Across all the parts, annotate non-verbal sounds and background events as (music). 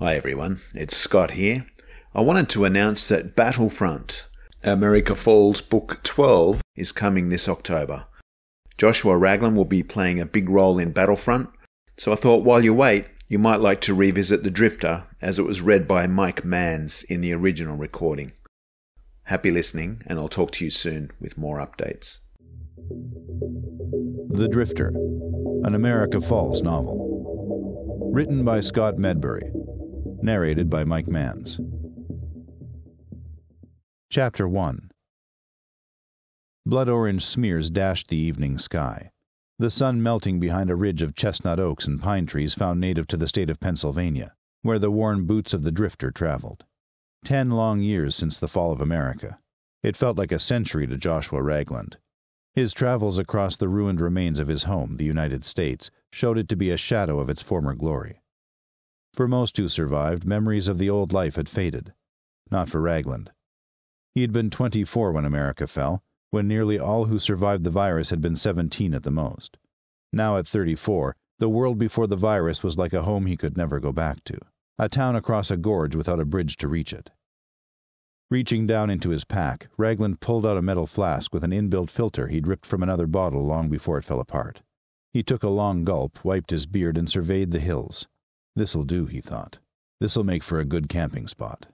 Hi everyone, it's Scott here. I wanted to announce that Battlefront, America Falls Book 12, is coming this October. Joshua Raglan will be playing a big role in Battlefront, so I thought while you wait, you might like to revisit The Drifter as it was read by Mike Manz in the original recording. Happy listening, and I'll talk to you soon with more updates. The Drifter, an America Falls novel. Written by Scott Medbury. Narrated by Mike Manz. Chapter 1 Blood orange smears dashed the evening sky. The sun melting behind a ridge of chestnut oaks and pine trees found native to the state of Pennsylvania, where the worn boots of the drifter traveled. Ten long years since the fall of America. It felt like a century to Joshua Ragland. His travels across the ruined remains of his home, the United States, showed it to be a shadow of its former glory. For most who survived, memories of the old life had faded. Not for Ragland. He had been 24 when America fell, when nearly all who survived the virus had been 17 at the most. Now at 34, the world before the virus was like a home he could never go back to a town across a gorge without a bridge to reach it. Reaching down into his pack, Ragland pulled out a metal flask with an inbuilt filter he'd ripped from another bottle long before it fell apart. He took a long gulp, wiped his beard, and surveyed the hills. This'll do, he thought. This'll make for a good camping spot.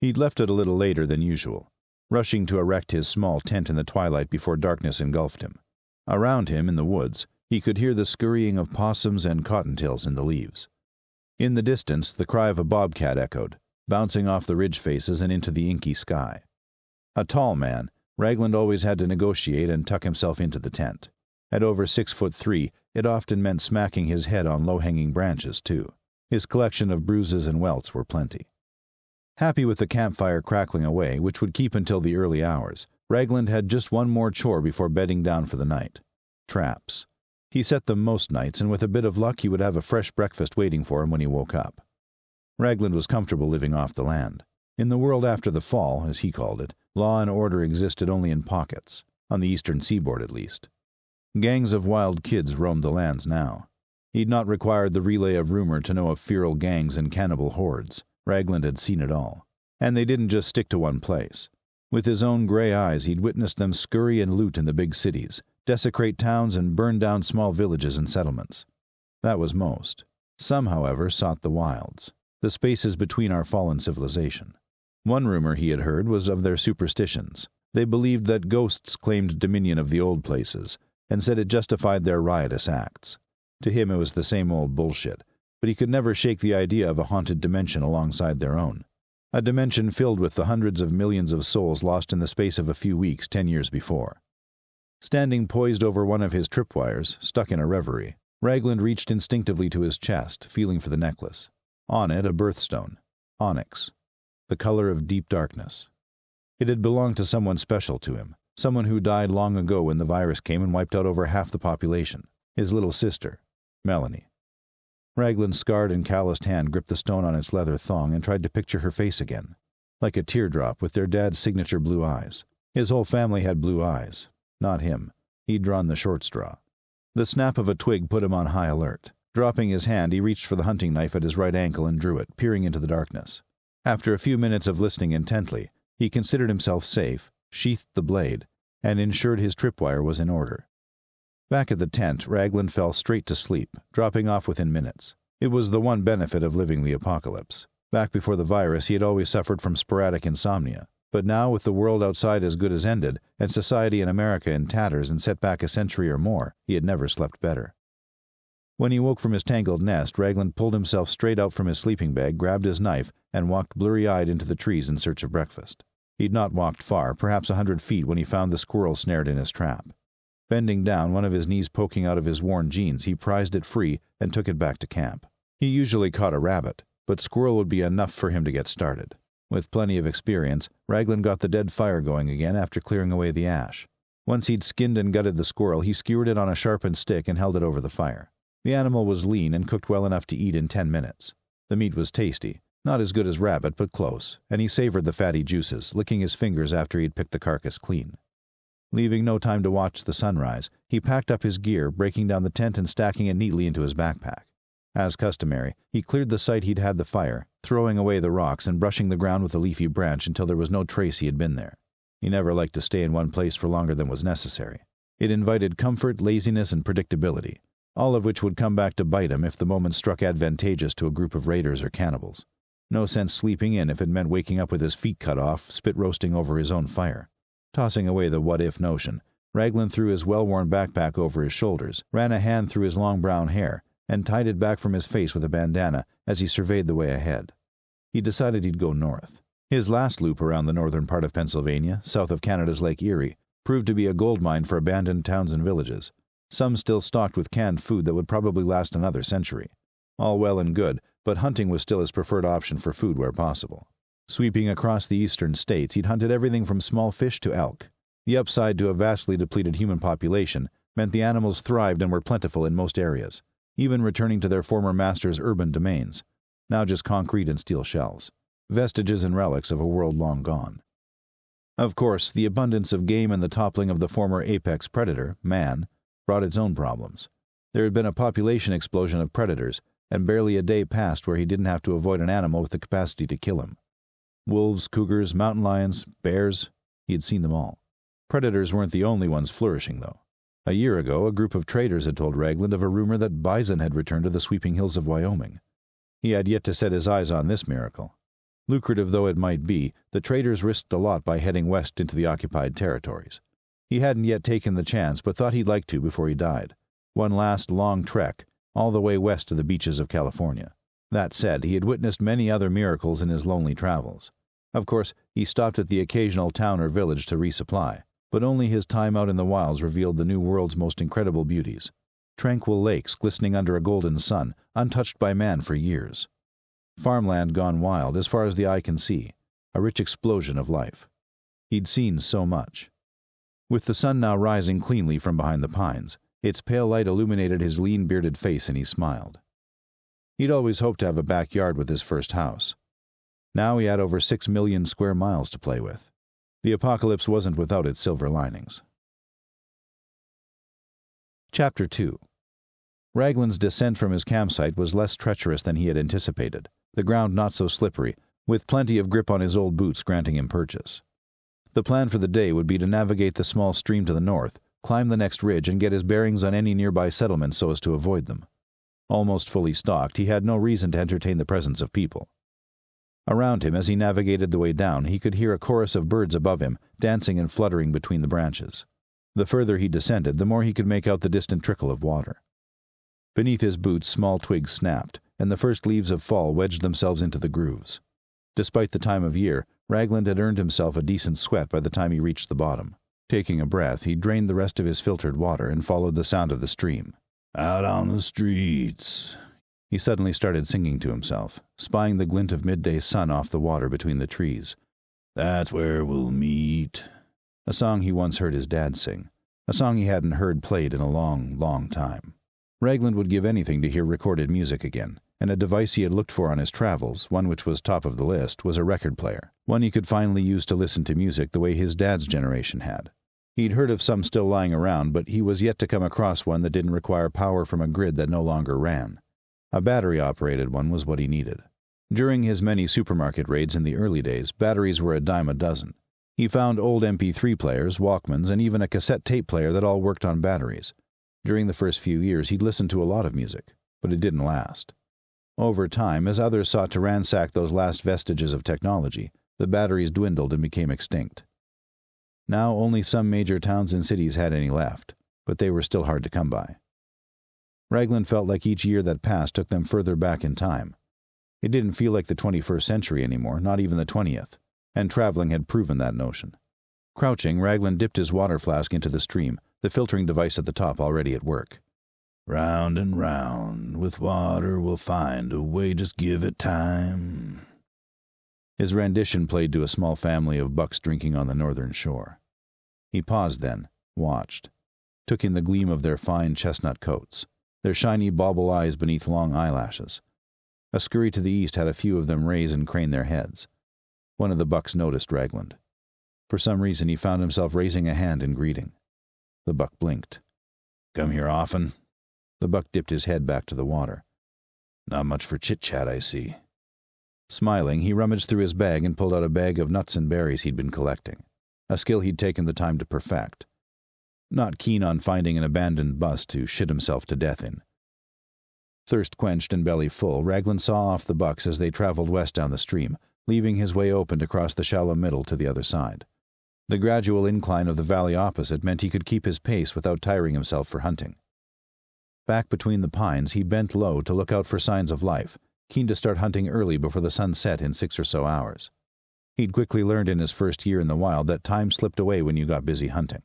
He'd left it a little later than usual, rushing to erect his small tent in the twilight before darkness engulfed him. Around him, in the woods, he could hear the scurrying of possums and cottontails in the leaves. In the distance, the cry of a bobcat echoed, bouncing off the ridge faces and into the inky sky. A tall man, Ragland always had to negotiate and tuck himself into the tent. At over six foot three, it often meant smacking his head on low hanging branches, too. His collection of bruises and welts were plenty. Happy with the campfire crackling away, which would keep until the early hours, Ragland had just one more chore before bedding down for the night traps. He set them most nights, and with a bit of luck he would have a fresh breakfast waiting for him when he woke up. Ragland was comfortable living off the land. In the world after the fall, as he called it, law and order existed only in pockets, on the eastern seaboard at least. Gangs of wild kids roamed the lands now. He'd not required the relay of rumor to know of feral gangs and cannibal hordes. Ragland had seen it all. And they didn't just stick to one place. With his own gray eyes, he'd witnessed them scurry and loot in the big cities, desecrate towns, and burn down small villages and settlements. That was most. Some, however, sought the wilds, the spaces between our fallen civilization. One rumor he had heard was of their superstitions. They believed that ghosts claimed dominion of the old places, and said it justified their riotous acts. To him, it was the same old bullshit, but he could never shake the idea of a haunted dimension alongside their own. A dimension filled with the hundreds of millions of souls lost in the space of a few weeks ten years before. Standing poised over one of his tripwires, stuck in a reverie, Ragland reached instinctively to his chest, feeling for the necklace. On it, a birthstone. Onyx. The color of deep darkness. It had belonged to someone special to him, someone who died long ago when the virus came and wiped out over half the population. His little sister, Melanie. Ragland's scarred and calloused hand gripped the stone on its leather thong and tried to picture her face again. Like a teardrop with their dad's signature blue eyes. His whole family had blue eyes, not him. He'd drawn the short straw. The snap of a twig put him on high alert. Dropping his hand, he reached for the hunting knife at his right ankle and drew it, peering into the darkness. After a few minutes of listening intently, he considered himself safe, sheathed the blade, and ensured his tripwire was in order. Back at the tent, Ragland fell straight to sleep, dropping off within minutes. It was the one benefit of living the apocalypse. Back before the virus, he had always suffered from sporadic insomnia. But now, with the world outside as good as ended, and society in America in tatters and set back a century or more, he had never slept better. When he woke from his tangled nest, Ragland pulled himself straight out from his sleeping bag, grabbed his knife, and walked blurry eyed into the trees in search of breakfast. He'd not walked far, perhaps a hundred feet, when he found the squirrel snared in his trap. Bending down, one of his knees poking out of his worn jeans, he prized it free and took it back to camp. He usually caught a rabbit, but squirrel would be enough for him to get started. With plenty of experience, Ragland got the dead fire going again after clearing away the ash. Once he'd skinned and gutted the squirrel, he skewered it on a sharpened stick and held it over the fire. The animal was lean and cooked well enough to eat in ten minutes. The meat was tasty, not as good as rabbit, but close, and he savored the fatty juices, licking his fingers after he'd picked the carcass clean. Leaving no time to watch the sunrise, he packed up his gear, breaking down the tent and stacking it neatly into his backpack. As customary, he cleared the site he'd had the fire, throwing away the rocks and brushing the ground with a leafy branch until there was no trace he had been there. He never liked to stay in one place for longer than was necessary. It invited comfort, laziness, and predictability, all of which would come back to bite him if the moment struck advantageous to a group of raiders or cannibals. No sense sleeping in if it meant waking up with his feet cut off, spit roasting over his own fire. Tossing away the what if notion, Raglan threw his well worn backpack over his shoulders, ran a hand through his long brown hair, and tied it back from his face with a bandana as he surveyed the way ahead. He decided he'd go north. His last loop around the northern part of Pennsylvania, south of Canada's Lake Erie, proved to be a gold mine for abandoned towns and villages, some still stocked with canned food that would probably last another century. All well and good, but hunting was still his preferred option for food where possible. Sweeping across the eastern states, he'd hunted everything from small fish to elk. The upside to a vastly depleted human population meant the animals thrived and were plentiful in most areas, even returning to their former masters' urban domains, now just concrete and steel shells, vestiges and relics of a world long gone. Of course, the abundance of game and the toppling of the former apex predator, man, brought its own problems. There had been a population explosion of predators, and barely a day passed where he didn't have to avoid an animal with the capacity to kill him. Wolves, cougars, mountain lions, bears, he had seen them all. Predators weren't the only ones flourishing, though. A year ago, a group of traders had told Ragland of a rumor that bison had returned to the sweeping hills of Wyoming. He had yet to set his eyes on this miracle. Lucrative though it might be, the traders risked a lot by heading west into the occupied territories. He hadn't yet taken the chance, but thought he'd like to before he died. One last long trek, all the way west to the beaches of California. That said, he had witnessed many other miracles in his lonely travels. Of course, he stopped at the occasional town or village to resupply, but only his time out in the wilds revealed the new world's most incredible beauties. Tranquil lakes glistening under a golden sun, untouched by man for years. Farmland gone wild as far as the eye can see, a rich explosion of life. He'd seen so much. With the sun now rising cleanly from behind the pines, its pale light illuminated his lean bearded face and he smiled. He'd always hoped to have a backyard with his first house. Now he had over six million square miles to play with. The apocalypse wasn't without its silver linings. Chapter 2 Raglan's descent from his campsite was less treacherous than he had anticipated, the ground not so slippery, with plenty of grip on his old boots granting him purchase. The plan for the day would be to navigate the small stream to the north, climb the next ridge, and get his bearings on any nearby settlements so as to avoid them. Almost fully stocked, he had no reason to entertain the presence of people. Around him, as he navigated the way down, he could hear a chorus of birds above him, dancing and fluttering between the branches. The further he descended, the more he could make out the distant trickle of water. Beneath his boots, small twigs snapped, and the first leaves of fall wedged themselves into the grooves. Despite the time of year, Ragland had earned himself a decent sweat by the time he reached the bottom. Taking a breath, he drained the rest of his filtered water and followed the sound of the stream. Out on the streets, he suddenly started singing to himself, spying the glint of midday sun off the water between the trees. That's where we'll meet. A song he once heard his dad sing, a song he hadn't heard played in a long, long time. Ragland would give anything to hear recorded music again, and a device he had looked for on his travels, one which was top of the list, was a record player, one he could finally use to listen to music the way his dad's generation had. He'd heard of some still lying around, but he was yet to come across one that didn't require power from a grid that no longer ran. A battery operated one was what he needed. During his many supermarket raids in the early days, batteries were a dime a dozen. He found old MP3 players, Walkmans, and even a cassette tape player that all worked on batteries. During the first few years, he'd listened to a lot of music, but it didn't last. Over time, as others sought to ransack those last vestiges of technology, the batteries dwindled and became extinct. Now only some major towns and cities had any left, but they were still hard to come by. Raglan felt like each year that passed took them further back in time. It didn't feel like the 21st century anymore, not even the 20th, and traveling had proven that notion. Crouching, Raglan dipped his water flask into the stream, the filtering device at the top already at work. Round and round, with water we'll find a way, just give it time. His rendition played to a small family of bucks drinking on the northern shore. He paused then, watched, took in the gleam of their fine chestnut coats their shiny bauble eyes beneath long eyelashes. A scurry to the east had a few of them raise and crane their heads. One of the bucks noticed Ragland. For some reason, he found himself raising a hand in greeting. The buck blinked. Come here often? The buck dipped his head back to the water. Not much for chit chat, I see. Smiling, he rummaged through his bag and pulled out a bag of nuts and berries he'd been collecting, a skill he'd taken the time to perfect. Not keen on finding an abandoned bus to shit himself to death in. Thirst quenched and belly full, Raglan saw off the bucks as they traveled west down the stream, leaving his way open to cross the shallow middle to the other side. The gradual incline of the valley opposite meant he could keep his pace without tiring himself for hunting. Back between the pines, he bent low to look out for signs of life, keen to start hunting early before the sun set in six or so hours. He'd quickly learned in his first year in the wild that time slipped away when you got busy hunting.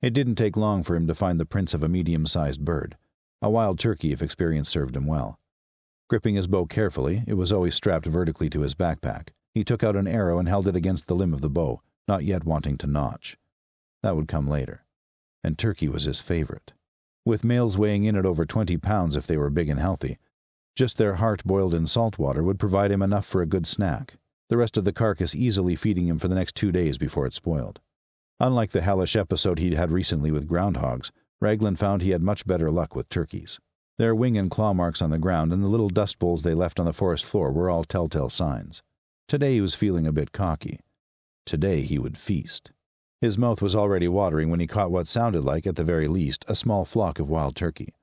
It didn't take long for him to find the prints of a medium sized bird, a wild turkey if experience served him well. Gripping his bow carefully, it was always strapped vertically to his backpack, he took out an arrow and held it against the limb of the bow, not yet wanting to notch. That would come later. And turkey was his favorite. With males weighing in at over 20 pounds if they were big and healthy, just their heart boiled in salt water would provide him enough for a good snack, the rest of the carcass easily feeding him for the next two days before it spoiled. Unlike the hellish episode he'd had recently with groundhogs, Raglan found he had much better luck with turkeys. Their wing and claw marks on the ground and the little dust bowls they left on the forest floor were all telltale signs. Today he was feeling a bit cocky. Today he would feast. His mouth was already watering when he caught what sounded like, at the very least, a small flock of wild turkey.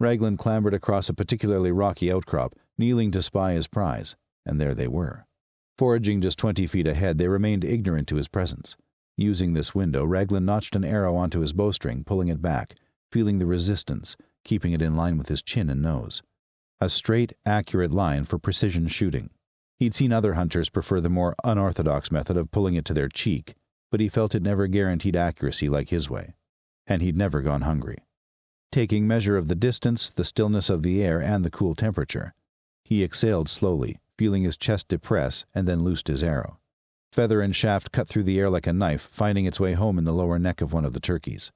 Raglan clambered across a particularly rocky outcrop, kneeling to spy his prize, and there they were. Foraging just twenty feet ahead, they remained ignorant to his presence. Using this window, Raglan notched an arrow onto his bowstring, pulling it back, feeling the resistance, keeping it in line with his chin and nose. A straight, accurate line for precision shooting. He'd seen other hunters prefer the more unorthodox method of pulling it to their cheek, but he felt it never guaranteed accuracy like his way. And he'd never gone hungry. Taking measure of the distance, the stillness of the air, and the cool temperature, he exhaled slowly, feeling his chest depress, and then loosed his arrow. Feather and shaft cut through the air like a knife, finding its way home in the lower neck of one of the turkeys.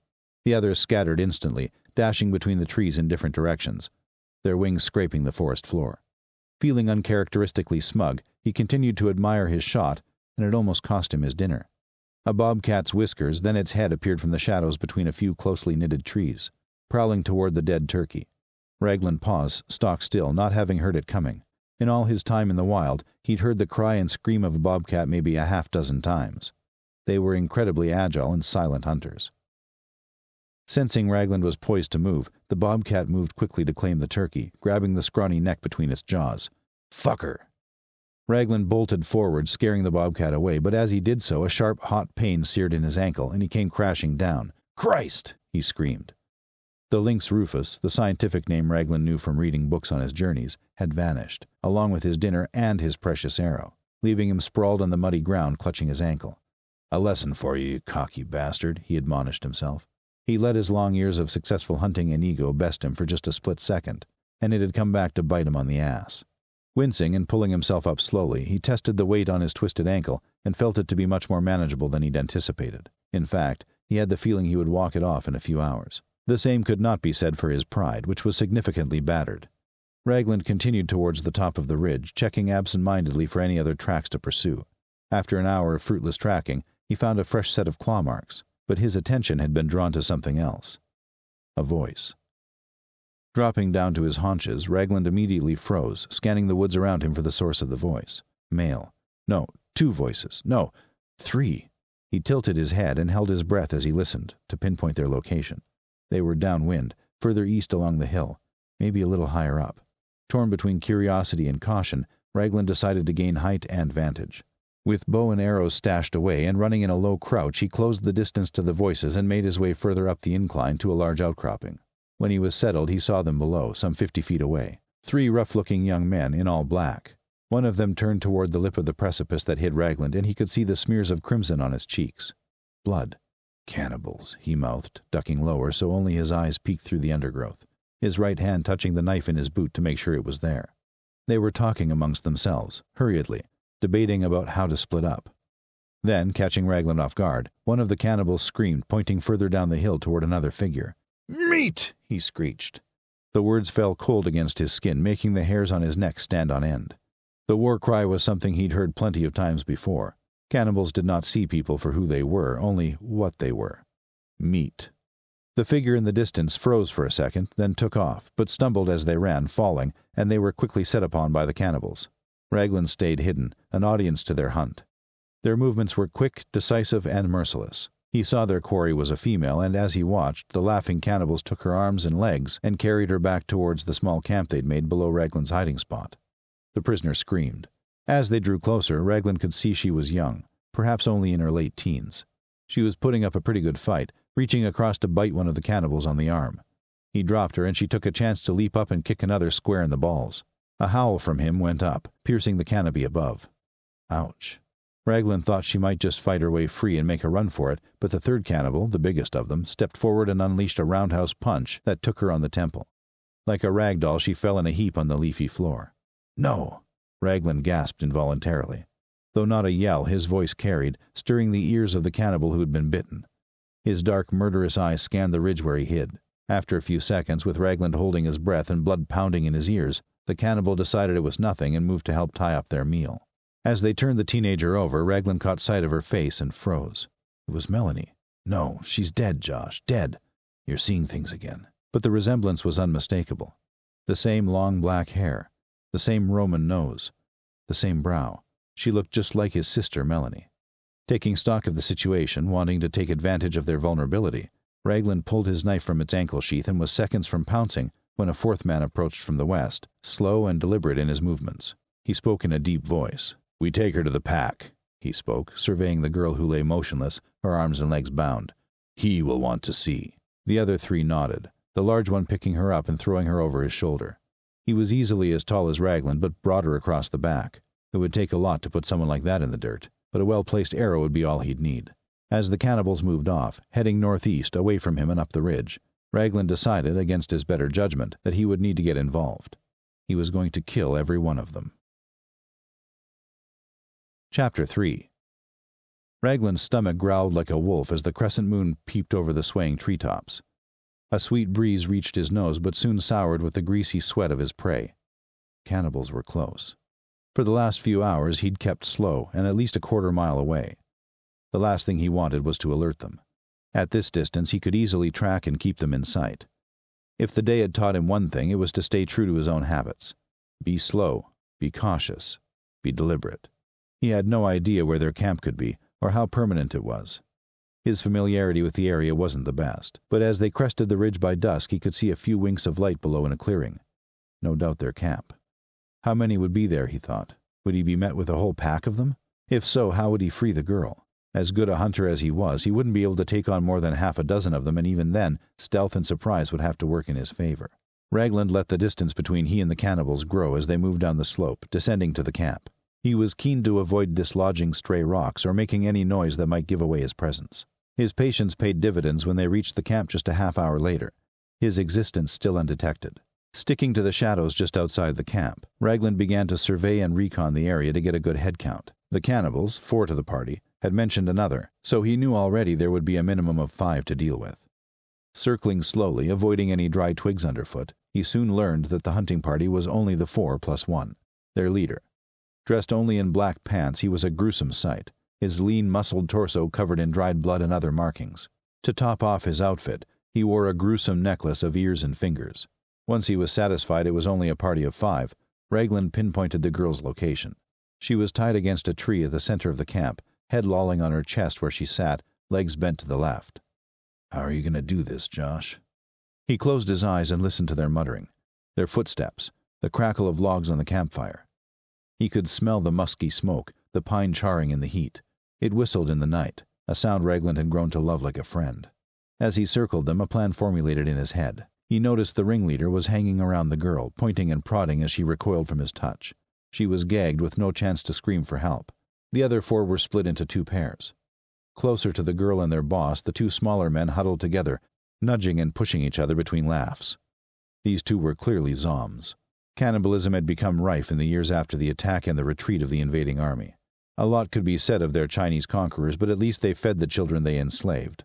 The others scattered instantly, dashing between the trees in different directions, their wings scraping the forest floor. Feeling uncharacteristically smug, he continued to admire his shot, and it almost cost him his dinner. A bobcat's whiskers, then its head appeared from the shadows between a few closely knitted trees prowling toward the dead turkey. Raglan paused, stock still, not having heard it coming. In all his time in the wild, he'd heard the cry and scream of a bobcat maybe a half dozen times. They were incredibly agile and silent hunters. Sensing Raglan was poised to move, the bobcat moved quickly to claim the turkey, grabbing the scrawny neck between its jaws. Fucker! Raglan bolted forward, scaring the bobcat away, but as he did so, a sharp, hot pain seared in his ankle, and he came crashing down. Christ! he screamed. The lynx rufus, the scientific name Raglan knew from reading books on his journeys, had vanished, along with his dinner and his precious arrow, leaving him sprawled on the muddy ground, clutching his ankle. A lesson for you, you cocky bastard, he admonished himself. He let his long years of successful hunting and ego best him for just a split second, and it had come back to bite him on the ass. Wincing and pulling himself up slowly, he tested the weight on his twisted ankle and felt it to be much more manageable than he'd anticipated. In fact, he had the feeling he would walk it off in a few hours. The same could not be said for his pride, which was significantly battered. Ragland continued towards the top of the ridge, checking absent mindedly for any other tracks to pursue. After an hour of fruitless tracking, he found a fresh set of claw marks, but his attention had been drawn to something else. A voice. Dropping down to his haunches, Ragland immediately froze, scanning the woods around him for the source of the voice. Male. No, two voices. No, three. He tilted his head and held his breath as he listened, to pinpoint their location. They were downwind, further east along the hill, maybe a little higher up. Torn between curiosity and caution, Raglan decided to gain height and vantage. With bow and arrows stashed away and running in a low crouch, he closed the distance to the voices and made his way further up the incline to a large outcropping. When he was settled, he saw them below, some fifty feet away. Three rough looking young men, in all black. One of them turned toward the lip of the precipice that hid Ragland, and he could see the smears of crimson on his cheeks. Blood. Cannibals, he mouthed, ducking lower so only his eyes peeked through the undergrowth, his right hand touching the knife in his boot to make sure it was there. They were talking amongst themselves, hurriedly, debating about how to split up. Then, catching Raglan off guard, one of the cannibals screamed, pointing further down the hill toward another figure. Meat! he screeched. The words fell cold against his skin, making the hairs on his neck stand on end. The war cry was something he'd heard plenty of times before. Cannibals did not see people for who they were, only what they were meat. The figure in the distance froze for a second, then took off, but stumbled as they ran, falling, and they were quickly set upon by the cannibals. Raglan stayed hidden, an audience to their hunt. Their movements were quick, decisive, and merciless. He saw their quarry was a female, and as he watched, the laughing cannibals took her arms and legs and carried her back towards the small camp they'd made below Raglan's hiding spot. The prisoner screamed. As they drew closer, Raglan could see she was young, perhaps only in her late teens. She was putting up a pretty good fight, reaching across to bite one of the cannibals on the arm. He dropped her, and she took a chance to leap up and kick another square in the balls. A howl from him went up, piercing the canopy above. Ouch. Raglan thought she might just fight her way free and make a run for it, but the third cannibal, the biggest of them, stepped forward and unleashed a roundhouse punch that took her on the temple. Like a rag doll, she fell in a heap on the leafy floor. No! Raglan gasped involuntarily. Though not a yell, his voice carried, stirring the ears of the cannibal who had been bitten. His dark, murderous eyes scanned the ridge where he hid. After a few seconds, with Raglan holding his breath and blood pounding in his ears, the cannibal decided it was nothing and moved to help tie up their meal. As they turned the teenager over, Raglan caught sight of her face and froze. It was Melanie. No, she's dead, Josh, dead. You're seeing things again. But the resemblance was unmistakable. The same long black hair, the same Roman nose, the same brow. She looked just like his sister, Melanie. Taking stock of the situation, wanting to take advantage of their vulnerability, Raglan pulled his knife from its ankle sheath and was seconds from pouncing when a fourth man approached from the west, slow and deliberate in his movements. He spoke in a deep voice. We take her to the pack, he spoke, surveying the girl who lay motionless, her arms and legs bound. He will want to see. The other three nodded, the large one picking her up and throwing her over his shoulder. He was easily as tall as Raglan, but broader across the back. It would take a lot to put someone like that in the dirt, but a well placed arrow would be all he'd need. As the cannibals moved off, heading northeast away from him and up the ridge, Raglan decided, against his better judgment, that he would need to get involved. He was going to kill every one of them. Chapter 3 Raglan's stomach growled like a wolf as the crescent moon peeped over the swaying treetops. A sweet breeze reached his nose, but soon soured with the greasy sweat of his prey. Cannibals were close. For the last few hours he'd kept slow and at least a quarter mile away. The last thing he wanted was to alert them. At this distance he could easily track and keep them in sight. If the day had taught him one thing, it was to stay true to his own habits. Be slow, be cautious, be deliberate. He had no idea where their camp could be, or how permanent it was. His familiarity with the area wasn't the best, but as they crested the ridge by dusk, he could see a few winks of light below in a clearing. No doubt their camp. How many would be there, he thought? Would he be met with a whole pack of them? If so, how would he free the girl? As good a hunter as he was, he wouldn't be able to take on more than half a dozen of them, and even then, stealth and surprise would have to work in his favor. Ragland let the distance between he and the cannibals grow as they moved down the slope, descending to the camp. He was keen to avoid dislodging stray rocks or making any noise that might give away his presence. His patience paid dividends when they reached the camp just a half hour later, his existence still undetected. Sticking to the shadows just outside the camp, Raglan began to survey and recon the area to get a good head count. The cannibals, four to the party, had mentioned another, so he knew already there would be a minimum of five to deal with. Circling slowly, avoiding any dry twigs underfoot, he soon learned that the hunting party was only the four plus one, their leader, Dressed only in black pants, he was a gruesome sight, his lean, muscled torso covered in dried blood and other markings. To top off his outfit, he wore a gruesome necklace of ears and fingers. Once he was satisfied it was only a party of five, Raglan pinpointed the girl's location. She was tied against a tree at the center of the camp, head lolling on her chest where she sat, legs bent to the left. How are you going to do this, Josh? He closed his eyes and listened to their muttering, their footsteps, the crackle of logs on the campfire. He could smell the musky smoke, the pine charring in the heat. It whistled in the night, a sound Raglan had grown to love like a friend. As he circled them, a plan formulated in his head. He noticed the ringleader was hanging around the girl, pointing and prodding as she recoiled from his touch. She was gagged with no chance to scream for help. The other four were split into two pairs. Closer to the girl and their boss, the two smaller men huddled together, nudging and pushing each other between laughs. These two were clearly Zoms. Cannibalism had become rife in the years after the attack and the retreat of the invading army. A lot could be said of their Chinese conquerors, but at least they fed the children they enslaved.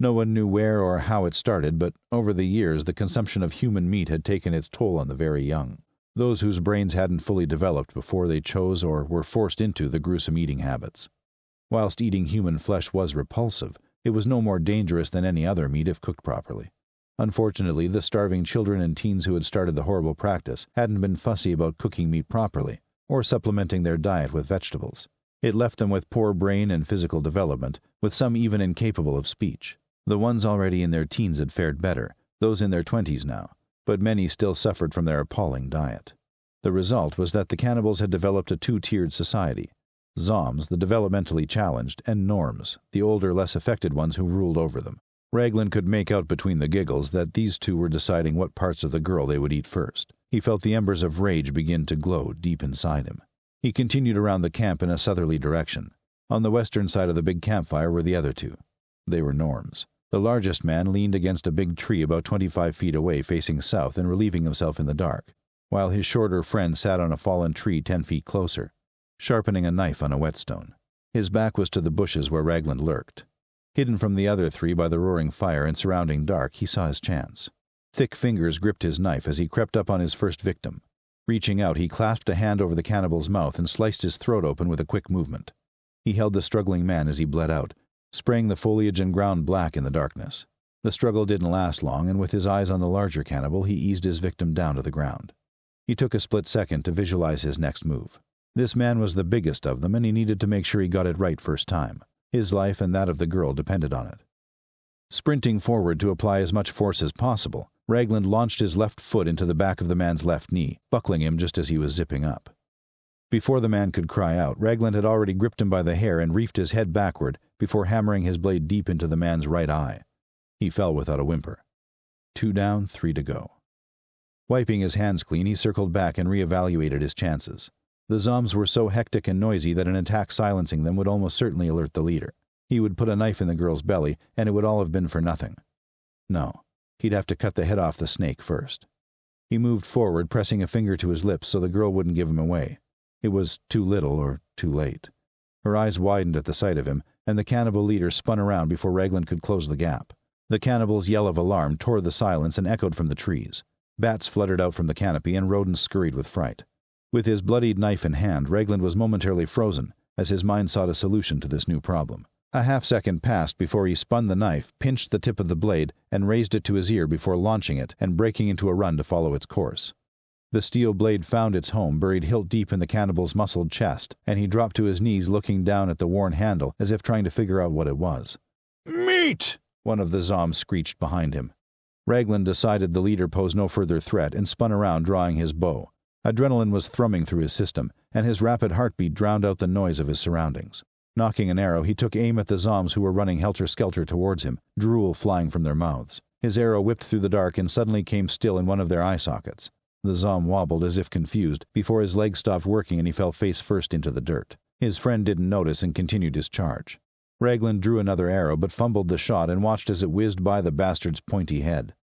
No one knew where or how it started, but over the years the consumption of human meat had taken its toll on the very young, those whose brains hadn't fully developed before they chose or were forced into the gruesome eating habits. Whilst eating human flesh was repulsive, it was no more dangerous than any other meat if cooked properly. Unfortunately, the starving children and teens who had started the horrible practice hadn't been fussy about cooking meat properly, or supplementing their diet with vegetables. It left them with poor brain and physical development, with some even incapable of speech. The ones already in their teens had fared better, those in their twenties now, but many still suffered from their appalling diet. The result was that the cannibals had developed a two tiered society Zoms, the developmentally challenged, and Norms, the older, less affected ones who ruled over them. Raglan could make out between the giggles that these two were deciding what parts of the girl they would eat first. He felt the embers of rage begin to glow deep inside him. He continued around the camp in a southerly direction. On the western side of the big campfire were the other two. They were Norms. The largest man leaned against a big tree about 25 feet away, facing south and relieving himself in the dark, while his shorter friend sat on a fallen tree 10 feet closer, sharpening a knife on a whetstone. His back was to the bushes where Ragland lurked. Hidden from the other three by the roaring fire and surrounding dark, he saw his chance. Thick fingers gripped his knife as he crept up on his first victim. Reaching out, he clasped a hand over the cannibal's mouth and sliced his throat open with a quick movement. He held the struggling man as he bled out, spraying the foliage and ground black in the darkness. The struggle didn't last long, and with his eyes on the larger cannibal, he eased his victim down to the ground. He took a split second to visualize his next move. This man was the biggest of them, and he needed to make sure he got it right first time. His life and that of the girl depended on it. Sprinting forward to apply as much force as possible, Raglan launched his left foot into the back of the man's left knee, buckling him just as he was zipping up. Before the man could cry out, Ragland had already gripped him by the hair and reefed his head backward before hammering his blade deep into the man's right eye. He fell without a whimper. Two down, three to go. Wiping his hands clean, he circled back and reevaluated his chances. The Zoms were so hectic and noisy that an attack silencing them would almost certainly alert the leader. He would put a knife in the girl's belly, and it would all have been for nothing. No, He'd have to cut the head off the snake first. He moved forward, pressing a finger to his lips so the girl wouldn't give him away. It was too little or too late. Her eyes widened at the sight of him, and the cannibal leader spun around before Raglan could close the gap. The cannibal's yell of alarm tore the silence and echoed from the trees. Bats fluttered out from the canopy, and rodents scurried with fright. With his bloodied knife in hand, Raglan was momentarily frozen as his mind sought a solution to this new problem. A half second passed before he spun the knife, pinched the tip of the blade, and raised it to his ear before launching it and breaking into a run to follow its course. The steel blade found its home buried hilt deep in the cannibal's muscled chest, and he dropped to his knees looking down at the worn handle as if trying to figure out what it was. Meat! One of the Zoms screeched behind him. Raglan decided the leader posed no further threat and spun around, drawing his bow. Adrenaline was thrumming through his system, and his rapid heartbeat drowned out the noise of his surroundings. Nocking an arrow, he took aim at the Zoms who were running helter skelter towards him, drool flying from their mouths. His arrow whipped through the dark and suddenly came still in one of their eye sockets. The Zom wobbled as if confused before his legs stopped working and he fell face first into the dirt. His friend didn't notice and continued his charge. Raglan drew another arrow but fumbled the shot and watched as it whizzed by the bastard's pointy head.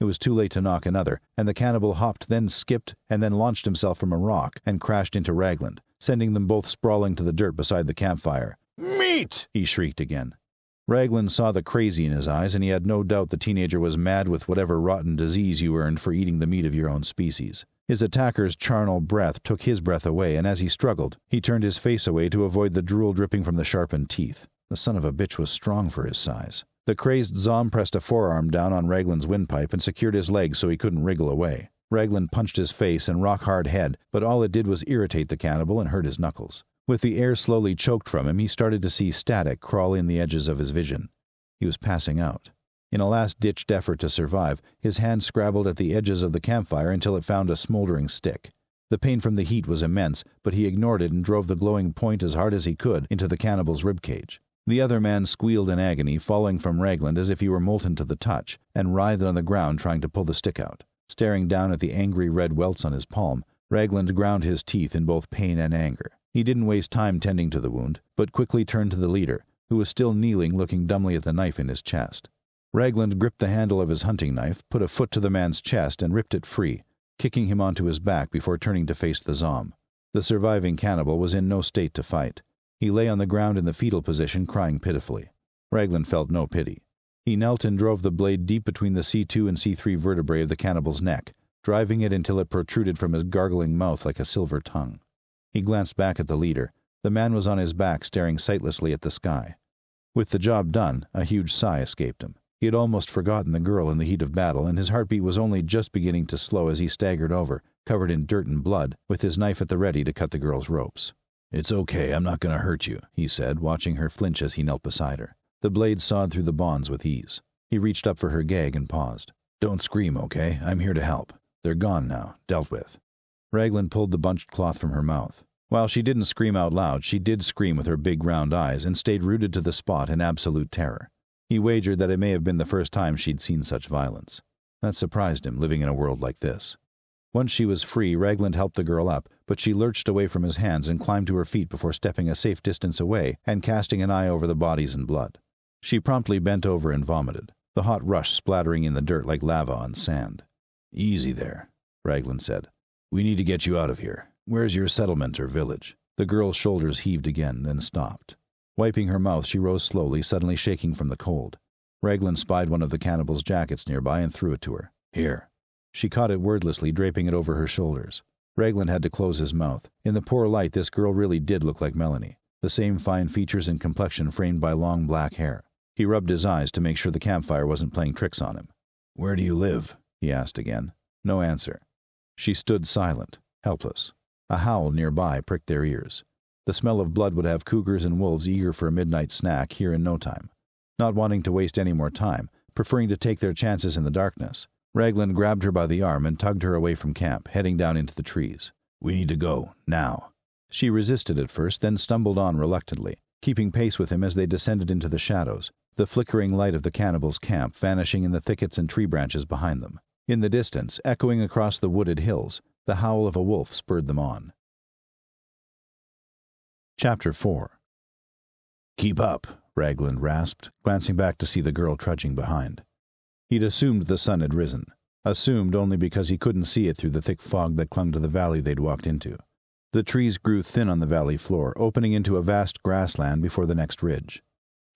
It was too late to knock another, and the cannibal hopped, then skipped, and then launched himself from a rock and crashed into Raglan sending them both sprawling to the dirt beside the campfire. Meat! he shrieked again. Raglan saw the crazy in his eyes, and he had no doubt the teenager was mad with whatever rotten disease you earned for eating the meat of your own species. His attacker's charnel breath took his breath away, and as he struggled, he turned his face away to avoid the drool dripping from the sharpened teeth. The son of a bitch was strong for his size. The crazed Zom pressed a forearm down on Raglan's windpipe and secured his leg so he couldn't wriggle away. Raglan punched his face and rock hard head, but all it did was irritate the cannibal and hurt his knuckles. With the air slowly choked from him, he started to see static crawl in the edges of his vision. He was passing out. In a last ditched effort to survive, his hand scrabbled at the edges of the campfire until it found a smoldering stick. The pain from the heat was immense, but he ignored it and drove the glowing point as hard as he could into the cannibal's rib cage. The other man squealed in agony, falling from Ragland as if he were molten to the touch, and writhed on the ground trying to pull the stick out. Staring down at the angry red welts on his palm, Ragland ground his teeth in both pain and anger. He didn't waste time tending to the wound, but quickly turned to the leader, who was still kneeling looking dumbly at the knife in his chest. Ragland gripped the handle of his hunting knife, put a foot to the man's chest, and ripped it free, kicking him onto his back before turning to face the Zom. The surviving cannibal was in no state to fight. He lay on the ground in the fetal position, crying pitifully. Ragland felt no pity. He knelt and drove the blade deep between the C2 and C3 vertebrae of the cannibal's neck, driving it until it protruded from his gargling mouth like a silver tongue. He glanced back at the leader. The man was on his back, staring sightlessly at the sky. With the job done, a huge sigh escaped him. He had almost forgotten the girl in the heat of battle, and his heartbeat was only just beginning to slow as he staggered over, covered in dirt and blood, with his knife at the ready to cut the girl's ropes. It's okay, I'm not going to hurt you, he said, watching her flinch as he knelt beside her. The blade sawed through the bonds with ease. He reached up for her gag and paused. Don't scream, okay? I'm here to help. They're gone now, dealt with. Raglan pulled the bunched cloth from her mouth. While she didn't scream out loud, she did scream with her big round eyes and stayed rooted to the spot in absolute terror. He wagered that it may have been the first time she'd seen such violence. That surprised him, living in a world like this. Once she was free, Raglan helped the girl up, but she lurched away from his hands and climbed to her feet before stepping a safe distance away and casting an eye over the bodies and blood. She promptly bent over and vomited, the hot rush splattering in the dirt like lava on sand. Easy there, Raglan said. We need to get you out of here. Where's your settlement or village? The girl's shoulders heaved again, then stopped. Wiping her mouth, she rose slowly, suddenly shaking from the cold. Raglan spied one of the cannibal's jackets nearby and threw it to her. Here. She caught it wordlessly, draping it over her shoulders. Raglan had to close his mouth. In the poor light, this girl really did look like Melanie, the same fine features and complexion framed by long black hair. He rubbed his eyes to make sure the campfire wasn't playing tricks on him. Where do you live? he asked again. No answer. She stood silent, helpless. A howl nearby pricked their ears. The smell of blood would have cougars and wolves eager for a midnight snack here in no time. Not wanting to waste any more time, preferring to take their chances in the darkness, Raglan grabbed her by the arm and tugged her away from camp, heading down into the trees. We need to go, now. She resisted at first, then stumbled on reluctantly, keeping pace with him as they descended into the shadows, the flickering light of the cannibals' camp vanishing in the thickets and tree branches behind them. In the distance, echoing across the wooded hills, the howl of a wolf spurred them on. Chapter 4 Keep up, Ragland rasped, glancing back to see the girl trudging behind. He'd assumed the sun had risen, assumed only because he couldn't see it through the thick fog that clung to the valley they'd walked into. The trees grew thin on the valley floor, opening into a vast grassland before the next ridge.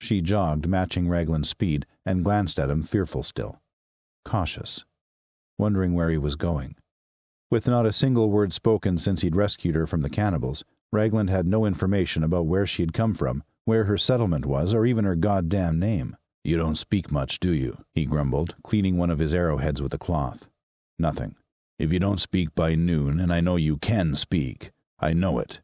She jogged, matching Raglan's speed, and glanced at him, fearful still. Cautious. Wondering where he was going. With not a single word spoken since he'd rescued her from the cannibals, Raglan had no information about where she'd come from, where her settlement was, or even her goddamn name. You don't speak much, do you? he grumbled, cleaning one of his arrowheads with a cloth. Nothing. If you don't speak by noon, and I know you can speak, I know it,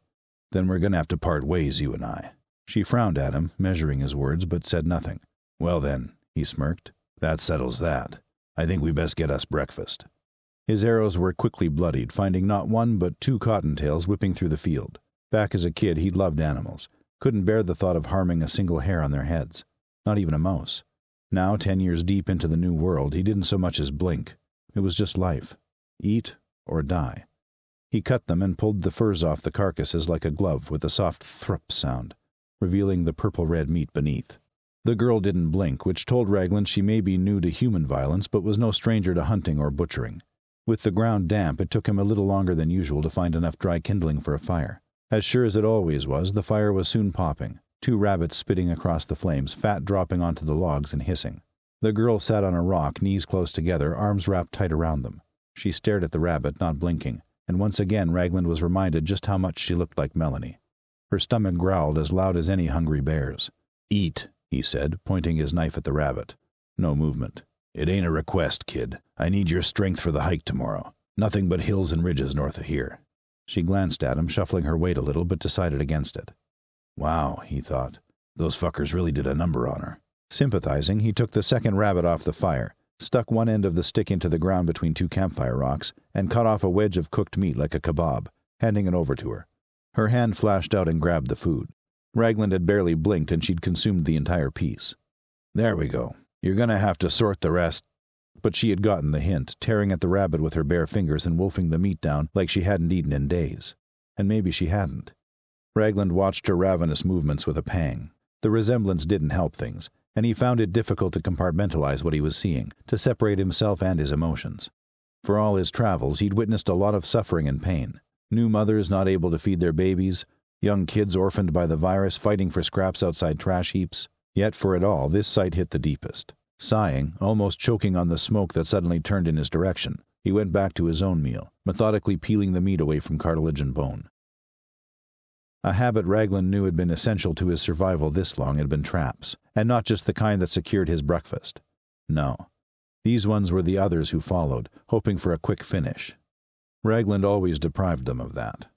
then we're going to have to part ways, you and I. She frowned at him, measuring his words, but said nothing. Well, then, he smirked, that settles that. I think we best get us breakfast. His arrows were quickly bloodied, finding not one but two cottontails whipping through the field. Back as a kid, he'd loved animals. Couldn't bear the thought of harming a single hair on their heads. Not even a mouse. Now, ten years deep into the new world, he didn't so much as blink. It was just life. Eat or die. He cut them and pulled the furs off the carcasses like a glove with a soft thrup sound, revealing the purple red meat beneath. The girl didn't blink, which told Raglan she may be new to human violence, but was no stranger to hunting or butchering. With the ground damp, it took him a little longer than usual to find enough dry kindling for a fire. As sure as it always was, the fire was soon popping, two rabbits spitting across the flames, fat dropping onto the logs and hissing. The girl sat on a rock, knees close together, arms wrapped tight around them. She stared at the rabbit, not blinking, and once again Ragland was reminded just how much she looked like Melanie. Her stomach growled as loud as any hungry bear's. Eat, he said, pointing his knife at the rabbit. No movement. It ain't a request, kid. I need your strength for the hike tomorrow. Nothing but hills and ridges north of here. She glanced at him, shuffling her weight a little, but decided against it. Wow, he thought. Those fuckers really did a number on her. Sympathizing, he took the second rabbit off the fire, stuck one end of the stick into the ground between two campfire rocks, and cut off a wedge of cooked meat like a kebab, handing it over to her. Her hand flashed out and grabbed the food. Ragland had barely blinked and she'd consumed the entire piece. There we go. You're going to have to sort the rest. But she had gotten the hint, tearing at the rabbit with her bare fingers and wolfing the meat down like she hadn't eaten in days. And maybe she hadn't. Ragland watched her ravenous movements with a pang. The resemblance didn't help things, and he found it difficult to compartmentalize what he was seeing, to separate himself and his emotions. For all his travels, he'd witnessed a lot of suffering and pain. New mothers not able to feed their babies, young kids orphaned by the virus fighting for scraps outside trash heaps. Yet for it all, this sight hit the deepest. Sighing, almost choking on the smoke that suddenly turned in his direction, he went back to his own meal, methodically peeling the meat away from cartilage and bone. A habit Raglan knew had been essential to his survival this long had been traps, and not just the kind that secured his breakfast. No. These ones were the others who followed, hoping for a quick finish. Ragland always deprived them of that.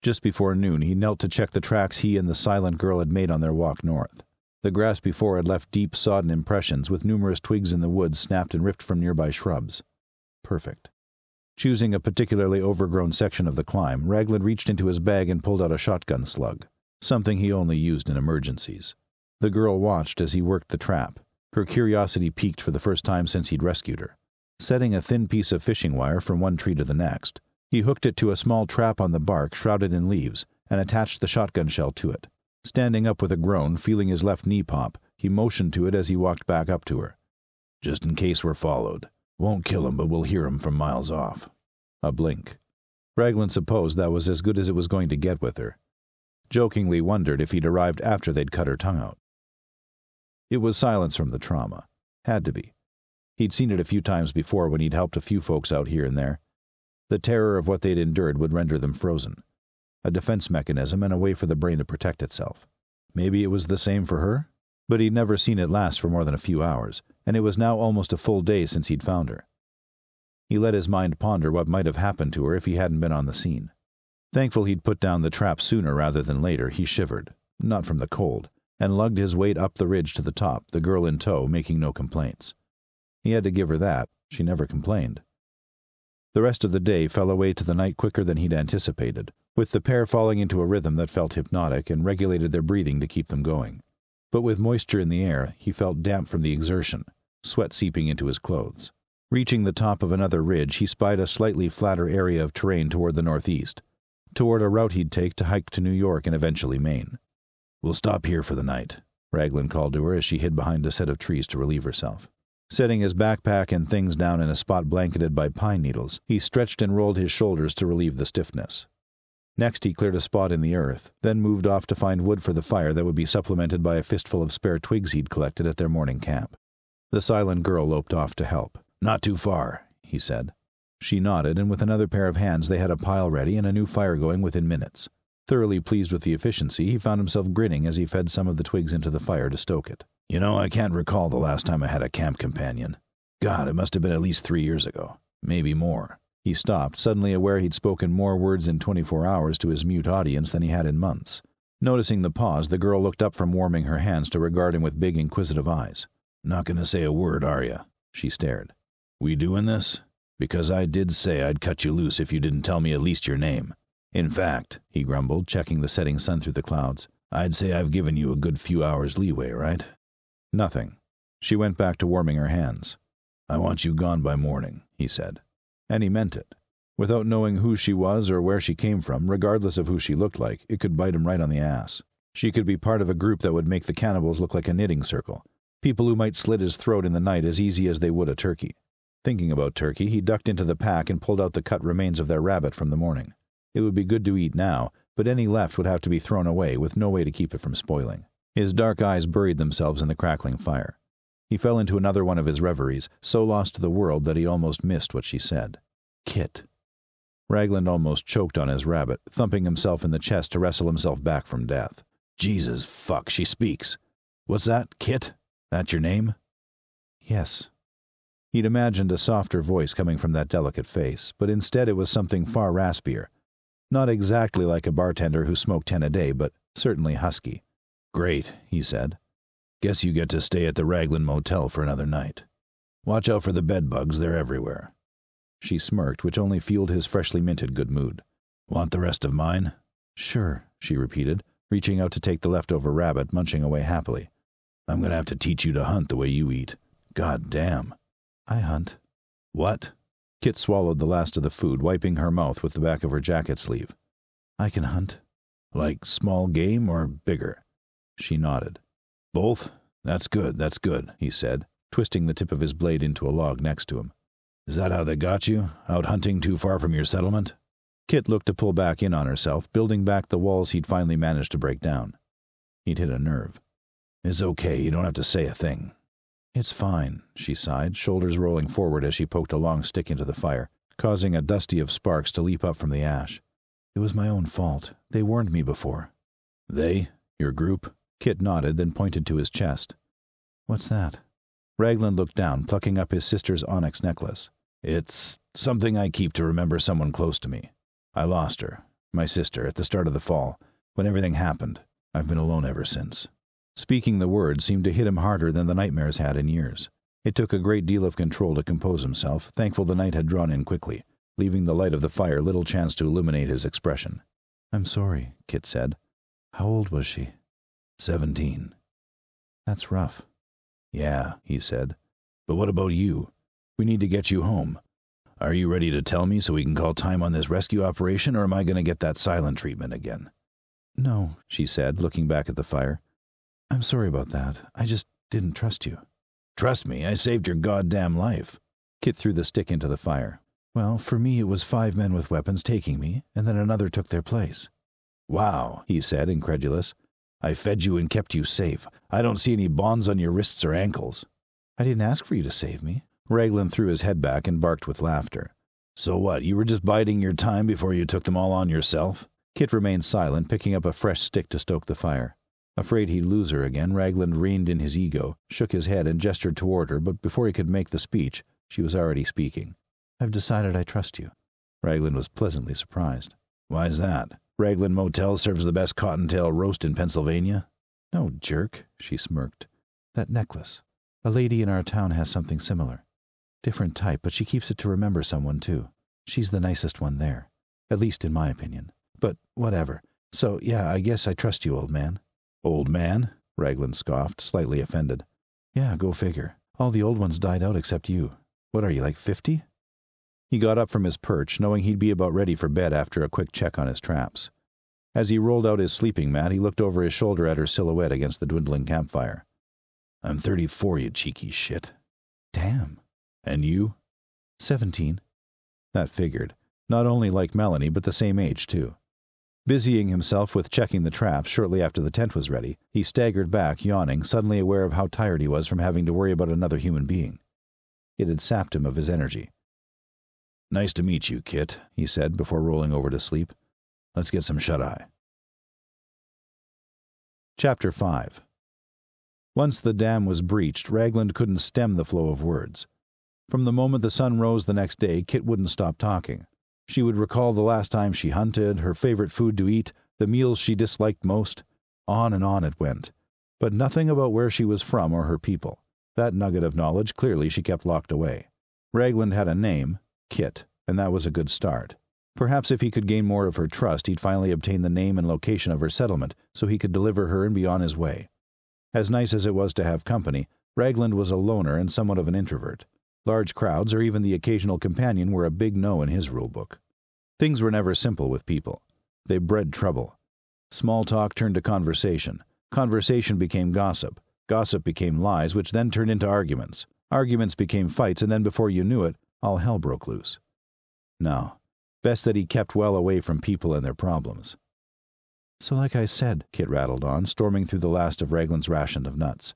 Just before noon, he knelt to check the tracks he and the silent girl had made on their walk north. The grass before had left deep, sodden impressions, with numerous twigs in the woods snapped and ripped from nearby shrubs. Perfect. Choosing a particularly overgrown section of the climb, Ragland reached into his bag and pulled out a shotgun slug, something he only used in emergencies. The girl watched as he worked the trap, her curiosity piqued for the first time since he'd rescued her. Setting a thin piece of fishing wire from one tree to the next, he hooked it to a small trap on the bark shrouded in leaves and attached the shotgun shell to it. Standing up with a groan, feeling his left knee pop, he motioned to it as he walked back up to her. Just in case we're followed. Won't kill 'em, but we'll hear 'em from miles off. A blink. Raglan supposed that was as good as it was going to get with her. Jokingly wondered if he'd arrived after they'd cut her tongue out. It was silence from the trauma. Had to be. He'd seen it a few times before when he'd helped a few folks out here and there, the terror of what they'd endured would render them frozen. A defense mechanism and a way for the brain to protect itself. Maybe it was the same for her? But he'd never seen it last for more than a few hours, and it was now almost a full day since he'd found her. He let his mind ponder what might have happened to her if he hadn't been on the scene. Thankful he'd put down the trap sooner rather than later, he shivered, not from the cold, and lugged his weight up the ridge to the top, the girl in tow, making no complaints. He had to give her that. She never complained. The rest of the day fell away to the night quicker than he'd anticipated, with the pair falling into a rhythm that felt hypnotic and regulated their breathing to keep them going. But with moisture in the air, he felt damp from the exertion, sweat seeping into his clothes. Reaching the top of another ridge, he spied a slightly flatter area of terrain toward the northeast, toward a route he'd take to hike to New York and eventually Maine. We'll stop here for the night, Raglan called to her as she hid behind a set of trees to relieve herself. Setting his backpack and things down in a spot blanketed by pine needles, he stretched and rolled his shoulders to relieve the stiffness. Next, he cleared a spot in the earth, then moved off to find wood for the fire that would be supplemented by a fistful of spare twigs he'd collected at their morning camp. The silent girl loped off to help. Not too far, he said. She nodded, and with another pair of hands, they had a pile ready and a new fire going within minutes. Thoroughly pleased with the efficiency, he found himself grinning as he fed some of the twigs into the fire to stoke it. You know, I can't recall the last time I had a camp companion. God, it must have been at least three years ago. Maybe more. He stopped, suddenly aware he'd spoken more words in 24 hours to his mute audience than he had in months. Noticing the pause, the girl looked up from warming her hands to regard him with big, inquisitive eyes. Not going to say a word, are you? She stared. We doing this? Because I did say I'd cut you loose if you didn't tell me at least your name. In fact, he grumbled, checking the setting sun through the clouds, I'd say I've given you a good few hours leeway, right? Nothing. She went back to warming her hands. I want you gone by morning, he said. And he meant it. Without knowing who she was or where she came from, regardless of who she looked like, it could bite him right on the ass. She could be part of a group that would make the cannibals look like a knitting circle. People who might slit his throat in the night as easy as they would a turkey. Thinking about turkey, he ducked into the pack and pulled out the cut remains of their rabbit from the morning. It would be good to eat now, but any left would have to be thrown away, with no way to keep it from spoiling. His dark eyes buried themselves in the crackling fire. He fell into another one of his reveries, so lost to the world that he almost missed what she said. Kit. Raglan almost choked on his rabbit, thumping himself in the chest to wrestle himself back from death. Jesus fuck, she speaks. What's that, Kit? That your name? Yes. He'd imagined a softer voice coming from that delicate face, but instead it was something far raspier. Not exactly like a bartender who smoked ten a day, but certainly husky. Great, he said. Guess you get to stay at the Raglan Motel for another night. Watch out for the bedbugs, they're everywhere. She smirked, which only fueled his freshly minted good mood. Want the rest of mine? Sure, she repeated, reaching out to take the leftover rabbit, munching away happily. I'm going to have to teach you to hunt the way you eat. God damn. I hunt. What? Kit swallowed the last of the food, wiping her mouth with the back of her jacket sleeve. I can hunt. Like small game or bigger? She nodded. Both? That's good, that's good, he said, twisting the tip of his blade into a log next to him. Is that how they got you? Out hunting too far from your settlement? Kit looked to pull back in on herself, building back the walls he'd finally managed to break down. He'd hit a nerve. It's okay, you don't have to say a thing. It's fine, she sighed, shoulders rolling forward as she poked a long stick into the fire, causing a dusty of sparks to leap up from the ash. It was my own fault. They warned me before. They? Your group? Kit nodded, then pointed to his chest. What's that? Ragland looked down, plucking up his sister's onyx necklace. It's something I keep to remember someone close to me. I lost her, my sister, at the start of the fall, when everything happened. I've been alone ever since. Speaking the words seemed to hit him harder than the nightmares had in years. It took a great deal of control to compose himself, thankful the night had drawn in quickly, leaving the light of the fire little chance to illuminate his expression. I'm sorry, Kit said. How old was she? Seventeen. That's rough. Yeah, he said. But what about you? We need to get you home. Are you ready to tell me so we can call time on this rescue operation, or am I going to get that silent treatment again? No, she said, looking back at the fire. I'm sorry about that. I just didn't trust you. Trust me, I saved your goddamn life. Kit threw the stick into the fire. Well, for me, it was five men with weapons taking me, and then another took their place. Wow, he said, incredulous. I fed you and kept you safe. I don't see any bonds on your wrists or ankles. I didn't ask for you to save me. Raglan threw his head back and barked with laughter. So what, you were just biding your time before you took them all on yourself? Kit remained silent, picking up a fresh stick to stoke the fire. Afraid he'd lose her again, Raglan reined in his ego, shook his head, and gestured toward her, but before he could make the speech, she was already speaking. I've decided I trust you. Raglan was pleasantly surprised. Why's that? Raglan Motel serves the best cottontail roast in Pennsylvania? No, jerk, she smirked. That necklace. A lady in our town has something similar. Different type, but she keeps it to remember someone, too. She's the nicest one there. At least in my opinion. But whatever. So, yeah, I guess I trust you, old man. Old man? Raglan scoffed, slightly offended. Yeah, go figure. All the old ones died out except you. What are you, like fifty? He got up from his perch, knowing he'd be about ready for bed after a quick check on his traps. As he rolled out his sleeping mat, he looked over his shoulder at her silhouette against the dwindling campfire. I'm thirty four, you cheeky shit. Damn. And you? Seventeen. That figured. Not only like Melanie, but the same age, too. Busying himself with checking the traps shortly after the tent was ready, he staggered back, yawning, suddenly aware of how tired he was from having to worry about another human being. It had sapped him of his energy. Nice to meet you, Kit, he said before rolling over to sleep. Let's get some shut eye. Chapter 5 Once the dam was breached, Raglan couldn't stem the flow of words. From the moment the sun rose the next day, Kit wouldn't stop talking. She would recall the last time she hunted, her favorite food to eat, the meals she disliked most. On and on it went. But nothing about where she was from or her people. That nugget of knowledge clearly she kept locked away. Raglan had a name, Kit, and that was a good start. Perhaps if he could gain more of her trust, he'd finally obtain the name and location of her settlement so he could deliver her and be on his way. As nice as it was to have company, Raglan was a loner and somewhat of an introvert. Large crowds, or even the occasional companion, were a big no in his rule book. Things were never simple with people. They bred trouble. Small talk turned to conversation. Conversation became gossip. Gossip became lies, which then turned into arguments. Arguments became fights, and then before you knew it, all hell broke loose. No, best that he kept well away from people and their problems. So, like I said, Kit rattled on, storming through the last of Raglan's ration of nuts,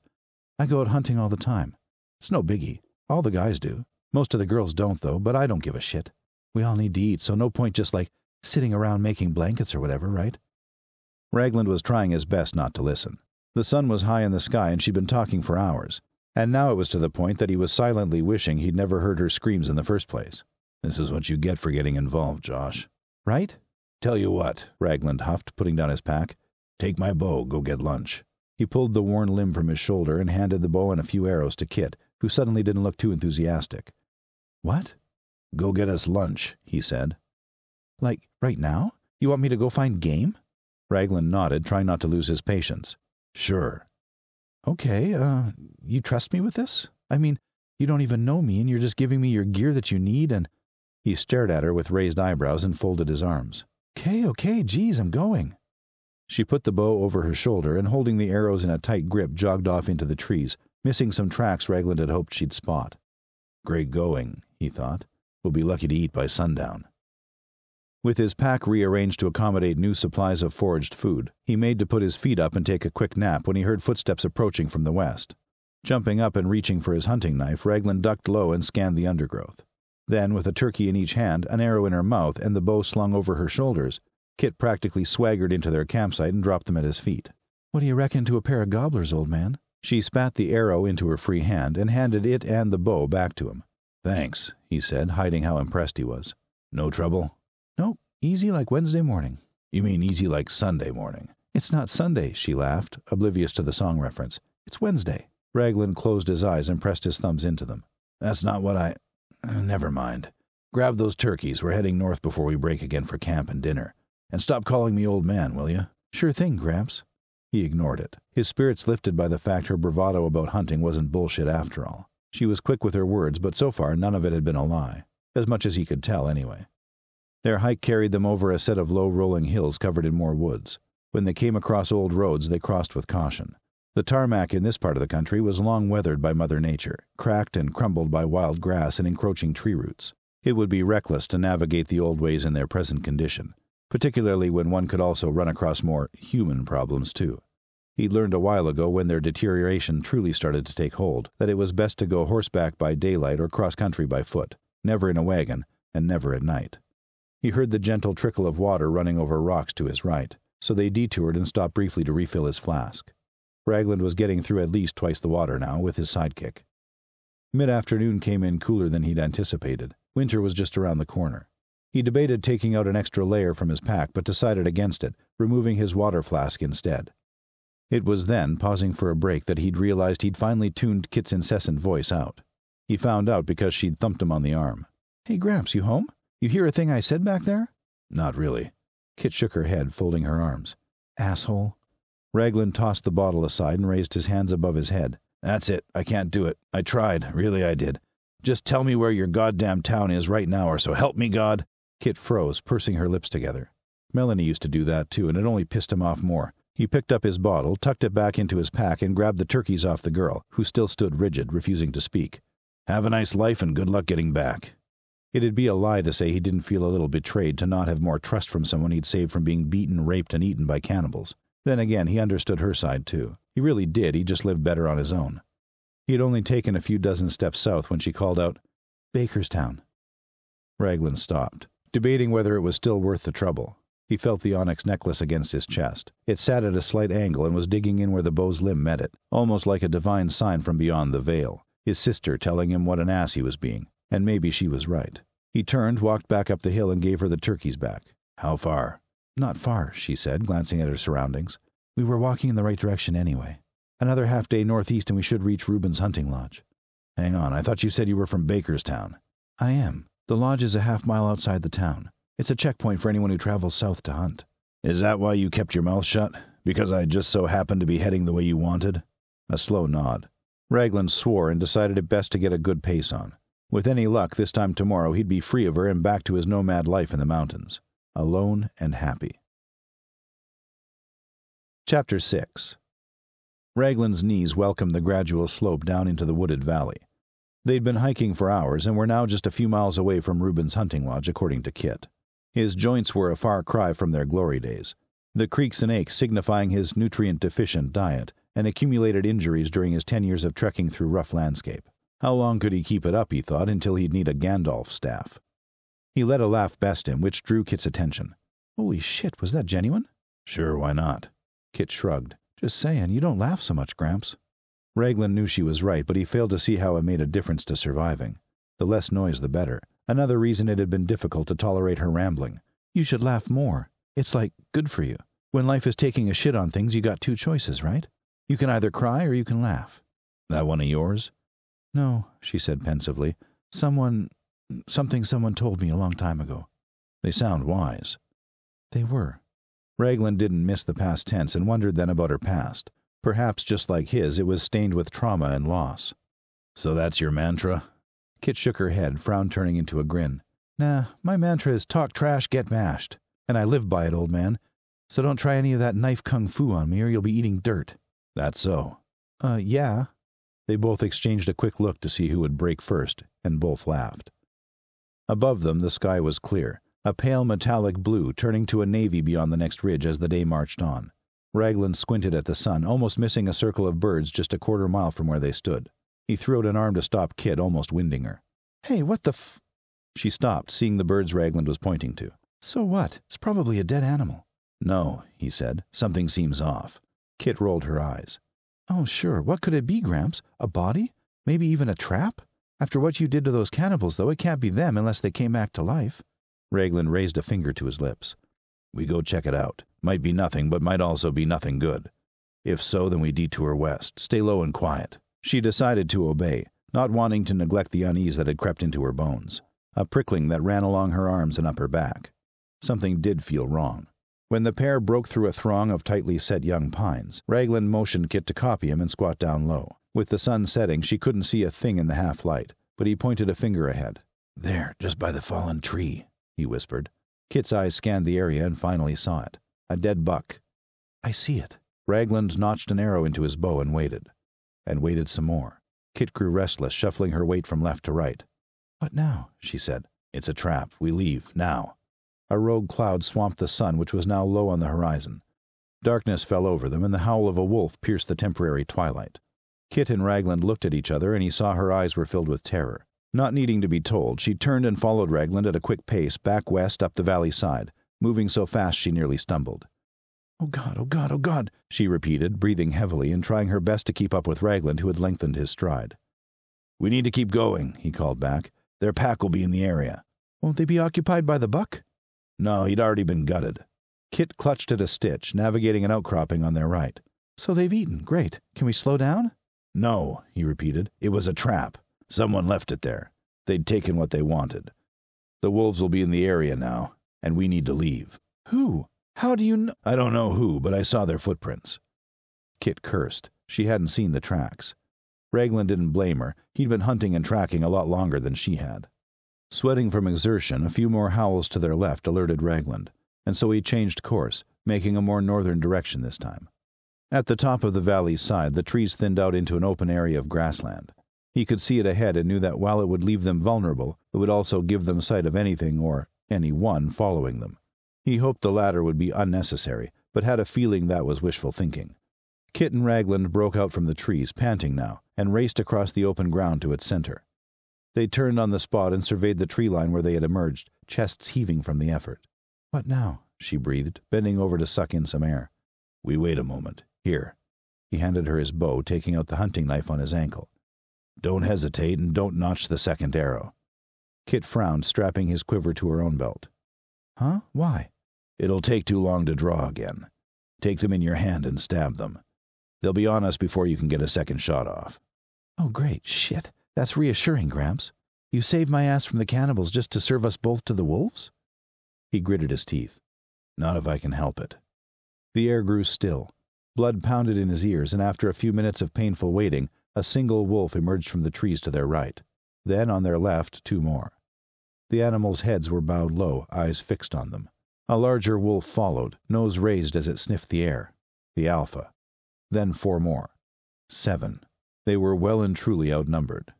I go out hunting all the time. It's no biggie. All the guys do. Most of the girls don't, though, but I don't give a shit. We all need to eat, so no point just like sitting around making blankets or whatever, right? Raglan was trying his best not to listen. The sun was high in the sky and she'd been talking for hours, and now it was to the point that he was silently wishing he'd never heard her screams in the first place. This is what you get for getting involved, Josh. Right? Tell you what, Raglan huffed, putting down his pack. Take my bow, go get lunch. He pulled the worn limb from his shoulder and handed the bow and a few arrows to Kit, who suddenly didn't look too enthusiastic. What? Go get us lunch, he said. Like, right now? You want me to go find game? Raglan nodded, trying not to lose his patience. Sure. Okay, uh, you trust me with this? I mean, you don't even know me and you're just giving me your gear that you need and. He stared at her with raised eyebrows and folded his arms. Okay, okay, geez, I'm going. She put the bow over her shoulder and, holding the arrows in a tight grip, jogged off into the trees, missing some tracks Raglan had hoped she'd spot. Great going, he thought. We'll be lucky to eat by sundown. With his pack rearranged to accommodate new supplies of foraged food, he made to put his feet up and take a quick nap when he heard footsteps approaching from the west. Jumping up and reaching for his hunting knife, Raglan ducked low and scanned the undergrowth. Then, with a turkey in each hand, an arrow in her mouth, and the bow slung over her shoulders, Kit practically swaggered into their campsite and dropped them at his feet. What do you reckon to a pair of gobblers, old man? She spat the arrow into her free hand and handed it and the bow back to him. Thanks, he said, hiding how impressed he was. No trouble? Easy like Wednesday morning. You mean easy like Sunday morning? It's not Sunday, she laughed, oblivious to the song reference. It's Wednesday. Raglan closed his eyes and pressed his thumbs into them. That's not what I. Uh, never mind. Grab those turkeys. We're heading north before we break again for camp and dinner. And stop calling me old man, will you? Sure thing, Gramps. He ignored it, his spirits lifted by the fact her bravado about hunting wasn't bullshit after all. She was quick with her words, but so far none of it had been a lie. As much as he could tell, anyway. Their hike carried them over a set of low rolling hills covered in more woods. When they came across old roads, they crossed with caution. The tarmac in this part of the country was long weathered by Mother Nature, cracked and crumbled by wild grass and encroaching tree roots. It would be reckless to navigate the old ways in their present condition, particularly when one could also run across more human problems, too. He'd learned a while ago, when their deterioration truly started to take hold, that it was best to go horseback by daylight or cross country by foot, never in a wagon, and never at night. He heard the gentle trickle of water running over rocks to his right, so they detoured and stopped briefly to refill his flask. Raglan was getting through at least twice the water now, with his sidekick. Mid afternoon came in cooler than he'd anticipated. Winter was just around the corner. He debated taking out an extra layer from his pack, but decided against it, removing his water flask instead. It was then, pausing for a break, that he'd realized he'd finally tuned Kit's incessant voice out. He found out because she'd thumped him on the arm. Hey, Gramps, you home? You hear a thing I said back there? Not really. Kit shook her head, folding her arms. Asshole. Raglan tossed the bottle aside and raised his hands above his head. That's it. I can't do it. I tried. Really, I did. Just tell me where your goddamn town is right now, or so help me God. Kit froze, pursing her lips together. Melanie used to do that too, and it only pissed him off more. He picked up his bottle, tucked it back into his pack, and grabbed the turkeys off the girl, who still stood rigid, refusing to speak. Have a nice life and good luck getting back. It'd be a lie to say he didn't feel a little betrayed to not have more trust from someone he'd saved from being beaten, raped, and eaten by cannibals. Then again, he understood her side too. He really did, he just lived better on his own. He had only taken a few dozen steps south when she called out, Bakerstown. Raglan stopped, debating whether it was still worth the trouble. He felt the onyx necklace against his chest. It sat at a slight angle and was digging in where the bow's limb met it, almost like a divine sign from beyond the veil, his sister telling him what an ass he was being, and maybe she was right. He turned, walked back up the hill, and gave her the turkeys back. How far? Not far, she said, glancing at her surroundings. We were walking in the right direction anyway. Another half day northeast and we should reach Reuben's hunting lodge. Hang on, I thought you said you were from Bakerstown. I am. The lodge is a half mile outside the town. It's a checkpoint for anyone who travels south to hunt. Is that why you kept your mouth shut? Because I just so happened to be heading the way you wanted? A slow nod. Raglan swore and decided it best to get a good pace on. With any luck, this time tomorrow he'd be free of her and back to his nomad life in the mountains, alone and happy. Chapter 6 Raglan's knees welcomed the gradual slope down into the wooded valley. They'd been hiking for hours and were now just a few miles away from Reuben's hunting lodge, according to Kit. His joints were a far cry from their glory days, the creaks and aches signifying his nutrient deficient diet and accumulated injuries during his ten years of trekking through rough landscape. How long could he keep it up, he thought, until he'd need a Gandalf staff? He let a laugh best him, which drew Kit's attention. Holy shit, was that genuine? Sure, why not? Kit shrugged. Just saying, you don't laugh so much, Gramps. Raglan knew she was right, but he failed to see how it made a difference to surviving. The less noise, the better. Another reason it had been difficult to tolerate her rambling. You should laugh more. It's like good for you. When life is taking a shit on things, you got two choices, right? You can either cry or you can laugh. That one of yours? No, she said pensively. Someone. something someone told me a long time ago. They sound wise. They were. Raglan didn't miss the past tense and wondered then about her past. Perhaps, just like his, it was stained with trauma and loss. So that's your mantra? Kit shook her head, frown turning into a grin. Nah, my mantra is talk trash, get mashed. And I live by it, old man. So don't try any of that knife kung fu on me or you'll be eating dirt. That's so. Uh, yeah. They both exchanged a quick look to see who would break first, and both laughed. Above them, the sky was clear, a pale metallic blue turning to a navy beyond the next ridge as the day marched on. Raglan squinted at the sun, almost missing a circle of birds just a quarter mile from where they stood. He threw out an arm to stop Kit, almost winding her. Hey, what the f. She stopped, seeing the birds Raglan was pointing to. So what? It's probably a dead animal. No, he said. Something seems off. Kit rolled her eyes. Oh, sure. What could it be, Gramps? A body? Maybe even a trap? After what you did to those cannibals, though, it can't be them unless they came back to life. Raglan raised a finger to his lips. We go check it out. Might be nothing, but might also be nothing good. If so, then we detour west. Stay low and quiet. She decided to obey, not wanting to neglect the unease that had crept into her bones, a prickling that ran along her arms and up her back. Something did feel wrong. When the pair broke through a throng of tightly set young pines, Raglan motioned Kit to copy him and squat down low. With the sun setting, she couldn't see a thing in the half light, but he pointed a finger ahead. There, just by the fallen tree, he whispered. Kit's eyes scanned the area and finally saw it a dead buck. I see it. Raglan notched an arrow into his bow and waited. And waited some more. Kit grew restless, shuffling her weight from left to right. What now? she said. It's a trap. We leave, now. A rogue cloud swamped the sun, which was now low on the horizon. Darkness fell over them, and the howl of a wolf pierced the temporary twilight. Kit and Raglan looked at each other, and he saw her eyes were filled with terror. Not needing to be told, she turned and followed Raglan at a quick pace back west up the valley side, moving so fast she nearly stumbled. Oh God, oh God, oh God, she repeated, breathing heavily and trying her best to keep up with Raglan, who had lengthened his stride. We need to keep going, he called back. Their pack will be in the area. Won't they be occupied by the buck? No, he'd already been gutted. Kit clutched at a stitch, navigating an outcropping on their right. So they've eaten. Great. Can we slow down? No, he repeated. It was a trap. Someone left it there. They'd taken what they wanted. The wolves will be in the area now, and we need to leave. Who? How do you know? I don't know who, but I saw their footprints. Kit cursed. She hadn't seen the tracks. Raglan didn't blame her. He'd been hunting and tracking a lot longer than she had. Sweating from exertion, a few more howls to their left alerted Raglan, and so he changed course, making a more northern direction this time. At the top of the valley's side, the trees thinned out into an open area of grassland. He could see it ahead and knew that while it would leave them vulnerable, it would also give them sight of anything or anyone following them. He hoped the latter would be unnecessary, but had a feeling that was wishful thinking. Kit and Raglan broke out from the trees, panting now, and raced across the open ground to its center. They turned on the spot and surveyed the tree line where they had emerged, chests heaving from the effort. What now? she breathed, bending over to suck in some air. We wait a moment. Here. He handed her his bow, taking out the hunting knife on his ankle. Don't hesitate and don't notch the second arrow. Kit frowned, strapping his quiver to her own belt. Huh? Why? It'll take too long to draw again. Take them in your hand and stab them. They'll be on us before you can get a second shot off. Oh, great. Shit. That's reassuring, Gramps. You saved my ass from the cannibals just to serve us both to the wolves? He gritted his teeth. Not if I can help it. The air grew still. Blood pounded in his ears, and after a few minutes of painful waiting, a single wolf emerged from the trees to their right. Then, on their left, two more. The animals' heads were bowed low, eyes fixed on them. A larger wolf followed, nose raised as it sniffed the air. The alpha. Then four more. Seven. They were well and truly outnumbered.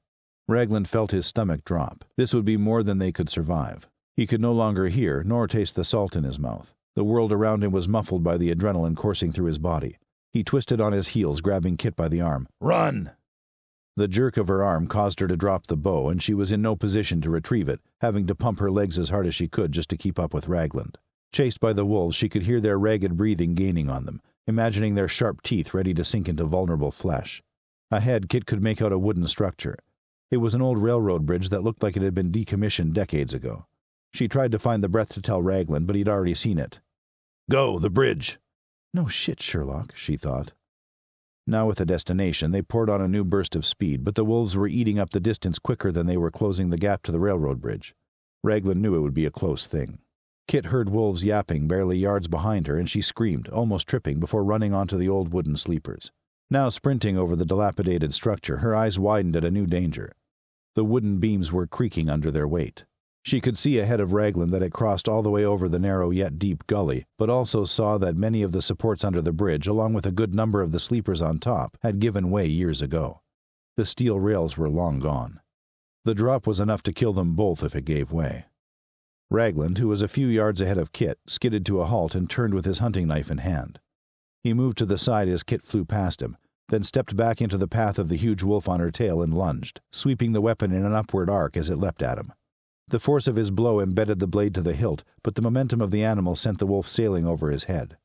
Raglan felt his stomach drop. This would be more than they could survive. He could no longer hear, nor taste the salt in his mouth. The world around him was muffled by the adrenaline coursing through his body. He twisted on his heels, grabbing Kit by the arm. Run! The jerk of her arm caused her to drop the bow, and she was in no position to retrieve it, having to pump her legs as hard as she could just to keep up with Raglan. Chased by the wolves, she could hear their ragged breathing gaining on them, imagining their sharp teeth ready to sink into vulnerable flesh. Ahead, Kit could make out a wooden structure. It was an old railroad bridge that looked like it had been decommissioned decades ago. She tried to find the breath to tell Raglan, but he'd already seen it. Go, the bridge! No shit, Sherlock, she thought. Now with a destination, they poured on a new burst of speed, but the wolves were eating up the distance quicker than they were closing the gap to the railroad bridge. Raglan knew it would be a close thing. Kit heard wolves yapping barely yards behind her, and she screamed, almost tripping, before running onto the old wooden sleepers. Now sprinting over the dilapidated structure, her eyes widened at a new danger. The wooden beams were creaking under their weight. She could see ahead of Raglan that it crossed all the way over the narrow yet deep gully, but also saw that many of the supports under the bridge, along with a good number of the sleepers on top, had given way years ago. The steel rails were long gone. The drop was enough to kill them both if it gave way. Raglan, who was a few yards ahead of Kit, skidded to a halt and turned with his hunting knife in hand. He moved to the side as Kit flew past him, then stepped back into the path of the huge wolf on her tail and lunged, sweeping the weapon in an upward arc as it leapt at him. The force of his blow embedded the blade to the hilt, but the momentum of the animal sent the wolf sailing over his head.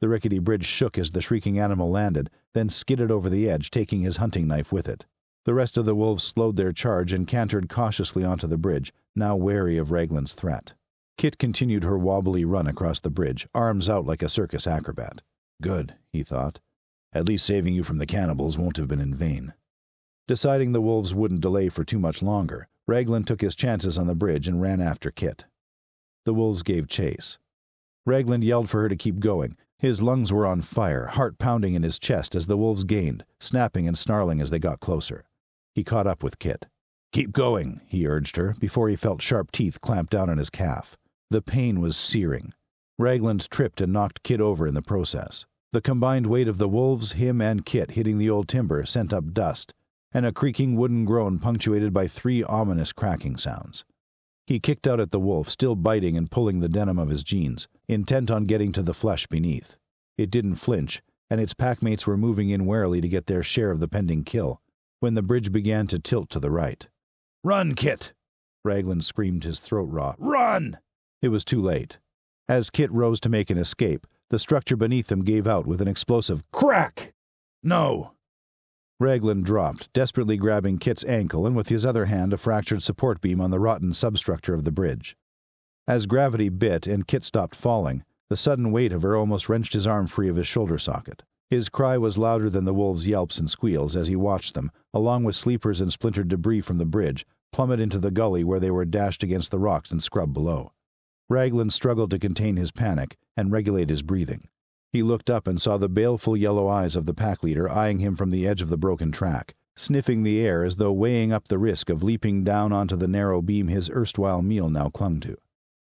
The rickety bridge shook as the shrieking animal landed, then skidded over the edge, taking his hunting knife with it. The rest of the wolves slowed their charge and cantered cautiously onto the bridge, now wary of Raglan's threat. Kit continued her wobbly run across the bridge, arms out like a circus acrobat. Good, he thought. At least saving you from the cannibals won't have been in vain. Deciding the wolves wouldn't delay for too much longer, Raglan took his chances on the bridge and ran after Kit. The wolves gave chase. Raglan yelled for her to keep going. His lungs were on fire, heart pounding in his chest as the wolves gained, snapping and snarling as they got closer. He caught up with Kit. Keep going, he urged her, before he felt sharp teeth clamp down on his calf. The pain was searing. Raglan tripped and knocked Kit over in the process. The combined weight of the wolves, him, and Kit hitting the old timber sent up dust, and a creaking wooden groan punctuated by three ominous cracking sounds. He kicked out at the wolf, still biting and pulling the denim of his jeans, intent on getting to the flesh beneath. It didn't flinch, and its packmates were moving in warily to get their share of the pending kill, when the bridge began to tilt to the right. Run, Kit! Raglan screamed, his throat raw. Run! It was too late. As Kit rose to make an escape, the structure beneath them gave out with an explosive crack. No! Raglan dropped, desperately grabbing Kit's ankle and with his other hand a fractured support beam on the rotten substructure of the bridge. As gravity bit and Kit stopped falling, the sudden weight of her almost wrenched his arm free of his shoulder socket. His cry was louder than the wolves' yelps and squeals as he watched them, along with sleepers and splintered debris from the bridge, plummet into the gully where they were dashed against the rocks and scrub below. Raglan struggled to contain his panic and regulate his breathing. He looked up and saw the baleful yellow eyes of the pack leader eyeing him from the edge of the broken track, sniffing the air as though weighing up the risk of leaping down onto the narrow beam his erstwhile meal now clung to.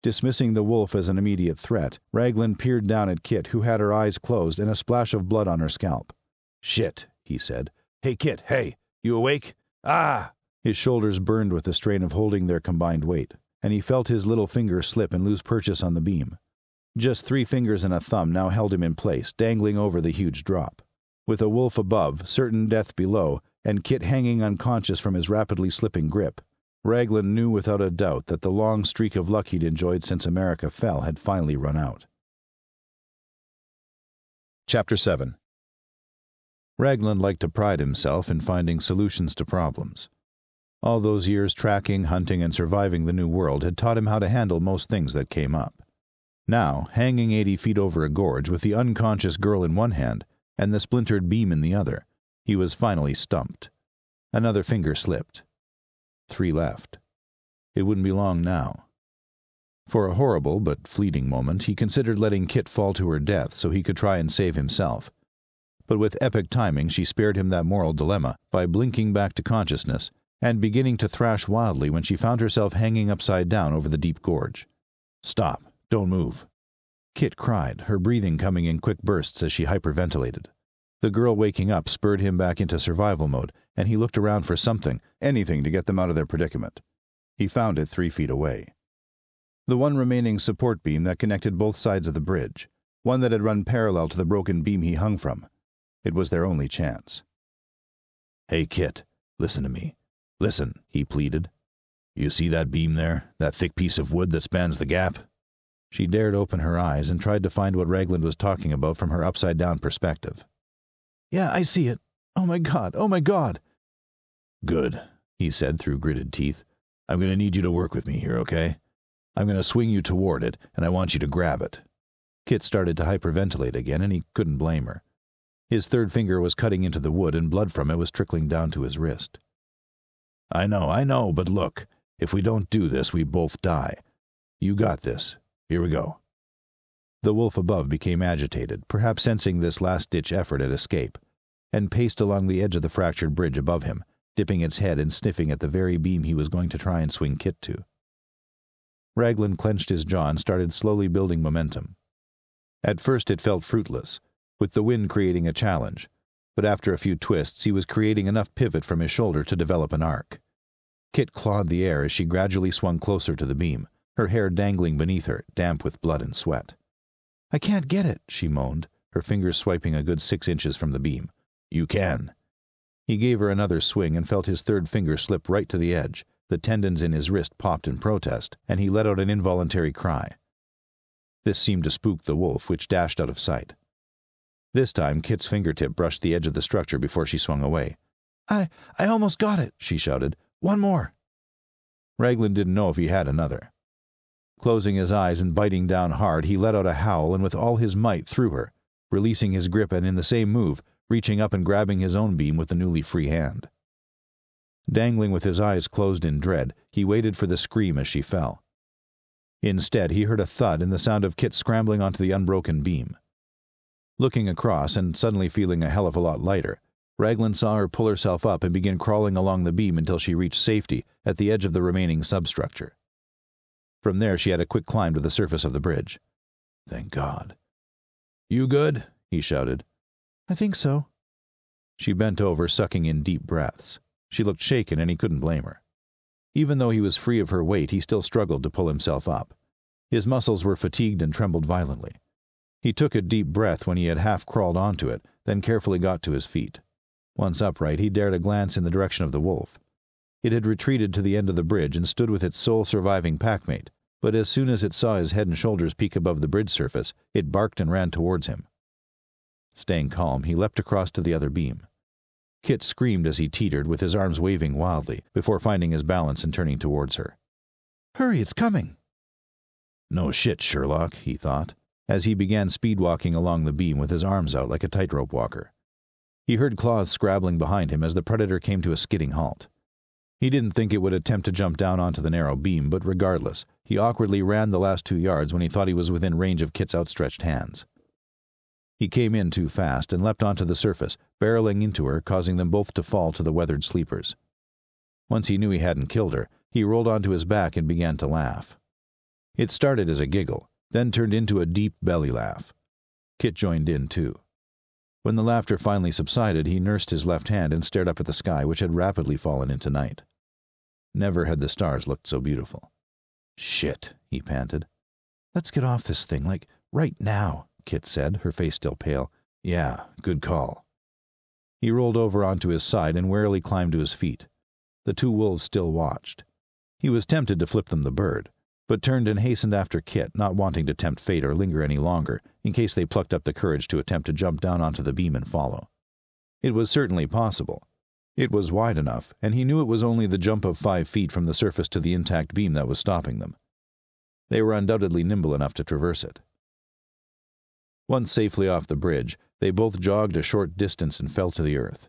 Dismissing the wolf as an immediate threat, Raglan peered down at Kit, who had her eyes closed and a splash of blood on her scalp. Shit, he said. Hey, Kit, hey, you awake? Ah! His shoulders burned with the strain of holding their combined weight and he felt his little finger slip and lose purchase on the beam. Just three fingers and a thumb now held him in place, dangling over the huge drop. With a wolf above, certain death below, and Kit hanging unconscious from his rapidly slipping grip, Raglan knew without a doubt that the long streak of luck he'd enjoyed since America fell had finally run out. Chapter 7 Raglan liked to pride himself in finding solutions to problems. All those years tracking, hunting, and surviving the New World had taught him how to handle most things that came up. Now, hanging eighty feet over a gorge with the unconscious girl in one hand and the splintered beam in the other, he was finally stumped. Another finger slipped. Three left. It wouldn't be long now. For a horrible but fleeting moment, he considered letting Kit fall to her death so he could try and save himself. But with epic timing, she spared him that moral dilemma by blinking back to consciousness and beginning to thrash wildly when she found herself hanging upside down over the deep gorge. Stop! Don't move! Kit cried, her breathing coming in quick bursts as she hyperventilated. The girl waking up spurred him back into survival mode, and he looked around for something, anything to get them out of their predicament. He found it three feet away. The one remaining support beam that connected both sides of the bridge, one that had run parallel to the broken beam he hung from. It was their only chance. Hey, Kit, listen to me. Listen, he pleaded. You see that beam there, that thick piece of wood that spans the gap? She dared open her eyes and tried to find what Raglan was talking about from her upside down perspective. Yeah, I see it. Oh my god, oh my god. Good, he said through gritted teeth. I'm going to need you to work with me here, okay? I'm going to swing you toward it, and I want you to grab it. Kit started to hyperventilate again, and he couldn't blame her. His third finger was cutting into the wood, and blood from it was trickling down to his wrist. I know, I know, but look, if we don't do this, we both die. You got this. Here we go. The wolf above became agitated, perhaps sensing this last ditch effort at escape, and paced along the edge of the fractured bridge above him, dipping its head and sniffing at the very beam he was going to try and swing Kit to. Raglan clenched his jaw and started slowly building momentum. At first it felt fruitless, with the wind creating a challenge, but after a few twists he was creating enough pivot from his shoulder to develop an arc. Kit clawed the air as she gradually swung closer to the beam, her hair dangling beneath her, damp with blood and sweat. I can't get it, she moaned, her fingers swiping a good six inches from the beam. You can. He gave her another swing and felt his third finger slip right to the edge. The tendons in his wrist popped in protest, and he let out an involuntary cry. This seemed to spook the wolf, which dashed out of sight. This time, Kit's fingertip brushed the edge of the structure before she swung away. I I almost got it, she shouted. One more. Raglan didn't know if he had another. Closing his eyes and biting down hard, he let out a howl and with all his might threw her, releasing his grip and in the same move, reaching up and grabbing his own beam with the newly free hand. Dangling with his eyes closed in dread, he waited for the scream as she fell. Instead, he heard a thud and the sound of Kit scrambling onto the unbroken beam. Looking across and suddenly feeling a hell of a lot lighter, Raglan saw her pull herself up and begin crawling along the beam until she reached safety at the edge of the remaining substructure. From there, she had a quick climb to the surface of the bridge. Thank God. You good? he shouted. I think so. She bent over, sucking in deep breaths. She looked shaken, and he couldn't blame her. Even though he was free of her weight, he still struggled to pull himself up. His muscles were fatigued and trembled violently. He took a deep breath when he had half crawled onto it, then carefully got to his feet. Once upright, he dared a glance in the direction of the wolf. It had retreated to the end of the bridge and stood with its sole surviving packmate, but as soon as it saw his head and shoulders peek above the bridge surface, it barked and ran towards him. Staying calm, he leapt across to the other beam. Kit screamed as he teetered, with his arms waving wildly, before finding his balance and turning towards her. Hurry, it's coming! No shit, Sherlock, he thought, as he began speed walking along the beam with his arms out like a tightrope walker. He heard claws scrabbling behind him as the predator came to a skidding halt. He didn't think it would attempt to jump down onto the narrow beam, but regardless, he awkwardly ran the last two yards when he thought he was within range of Kit's outstretched hands. He came in too fast and leapt onto the surface, barreling into her, causing them both to fall to the weathered sleepers. Once he knew he hadn't killed her, he rolled onto his back and began to laugh. It started as a giggle, then turned into a deep belly laugh. Kit joined in, too. When the laughter finally subsided, he nursed his left hand and stared up at the sky, which had rapidly fallen into night. Never had the stars looked so beautiful. Shit, he panted. Let's get off this thing, like right now, Kit said, her face still pale. Yeah, good call. He rolled over onto his side and warily climbed to his feet. The two wolves still watched. He was tempted to flip them the bird, but turned and hastened after Kit, not wanting to tempt fate or linger any longer, in case they plucked up the courage to attempt to jump down onto the beam and follow. It was certainly possible. It was wide enough, and he knew it was only the jump of five feet from the surface to the intact beam that was stopping them. They were undoubtedly nimble enough to traverse it. Once safely off the bridge, they both jogged a short distance and fell to the earth.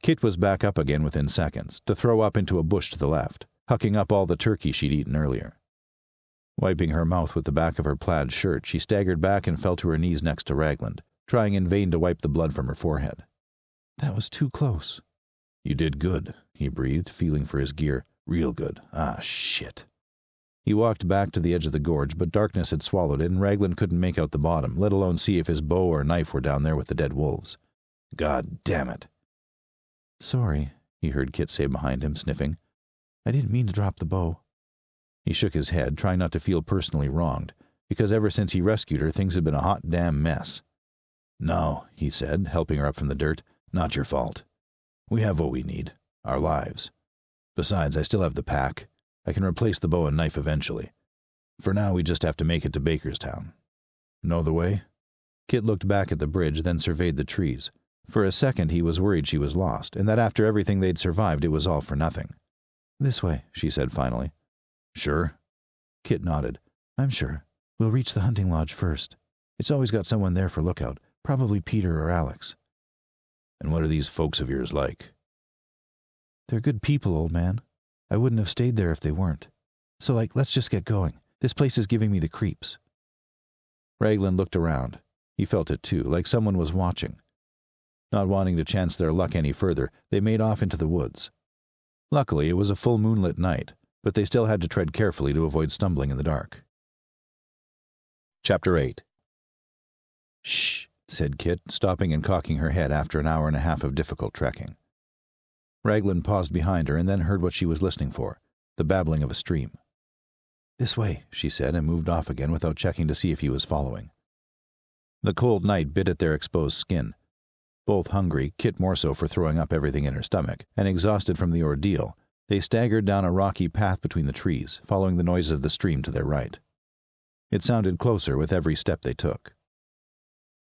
Kit was back up again within seconds, to throw up into a bush to the left, hucking up all the turkey she'd eaten earlier. Wiping her mouth with the back of her plaid shirt, she staggered back and fell to her knees next to Raglan, trying in vain to wipe the blood from her forehead. That was too close. You did good, he breathed, feeling for his gear. Real good. Ah, shit. He walked back to the edge of the gorge, but darkness had swallowed it, and Raglan couldn't make out the bottom, let alone see if his bow or knife were down there with the dead wolves. God damn it. Sorry, he heard Kit say behind him, sniffing. I didn't mean to drop the bow. He shook his head, trying not to feel personally wronged, because ever since he rescued her, things had been a hot damn mess. No, he said, helping her up from the dirt. Not your fault. We have what we need our lives. Besides, I still have the pack. I can replace the bow and knife eventually. For now, we just have to make it to Bakerstown. Know the way? Kit looked back at the bridge, then surveyed the trees. For a second, he was worried she was lost, and that after everything they'd survived, it was all for nothing. This way, she said finally. Sure? Kit nodded. I'm sure. We'll reach the hunting lodge first. It's always got someone there for lookout, probably Peter or Alex. And what are these folks of yours like? They're good people, old man. I wouldn't have stayed there if they weren't. So, like, let's just get going. This place is giving me the creeps. Raglan looked around. He felt it too, like someone was watching. Not wanting to chance their luck any further, they made off into the woods. Luckily, it was a full moonlit night, but they still had to tread carefully to avoid stumbling in the dark. Chapter 8 Shh, said Kit, stopping and cocking her head after an hour and a half of difficult trekking. Raglan paused behind her and then heard what she was listening for the babbling of a stream. This way, she said, and moved off again without checking to see if he was following. The cold night bit at their exposed skin. Both hungry, Kit more so for throwing up everything in her stomach, and exhausted from the ordeal, they staggered down a rocky path between the trees, following the noise of the stream to their right. It sounded closer with every step they took.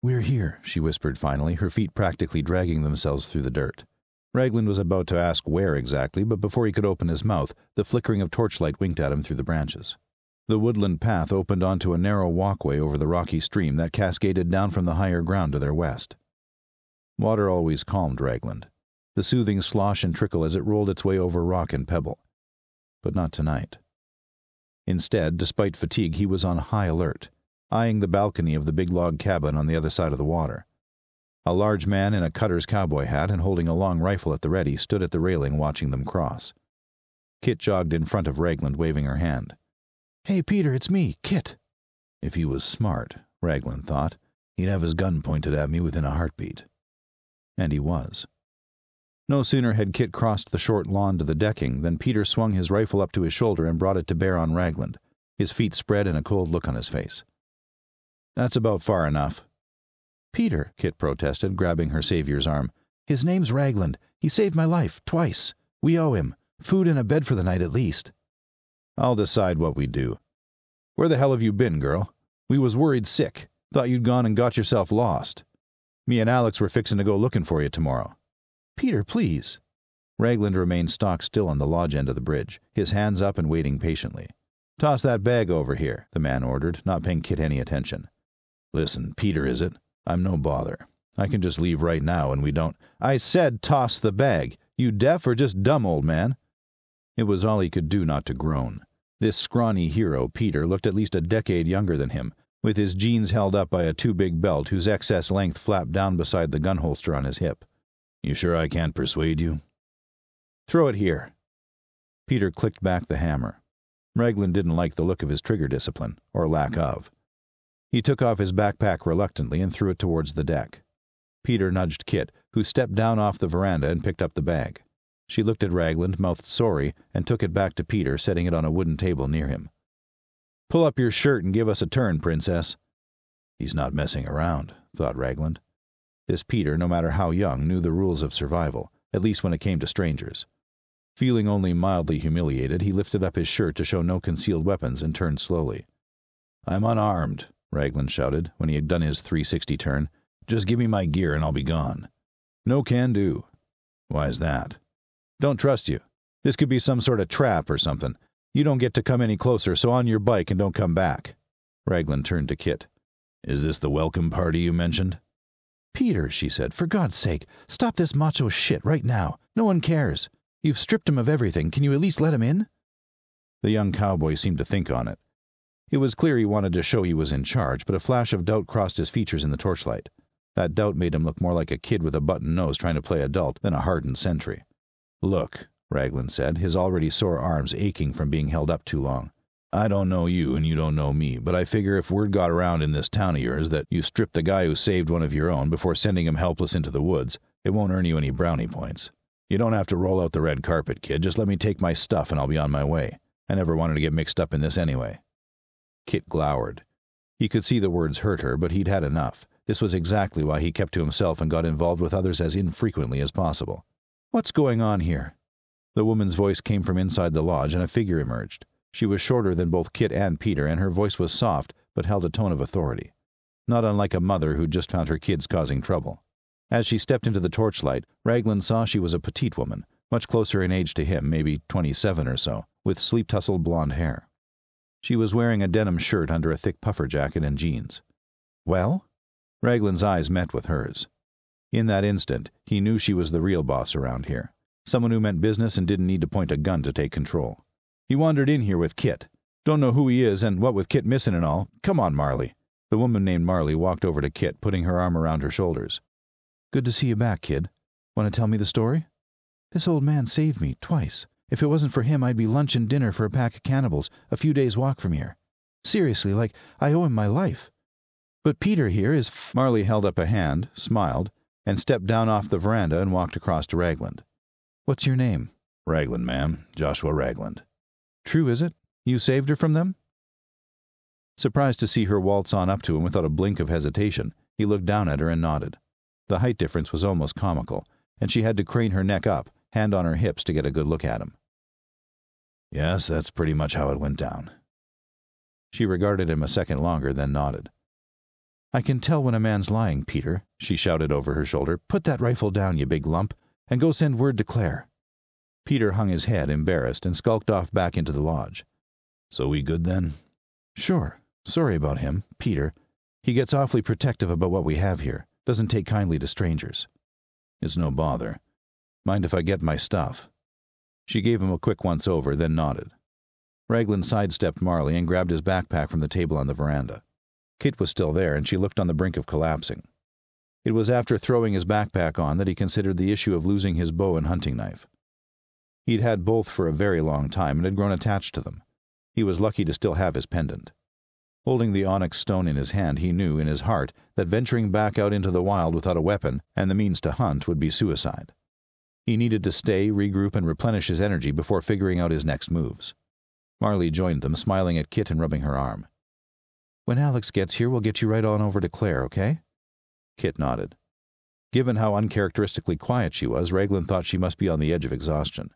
We're here, she whispered finally, her feet practically dragging themselves through the dirt. Raglan was about to ask where exactly, but before he could open his mouth, the flickering of torchlight winked at him through the branches. The woodland path opened onto a narrow walkway over the rocky stream that cascaded down from the higher ground to their west. Water always calmed Raglan, the soothing slosh and trickle as it rolled its way over rock and pebble. But not tonight. Instead, despite fatigue, he was on high alert, eyeing the balcony of the big log cabin on the other side of the water. A large man in a cutter's cowboy hat and holding a long rifle at the ready stood at the railing watching them cross. Kit jogged in front of Raglan, waving her hand. Hey, Peter, it's me, Kit. If he was smart, Raglan thought, he'd have his gun pointed at me within a heartbeat. And he was. No sooner had Kit crossed the short lawn to the decking than Peter swung his rifle up to his shoulder and brought it to bear on Raglan, his feet spread and a cold look on his face. That's about far enough, Peter, Kit protested, grabbing her savior's arm. His name's Raglan. He saved my life, twice. We owe him. Food and a bed for the night at least. I'll decide what we do. Where the hell have you been, girl? We was worried sick. Thought you'd gone and got yourself lost. Me and Alex were fixin' to go lookin' for you tomorrow. Peter, please. Raglan remained stock still on the lodge end of the bridge, his hands up and waiting patiently. Toss that bag over here, the man ordered, not paying Kit any attention. Listen, Peter, is it? I'm no bother. I can just leave right now and we don't. I said toss the bag. You deaf or just dumb, old man? It was all he could do not to groan. This scrawny hero, Peter, looked at least a decade younger than him, with his jeans held up by a too big belt whose excess length flapped down beside the gun holster on his hip. You sure I can't persuade you? Throw it here. Peter clicked back the hammer. Raglan didn't like the look of his trigger discipline, or lack of. He took off his backpack reluctantly and threw it towards the deck. Peter nudged Kit, who stepped down off the veranda and picked up the bag. She looked at Raglan, mouthed sorry, and took it back to Peter, setting it on a wooden table near him. Pull up your shirt and give us a turn, Princess. He's not messing around, thought Raglan. This Peter, no matter how young, knew the rules of survival, at least when it came to strangers. Feeling only mildly humiliated, he lifted up his shirt to show no concealed weapons and turned slowly. I'm unarmed, Raglan shouted when he had done his 360 turn. Just give me my gear and I'll be gone. No can do. Why's that? Don't trust you. This could be some sort of trap or something. You don't get to come any closer, so on your bike and don't come back. Raglan turned to Kit. Is this the welcome party you mentioned? Peter, she said, for God's sake, stop this macho shit right now. No one cares. You've stripped him of everything. Can you at least let him in? The young cowboy seemed to think on it. It was clear he wanted to show he was in charge, but a flash of doubt crossed his features in the torchlight. That doubt made him look more like a kid with a button nose trying to play adult than a hardened sentry. Look, Raglan said, his already sore arms aching from being held up too long. I don't know you and you don't know me, but I figure if word got around in this town of yours that you stripped the guy who saved one of your own before sending him helpless into the woods, it won't earn you any brownie points. You don't have to roll out the red carpet, kid. Just let me take my stuff and I'll be on my way. I never wanted to get mixed up in this anyway. Kit glowered. He could see the words hurt her, but he'd had enough. This was exactly why he kept to himself and got involved with others as infrequently as possible. What's going on here? The woman's voice came from inside the lodge, and a figure emerged. She was shorter than both Kit and Peter, and her voice was soft, but held a tone of authority. Not unlike a mother who'd just found her kids causing trouble. As she stepped into the torchlight, Raglan saw she was a petite woman, much closer in age to him, maybe twenty seven or so, with sleep tousled blonde hair. She was wearing a denim shirt under a thick puffer jacket and jeans. Well? Raglan's eyes met with hers. In that instant, he knew she was the real boss around here. Someone who meant business and didn't need to point a gun to take control. He wandered in here with Kit. Don't know who he is, and what with Kit missing and all. Come on, Marley. The woman named Marley walked over to Kit, putting her arm around her shoulders. Good to see you back, kid. Want to tell me the story? This old man saved me, twice. If it wasn't for him, I'd be lunch and dinner for a pack of cannibals a few days' walk from here. Seriously, like I owe him my life. But Peter here is. F- Marley held up a hand, smiled, and stepped down off the veranda and walked across to Raglan. What's your name? Raglan, ma'am. Joshua Raglan. True, is it? You saved her from them? Surprised to see her waltz on up to him without a blink of hesitation, he looked down at her and nodded. The height difference was almost comical, and she had to crane her neck up hand on her hips to get a good look at him. Yes, that's pretty much how it went down. She regarded him a second longer, then nodded. I can tell when a man's lying, Peter, she shouted over her shoulder. Put that rifle down, you big lump. and go send word to Claire. Peter hung his head, embarrassed, and skulked off back into the lodge. So we good then? Sure. Sorry about him, Peter. He gets awfully protective about what we have here. Doesn't take kindly to strangers. It's no bother. Mind if I get my stuff? She gave him a quick once over, then nodded. Raglan sidestepped Marley and grabbed his backpack from the table on the veranda. Kit was still there, and she looked on the brink of collapsing. It was after throwing his backpack on that he considered the issue of losing his bow and hunting knife. He'd had both for a very long time and had grown attached to them. He was lucky to still have his pendant. Holding the onyx stone in his hand, he knew in his heart that venturing back out into the wild without a weapon and the means to hunt would be suicide. He needed to stay, regroup, and replenish his energy before figuring out his next moves. Marley joined them, smiling at Kit and rubbing her arm. When Alex gets here, we'll get you right on over to Claire, okay? Kit nodded. Given how uncharacteristically quiet she was, Raglan thought she must be on the edge of exhaustion.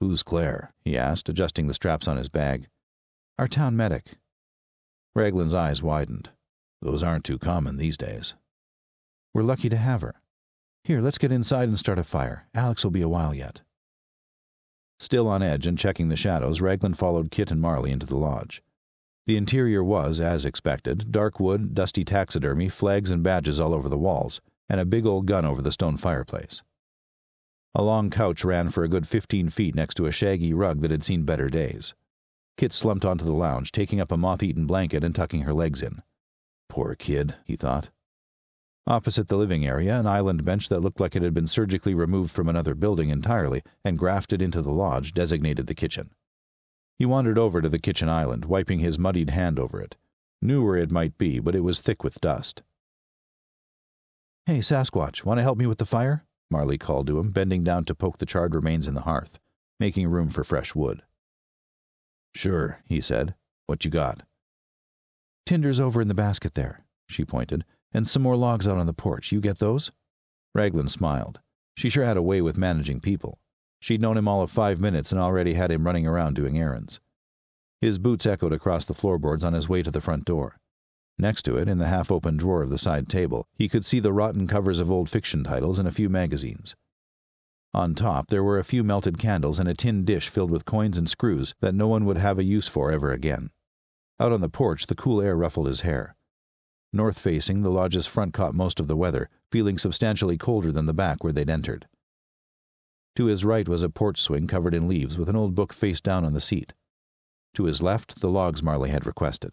Who's Claire? he asked, adjusting the straps on his bag. Our town medic. Raglan's eyes widened. Those aren't too common these days. We're lucky to have her. Here, let's get inside and start a fire. Alex will be a while yet. Still on edge and checking the shadows, Raglan followed Kit and Marley into the lodge. The interior was, as expected, dark wood, dusty taxidermy, flags and badges all over the walls, and a big old gun over the stone fireplace. A long couch ran for a good fifteen feet next to a shaggy rug that had seen better days. Kit slumped onto the lounge, taking up a moth eaten blanket and tucking her legs in. Poor kid, he thought. Opposite the living area, an island bench that looked like it had been surgically removed from another building entirely and grafted into the lodge designated the kitchen. He wandered over to the kitchen island, wiping his muddied hand over it. Knew where it might be, but it was thick with dust. Hey, Sasquatch, want to help me with the fire? Marley called to him, bending down to poke the charred remains in the hearth, making room for fresh wood. Sure, he said. What you got? Tinder's over in the basket there, she pointed and some more logs out on the porch. You get those? Raglan smiled. She sure had a way with managing people. She'd known him all of five minutes and already had him running around doing errands. His boots echoed across the floorboards on his way to the front door. Next to it, in the half open drawer of the side table, he could see the rotten covers of old fiction titles and a few magazines. On top, there were a few melted candles and a tin dish filled with coins and screws that no one would have a use for ever again. Out on the porch, the cool air ruffled his hair. North facing, the lodge's front caught most of the weather, feeling substantially colder than the back where they'd entered. To his right was a porch swing covered in leaves with an old book face down on the seat. To his left, the logs Marley had requested.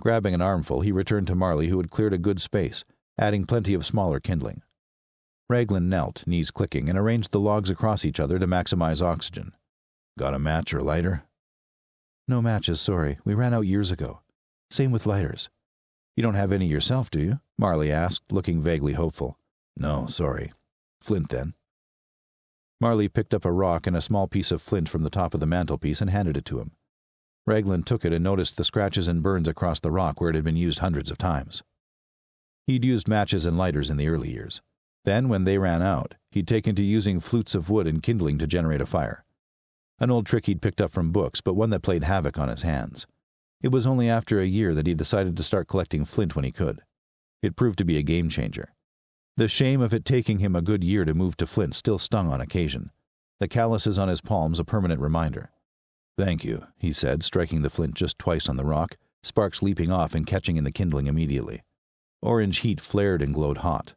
Grabbing an armful, he returned to Marley, who had cleared a good space, adding plenty of smaller kindling. Raglan knelt, knees clicking, and arranged the logs across each other to maximize oxygen. Got a match or lighter? No matches, sorry. We ran out years ago. Same with lighters. You don't have any yourself, do you? Marley asked, looking vaguely hopeful. No, sorry. Flint, then. Marley picked up a rock and a small piece of flint from the top of the mantelpiece and handed it to him. Raglan took it and noticed the scratches and burns across the rock where it had been used hundreds of times. He'd used matches and lighters in the early years. Then, when they ran out, he'd taken to using flutes of wood and kindling to generate a fire. An old trick he'd picked up from books, but one that played havoc on his hands. It was only after a year that he decided to start collecting flint when he could. It proved to be a game changer. The shame of it taking him a good year to move to flint still stung on occasion, the calluses on his palms a permanent reminder. Thank you, he said, striking the flint just twice on the rock, sparks leaping off and catching in the kindling immediately. Orange heat flared and glowed hot.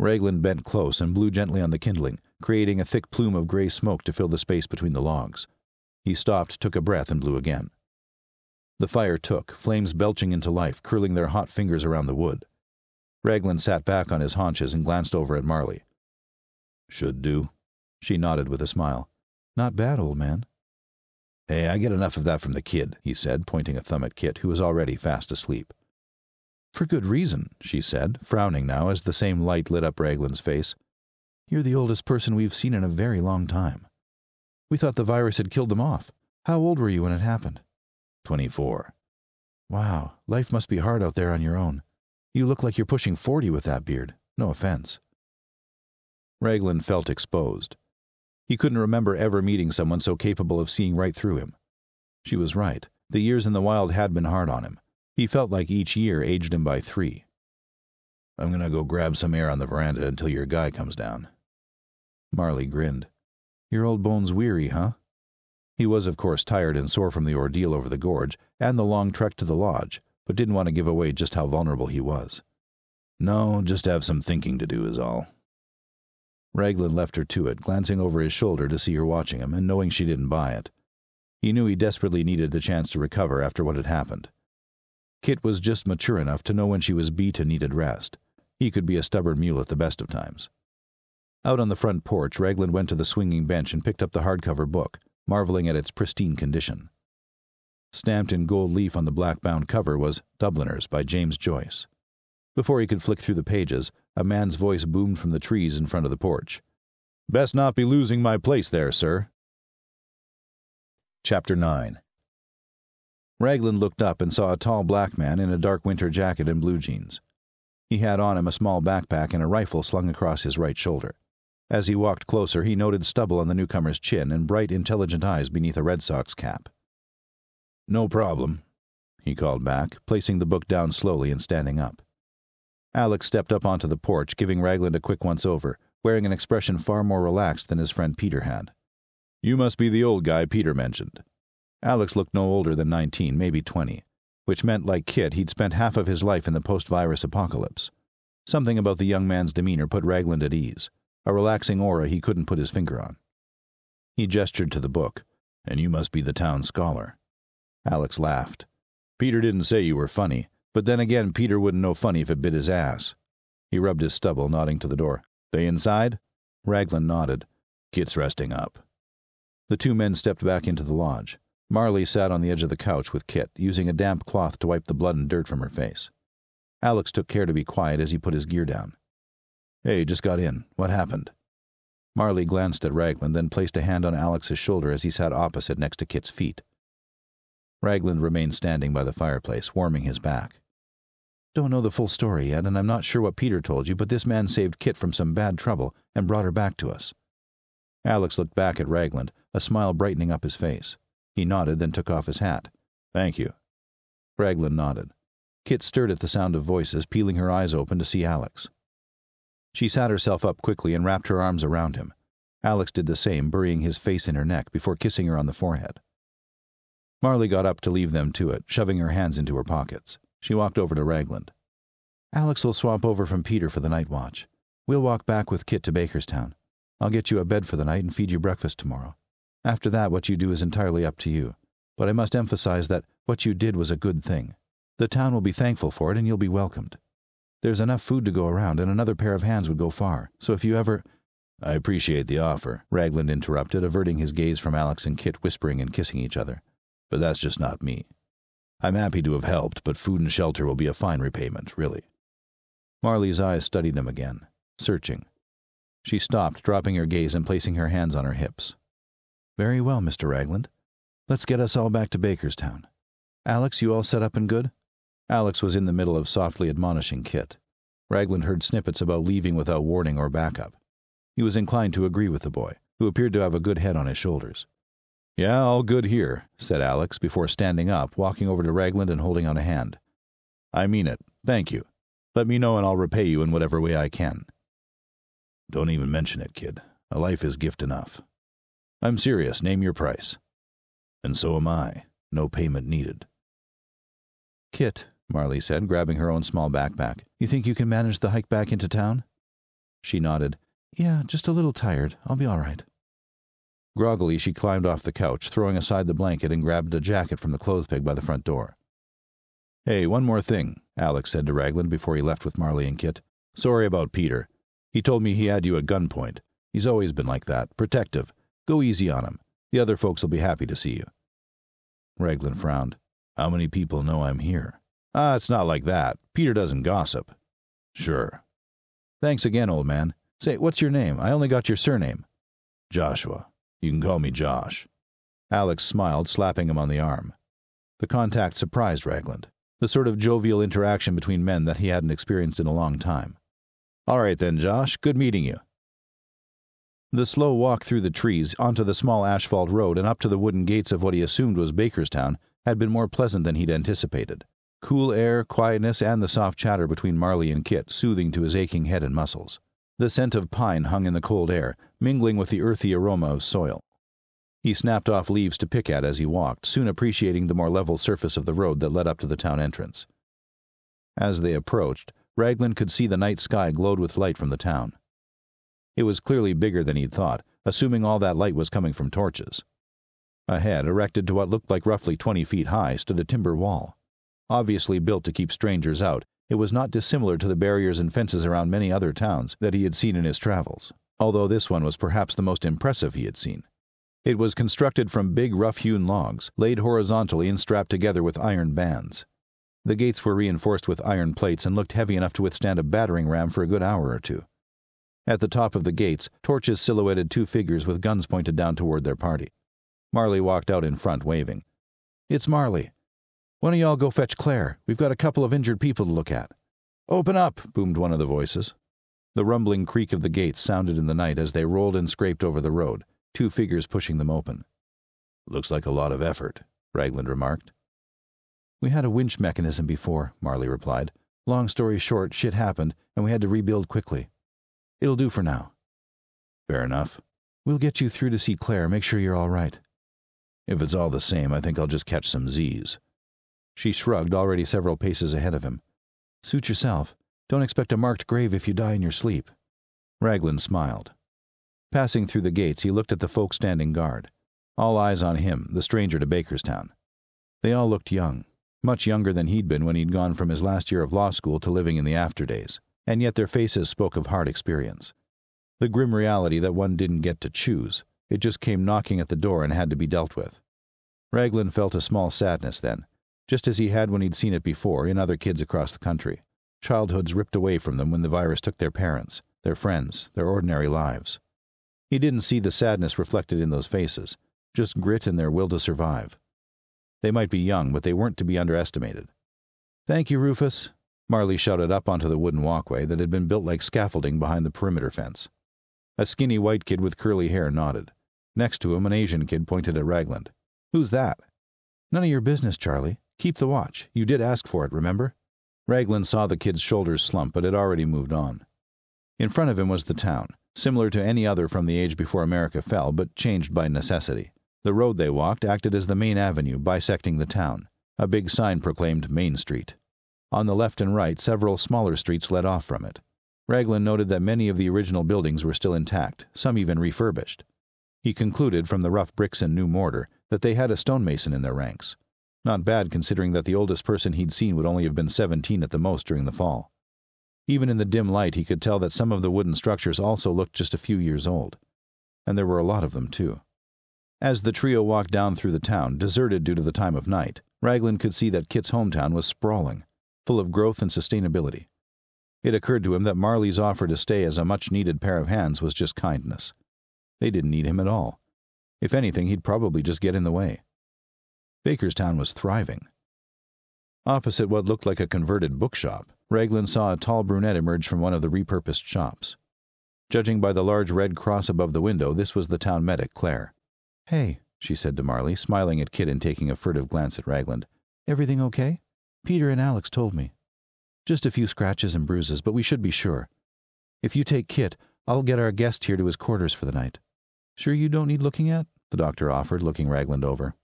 Raglan bent close and blew gently on the kindling, creating a thick plume of gray smoke to fill the space between the logs. He stopped, took a breath, and blew again. The fire took, flames belching into life, curling their hot fingers around the wood. Raglan sat back on his haunches and glanced over at Marley. Should do. She nodded with a smile. Not bad, old man. Hey, I get enough of that from the kid, he said, pointing a thumb at Kit, who was already fast asleep. For good reason, she said, frowning now as the same light lit up Raglan's face. You're the oldest person we've seen in a very long time. We thought the virus had killed them off. How old were you when it happened? 24. Wow, life must be hard out there on your own. You look like you're pushing 40 with that beard. No offense. Raglan felt exposed. He couldn't remember ever meeting someone so capable of seeing right through him. She was right. The years in the wild had been hard on him. He felt like each year aged him by three. I'm gonna go grab some air on the veranda until your guy comes down. Marley grinned. Your old bones weary, huh? He was, of course, tired and sore from the ordeal over the gorge and the long trek to the lodge, but didn't want to give away just how vulnerable he was. No, just have some thinking to do, is all. Raglan left her to it, glancing over his shoulder to see her watching him and knowing she didn't buy it. He knew he desperately needed the chance to recover after what had happened. Kit was just mature enough to know when she was beat and needed rest. He could be a stubborn mule at the best of times. Out on the front porch, Raglan went to the swinging bench and picked up the hardcover book, marveling at its pristine condition. Stamped in gold leaf on the black bound cover was Dubliners by James Joyce. Before he could flick through the pages, a man's voice boomed from the trees in front of the porch. Best not be losing my place there, sir. Chapter 9 Raglan looked up and saw a tall black man in a dark winter jacket and blue jeans. He had on him a small backpack and a rifle slung across his right shoulder. As he walked closer, he noted stubble on the newcomer's chin and bright, intelligent eyes beneath a Red Sox cap. No problem, he called back, placing the book down slowly and standing up. Alex stepped up onto the porch, giving Raglan a quick once over, wearing an expression far more relaxed than his friend Peter had. You must be the old guy Peter mentioned. Alex looked no older than 19, maybe 20, which meant, like Kit, he'd spent half of his life in the post virus apocalypse. Something about the young man's demeanor put Raglan at ease, a relaxing aura he couldn't put his finger on. He gestured to the book. And you must be the town scholar. Alex laughed. Peter didn't say you were funny, but then again, Peter wouldn't know funny if it bit his ass. He rubbed his stubble, nodding to the door. They inside? Raglan nodded. Kit's resting up. The two men stepped back into the lodge. Marley sat on the edge of the couch with Kit, using a damp cloth to wipe the blood and dirt from her face. Alex took care to be quiet as he put his gear down. Hey, just got in. What happened? Marley glanced at Raglan, then placed a hand on Alex's shoulder as he sat opposite next to Kit's feet. Raglan remained standing by the fireplace, warming his back. Don't know the full story yet, and I'm not sure what Peter told you, but this man saved Kit from some bad trouble and brought her back to us. Alex looked back at Raglan, a smile brightening up his face. He nodded, then took off his hat. Thank you. Raglan nodded. Kit stirred at the sound of voices, peeling her eyes open to see Alex. She sat herself up quickly and wrapped her arms around him. Alex did the same, burying his face in her neck before kissing her on the forehead. Marley got up to leave them to it, shoving her hands into her pockets. She walked over to Raglan. Alex will swap over from Peter for the night watch. We'll walk back with Kit to Bakerstown. I'll get you a bed for the night and feed you breakfast tomorrow. After that, what you do is entirely up to you. But I must emphasize that what you did was a good thing. The town will be thankful for it, and you'll be welcomed. There's enough food to go around, and another pair of hands would go far. So if you ever. I appreciate the offer, Raglan interrupted, averting his gaze from Alex and Kit whispering and kissing each other. But that's just not me. I'm happy to have helped, but food and shelter will be a fine repayment, really. Marley's eyes studied him again, searching. She stopped, dropping her gaze and placing her hands on her hips. Very well, Mr. Raglan. Let's get us all back to Bakerstown. Alex, you all set up and good? Alex was in the middle of softly admonishing Kit. Raglan heard snippets about leaving without warning or backup. He was inclined to agree with the boy, who appeared to have a good head on his shoulders. Yeah, all good here, said Alex before standing up, walking over to Raglan and holding out a hand. I mean it. Thank you. Let me know and I'll repay you in whatever way I can. Don't even mention it, kid. A life is gift enough. I'm serious. Name your price. And so am I. No payment needed. Kit, Marley said, grabbing her own small backpack, you think you can manage the hike back into town? She nodded. Yeah, just a little tired. I'll be all right. Groggily, she climbed off the couch, throwing aside the blanket, and grabbed a jacket from the clothes peg by the front door. Hey, one more thing, Alex said to Raglan before he left with Marley and Kit. Sorry about Peter. He told me he had you at gunpoint. He's always been like that, protective. Go easy on him. The other folks will be happy to see you. Raglan frowned. How many people know I'm here? Ah, it's not like that. Peter doesn't gossip. Sure. Thanks again, old man. Say, what's your name? I only got your surname. Joshua. You can call me Josh. Alex smiled, slapping him on the arm. The contact surprised Raglan, the sort of jovial interaction between men that he hadn't experienced in a long time. All right then, Josh, good meeting you. The slow walk through the trees, onto the small asphalt road, and up to the wooden gates of what he assumed was Bakerstown had been more pleasant than he'd anticipated. Cool air, quietness, and the soft chatter between Marley and Kit soothing to his aching head and muscles. The scent of pine hung in the cold air, mingling with the earthy aroma of soil. He snapped off leaves to pick at as he walked, soon appreciating the more level surface of the road that led up to the town entrance. As they approached, Raglan could see the night sky glowed with light from the town. It was clearly bigger than he'd thought, assuming all that light was coming from torches. Ahead, erected to what looked like roughly twenty feet high, stood a timber wall. Obviously built to keep strangers out, it was not dissimilar to the barriers and fences around many other towns that he had seen in his travels, although this one was perhaps the most impressive he had seen. It was constructed from big, rough hewn logs, laid horizontally and strapped together with iron bands. The gates were reinforced with iron plates and looked heavy enough to withstand a battering ram for a good hour or two. At the top of the gates, torches silhouetted two figures with guns pointed down toward their party. Marley walked out in front, waving. It's Marley. One of y'all go fetch Claire. We've got a couple of injured people to look at. Open up, boomed one of the voices. The rumbling creak of the gates sounded in the night as they rolled and scraped over the road, two figures pushing them open. Looks like a lot of effort, Raglan remarked. We had a winch mechanism before, Marley replied. Long story short, shit happened, and we had to rebuild quickly. It'll do for now. Fair enough. We'll get you through to see Claire, make sure you're all right. If it's all the same, I think I'll just catch some Z's. She shrugged, already several paces ahead of him. Suit yourself. Don't expect a marked grave if you die in your sleep. Raglan smiled. Passing through the gates, he looked at the folk standing guard. All eyes on him, the stranger to Bakerstown. They all looked young, much younger than he'd been when he'd gone from his last year of law school to living in the after days, and yet their faces spoke of hard experience. The grim reality that one didn't get to choose, it just came knocking at the door and had to be dealt with. Raglan felt a small sadness then, just as he had when he'd seen it before in other kids across the country. Childhoods ripped away from them when the virus took their parents, their friends, their ordinary lives. He didn't see the sadness reflected in those faces, just grit and their will to survive. They might be young, but they weren't to be underestimated. Thank you, Rufus, Marley shouted up onto the wooden walkway that had been built like scaffolding behind the perimeter fence. A skinny white kid with curly hair nodded. Next to him, an Asian kid pointed at Raglan. Who's that? None of your business, Charlie. Keep the watch. You did ask for it, remember? Raglan saw the kid's shoulders slump, but had already moved on. In front of him was the town, similar to any other from the age before America fell, but changed by necessity. The road they walked acted as the main avenue bisecting the town. A big sign proclaimed Main Street. On the left and right, several smaller streets led off from it. Raglan noted that many of the original buildings were still intact, some even refurbished. He concluded from the rough bricks and new mortar that they had a stonemason in their ranks. Not bad considering that the oldest person he'd seen would only have been 17 at the most during the fall. Even in the dim light, he could tell that some of the wooden structures also looked just a few years old. And there were a lot of them, too. As the trio walked down through the town, deserted due to the time of night, Raglan could see that Kit's hometown was sprawling, full of growth and sustainability. It occurred to him that Marley's offer to stay as a much needed pair of hands was just kindness. They didn't need him at all. If anything, he'd probably just get in the way. Bakerstown was thriving. Opposite what looked like a converted bookshop, Raglan saw a tall brunette emerge from one of the repurposed shops. Judging by the large red cross above the window, this was the town medic, Claire. Hey, she said to Marley, smiling at Kit and taking a furtive glance at Raglan. Everything okay? Peter and Alex told me. Just a few scratches and bruises, but we should be sure. If you take Kit, I'll get our guest here to his quarters for the night. Sure you don't need looking at? the doctor offered, looking Raglan over.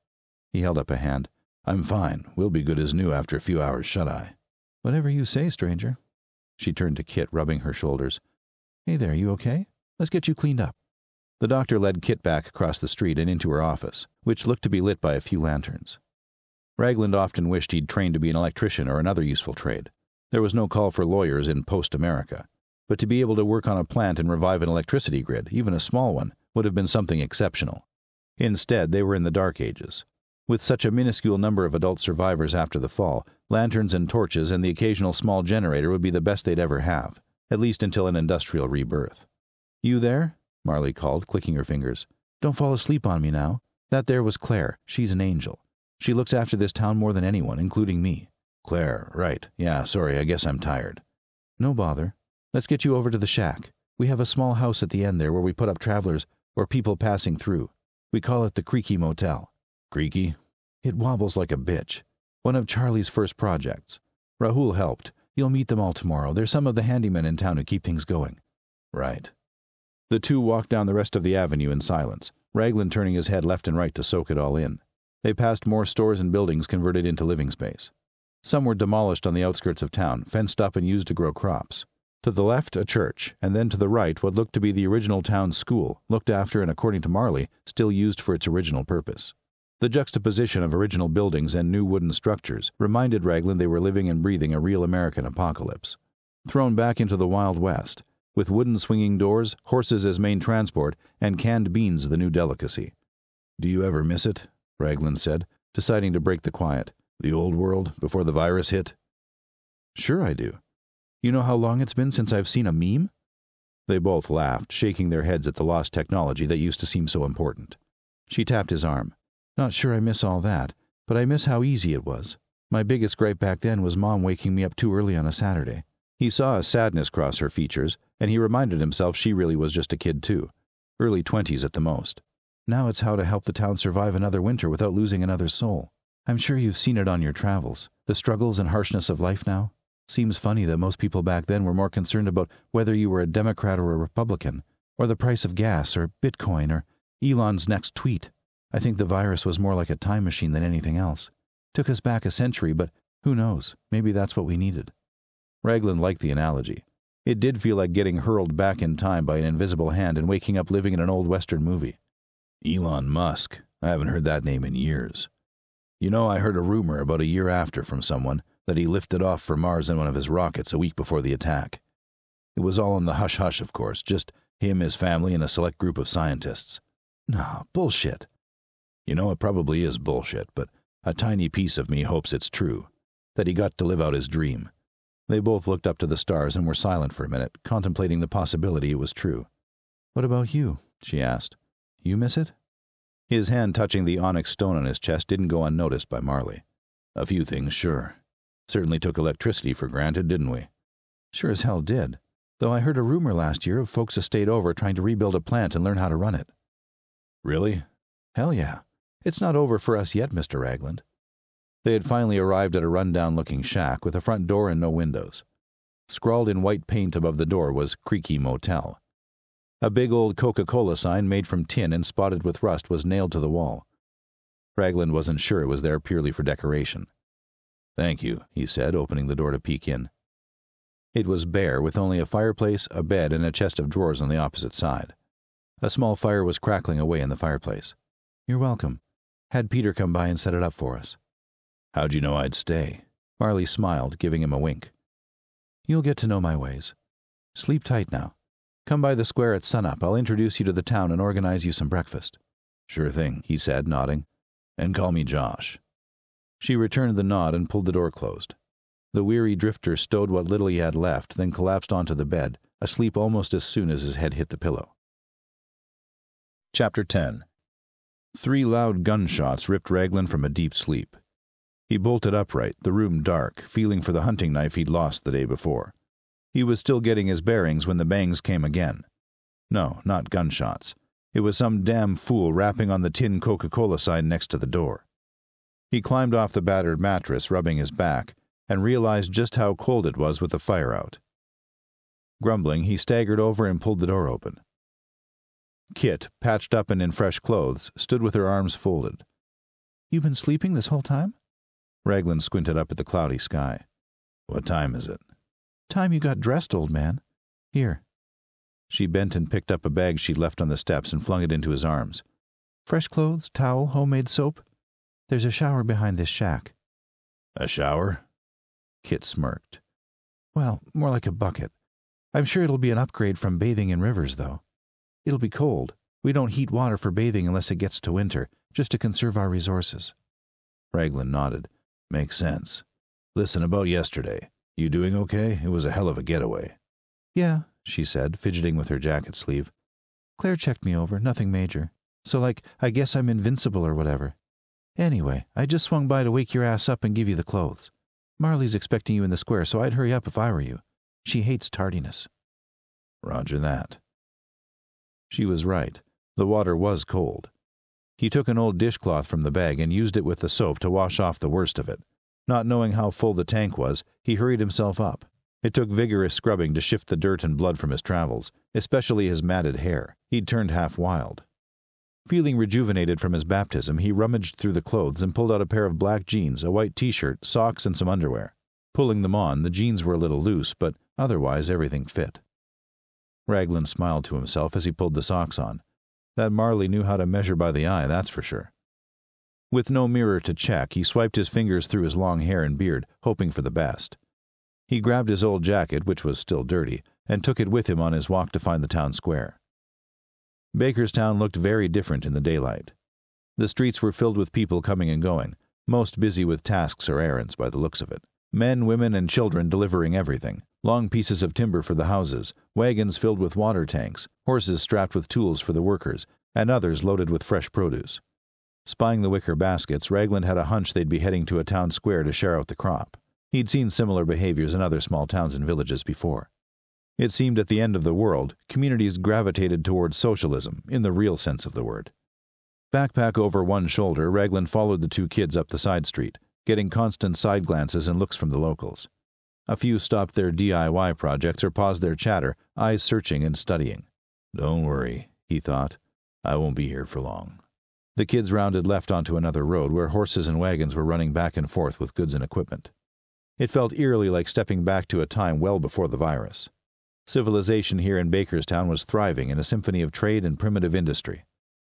He held up a hand. I'm fine. We'll be good as new after a few hours shut eye. Whatever you say, stranger. She turned to Kit, rubbing her shoulders. Hey there, you okay? Let's get you cleaned up. The doctor led Kit back across the street and into her office, which looked to be lit by a few lanterns. Raglan often wished he'd trained to be an electrician or another useful trade. There was no call for lawyers in post America, but to be able to work on a plant and revive an electricity grid, even a small one, would have been something exceptional. Instead, they were in the Dark Ages, with such a minuscule number of adult survivors after the fall, lanterns and torches and the occasional small generator would be the best they'd ever have, at least until an industrial rebirth. You there? Marley called, clicking her fingers. Don't fall asleep on me now. That there was Claire. She's an angel. She looks after this town more than anyone, including me. Claire, right. Yeah, sorry, I guess I'm tired. No bother. Let's get you over to the shack. We have a small house at the end there where we put up travelers or people passing through. We call it the Creaky Motel. Creaky? It wobbles like a bitch. One of Charlie's first projects. Rahul helped. You'll meet them all tomorrow. There's some of the handymen in town who keep things going. Right. The two walked down the rest of the avenue in silence, Raglan turning his head left and right to soak it all in. They passed more stores and buildings converted into living space. Some were demolished on the outskirts of town, fenced up and used to grow crops. To the left, a church, and then to the right, what looked to be the original town school, looked after and, according to Marley, still used for its original purpose. The juxtaposition of original buildings and new wooden structures reminded Raglan they were living and breathing a real American apocalypse. Thrown back into the Wild West, with wooden swinging doors, horses as main transport, and canned beans the new delicacy. Do you ever miss it? Raglan said, deciding to break the quiet. The old world, before the virus hit? Sure I do. You know how long it's been since I've seen a meme? They both laughed, shaking their heads at the lost technology that used to seem so important. She tapped his arm. Not sure I miss all that, but I miss how easy it was. My biggest gripe back then was Mom waking me up too early on a Saturday. He saw a sadness cross her features, and he reminded himself she really was just a kid, too. Early twenties at the most. Now it's how to help the town survive another winter without losing another soul. I'm sure you've seen it on your travels. The struggles and harshness of life now. Seems funny that most people back then were more concerned about whether you were a Democrat or a Republican, or the price of gas, or Bitcoin, or Elon's next tweet. I think the virus was more like a time machine than anything else. Took us back a century, but who knows? Maybe that's what we needed. Raglan liked the analogy. It did feel like getting hurled back in time by an invisible hand and waking up living in an old Western movie. Elon Musk. I haven't heard that name in years. You know, I heard a rumor about a year after from someone that he lifted off for Mars in one of his rockets a week before the attack. It was all in the hush hush, of course, just him, his family, and a select group of scientists. No, bullshit. You know, it probably is bullshit, but a tiny piece of me hopes it's true, that he got to live out his dream. They both looked up to the stars and were silent for a minute, contemplating the possibility it was true. What about you? she asked. You miss it? His hand touching the onyx stone on his chest didn't go unnoticed by Marley. A few things, sure. Certainly took electricity for granted, didn't we? Sure as hell did. Though I heard a rumor last year of folks a stayed over trying to rebuild a plant and learn how to run it. Really? Hell yeah. It's not over for us yet, Mr. Raglan. They had finally arrived at a rundown looking shack with a front door and no windows. Scrawled in white paint above the door was Creaky Motel. A big old Coca Cola sign made from tin and spotted with rust was nailed to the wall. Raglan wasn't sure it was there purely for decoration. Thank you, he said, opening the door to peek in. It was bare, with only a fireplace, a bed, and a chest of drawers on the opposite side. A small fire was crackling away in the fireplace. You're welcome. Had Peter come by and set it up for us. How'd you know I'd stay? Marley smiled, giving him a wink. You'll get to know my ways. Sleep tight now. Come by the square at sunup. I'll introduce you to the town and organize you some breakfast. Sure thing, he said, nodding. And call me Josh. She returned the nod and pulled the door closed. The weary drifter stowed what little he had left, then collapsed onto the bed, asleep almost as soon as his head hit the pillow. Chapter 10 Three loud gunshots ripped Raglan from a deep sleep. He bolted upright, the room dark, feeling for the hunting knife he'd lost the day before. He was still getting his bearings when the bangs came again. No, not gunshots. It was some damn fool rapping on the tin Coca Cola sign next to the door. He climbed off the battered mattress, rubbing his back, and realized just how cold it was with the fire out. Grumbling, he staggered over and pulled the door open. Kit, patched up and in fresh clothes, stood with her arms folded. You've been sleeping this whole time? Raglan squinted up at the cloudy sky. What time is it? Time you got dressed, old man. Here. She bent and picked up a bag she'd left on the steps and flung it into his arms. Fresh clothes, towel, homemade soap? There's a shower behind this shack. A shower? Kit smirked. Well, more like a bucket. I'm sure it'll be an upgrade from bathing in rivers, though. It'll be cold. We don't heat water for bathing unless it gets to winter, just to conserve our resources. Raglan nodded. Makes sense. Listen, about yesterday. You doing okay? It was a hell of a getaway. Yeah, she said, fidgeting with her jacket sleeve. Claire checked me over, nothing major. So, like, I guess I'm invincible or whatever. Anyway, I just swung by to wake your ass up and give you the clothes. Marley's expecting you in the square, so I'd hurry up if I were you. She hates tardiness. Roger that. She was right. The water was cold. He took an old dishcloth from the bag and used it with the soap to wash off the worst of it, Not knowing how full the tank was, he hurried himself up. It took vigorous scrubbing to shift the dirt and blood from his travels, especially his matted hair. He'd turned half wild. Feeling rejuvenated from his baptism, he rummaged through the clothes and pulled out a pair of black jeans, a white t shirt, socks, and some underwear. Pulling them on, the jeans were a little loose, but otherwise everything fit. Raglan smiled to himself as he pulled the socks on. That Marley knew how to measure by the eye, that's for sure. With no mirror to check, he swiped his fingers through his long hair and beard, hoping for the best. He grabbed his old jacket, which was still dirty, and took it with him on his walk to find the town square. Bakerstown looked very different in the daylight. The streets were filled with people coming and going, most busy with tasks or errands by the looks of it. Men, women, and children delivering everything long pieces of timber for the houses, wagons filled with water tanks, horses strapped with tools for the workers, and others loaded with fresh produce. Spying the wicker baskets, Raglan had a hunch they'd be heading to a town square to share out the crop. He'd seen similar behaviors in other small towns and villages before. It seemed at the end of the world, communities gravitated towards socialism, in the real sense of the word. Backpack over one shoulder, Raglan followed the two kids up the side street, getting constant side glances and looks from the locals. A few stopped their DIY projects or paused their chatter, eyes searching and studying. Don't worry, he thought. I won't be here for long. The kids rounded left onto another road where horses and wagons were running back and forth with goods and equipment. It felt eerily like stepping back to a time well before the virus. Civilization here in Bakerstown was thriving in a symphony of trade and primitive industry.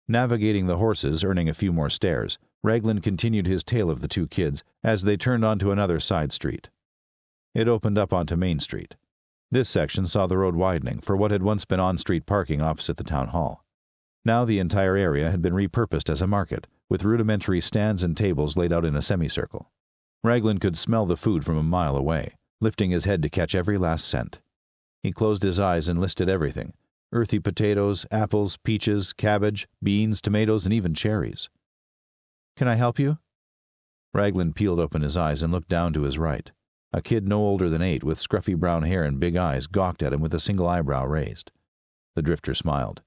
Navigating the horses, earning a few more stares, Raglan continued his tail of the two kids as they turned onto another side street. It opened up onto Main Street. This section saw the road widening for what had once been on street parking opposite the town hall. Now the entire area had been repurposed as a market, with rudimentary stands and tables laid out in a semicircle. Raglan could smell the food from a mile away, lifting his head to catch every last scent. He closed his eyes and listed everything earthy potatoes, apples, peaches, cabbage, beans, tomatoes, and even cherries. Can I help you? Raglan peeled open his eyes and looked down to his right. A kid no older than eight, with scruffy brown hair and big eyes, gawked at him with a single eyebrow raised. The drifter smiled.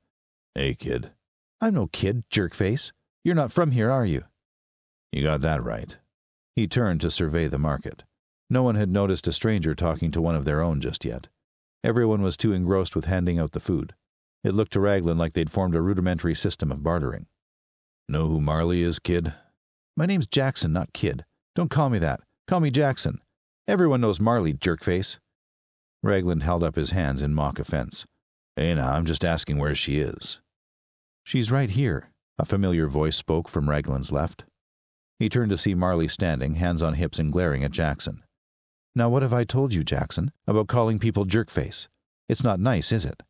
Hey, kid. I'm no kid, jerkface. You're not from here, are you? You got that right. He turned to survey the market. No one had noticed a stranger talking to one of their own just yet. Everyone was too engrossed with handing out the food. It looked to Raglan like they'd formed a rudimentary system of bartering. Know who Marley is, kid? My name's Jackson, not Kid. Don't call me that. Call me Jackson. Everyone knows Marley, jerkface. Raglan held up his hands in mock offense. Now, I'm just asking where she is. She's right here, a familiar voice spoke from Raglan's left. He turned to see Marley standing, hands on hips and glaring at Jackson. Now, what have I told you, Jackson, about calling people jerkface? It's not nice, is it?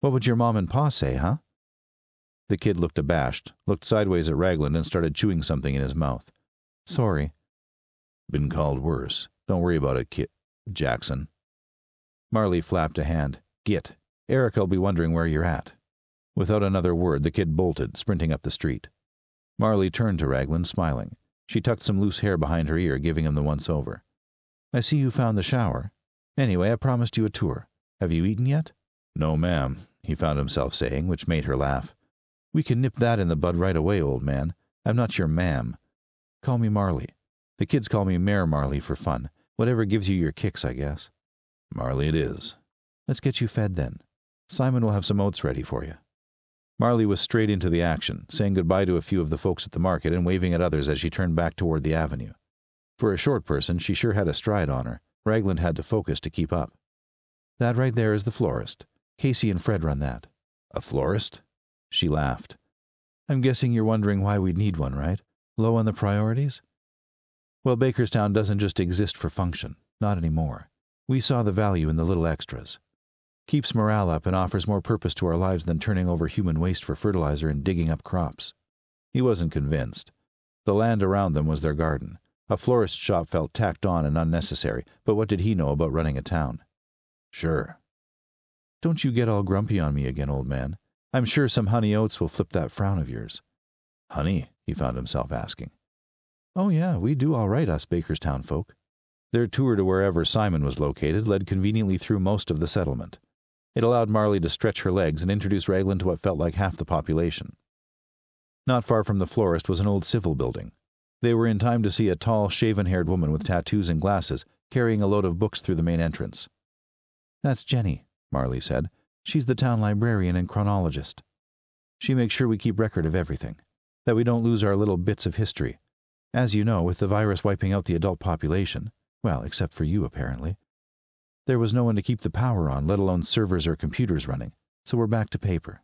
What would your mom and pa say, huh? The kid looked abashed, looked sideways at Raglan, and started chewing something in his mouth. Sorry. Been called worse. Don't worry about it, kid. Jackson. Marley flapped a hand. Git. Eric'll be wondering where you're at. Without another word, the kid bolted, sprinting up the street. Marley turned to Raglan, smiling. She tucked some loose hair behind her ear, giving him the once over. I see you found the shower. Anyway, I promised you a tour. Have you eaten yet? No, ma'am, he found himself saying, which made her laugh. We can nip that in the bud right away, old man. I'm not your ma'am. Call me Marley. The kids call me Mare Marley for fun. Whatever gives you your kicks, I guess. Marley it is. Let's get you fed then. Simon will have some oats ready for you. Marley was straight into the action, saying goodbye to a few of the folks at the market and waving at others as she turned back toward the avenue. For a short person, she sure had a stride on her. Raglan had to focus to keep up. That right there is the florist. Casey and Fred run that. A florist? She laughed. I'm guessing you're wondering why we'd need one, right? Low on the priorities? Well, Bakerstown doesn't just exist for function. Not anymore. We saw the value in the little extras. Keeps morale up and offers more purpose to our lives than turning over human waste for fertilizer and digging up crops. He wasn't convinced. The land around them was their garden. A florist's shop felt tacked on and unnecessary, but what did he know about running a town? Sure. Don't you get all grumpy on me again, old man. I'm sure some honey oats will flip that frown of yours. Honey? he found himself asking. Oh, yeah, we do all right, us Bakerstown folk. Their tour to wherever Simon was located led conveniently through most of the settlement. It allowed Marley to stretch her legs and introduce Raglan to what felt like half the population. Not far from the florist was an old civil building. They were in time to see a tall, shaven haired woman with tattoos and glasses carrying a load of books through the main entrance. That's Jenny, Marley said. She's the town librarian and chronologist. She makes sure we keep record of everything, that we don't lose our little bits of history. As you know, with the virus wiping out the adult population, well, except for you, apparently, there was no one to keep the power on, let alone servers or computers running, so we're back to paper.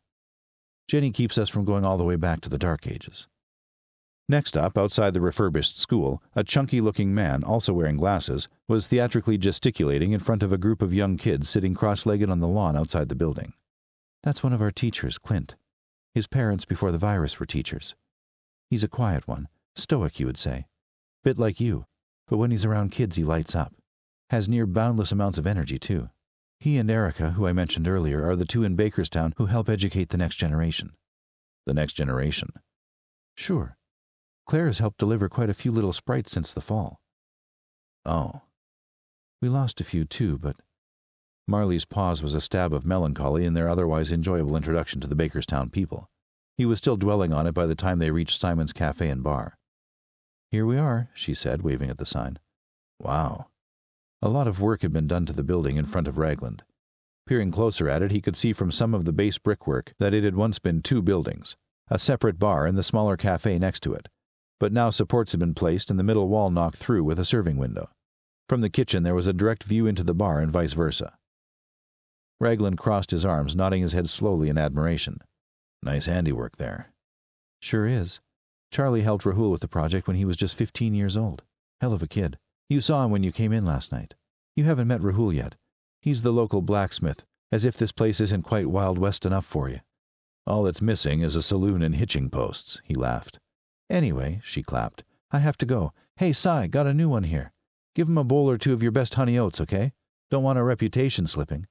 Jenny keeps us from going all the way back to the Dark Ages. Next up, outside the refurbished school, a chunky looking man, also wearing glasses, was theatrically gesticulating in front of a group of young kids sitting cross legged on the lawn outside the building. That's one of our teachers, Clint. His parents before the virus were teachers. He's a quiet one, stoic, you would say. Bit like you, but when he's around kids, he lights up. Has near boundless amounts of energy, too. He and Erica, who I mentioned earlier, are the two in Bakerstown who help educate the next generation. The next generation? Sure. Claire has helped deliver quite a few little sprites since the fall. Oh. We lost a few, too, but. Marley's pause was a stab of melancholy in their otherwise enjoyable introduction to the Bakerstown people. He was still dwelling on it by the time they reached Simon's cafe and bar. Here we are, she said, waving at the sign. Wow. A lot of work had been done to the building in front of Raglan. Peering closer at it, he could see from some of the base brickwork that it had once been two buildings, a separate bar and the smaller cafe next to it. But now supports had been placed and the middle wall knocked through with a serving window. From the kitchen there was a direct view into the bar and vice versa. Raglan crossed his arms, nodding his head slowly in admiration. Nice handiwork there. Sure is. Charlie helped Rahul with the project when he was just 15 years old. Hell of a kid. You saw him when you came in last night. You haven't met Rahul yet. He's the local blacksmith, as if this place isn't quite Wild West enough for you. All that's missing is a saloon and hitching posts, he laughed. Anyway, she clapped, I have to go. Hey, Cy, got a new one here. Give him a bowl or two of your best honey oats, okay? Don't want our reputation slipping.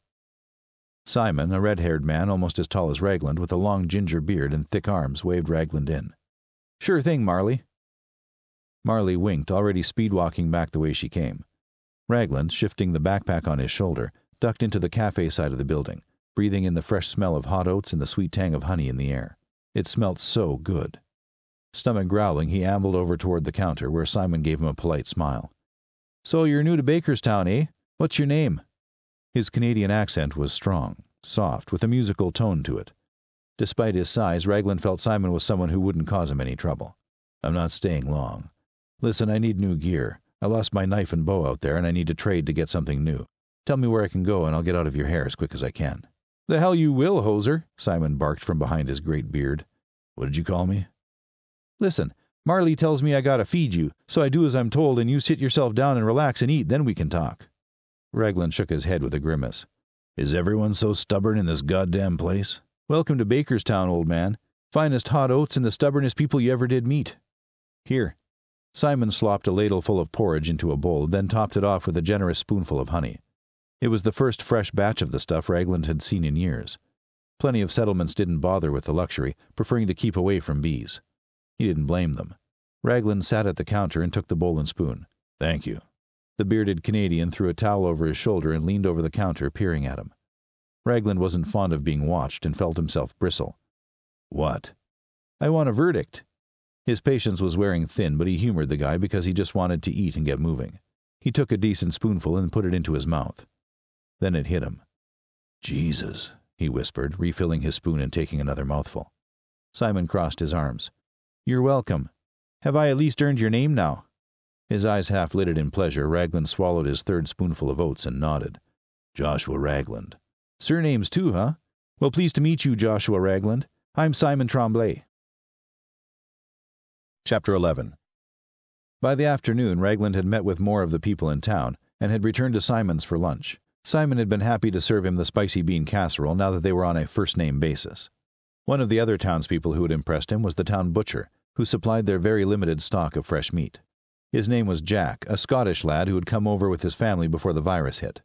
Simon, a red haired man almost as tall as Raglan, with a long ginger beard and thick arms, waved Raglan in. Sure thing, Marley. Marley winked, already speed walking back the way she came. Raglan, shifting the backpack on his shoulder, ducked into the cafe side of the building, breathing in the fresh smell of hot oats and the sweet tang of honey in the air. It smelt so good. Stomach growling, he ambled over toward the counter, where Simon gave him a polite smile. So you're new to Bakerstown, eh? What's your name? His Canadian accent was strong, soft, with a musical tone to it. Despite his size, Raglan felt Simon was someone who wouldn't cause him any trouble. I'm not staying long. Listen, I need new gear. I lost my knife and bow out there, and I need to trade to get something new. Tell me where I can go, and I'll get out of your hair as quick as I can. The hell you will, hoser, Simon barked from behind his great beard. What did you call me? Listen, Marley tells me I gotta feed you, so I do as I'm told, and you sit yourself down and relax and eat, then we can talk. Raglan shook his head with a grimace. Is everyone so stubborn in this goddamn place? Welcome to Bakerstown, old man. Finest hot oats and the stubbornest people you ever did meet. Here, Simon slopped a ladleful of porridge into a bowl, then topped it off with a generous spoonful of honey. It was the first fresh batch of the stuff Raglan had seen in years. Plenty of settlements didn't bother with the luxury, preferring to keep away from bees. He didn't blame them. Raglan sat at the counter and took the bowl and spoon. Thank you. The bearded Canadian threw a towel over his shoulder and leaned over the counter, peering at him. Raglan wasn't fond of being watched and felt himself bristle. What? I want a verdict. His patience was wearing thin, but he humored the guy because he just wanted to eat and get moving. He took a decent spoonful and put it into his mouth. Then it hit him. Jesus, he whispered, refilling his spoon and taking another mouthful. Simon crossed his arms. You're welcome. Have I at least earned your name now? His eyes half lidded in pleasure, Raglan swallowed his third spoonful of oats and nodded. Joshua Raglan. Surnames, too, huh? Well, pleased to meet you, Joshua Raglan. I'm Simon Tremblay. Chapter 11 By the afternoon, Raglan had met with more of the people in town and had returned to Simon's for lunch. Simon had been happy to serve him the spicy bean casserole now that they were on a first name basis. One of the other townspeople who had impressed him was the town butcher, who supplied their very limited stock of fresh meat. His name was Jack, a Scottish lad who had come over with his family before the virus hit.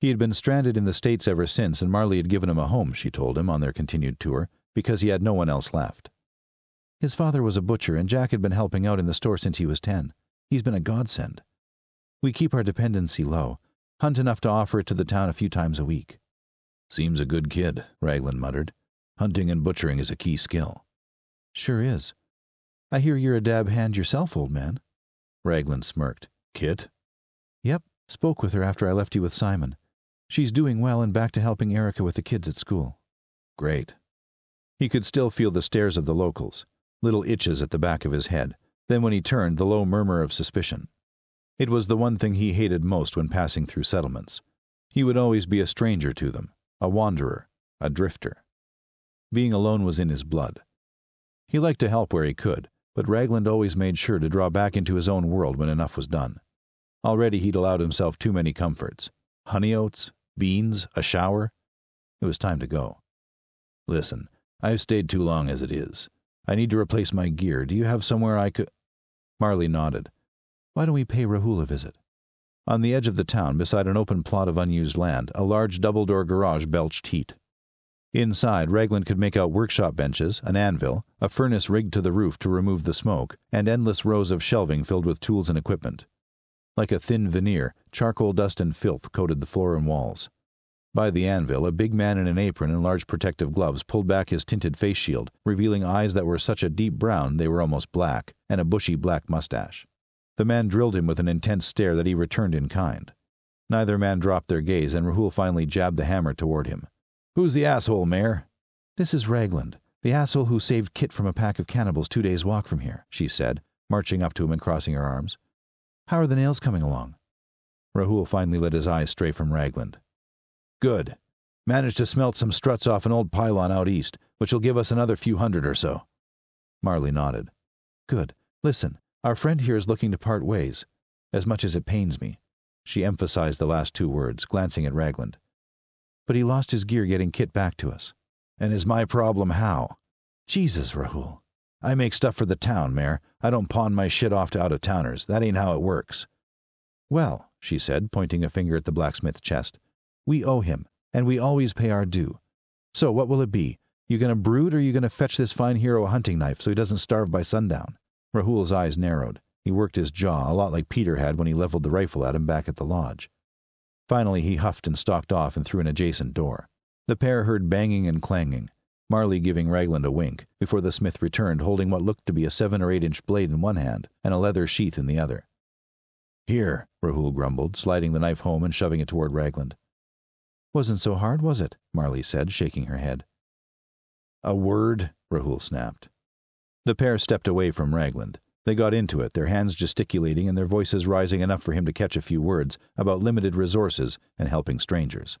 He had been stranded in the States ever since, and Marley had given him a home, she told him, on their continued tour, because he had no one else left. His father was a butcher, and Jack had been helping out in the store since he was ten. He's been a godsend. We keep our dependency low, hunt enough to offer it to the town a few times a week. Seems a good kid, Raglan muttered. Hunting and butchering is a key skill. Sure is. I hear you're a dab hand yourself, old man. Raglan smirked. Kit? Yep, spoke with her after I left you with Simon. She's doing well and back to helping Erica with the kids at school. Great. He could still feel the stares of the locals, little itches at the back of his head. Then when he turned, the low murmur of suspicion. It was the one thing he hated most when passing through settlements. He would always be a stranger to them, a wanderer, a drifter. Being alone was in his blood. He liked to help where he could, but Raglan always made sure to draw back into his own world when enough was done. Already he'd allowed himself too many comforts honey oats, beans, a shower. It was time to go. Listen, I've stayed too long as it is. I need to replace my gear. Do you have somewhere I could. Marley nodded. Why don't we pay Rahul a visit? On the edge of the town, beside an open plot of unused land, a large double door garage belched heat. Inside, Raglan could make out workshop benches, an anvil, a furnace rigged to the roof to remove the smoke, and endless rows of shelving filled with tools and equipment. Like a thin veneer, charcoal dust and filth coated the floor and walls. By the anvil, a big man in an apron and large protective gloves pulled back his tinted face shield, revealing eyes that were such a deep brown they were almost black, and a bushy black mustache. The man drilled him with an intense stare that he returned in kind. Neither man dropped their gaze, and Rahul finally jabbed the hammer toward him. Who's the asshole, Mayor? This is Raglan, the asshole who saved Kit from a pack of cannibals two days' walk from here, she said, marching up to him and crossing her arms. How are the nails coming along? Rahul finally let his eyes stray from Raglan. Good. Managed to smelt some struts off an old pylon out east, which will give us another few hundred or so. Marley nodded. Good. Listen, our friend here is looking to part ways. As much as it pains me. She emphasized the last two words, glancing at Raglan. But he lost his gear getting Kit back to us. And is my problem how? Jesus, Rahul. I make stuff for the town, Mayor. I don't pawn my shit off to out of towners. That ain't how it works. Well, she said, pointing a finger at the blacksmith's chest, we owe him, and we always pay our due. So what will it be? You gonna brood, or you gonna fetch this fine hero a hunting knife so he doesn't starve by sundown? Rahul's eyes narrowed. He worked his jaw, a lot like Peter had when he leveled the rifle at him back at the lodge. Finally, he huffed and stalked off and through an adjacent door. The pair heard banging and clanging, Marley giving Raglan a wink, before the smith returned holding what looked to be a seven or eight inch blade in one hand and a leather sheath in the other. Here, Rahul grumbled, sliding the knife home and shoving it toward Raglan. Wasn't so hard, was it? Marley said, shaking her head. A word, Rahul snapped. The pair stepped away from Raglan. They got into it, their hands gesticulating and their voices rising enough for him to catch a few words about limited resources and helping strangers.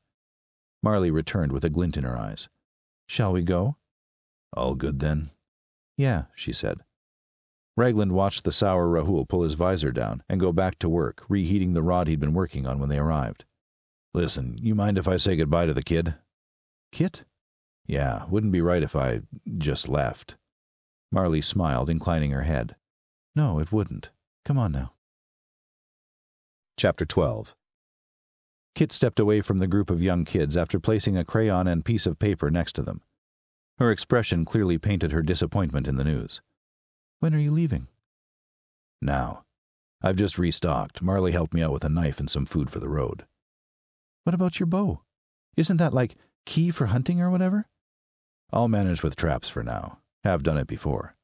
Marley returned with a glint in her eyes. Shall we go? All good then? Yeah, she said. Raglan watched the sour Rahul pull his visor down and go back to work, reheating the rod he'd been working on when they arrived. Listen, you mind if I say goodbye to the kid? Kit? Yeah, wouldn't be right if I just left. Marley smiled, inclining her head. No, it wouldn't. Come on now. Chapter 12 Kit stepped away from the group of young kids after placing a crayon and piece of paper next to them. Her expression clearly painted her disappointment in the news. When are you leaving? Now. I've just restocked. Marley helped me out with a knife and some food for the road. What about your bow? Isn't that like key for hunting or whatever? I'll manage with traps for now. Have done it before.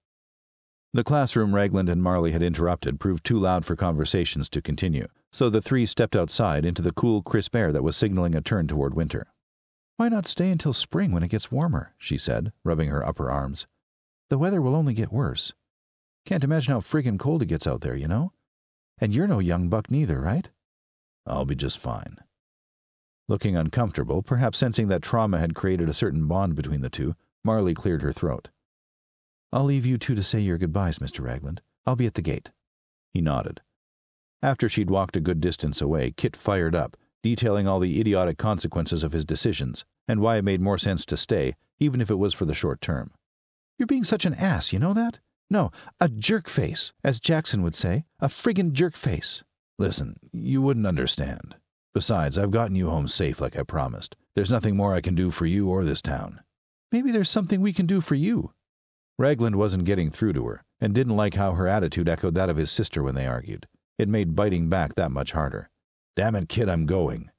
The classroom Raglan and Marley had interrupted proved too loud for conversations to continue, so the three stepped outside into the cool, crisp air that was signaling a turn toward winter. Why not stay until spring when it gets warmer? she said, rubbing her upper arms. The weather will only get worse. Can't imagine how friggin' cold it gets out there, you know? And you're no young buck neither, right? I'll be just fine. Looking uncomfortable, perhaps sensing that trauma had created a certain bond between the two, Marley cleared her throat. I'll leave you two to say your goodbyes, Mr. Raglan. I'll be at the gate. He nodded. After she'd walked a good distance away, Kit fired up, detailing all the idiotic consequences of his decisions, and why it made more sense to stay, even if it was for the short term. You're being such an ass, you know that? No, a jerk face, as Jackson would say. A friggin' jerk face. Listen, you wouldn't understand. Besides, I've gotten you home safe like I promised. There's nothing more I can do for you or this town. Maybe there's something we can do for you. Raglan wasn't getting through to her, and didn't like how her attitude echoed that of his sister when they argued. It made biting back that much harder. Damn it, Kit, I'm going.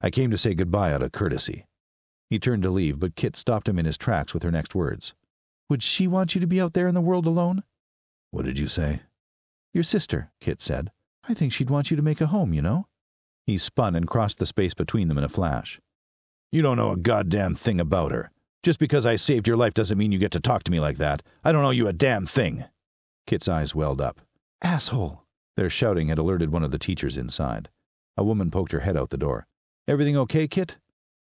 I came to say goodbye out of courtesy. He turned to leave, but Kit stopped him in his tracks with her next words. Would she want you to be out there in the world alone? What did you say? Your sister, Kit said. I think she'd want you to make a home, you know. He spun and crossed the space between them in a flash. You don't know a goddamn thing about her. Just because I saved your life doesn't mean you get to talk to me like that. I don't owe you a damn thing. Kit's eyes welled up. Asshole! Their shouting had alerted one of the teachers inside. A woman poked her head out the door. Everything okay, Kit?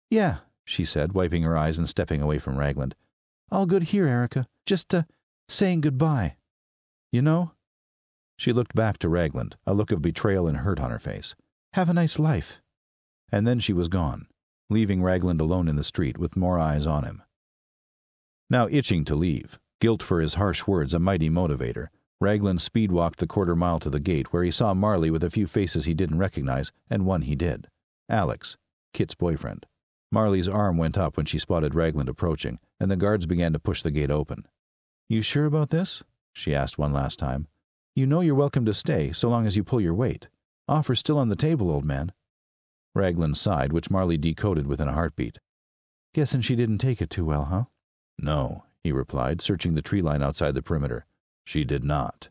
Yeah, she said, wiping her eyes and stepping away from Raglan. All good here, Erica. Just, uh, saying goodbye. You know? She looked back to Raglan, a look of betrayal and hurt on her face. Have a nice life. And then she was gone, leaving Raglan alone in the street with more eyes on him. Now itching to leave, guilt for his harsh words a mighty motivator, Raglan speed walked the quarter mile to the gate where he saw Marley with a few faces he didn't recognize and one he did. Alex, Kit's boyfriend. Marley's arm went up when she spotted Raglan approaching, and the guards began to push the gate open. You sure about this? she asked one last time. You know you're welcome to stay, so long as you pull your weight. Offer still on the table, old man. Raglan sighed, which Marley decoded within a heartbeat. Guessing she didn't take it too well, huh? No, he replied, searching the tree line outside the perimeter. She did not.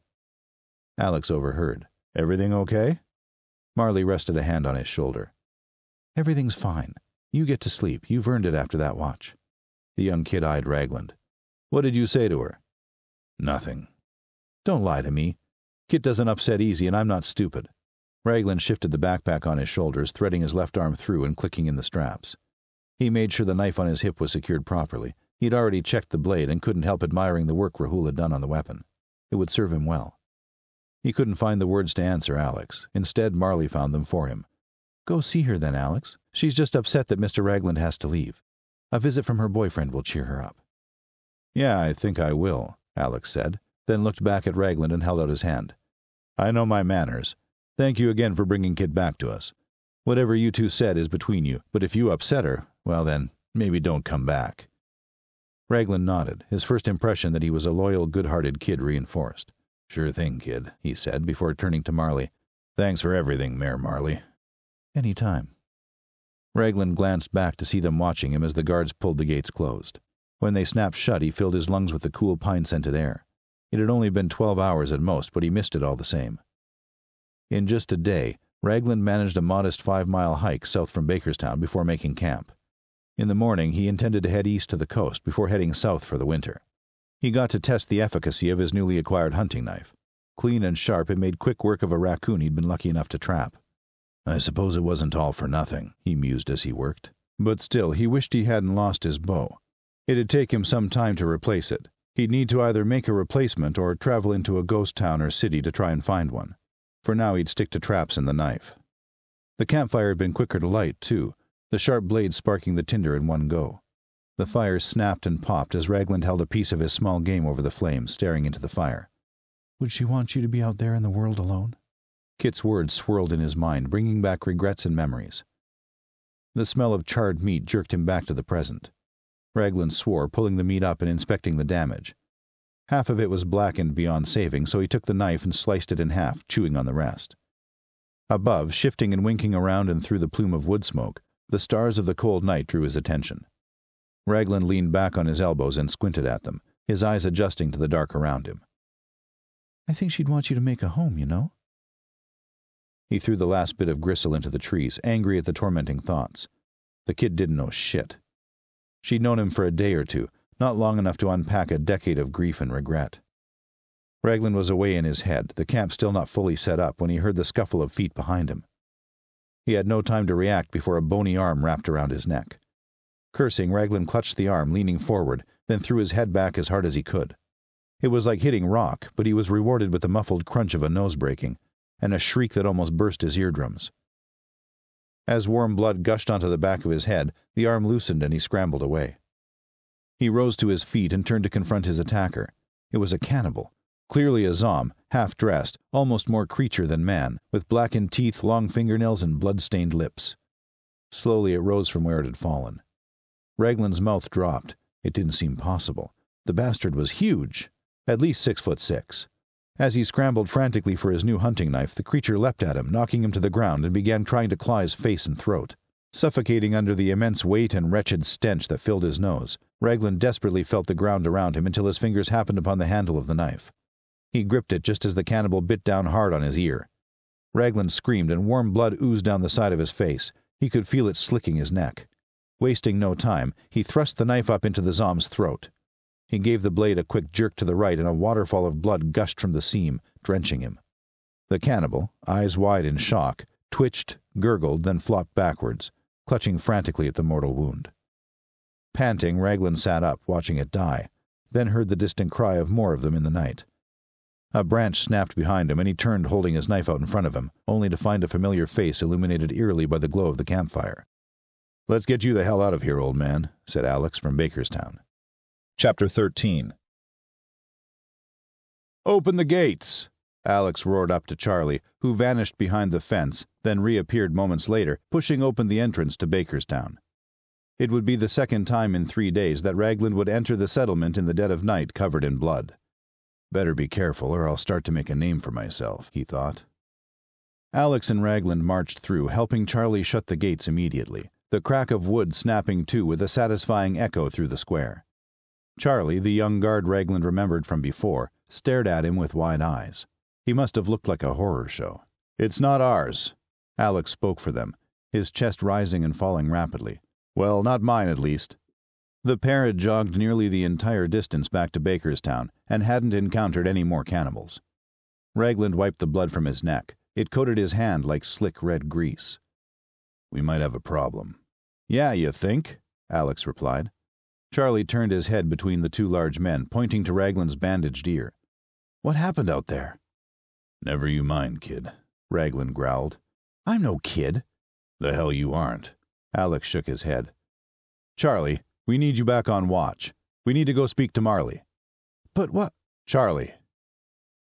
Alex overheard. Everything okay? Marley rested a hand on his shoulder. Everything's fine. You get to sleep. You've earned it after that watch. The young kid eyed Raglan. What did you say to her? Nothing. Don't lie to me. Kit doesn't upset easy, and I'm not stupid. Raglan shifted the backpack on his shoulders, threading his left arm through and clicking in the straps. He made sure the knife on his hip was secured properly. He'd already checked the blade and couldn't help admiring the work Rahul had done on the weapon. It would serve him well. He couldn't find the words to answer Alex. Instead, Marley found them for him. Go see her then, Alex. She's just upset that Mr. Raglan has to leave. A visit from her boyfriend will cheer her up. Yeah, I think I will, Alex said, then looked back at Raglan and held out his hand. I know my manners. Thank you again for bringing Kit back to us. Whatever you two said is between you, but if you upset her, well then, maybe don't come back. Raglan nodded, his first impression that he was a loyal, good-hearted kid reinforced. Sure thing, kid, he said before turning to Marley. Thanks for everything, Mayor Marley. Any time. Raglan glanced back to see them watching him as the guards pulled the gates closed. When they snapped shut, he filled his lungs with the cool pine-scented air. It had only been twelve hours at most, but he missed it all the same. In just a day, Raglan managed a modest five mile hike south from Bakerstown before making camp. In the morning, he intended to head east to the coast before heading south for the winter. He got to test the efficacy of his newly acquired hunting knife. Clean and sharp, it made quick work of a raccoon he'd been lucky enough to trap. I suppose it wasn't all for nothing, he mused as he worked. But still, he wished he hadn't lost his bow. It'd take him some time to replace it. He'd need to either make a replacement or travel into a ghost town or city to try and find one. For now, he'd stick to traps and the knife. The campfire had been quicker to light, too, the sharp blade sparking the tinder in one go. The fire snapped and popped as Raglan held a piece of his small game over the flames, staring into the fire. Would she want you to be out there in the world alone? Kit's words swirled in his mind, bringing back regrets and memories. The smell of charred meat jerked him back to the present. Raglan swore, pulling the meat up and inspecting the damage. Half of it was blackened beyond saving, so he took the knife and sliced it in half, chewing on the rest. Above, shifting and winking around and through the plume of wood smoke, the stars of the cold night drew his attention. Raglan leaned back on his elbows and squinted at them, his eyes adjusting to the dark around him. I think she'd want you to make a home, you know. He threw the last bit of gristle into the trees, angry at the tormenting thoughts. The kid didn't know shit. She'd known him for a day or two, not long enough to unpack a decade of grief and regret. Raglan was away in his head, the camp still not fully set up, when he heard the scuffle of feet behind him. He had no time to react before a bony arm wrapped around his neck. Cursing, Raglan clutched the arm, leaning forward, then threw his head back as hard as he could. It was like hitting rock, but he was rewarded with the muffled crunch of a nose breaking, and a shriek that almost burst his eardrums. As warm blood gushed onto the back of his head, the arm loosened and he scrambled away. He rose to his feet and turned to confront his attacker. It was a cannibal, clearly a Zom, half dressed, almost more creature than man, with blackened teeth, long fingernails, and blood-stained lips. Slowly it rose from where it had fallen. Raglan's mouth dropped. It didn't seem possible. The bastard was huge, at least six foot six. As he scrambled frantically for his new hunting knife, the creature leapt at him, knocking him to the ground, and began trying to claw his face and throat. Suffocating under the immense weight and wretched stench that filled his nose, Raglan desperately felt the ground around him until his fingers happened upon the handle of the knife. He gripped it just as the cannibal bit down hard on his ear. Raglan screamed, and warm blood oozed down the side of his face. He could feel it slicking his neck. Wasting no time, he thrust the knife up into the Zom's throat. He gave the blade a quick jerk to the right, and a waterfall of blood gushed from the seam, drenching him. The cannibal, eyes wide in shock, twitched, gurgled, then flopped backwards, clutching frantically at the mortal wound. Panting, Raglan sat up, watching it die, then heard the distant cry of more of them in the night. A branch snapped behind him, and he turned holding his knife out in front of him, only to find a familiar face illuminated eerily by the glow of the campfire. Let's get you the hell out of here, old man, said Alex from Bakerstown. Chapter 13 Open the gates! Alex roared up to Charlie, who vanished behind the fence, then reappeared moments later, pushing open the entrance to Bakerstown. It would be the second time in three days that Raglan would enter the settlement in the dead of night covered in blood. Better be careful, or I'll start to make a name for myself, he thought. Alex and Raglan marched through, helping Charlie shut the gates immediately, the crack of wood snapping to with a satisfying echo through the square. Charlie, the young guard Raglan remembered from before, stared at him with wide eyes. He must have looked like a horror show. It's not ours. Alex spoke for them, his chest rising and falling rapidly. Well, not mine, at least. The pair had jogged nearly the entire distance back to Bakerstown and hadn't encountered any more cannibals. Raglan wiped the blood from his neck. It coated his hand like slick red grease. We might have a problem. Yeah, you think? Alex replied. Charlie turned his head between the two large men, pointing to Raglan's bandaged ear. What happened out there? Never you mind, kid, Raglan growled. I'm no kid. The hell you aren't. Alex shook his head. Charlie, we need you back on watch. We need to go speak to Marley. But what? Charlie.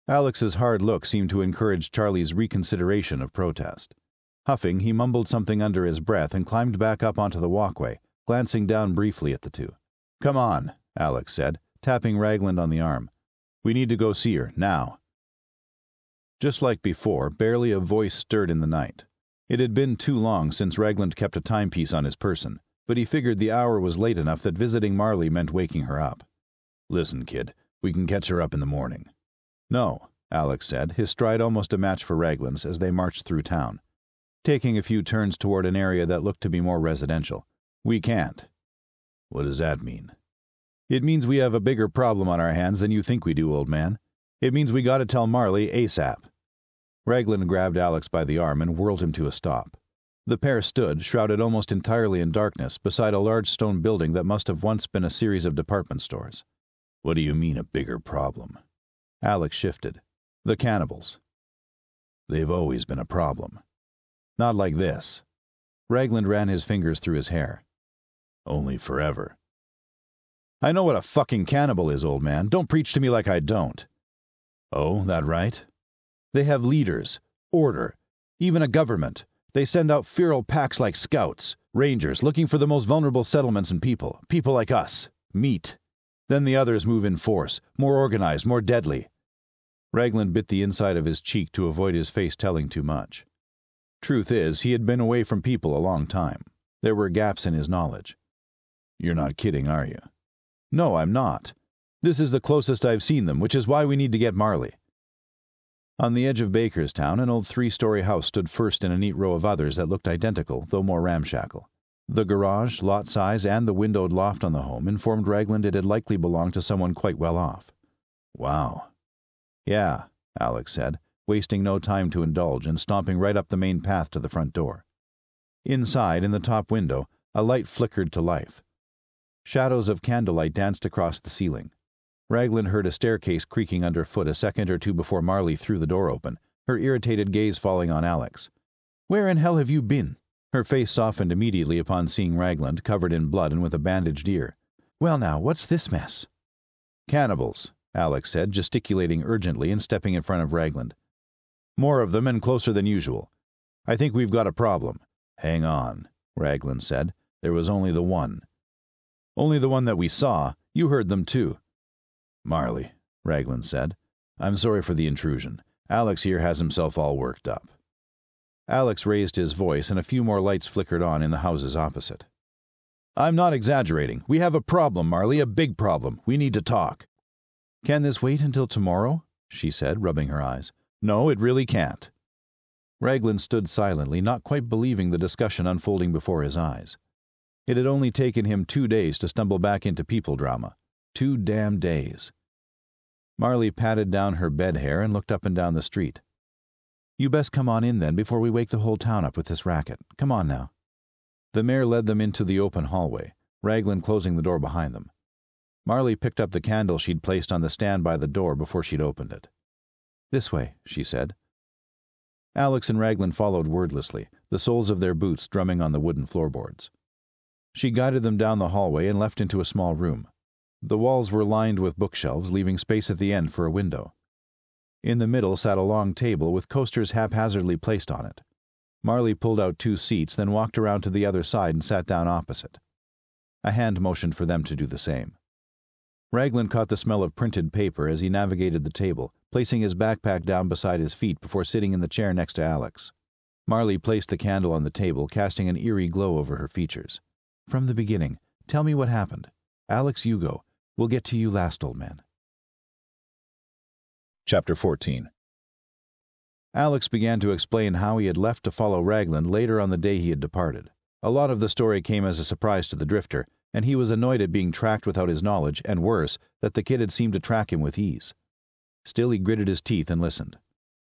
Alex's hard look seemed to encourage Charlie's reconsideration of protest. Huffing, he mumbled something under his breath and climbed back up onto the walkway, glancing down briefly at the two. Come on, Alex said, tapping Raglan on the arm. We need to go see her, now. Just like before, barely a voice stirred in the night. It had been too long since Raglan kept a timepiece on his person, but he figured the hour was late enough that visiting Marley meant waking her up. Listen, kid, we can catch her up in the morning. No, Alex said, his stride almost a match for Raglan's as they marched through town, taking a few turns toward an area that looked to be more residential. We can't. What does that mean? It means we have a bigger problem on our hands than you think we do, old man. It means we gotta tell Marley ASAP. Raglan grabbed Alex by the arm and whirled him to a stop. The pair stood, shrouded almost entirely in darkness, beside a large stone building that must have once been a series of department stores. What do you mean, a bigger problem? Alex shifted. The cannibals. They've always been a problem. Not like this. Raglan ran his fingers through his hair. Only forever. I know what a fucking cannibal is, old man. Don't preach to me like I don't. Oh, that right? They have leaders, order, even a government. They send out feral packs like scouts, rangers, looking for the most vulnerable settlements and people, people like us. Meat. Then the others move in force, more organized, more deadly. Raglan bit the inside of his cheek to avoid his face telling too much. Truth is, he had been away from people a long time. There were gaps in his knowledge. You're not kidding, are you? No, I'm not. This is the closest I've seen them, which is why we need to get Marley. On the edge of Bakerstown, an old three story house stood first in a neat row of others that looked identical, though more ramshackle. The garage, lot size, and the windowed loft on the home informed Raglan it had likely belonged to someone quite well off. Wow. Yeah, Alex said, wasting no time to indulge and stomping right up the main path to the front door. Inside, in the top window, a light flickered to life. Shadows of candlelight danced across the ceiling. Raglan heard a staircase creaking underfoot a second or two before Marley threw the door open, her irritated gaze falling on Alex. Where in hell have you been? Her face softened immediately upon seeing Raglan, covered in blood and with a bandaged ear. Well, now, what's this mess? Cannibals, Alex said, gesticulating urgently and stepping in front of Raglan. More of them and closer than usual. I think we've got a problem. Hang on, Raglan said. There was only the one. Only the one that we saw. You heard them too. Marley, Raglan said. I'm sorry for the intrusion. Alex here has himself all worked up. Alex raised his voice, and a few more lights flickered on in the houses opposite. I'm not exaggerating. We have a problem, Marley, a big problem. We need to talk. Can this wait until tomorrow? she said, rubbing her eyes. No, it really can't. Raglan stood silently, not quite believing the discussion unfolding before his eyes. It had only taken him two days to stumble back into people drama. Two damn days. Marley patted down her bed hair and looked up and down the street. You best come on in then before we wake the whole town up with this racket. Come on now. The mayor led them into the open hallway, Raglan closing the door behind them. Marley picked up the candle she'd placed on the stand by the door before she'd opened it. This way, she said. Alex and Raglan followed wordlessly, the soles of their boots drumming on the wooden floorboards. She guided them down the hallway and left into a small room. The walls were lined with bookshelves, leaving space at the end for a window. In the middle sat a long table with coasters haphazardly placed on it. Marley pulled out two seats, then walked around to the other side and sat down opposite. A hand motioned for them to do the same. Raglan caught the smell of printed paper as he navigated the table, placing his backpack down beside his feet before sitting in the chair next to Alex. Marley placed the candle on the table, casting an eerie glow over her features. From the beginning, tell me what happened. Alex, you go. We'll get to you last, old man. Chapter 14 Alex began to explain how he had left to follow Raglan later on the day he had departed. A lot of the story came as a surprise to the drifter, and he was annoyed at being tracked without his knowledge, and worse, that the kid had seemed to track him with ease. Still, he gritted his teeth and listened.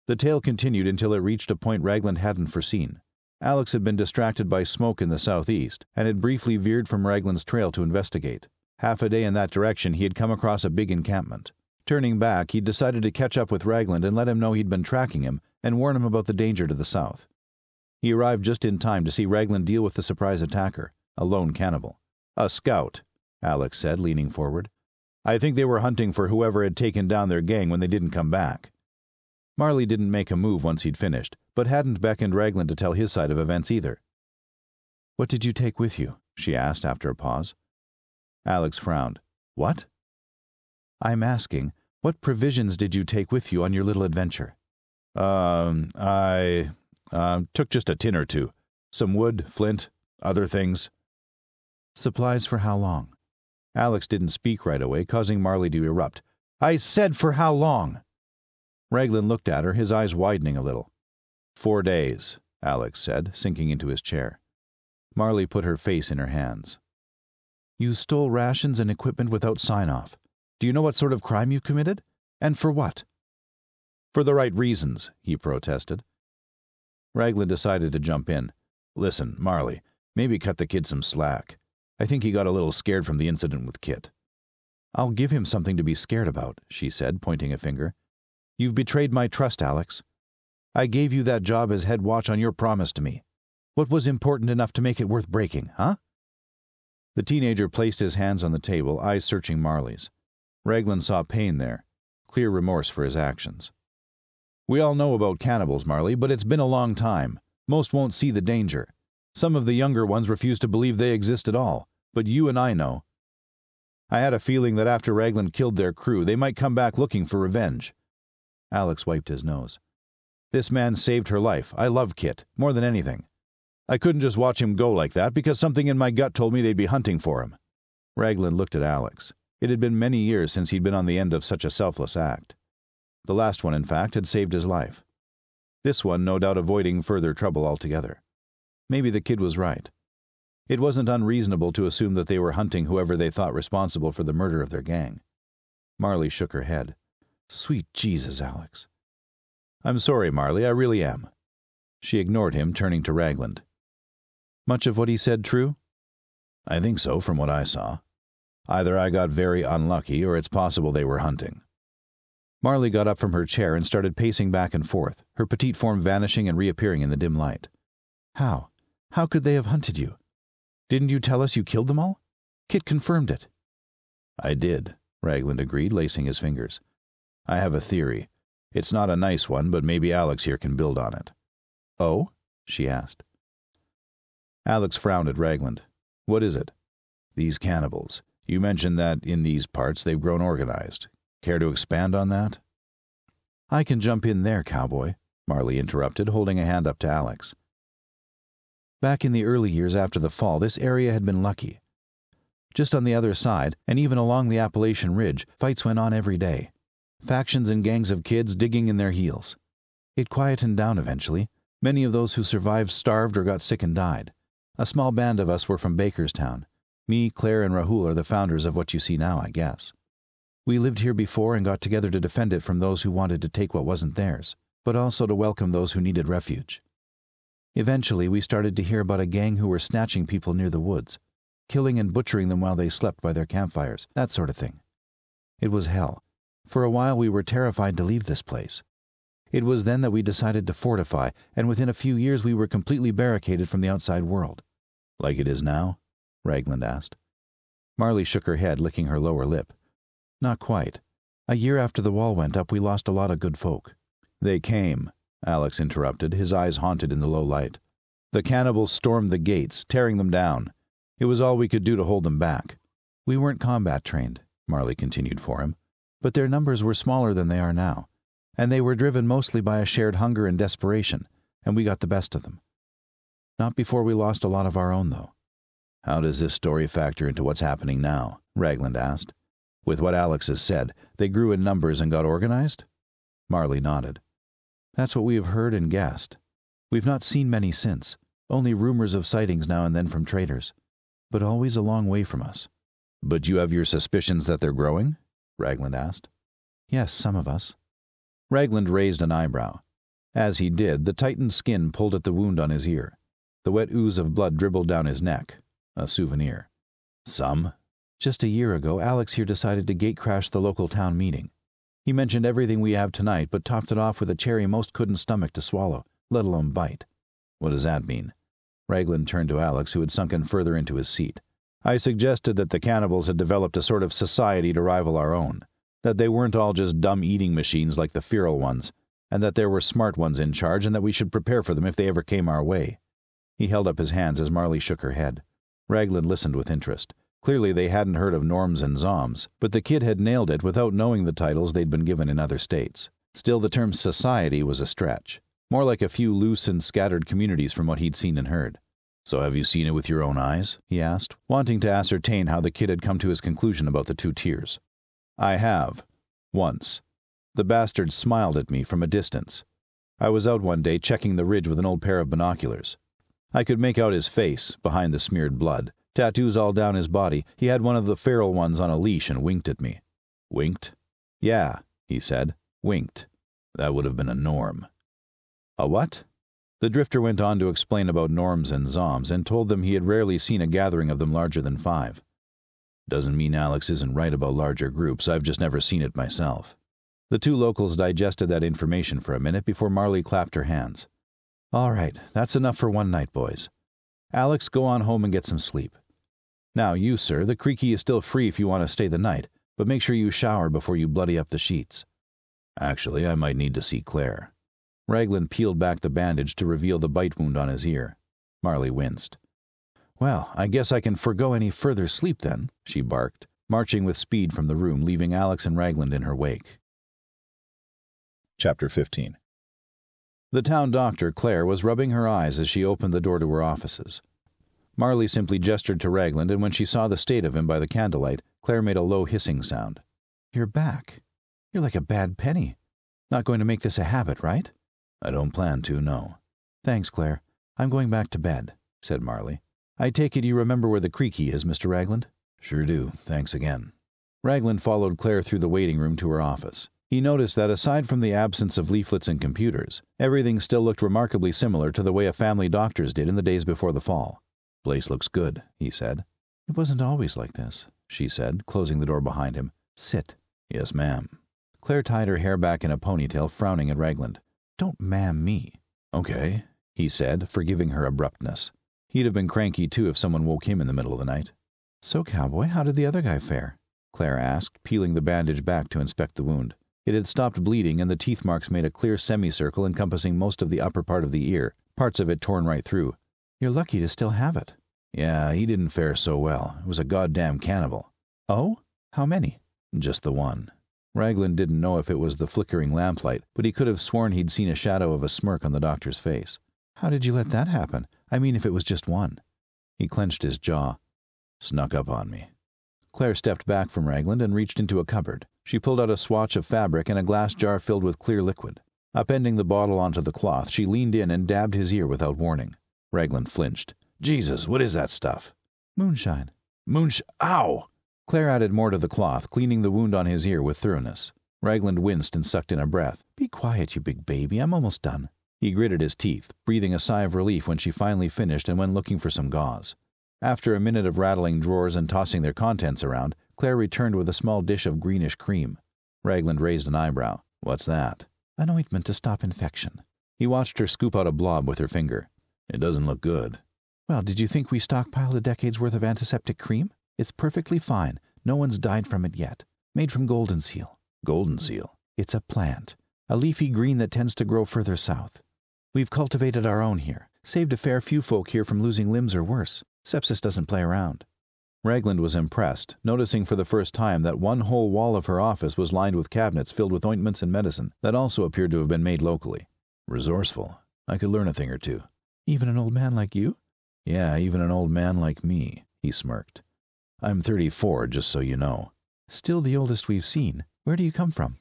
The tale continued until it reached a point Raglan hadn't foreseen. Alex had been distracted by smoke in the southeast and had briefly veered from Raglan's trail to investigate. Half a day in that direction, he had come across a big encampment. Turning back, he decided to catch up with Raglan and let him know he'd been tracking him and warn him about the danger to the south. He arrived just in time to see Raglan deal with the surprise attacker, a lone cannibal. A scout, Alex said, leaning forward. I think they were hunting for whoever had taken down their gang when they didn't come back. Marley didn't make a move once he'd finished, but hadn't beckoned Raglan to tell his side of events either. What did you take with you? she asked after a pause. Alex frowned. What? I'm asking, what provisions did you take with you on your little adventure? Um, I uh, took just a tin or two. Some wood, flint, other things. Supplies for how long? Alex didn't speak right away, causing Marley to erupt. I said for how long? Raglan looked at her, his eyes widening a little. Four days, Alex said, sinking into his chair. Marley put her face in her hands. You stole rations and equipment without sign off. Do you know what sort of crime you committed? And for what? For the right reasons, he protested. Raglan decided to jump in. Listen, Marley, maybe cut the kid some slack. I think he got a little scared from the incident with Kit. I'll give him something to be scared about, she said, pointing a finger. You've betrayed my trust, Alex. I gave you that job as head watch on your promise to me. What was important enough to make it worth breaking, huh? The teenager placed his hands on the table, eyes searching Marley's. Raglan saw pain there, clear remorse for his actions. We all know about cannibals, Marley, but it's been a long time. Most won't see the danger. Some of the younger ones refuse to believe they exist at all, but you and I know. I had a feeling that after Raglan killed their crew, they might come back looking for revenge. Alex wiped his nose. This man saved her life. I love Kit, more than anything. I couldn't just watch him go like that because something in my gut told me they'd be hunting for him. Raglan looked at Alex. It had been many years since he'd been on the end of such a selfless act. The last one, in fact, had saved his life. This one, no doubt, avoiding further trouble altogether. Maybe the kid was right. It wasn't unreasonable to assume that they were hunting whoever they thought responsible for the murder of their gang. Marley shook her head. Sweet Jesus, Alex. I'm sorry, Marley, I really am. She ignored him, turning to Raglan. Much of what he said true? I think so, from what I saw. Either I got very unlucky, or it's possible they were hunting. Marley got up from her chair and started pacing back and forth, her petite form vanishing and reappearing in the dim light. How? How could they have hunted you? Didn't you tell us you killed them all? Kit confirmed it. I did, Raglan agreed, lacing his fingers. I have a theory. It's not a nice one, but maybe Alex here can build on it. Oh? she asked. Alex frowned at Raglan. What is it? These cannibals. You mentioned that in these parts they've grown organized. Care to expand on that? I can jump in there, cowboy, Marley interrupted, holding a hand up to Alex. Back in the early years after the fall, this area had been lucky. Just on the other side, and even along the Appalachian Ridge, fights went on every day. Factions and gangs of kids digging in their heels. It quietened down eventually. Many of those who survived starved or got sick and died. A small band of us were from Bakerstown. Me, Claire, and Rahul are the founders of what you see now, I guess. We lived here before and got together to defend it from those who wanted to take what wasn't theirs, but also to welcome those who needed refuge. Eventually, we started to hear about a gang who were snatching people near the woods, killing and butchering them while they slept by their campfires, that sort of thing. It was hell. For a while, we were terrified to leave this place. It was then that we decided to fortify, and within a few years, we were completely barricaded from the outside world. Like it is now? Raglan asked. Marley shook her head, licking her lower lip. Not quite. A year after the wall went up, we lost a lot of good folk. They came, Alex interrupted, his eyes haunted in the low light. The cannibals stormed the gates, tearing them down. It was all we could do to hold them back. We weren't combat trained, Marley continued for him, but their numbers were smaller than they are now, and they were driven mostly by a shared hunger and desperation, and we got the best of them. Not before we lost a lot of our own, though. How does this story factor into what's happening now? Raglan asked. With what Alex has said, they grew in numbers and got organized? Marley nodded. That's what we have heard and guessed. We've not seen many since, only rumors of sightings now and then from traders, but always a long way from us. But you have your suspicions that they're growing? Raglan asked. Yes, some of us. Raglan raised an eyebrow. As he did, the tightened skin pulled at the wound on his ear. The wet ooze of blood dribbled down his neck. A souvenir. Some? Just a year ago, Alex here decided to gatecrash the local town meeting. He mentioned everything we have tonight, but topped it off with a cherry most couldn't stomach to swallow, let alone bite. What does that mean? Raglan turned to Alex, who had sunken further into his seat. I suggested that the cannibals had developed a sort of society to rival our own, that they weren't all just dumb eating machines like the feral ones, and that there were smart ones in charge, and that we should prepare for them if they ever came our way. He held up his hands as Marley shook her head. Raglan listened with interest. Clearly, they hadn't heard of Norms and Zoms, but the kid had nailed it without knowing the titles they'd been given in other states. Still, the term society was a stretch. More like a few loose and scattered communities from what he'd seen and heard. So have you seen it with your own eyes? he asked, wanting to ascertain how the kid had come to his conclusion about the two tiers. I have. Once. The bastard smiled at me from a distance. I was out one day checking the ridge with an old pair of binoculars. I could make out his face, behind the smeared blood, tattoos all down his body. He had one of the feral ones on a leash and winked at me. Winked? Yeah, he said. Winked. That would have been a norm. A what? The drifter went on to explain about norms and zoms and told them he had rarely seen a gathering of them larger than five. Doesn't mean Alex isn't right about larger groups, I've just never seen it myself. The two locals digested that information for a minute before Marley clapped her hands. All right, that's enough for one night, boys. Alex, go on home and get some sleep. Now, you, sir, the creaky is still free if you want to stay the night, but make sure you shower before you bloody up the sheets. Actually, I might need to see Claire. Raglan peeled back the bandage to reveal the bite wound on his ear. Marley winced. Well, I guess I can forego any further sleep then, she barked, marching with speed from the room, leaving Alex and Raglan in her wake. Chapter 15 The town doctor, Claire, was rubbing her eyes as she opened the door to her offices. Marley simply gestured to Raglan, and when she saw the state of him by the candlelight, Claire made a low hissing sound. You're back. You're like a bad penny. Not going to make this a habit, right? I don't plan to, no. Thanks, Claire. I'm going back to bed, said Marley. I take it you remember where the creaky is, Mr. Raglan? Sure do. Thanks again. Raglan followed Claire through the waiting room to her office. He noticed that aside from the absence of leaflets and computers, everything still looked remarkably similar to the way a family doctor's did in the days before the fall. Place looks good, he said. It wasn't always like this, she said, closing the door behind him. Sit. Yes, ma'am. Claire tied her hair back in a ponytail, frowning at Raglan. Don't ma'am me. Okay, he said, forgiving her abruptness. He'd have been cranky too if someone woke him in the middle of the night. So, cowboy, how did the other guy fare? Claire asked, peeling the bandage back to inspect the wound. It had stopped bleeding, and the teeth marks made a clear semicircle encompassing most of the upper part of the ear, parts of it torn right through. You're lucky to still have it. Yeah, he didn't fare so well. It was a goddamn cannibal. Oh? How many? Just the one. Raglan didn't know if it was the flickering lamplight, but he could have sworn he'd seen a shadow of a smirk on the doctor's face. How did you let that happen? I mean, if it was just one. He clenched his jaw. Snuck up on me. Claire stepped back from Raglan and reached into a cupboard. She pulled out a swatch of fabric and a glass jar filled with clear liquid. Upending the bottle onto the cloth, she leaned in and dabbed his ear without warning. Raglan flinched. Jesus, what is that stuff? Moonshine. Moonsh. Ow! Claire added more to the cloth, cleaning the wound on his ear with thoroughness. Raglan winced and sucked in a breath. Be quiet, you big baby. I'm almost done. He gritted his teeth, breathing a sigh of relief when she finally finished and went looking for some gauze. After a minute of rattling drawers and tossing their contents around, Claire returned with a small dish of greenish cream. Raglan raised an eyebrow. What's that? An ointment to stop infection. He watched her scoop out a blob with her finger. It doesn't look good. Well, did you think we stockpiled a decade's worth of antiseptic cream? It's perfectly fine. No one's died from it yet. Made from golden seal. Golden seal? It's a plant. A leafy green that tends to grow further south. We've cultivated our own here. Saved a fair few folk here from losing limbs or worse. Sepsis doesn't play around. Raglan was impressed, noticing for the first time that one whole wall of her office was lined with cabinets filled with ointments and medicine that also appeared to have been made locally. Resourceful. I could learn a thing or two. Even an old man like you? Yeah, even an old man like me, he smirked. I'm 34, just so you know. Still the oldest we've seen. Where do you come from?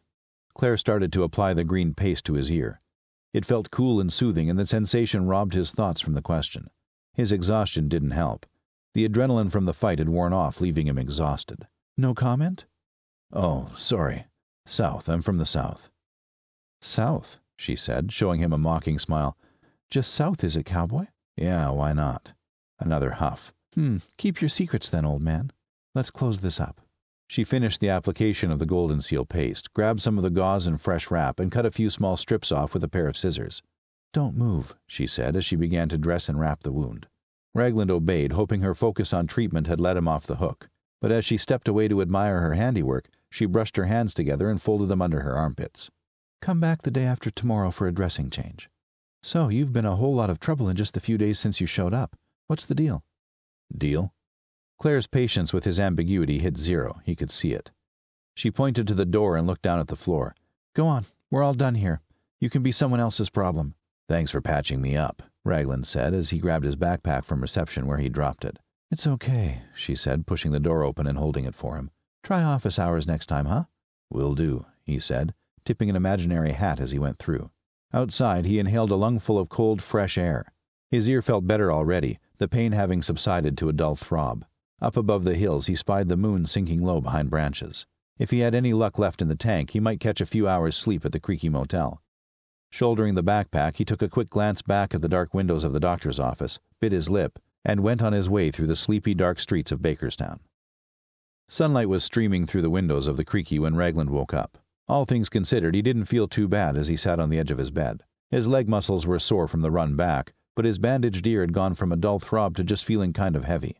Claire started to apply the green paste to his ear. It felt cool and soothing, and the sensation robbed his thoughts from the question. His exhaustion didn't help. The adrenaline from the fight had worn off, leaving him exhausted. No comment? Oh, sorry. South. I'm from the South. South, she said, showing him a mocking smile. Just south, is it, cowboy? Yeah, why not? Another huff. Hmm, keep your secrets then, old man. Let's close this up. She finished the application of the golden seal paste, grabbed some of the gauze and fresh wrap, and cut a few small strips off with a pair of scissors. Don't move, she said as she began to dress and wrap the wound. Raglan obeyed, hoping her focus on treatment had let him off the hook. But as she stepped away to admire her handiwork, she brushed her hands together and folded them under her armpits. Come back the day after tomorrow for a dressing change. So, you've been a whole lot of trouble in just the few days since you showed up. What's the deal? Deal? Claire's patience with his ambiguity hit zero. He could see it. She pointed to the door and looked down at the floor. Go on. We're all done here. You can be someone else's problem. Thanks for patching me up, Raglan said as he grabbed his backpack from reception where he dropped it. It's okay, she said, pushing the door open and holding it for him. Try office hours next time, huh? Will do, he said, tipping an imaginary hat as he went through. Outside, he inhaled a lungful of cold, fresh air. His ear felt better already, the pain having subsided to a dull throb. Up above the hills, he spied the moon sinking low behind branches. If he had any luck left in the tank, he might catch a few hours' sleep at the creaky motel. Shouldering the backpack, he took a quick glance back at the dark windows of the doctor's office, bit his lip, and went on his way through the sleepy, dark streets of Bakerstown. Sunlight was streaming through the windows of the creaky when Raglan woke up. All things considered, he didn't feel too bad as he sat on the edge of his bed. His leg muscles were sore from the run back, but his bandaged ear had gone from a dull throb to just feeling kind of heavy.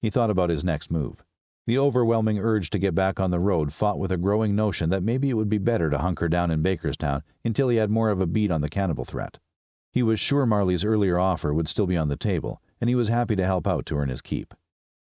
He thought about his next move. The overwhelming urge to get back on the road fought with a growing notion that maybe it would be better to hunker down in Bakerstown until he had more of a beat on the cannibal threat. He was sure Marley's earlier offer would still be on the table, and he was happy to help out to earn his keep.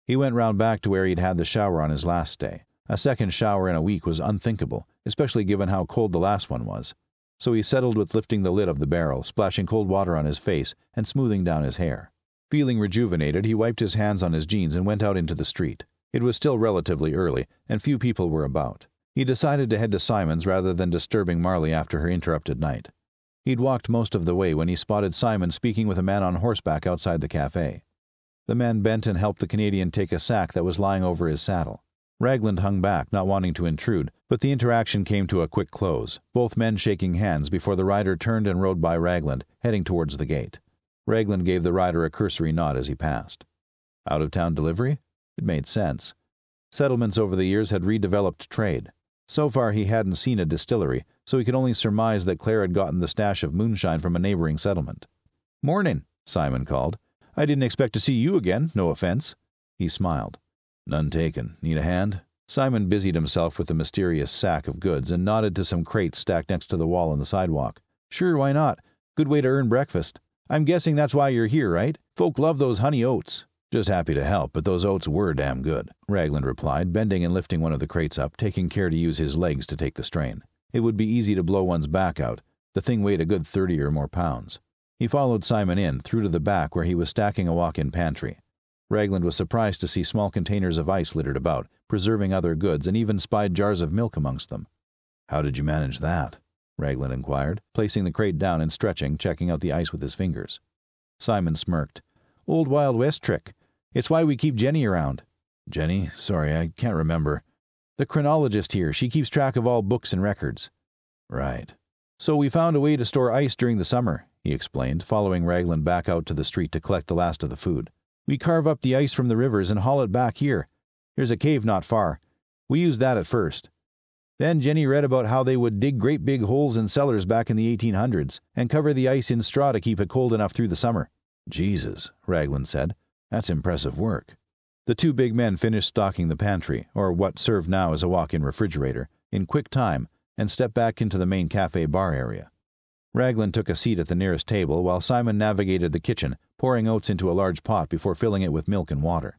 He went round back to where he'd had the shower on his last day. A second shower in a week was unthinkable, especially given how cold the last one was. So he settled with lifting the lid of the barrel, splashing cold water on his face, and smoothing down his hair. Feeling rejuvenated, he wiped his hands on his jeans and went out into the street. It was still relatively early, and few people were about. He decided to head to Simon's rather than disturbing Marley after her interrupted night. He'd walked most of the way when he spotted Simon speaking with a man on horseback outside the cafe. The man bent and helped the Canadian take a sack that was lying over his saddle. Raglan hung back, not wanting to intrude, but the interaction came to a quick close, both men shaking hands before the rider turned and rode by Raglan, heading towards the gate. Raglan gave the rider a cursory nod as he passed. Out of town delivery? It made sense. Settlements over the years had redeveloped trade. So far, he hadn't seen a distillery, so he could only surmise that Claire had gotten the stash of moonshine from a neighboring settlement. Morning, Simon called. I didn't expect to see you again, no offense. He smiled. None taken. Need a hand? Simon busied himself with the mysterious sack of goods and nodded to some crates stacked next to the wall on the sidewalk. Sure, why not? Good way to earn breakfast. I'm guessing that's why you're here, right? Folk love those honey oats. Just happy to help, but those oats were damn good, Raglan replied, bending and lifting one of the crates up, taking care to use his legs to take the strain. It would be easy to blow one's back out. The thing weighed a good thirty or more pounds. He followed Simon in, through to the back where he was stacking a walk in pantry. Raglan was surprised to see small containers of ice littered about, preserving other goods, and even spied jars of milk amongst them. How did you manage that? Raglan inquired, placing the crate down and stretching, checking out the ice with his fingers. Simon smirked. Old Wild West trick. It's why we keep Jenny around. Jenny? Sorry, I can't remember. The chronologist here. She keeps track of all books and records. Right. So we found a way to store ice during the summer, he explained, following Raglan back out to the street to collect the last of the food. We carve up the ice from the rivers and haul it back here. There's a cave not far. We used that at first. Then Jenny read about how they would dig great big holes in cellars back in the 1800s and cover the ice in straw to keep it cold enough through the summer. Jesus, Raglan said. That's impressive work. The two big men finished stocking the pantry, or what served now as a walk in refrigerator, in quick time and stepped back into the main cafe bar area. Raglan took a seat at the nearest table while Simon navigated the kitchen, pouring oats into a large pot before filling it with milk and water.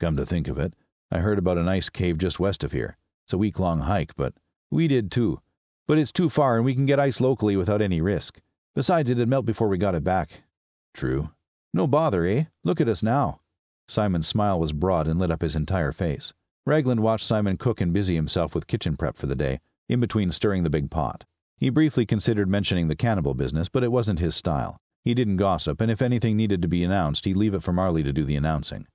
Come to think of it, I heard about an ice cave just west of here. It's a week long hike, but we did too. But it's too far and we can get ice locally without any risk. Besides, it'd melt before we got it back. True. No bother, eh? Look at us now. Simon's smile was broad and lit up his entire face. Raglan watched Simon cook and busy himself with kitchen prep for the day, in between stirring the big pot. He briefly considered mentioning the cannibal business, but it wasn't his style. He didn't gossip, and if anything needed to be announced, he'd leave it for Marley to do the announcing.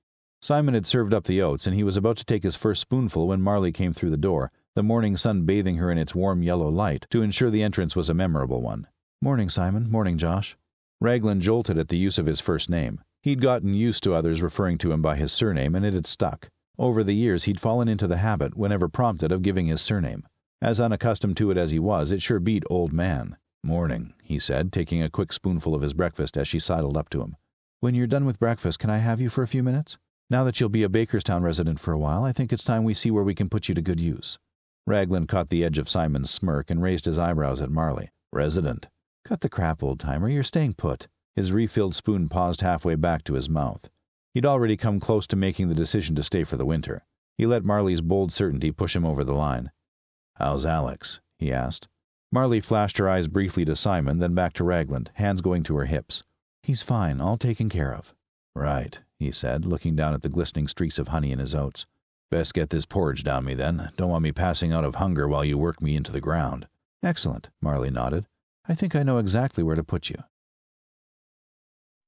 Simon had served up the oats, and he was about to take his first spoonful when Marley came through the door, the morning sun bathing her in its warm yellow light to ensure the entrance was a memorable one. Morning, Simon. Morning, Josh. Raglan jolted at the use of his first name. He'd gotten used to others referring to him by his surname, and it had stuck. Over the years, he'd fallen into the habit, whenever prompted, of giving his surname. As unaccustomed to it as he was, it sure beat old man. Morning, he said, taking a quick spoonful of his breakfast as she sidled up to him. When you're done with breakfast, can I have you for a few minutes? Now that you'll be a Bakerstown resident for a while, I think it's time we see where we can put you to good use. Raglan caught the edge of Simon's smirk and raised his eyebrows at Marley. Resident. Cut the crap, old timer. You're staying put. His refilled spoon paused halfway back to his mouth. He'd already come close to making the decision to stay for the winter. He let Marley's bold certainty push him over the line. How's Alex? he asked. Marley flashed her eyes briefly to Simon, then back to Raglan, hands going to her hips. He's fine, all taken care of. Right he said, looking down at the glistening streaks of honey in his oats. Best get this porridge down me, then. Don't want me passing out of hunger while you work me into the ground. Excellent, Marley nodded. I think I know exactly where to put you.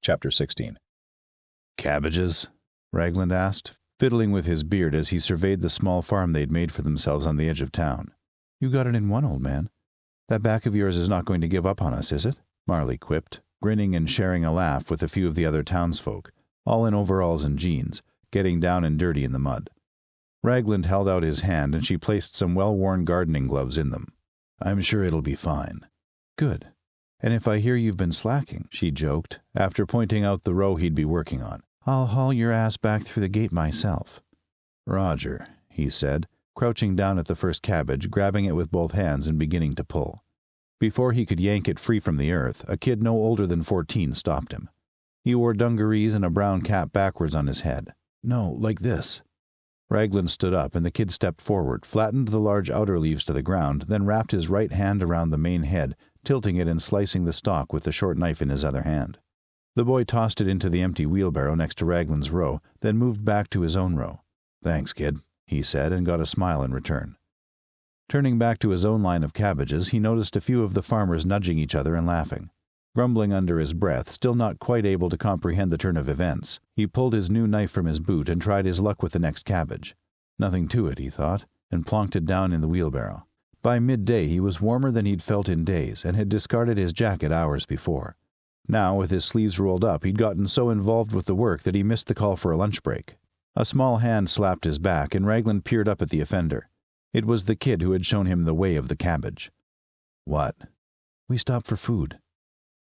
Chapter 16 Cabbages? Raglan asked, fiddling with his beard as he surveyed the small farm they'd made for themselves on the edge of town. You got it in one, old man. That back of yours is not going to give up on us, is it? Marley quipped, grinning and sharing a laugh with a few of the other townsfolk all in overalls and jeans, getting down and dirty in the mud. Raglan held out his hand and she placed some well worn gardening gloves in them. I'm sure it'll be fine. Good. And if I hear you've been slacking, she joked, after pointing out the row he'd be working on, I'll haul your ass back through the gate myself. Roger, he said, crouching down at the first cabbage, grabbing it with both hands and beginning to pull. Before he could yank it free from the earth, a kid no older than fourteen stopped him. He wore dungarees and a brown cap backwards on his head. No, like this. Raglan stood up, and the kid stepped forward, flattened the large outer leaves to the ground, then wrapped his right hand around the main head, tilting it and slicing the stalk with the short knife in his other hand. The boy tossed it into the empty wheelbarrow next to Raglan's row, then moved back to his own row. Thanks, kid, he said, and got a smile in return. Turning back to his own line of cabbages, he noticed a few of the farmers nudging each other and laughing. Grumbling under his breath, still not quite able to comprehend the turn of events, he pulled his new knife from his boot and tried his luck with the next cabbage. Nothing to it, he thought, and plonked it down in the wheelbarrow. By midday he was warmer than he'd felt in days, and had discarded his jacket hours before. Now, with his sleeves rolled up, he'd gotten so involved with the work that he missed the call for a lunch break. A small hand slapped his back, and Raglan peered up at the offender. It was the kid who had shown him the way of the cabbage. What? We stopped for food.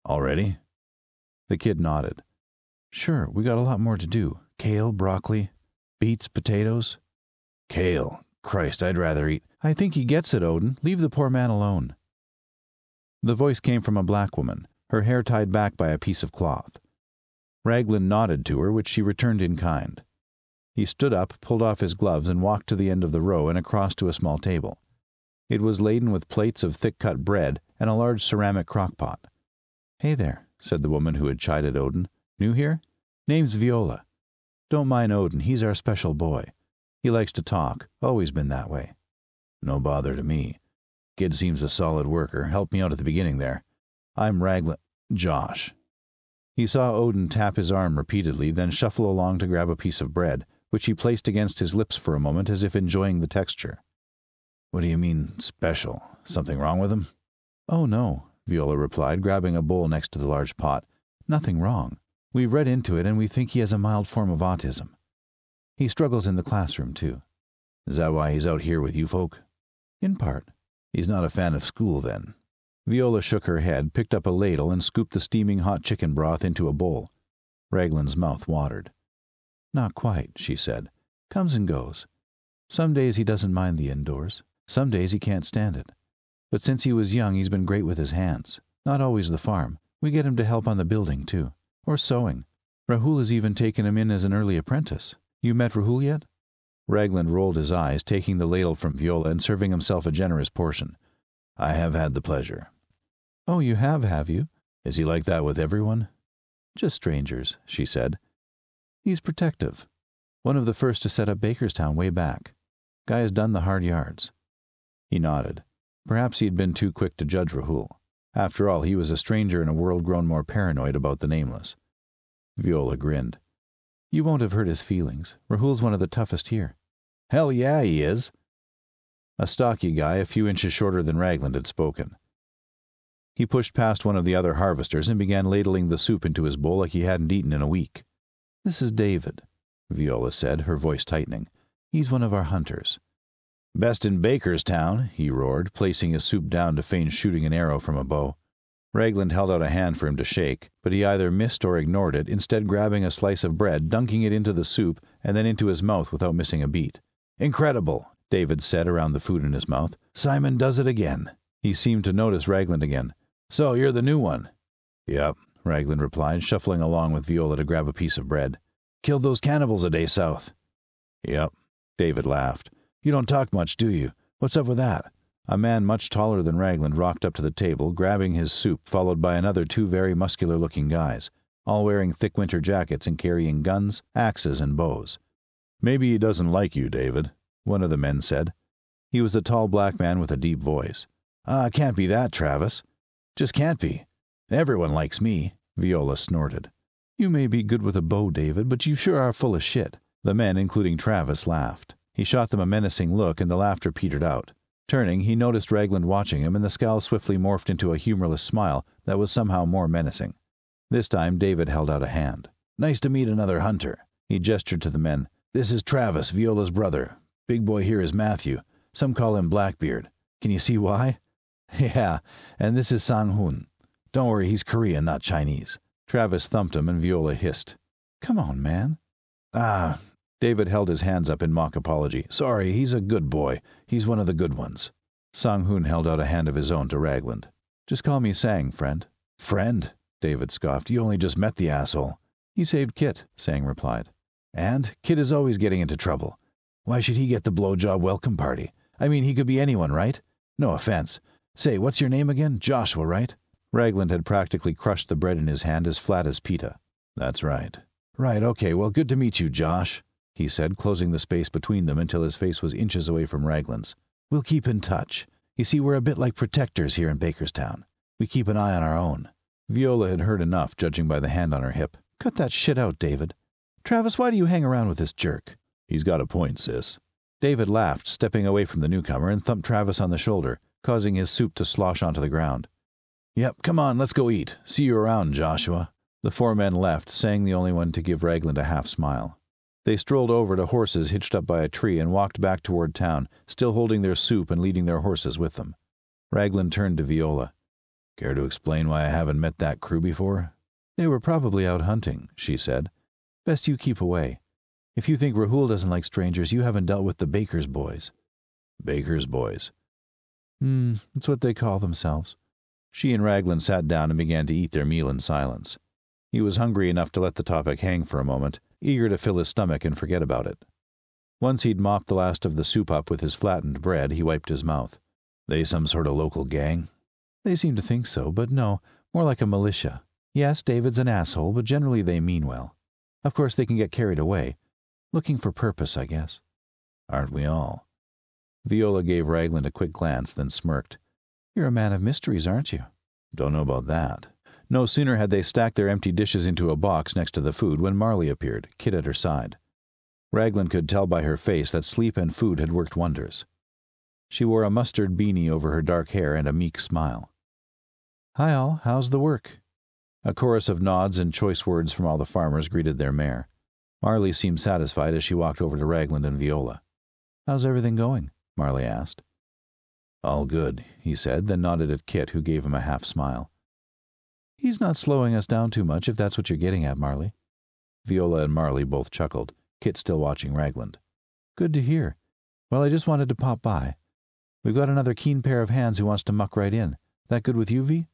Already? The kid nodded. Sure, we got a lot more to do. Kale, broccoli, beets, potatoes. Kale. Christ, I'd rather eat. I think he gets it, Odin. Leave the poor man alone. The voice came from a black woman, her hair tied back by a piece of cloth. Raglan nodded to her, which she returned in kind. He stood up, pulled off his gloves, and walked to the end of the row and across to a small table. It was laden with plates of thick cut bread and a large ceramic crock pot. Hey there, said the woman who had chided Odin. New here? Name's Viola. Don't mind Odin, he's our special boy. He likes to talk, always been that way. No bother to me. Kid seems a solid worker. Helped me out at the beginning there. I'm Raglan. Josh. He saw Odin tap his arm repeatedly, then shuffle along to grab a piece of bread, which he placed against his lips for a moment as if enjoying the texture. What do you mean, special? Something wrong with him? Oh, no, Viola replied, grabbing a bowl next to the large pot. Nothing wrong. We've read into it, and we think he has a mild form of autism. He struggles in the classroom, too. Is that why he's out here with you folk? In part. He's not a fan of school, then. Viola shook her head, picked up a ladle, and scooped the steaming hot chicken broth into a bowl. Raglan's mouth watered. Not quite, she said. Comes and goes. Some days he doesn't mind the indoors. Some days he can't stand it. But since he was young, he's been great with his hands. Not always the farm. We get him to help on the building, too. Or sewing. Rahul has even taken him in as an early apprentice. You met Rahul yet? Raglan rolled his eyes, taking the ladle from Viola and serving himself a generous portion. I have had the pleasure. Oh, you have, have you? Is he like that with everyone? Just strangers, she said. He's protective. One of the first to set up Bakerstown way back. Guy has done the hard yards. He nodded. Perhaps he had been too quick to judge Rahul. After all, he was a stranger in a world grown more paranoid about the nameless. Viola grinned. You won't have hurt his feelings. Rahul's one of the toughest here. Hell yeah, he is. A stocky guy, a few inches shorter than Raglan, had spoken. He pushed past one of the other harvesters and began ladling the soup into his bowl like he hadn't eaten in a week. This is David, Viola said, her voice tightening. He's one of our hunters. Best in Bakerstown, he roared, placing his soup down to feign shooting an arrow from a bow. Raglan held out a hand for him to shake, but he either missed or ignored it, instead grabbing a slice of bread, dunking it into the soup, and then into his mouth without missing a beat. Incredible, David said around the food in his mouth. Simon does it again. He seemed to notice Raglan again. So you're the new one? Yep, Raglan replied, shuffling along with Viola to grab a piece of bread. Killed those cannibals a day south. Yep. David laughed. You don't talk much, do you? What's up with that? A man much taller than Raglan rocked up to the table, grabbing his soup, followed by another two very muscular looking guys, all wearing thick winter jackets and carrying guns, axes, and bows. Maybe he doesn't like you, David, one of the men said. He was a tall black man with a deep voice. Ah, can't be that, Travis. Just can't be. Everyone likes me, Viola snorted. You may be good with a bow, David, but you sure are full of shit. The men, including Travis, laughed. He shot them a menacing look, and the laughter petered out. Turning, he noticed Raglan watching him, and the scowl swiftly morphed into a humorless smile that was somehow more menacing. This time, David held out a hand. Nice to meet another hunter. He gestured to the men. This is Travis, Viola's brother. Big boy here is Matthew. Some call him Blackbeard. Can you see why? (laughs) Yeah, and this is Sang Hoon. Don't worry, he's Korean, not Chinese. Travis thumped him, and Viola hissed. Come on, man. Ah, David held his hands up in mock apology. Sorry, he's a good boy. He's one of the good ones. Sang Hoon held out a hand of his own to Raglan. Just call me Sang, friend. Friend? David scoffed. You only just met the asshole. He saved Kit, Sang replied. And Kit is always getting into trouble. Why should he get the blowjob welcome party? I mean, he could be anyone, right? No offense. Say, what's your name again? Joshua, right? Raglan had practically crushed the bread in his hand as flat as pita. That's right. Right, okay, well, good to meet you, Josh he said, closing the space between them until his face was inches away from Raglan's. We'll keep in touch. You see, we're a bit like protectors here in Bakerstown. We keep an eye on our own. Viola had heard enough, judging by the hand on her hip. Cut that shit out, David. Travis, why do you hang around with this jerk? He's got a point, sis. David laughed, stepping away from the newcomer, and thumped Travis on the shoulder, causing his soup to slosh onto the ground. Yep, come on, let's go eat. See you around, Joshua. The four men left, Sang the only one to give Raglan a half smile. They strolled over to horses hitched up by a tree and walked back toward town, still holding their soup and leading their horses with them. Raglan turned to Viola. Care to explain why I haven't met that crew before? They were probably out hunting, she said. Best you keep away. If you think Rahul doesn't like strangers, you haven't dealt with the Baker's boys. Baker's boys? Hmm, that's what they call themselves. She and Raglan sat down and began to eat their meal in silence. He was hungry enough to let the topic hang for a moment, eager to fill his stomach and forget about it. Once he'd mopped the last of the soup up with his flattened bread, he wiped his mouth. They some sort of local gang? They seem to think so, but no, more like a militia. Yes, David's an asshole, but generally they mean well. Of course, they can get carried away. Looking for purpose, I guess. Aren't we all? Viola gave Raglan a quick glance, then smirked. You're a man of mysteries, aren't you? Don't know about that. No sooner had they stacked their empty dishes into a box next to the food when Marley appeared, Kit at her side. Raglan could tell by her face that sleep and food had worked wonders. She wore a mustard beanie over her dark hair and a meek smile. Hi, all. How's the work? A chorus of nods and choice words from all the farmers greeted their mare. Marley seemed satisfied as she walked over to Raglan and Viola. How's everything going? Marley asked. All good, he said, then nodded at Kit, who gave him a half smile. He's not slowing us down too much, if that's what you're getting at, Marley. Viola and Marley both chuckled, Kit still watching Raglan. Good to hear. Well, I just wanted to pop by. We've got another keen pair of hands who wants to muck right in. That good with you, V?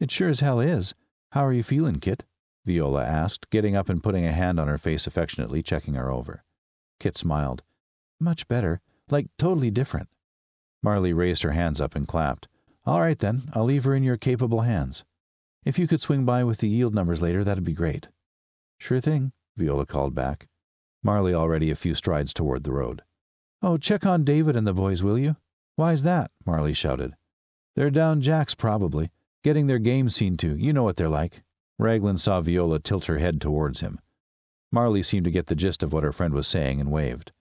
It sure as hell is. How are you feeling, Kit? Viola asked, getting up and putting a hand on her face affectionately, checking her over. Kit smiled. Much better. Like totally different. Marley raised her hands up and clapped. All right, then. I'll leave her in your capable hands. If you could swing by with the yield numbers later, that'd be great. Sure thing, Viola called back. Marley already a few strides toward the road. Oh, check on David and the boys, will you? Why's that? Marley shouted. They're down Jack's, probably. Getting their game seen to. You know what they're like. Raglan saw Viola tilt her head towards him. Marley seemed to get the gist of what her friend was saying and waved.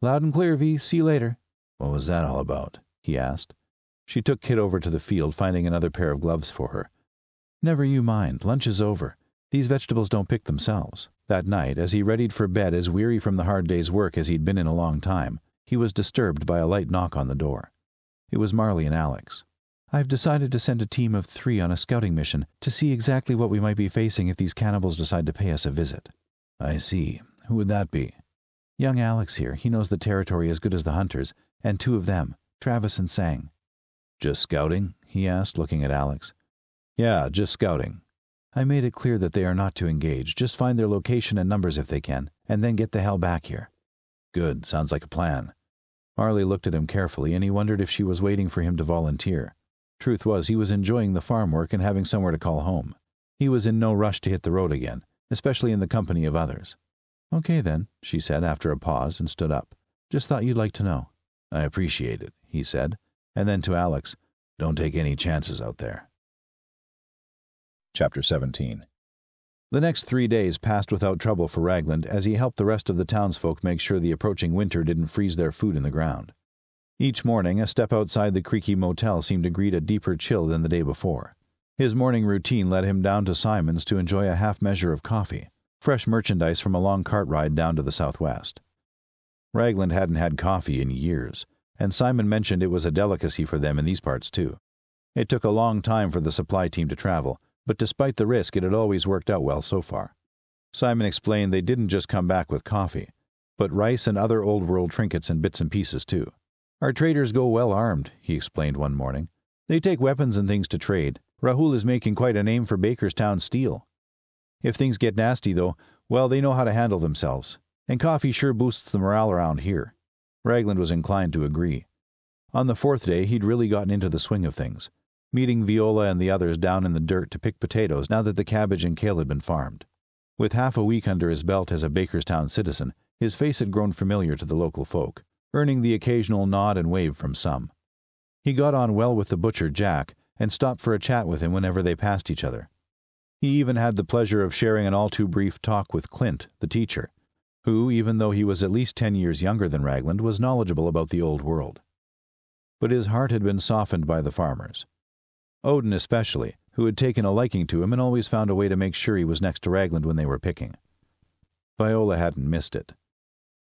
Loud and clear, V. See you later. What was that all about? he asked. She took Kit over to the field, finding another pair of gloves for her. Never you mind. Lunch is over. These vegetables don't pick themselves. That night, as he readied for bed as weary from the hard day's work as he'd been in a long time, he was disturbed by a light knock on the door. It was Marley and Alex. I've decided to send a team of three on a scouting mission to see exactly what we might be facing if these cannibals decide to pay us a visit. I see. Who would that be? Young Alex here. He knows the territory as good as the hunters, and two of them, Travis and Sang. Just scouting? he asked, looking at Alex. Yeah, just scouting. I made it clear that they are not to engage. Just find their location and numbers if they can, and then get the hell back here. Good. Sounds like a plan. Marley looked at him carefully, and he wondered if she was waiting for him to volunteer. Truth was, he was enjoying the farm work and having somewhere to call home. He was in no rush to hit the road again, especially in the company of others. Okay, then, she said after a pause and stood up. Just thought you'd like to know. I appreciate it, he said, and then to Alex, Don't take any chances out there. Chapter 17 The next three days passed without trouble for Raglan as he helped the rest of the townsfolk make sure the approaching winter didn't freeze their food in the ground. Each morning, a step outside the creaky motel seemed to greet a deeper chill than the day before. His morning routine led him down to Simon's to enjoy a half measure of coffee, fresh merchandise from a long cart ride down to the southwest. Raglan hadn't had coffee in years, and Simon mentioned it was a delicacy for them in these parts, too. It took a long time for the supply team to travel, but despite the risk, it had always worked out well so far. Simon explained they didn't just come back with coffee, but rice and other old world trinkets and bits and pieces, too. Our traders go well armed, he explained one morning. They take weapons and things to trade. Rahul is making quite a name for Bakerstown steel. If things get nasty, though, well, they know how to handle themselves. And coffee sure boosts the morale around here. Raglan was inclined to agree. On the fourth day, he'd really gotten into the swing of things, meeting Viola and the others down in the dirt to pick potatoes now that the cabbage and kale had been farmed. With half a week under his belt as a Bakerstown citizen, his face had grown familiar to the local folk earning the occasional nod and wave from some. He got on well with the butcher, Jack, and stopped for a chat with him whenever they passed each other. He even had the pleasure of sharing an all too brief talk with Clint, the teacher, who, even though he was at least ten years younger than Raglan, was knowledgeable about the old world. But his heart had been softened by the farmers. Odin, especially, who had taken a liking to him and always found a way to make sure he was next to Raglan when they were picking. Viola hadn't missed it.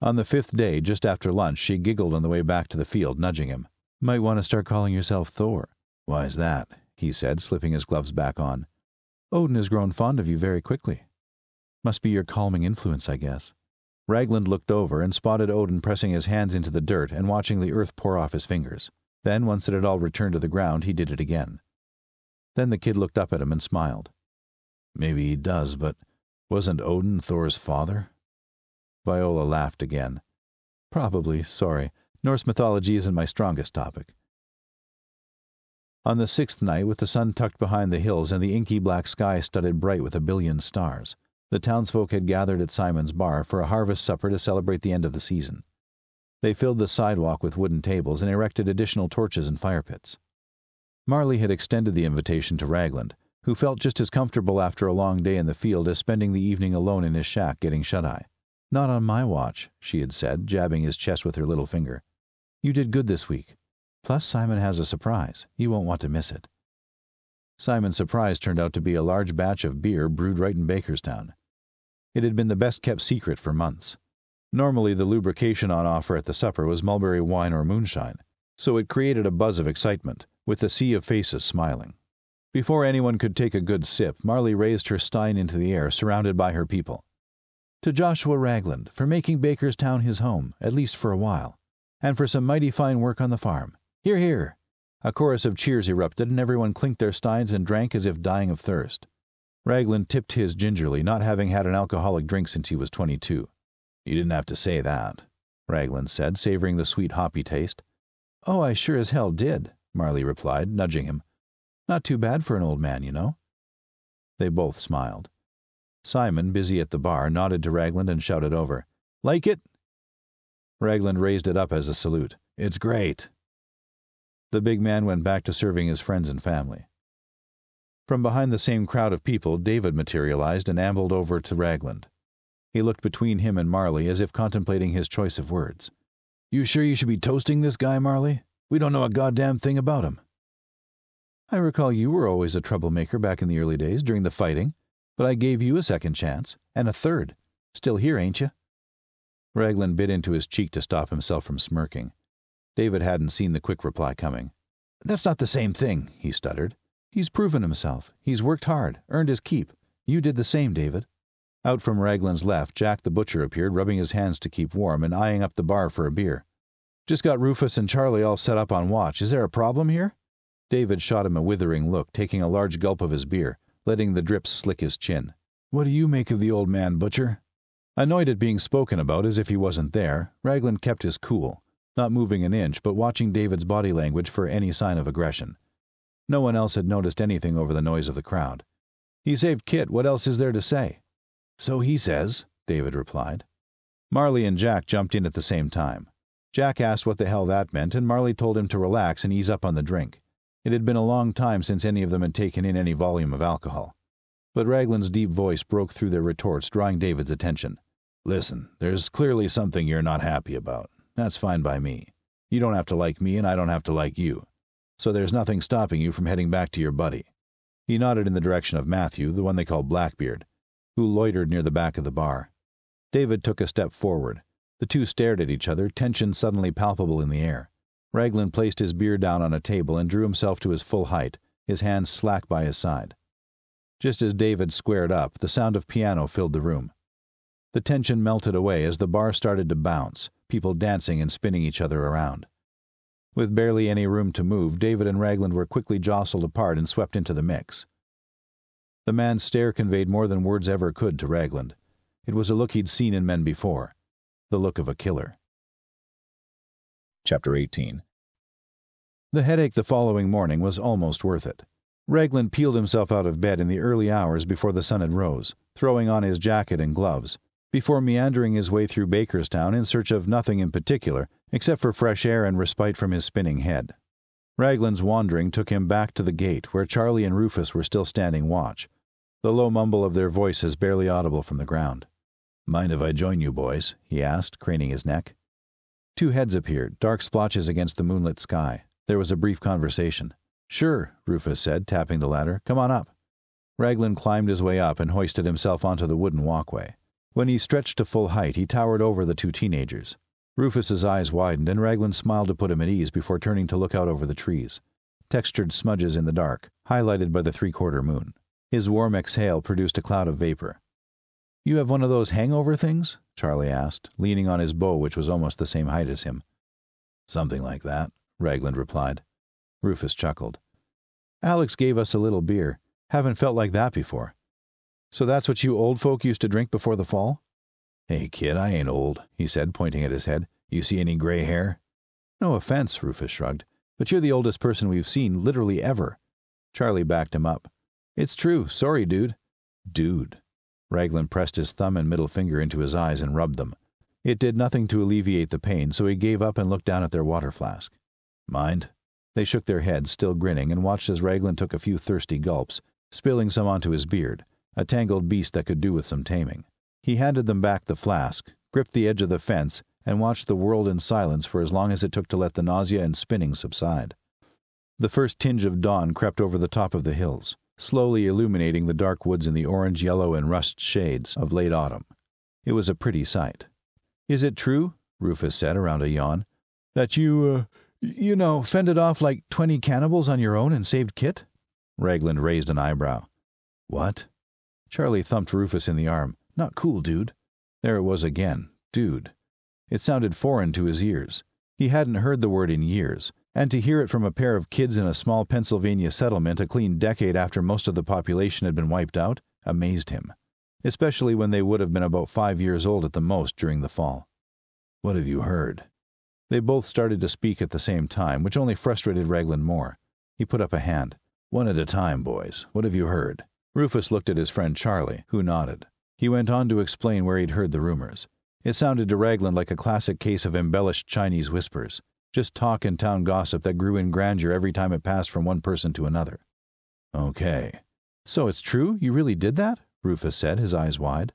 On the fifth day, just after lunch, she giggled on the way back to the field, nudging him. Might want to start calling yourself Thor. Why's that? he said, slipping his gloves back on. Odin has grown fond of you very quickly. Must be your calming influence, I guess. Raglan looked over and spotted Odin pressing his hands into the dirt and watching the earth pour off his fingers. Then, once it had all returned to the ground, he did it again. Then the kid looked up at him and smiled. Maybe he does, but wasn't Odin Thor's father? Viola laughed again. Probably, sorry. Norse mythology isn't my strongest topic. On the sixth night, with the sun tucked behind the hills and the inky black sky studded bright with a billion stars, The townsfolk had gathered at Simon's bar for a harvest supper to celebrate the end of the season. They filled the sidewalk with wooden tables and erected additional torches and fire pits. Marley had extended the invitation to Raglan, who felt just as comfortable after a long day in the field as spending the evening alone in his shack getting shut eye. Not on my watch, she had said, jabbing his chest with her little finger. You did good this week. Plus, Simon has a surprise. You won't want to miss it. Simon's surprise turned out to be a large batch of beer brewed right in Bakerstown. It had been the best kept secret for months. Normally, the lubrication on offer at the supper was mulberry wine or moonshine, so it created a buzz of excitement, with a sea of faces smiling. Before anyone could take a good sip, Marley raised her stein into the air, surrounded by her people. To Joshua Raglan, for making Bakerstown his home, at least for a while, and for some mighty fine work on the farm. Hear, hear! A chorus of cheers erupted, and everyone clinked their steins and drank as if dying of thirst. Raglan tipped his gingerly, not having had an alcoholic drink since he was twenty two. You didn't have to say that, Raglan said, savoring the sweet hoppy taste. Oh, I sure as hell did, Marley replied, nudging him. Not too bad for an old man, you know. They both smiled. Simon, busy at the bar, nodded to Raglan and shouted over, Like it? Raglan raised it up as a salute. It's great. The big man went back to serving his friends and family. From behind the same crowd of people, David materialized and ambled over to Raglan. He looked between him and Marley as if contemplating his choice of words. You sure you should be toasting this guy, Marley? We don't know a goddamn thing about him. I recall you were always a troublemaker back in the early days during the fighting, but I gave you a second chance, and a third. Still here, ain't you? Raglan bit into his cheek to stop himself from smirking. David hadn't seen the quick reply coming. That's not the same thing, he stuttered. He's proven himself. He's worked hard, earned his keep. You did the same, David. Out from Raglan's left, Jack the butcher appeared, rubbing his hands to keep warm and eyeing up the bar for a beer. Just got Rufus and Charlie all set up on watch. Is there a problem here? David shot him a withering look, taking a large gulp of his beer, letting the drips slick his chin. What do you make of the old man, Butcher? Annoyed at being spoken about as if he wasn't there, Raglan kept his cool, not moving an inch, but watching David's body language for any sign of aggression. No one else had noticed anything over the noise of the crowd. He saved Kit. What else is there to say? So he says, David replied. Marley and Jack jumped in at the same time. Jack asked what the hell that meant, and Marley told him to relax and ease up on the drink. It had been a long time since any of them had taken in any volume of alcohol. But Raglan's deep voice broke through their retorts, drawing David's attention. Listen, there's clearly something you're not happy about. That's fine by me. You don't have to like me, and I don't have to like you. So there's nothing stopping you from heading back to your buddy. He nodded in the direction of Matthew, the one they called Blackbeard, who loitered near the back of the bar. David took a step forward. The two stared at each other, tension suddenly palpable in the air. Raglan placed his beer down on a table and drew himself to his full height, his hands slack by his side. Just as David squared up, the sound of piano filled the room. The tension melted away as the bar started to bounce, people dancing and spinning each other around. With barely any room to move, David and Raglan were quickly jostled apart and swept into the mix. The man's stare conveyed more than words ever could to Raglan. It was a look he'd seen in men before the look of a killer. Chapter 18 The headache the following morning was almost worth it. Raglan peeled himself out of bed in the early hours before the sun had rose, throwing on his jacket and gloves, before meandering his way through Bakerstown in search of nothing in particular except for fresh air and respite from his spinning head. Raglan's wandering took him back to the gate where Charlie and Rufus were still standing watch, the low mumble of their voices barely audible from the ground. Mind if I join you, boys? he asked, craning his neck. Two heads appeared, dark splotches against the moonlit sky. There was a brief conversation. Sure, Rufus said, tapping the ladder. Come on up. Raglan climbed his way up and hoisted himself onto the wooden walkway. When he stretched to full height, he towered over the two teenagers. Rufus's eyes widened, and Raglan smiled to put him at ease before turning to look out over the trees. Textured smudges in the dark, highlighted by the three quarter moon. His warm exhale produced a cloud of vapor. You have one of those hangover things? Charlie asked, leaning on his bow, which was almost the same height as him. Something like that, Raglan replied. Rufus chuckled. Alex gave us a little beer. Haven't felt like that before. So that's what you old folk used to drink before the fall? Hey, kid, I ain't old, he said, pointing at his head. You see any gray hair? No offense, Rufus shrugged, but you're the oldest person we've seen literally ever. Charlie backed him up. It's true. Sorry, dude. Dude. Raglan pressed his thumb and middle finger into his eyes and rubbed them. It did nothing to alleviate the pain, so he gave up and looked down at their water flask. Mind? They shook their heads, still grinning, and watched as Raglan took a few thirsty gulps, spilling some onto his beard, a tangled beast that could do with some taming. He handed them back the flask, gripped the edge of the fence, and watched the world in silence for as long as it took to let the nausea and spinning subside. The first tinge of dawn crept over the top of the hills, slowly illuminating the dark woods in the orange, yellow, and rust shades of late autumn. It was a pretty sight. Is it true, Rufus said around a yawn, that you, uh, you know, fended off like twenty cannibals on your own and saved Kit? Raglan raised an eyebrow. What? Charlie thumped Rufus in the arm. Not cool, dude. There it was again. Dude. It sounded foreign to his ears. He hadn't heard the word in years, and to hear it from a pair of kids in a small Pennsylvania settlement a clean decade after most of the population had been wiped out amazed him, especially when they would have been about five years old at the most during the fall. What have you heard? They both started to speak at the same time, which only frustrated Raglan more. He put up a hand. One at a time, boys. What have you heard? Rufus looked at his friend Charlie, who nodded. He went on to explain where he'd heard the rumors. It sounded to Raglan like a classic case of embellished Chinese whispers, just talk and town gossip that grew in grandeur every time it passed from one person to another. Okay. So it's true? You really did that? Rufus said, his eyes wide.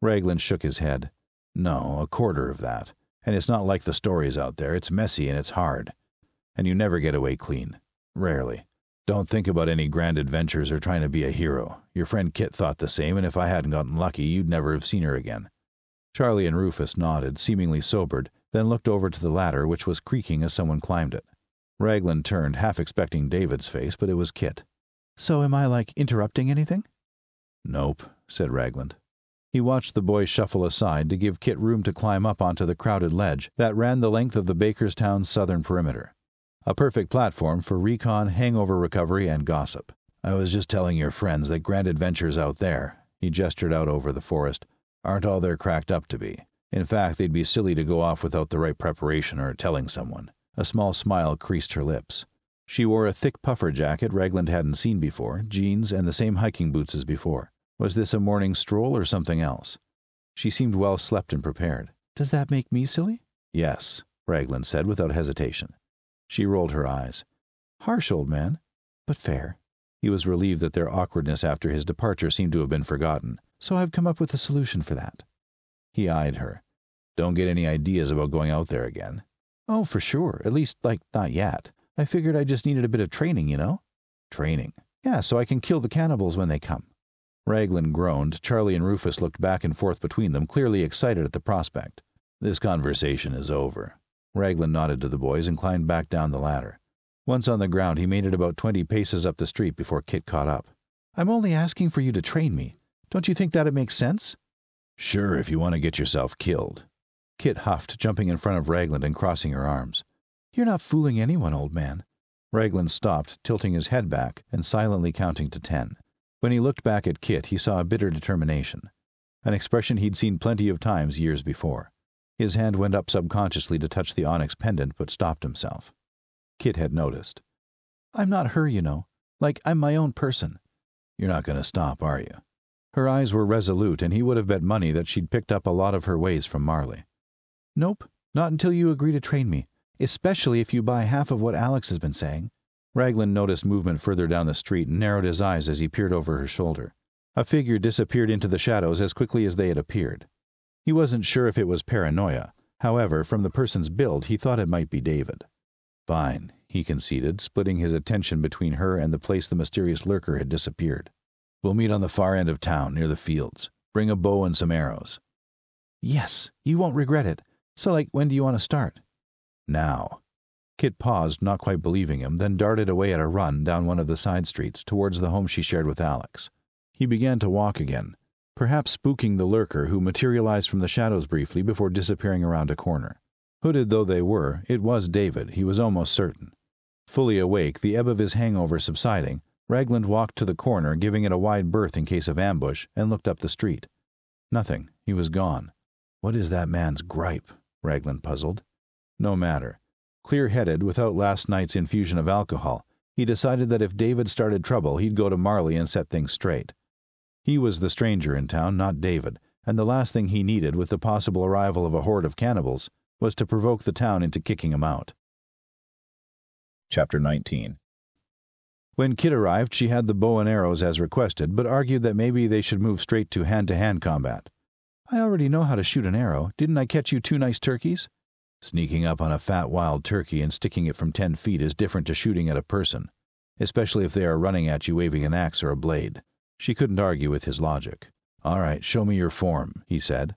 Raglan shook his head. No, a quarter of that. And it's not like the stories out there. It's messy and it's hard. And you never get away clean. Rarely. Don't think about any grand adventures or trying to be a hero. Your friend Kit thought the same, and if I hadn't gotten lucky, you'd never have seen her again. Charlie and Rufus nodded, seemingly sobered, then looked over to the ladder, which was creaking as someone climbed it. Raglan turned, half expecting David's face, but it was Kit. So am I, like, interrupting anything? Nope, said Raglan. He watched the boy shuffle aside to give Kit room to climb up onto the crowded ledge that ran the length of the Bakerstown southern perimeter a perfect platform for recon, hangover recovery, and gossip. I was just telling your friends that grand adventures out there, he gestured out over the forest, aren't all they're cracked up to be. In fact, they'd be silly to go off without the right preparation or telling someone. A small smile creased her lips. She wore a thick puffer jacket Raglan hadn't seen before, jeans, and the same hiking boots as before. Was this a morning stroll or something else? She seemed well slept and prepared. Does that make me silly? Yes, Raglan said without hesitation. She rolled her eyes. Harsh, old man, but fair. He was relieved that their awkwardness after his departure seemed to have been forgotten, so I've come up with a solution for that. He eyed her. Don't get any ideas about going out there again. Oh, for sure. At least, like, not yet. I figured I just needed a bit of training, you know? Training? Yeah, so I can kill the cannibals when they come. Raglan groaned. Charlie and Rufus looked back and forth between them, clearly excited at the prospect. This conversation is over. Raglan nodded to the boys and climbed back down the ladder. Once on the ground, he made it about twenty paces up the street before Kit caught up. I'm only asking for you to train me. Don't you think that'd make sense? Sure, if you want to get yourself killed. Kit huffed, jumping in front of Raglan and crossing her arms. You're not fooling anyone, old man. Raglan stopped, tilting his head back and silently counting to ten. When he looked back at Kit, he saw a bitter determination, an expression he'd seen plenty of times years before. His hand went up subconsciously to touch the onyx pendant, but stopped himself. Kit had noticed. I'm not her, you know. Like, I'm my own person. You're not going to stop, are you? Her eyes were resolute, and he would have bet money that she'd picked up a lot of her ways from Marley. Nope, not until you agree to train me, especially if you buy half of what Alex has been saying. Raglan noticed movement further down the street and narrowed his eyes as he peered over her shoulder. A figure disappeared into the shadows as quickly as they had appeared. He wasn't sure if it was paranoia. However, from the person's build, he thought it might be David. Fine, he conceded, splitting his attention between her and the place the mysterious lurker had disappeared. We'll meet on the far end of town, near the fields. Bring a bow and some arrows. Yes, you won't regret it. So, like, when do you want to start? Now. Kit paused, not quite believing him, then darted away at a run down one of the side streets towards the home she shared with Alex. He began to walk again, perhaps spooking the lurker who materialized from the shadows briefly before disappearing around a corner. Hooded though they were, it was David, he was almost certain. Fully awake, the ebb of his hangover subsiding, Raglan walked to the corner, giving it a wide berth in case of ambush, and looked up the street. Nothing. He was gone. What is that man's gripe? Raglan puzzled. No matter. Clear headed, without last night's infusion of alcohol, he decided that if David started trouble, he'd go to Marley and set things straight. He was the stranger in town, not David, and the last thing he needed, with the possible arrival of a horde of cannibals, was to provoke the town into kicking him out. Chapter 19 When Kit arrived, she had the bow and arrows as requested, but argued that maybe they should move straight to hand to hand combat. I already know how to shoot an arrow. Didn't I catch you two nice turkeys? Sneaking up on a fat wild turkey and sticking it from ten feet is different to shooting at a person, especially if they are running at you waving an axe or a blade. She couldn't argue with his logic. All right, show me your form, he said.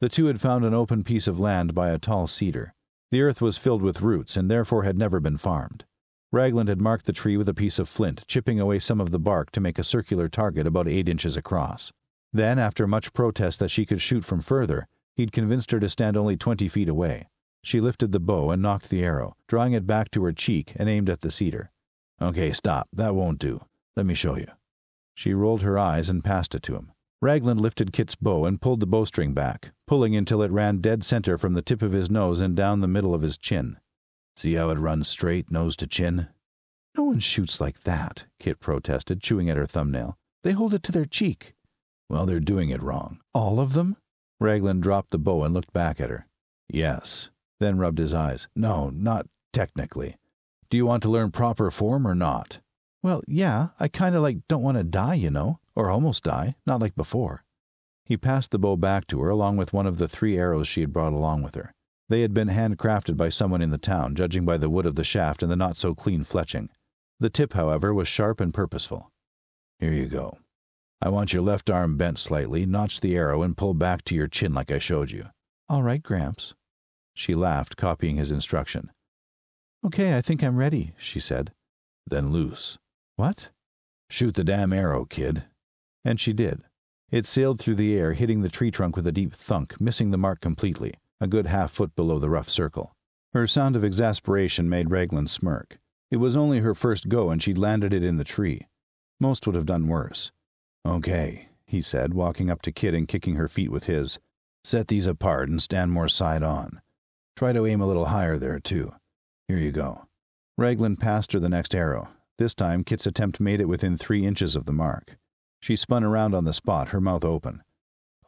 The two had found an open piece of land by a tall cedar. The earth was filled with roots and therefore had never been farmed. Raglan had marked the tree with a piece of flint, chipping away some of the bark to make a circular target about eight inches across. Then, after much protest that she could shoot from further, he'd convinced her to stand only twenty feet away. She lifted the bow and nocked the arrow, drawing it back to her cheek and aimed at the cedar. Okay, stop. That won't do. Let me show you. She rolled her eyes and passed it to him. Raglan lifted Kit's bow and pulled the bowstring back, pulling until it ran dead center from the tip of his nose and down the middle of his chin. See how it runs straight, nose to chin? No one shoots like that, Kit protested, chewing at her thumbnail. They hold it to their cheek. Well, they're doing it wrong. All of them? Raglan dropped the bow and looked back at her. Yes. Then rubbed his eyes. No, not technically. Do you want to learn proper form or not? Well, yeah, I kind of like don't want to die, you know, or almost die, not like before. He passed the bow back to her along with one of the three arrows she had brought along with her. They had been handcrafted by someone in the town, judging by the wood of the shaft and the not so clean fletching. The tip, however, was sharp and purposeful. Here you go. I want your left arm bent slightly, notch the arrow, and pull back to your chin like I showed you. All right, Gramps. She laughed, copying his instruction. Okay, I think I'm ready, she said. Then loose. What? Shoot the damn arrow, kid. And she did. It sailed through the air, hitting the tree trunk with a deep thunk, missing the mark completely, a good half foot below the rough circle. Her sound of exasperation made Raglan smirk. It was only her first go, and she'd landed it in the tree. Most would have done worse. Okay, he said, walking up to Kit and kicking her feet with his. Set these apart and stand more side on. Try to aim a little higher there, too. Here you go. Raglan passed her the next arrow. This time, Kit's attempt made it within three inches of the mark. She spun around on the spot, her mouth open.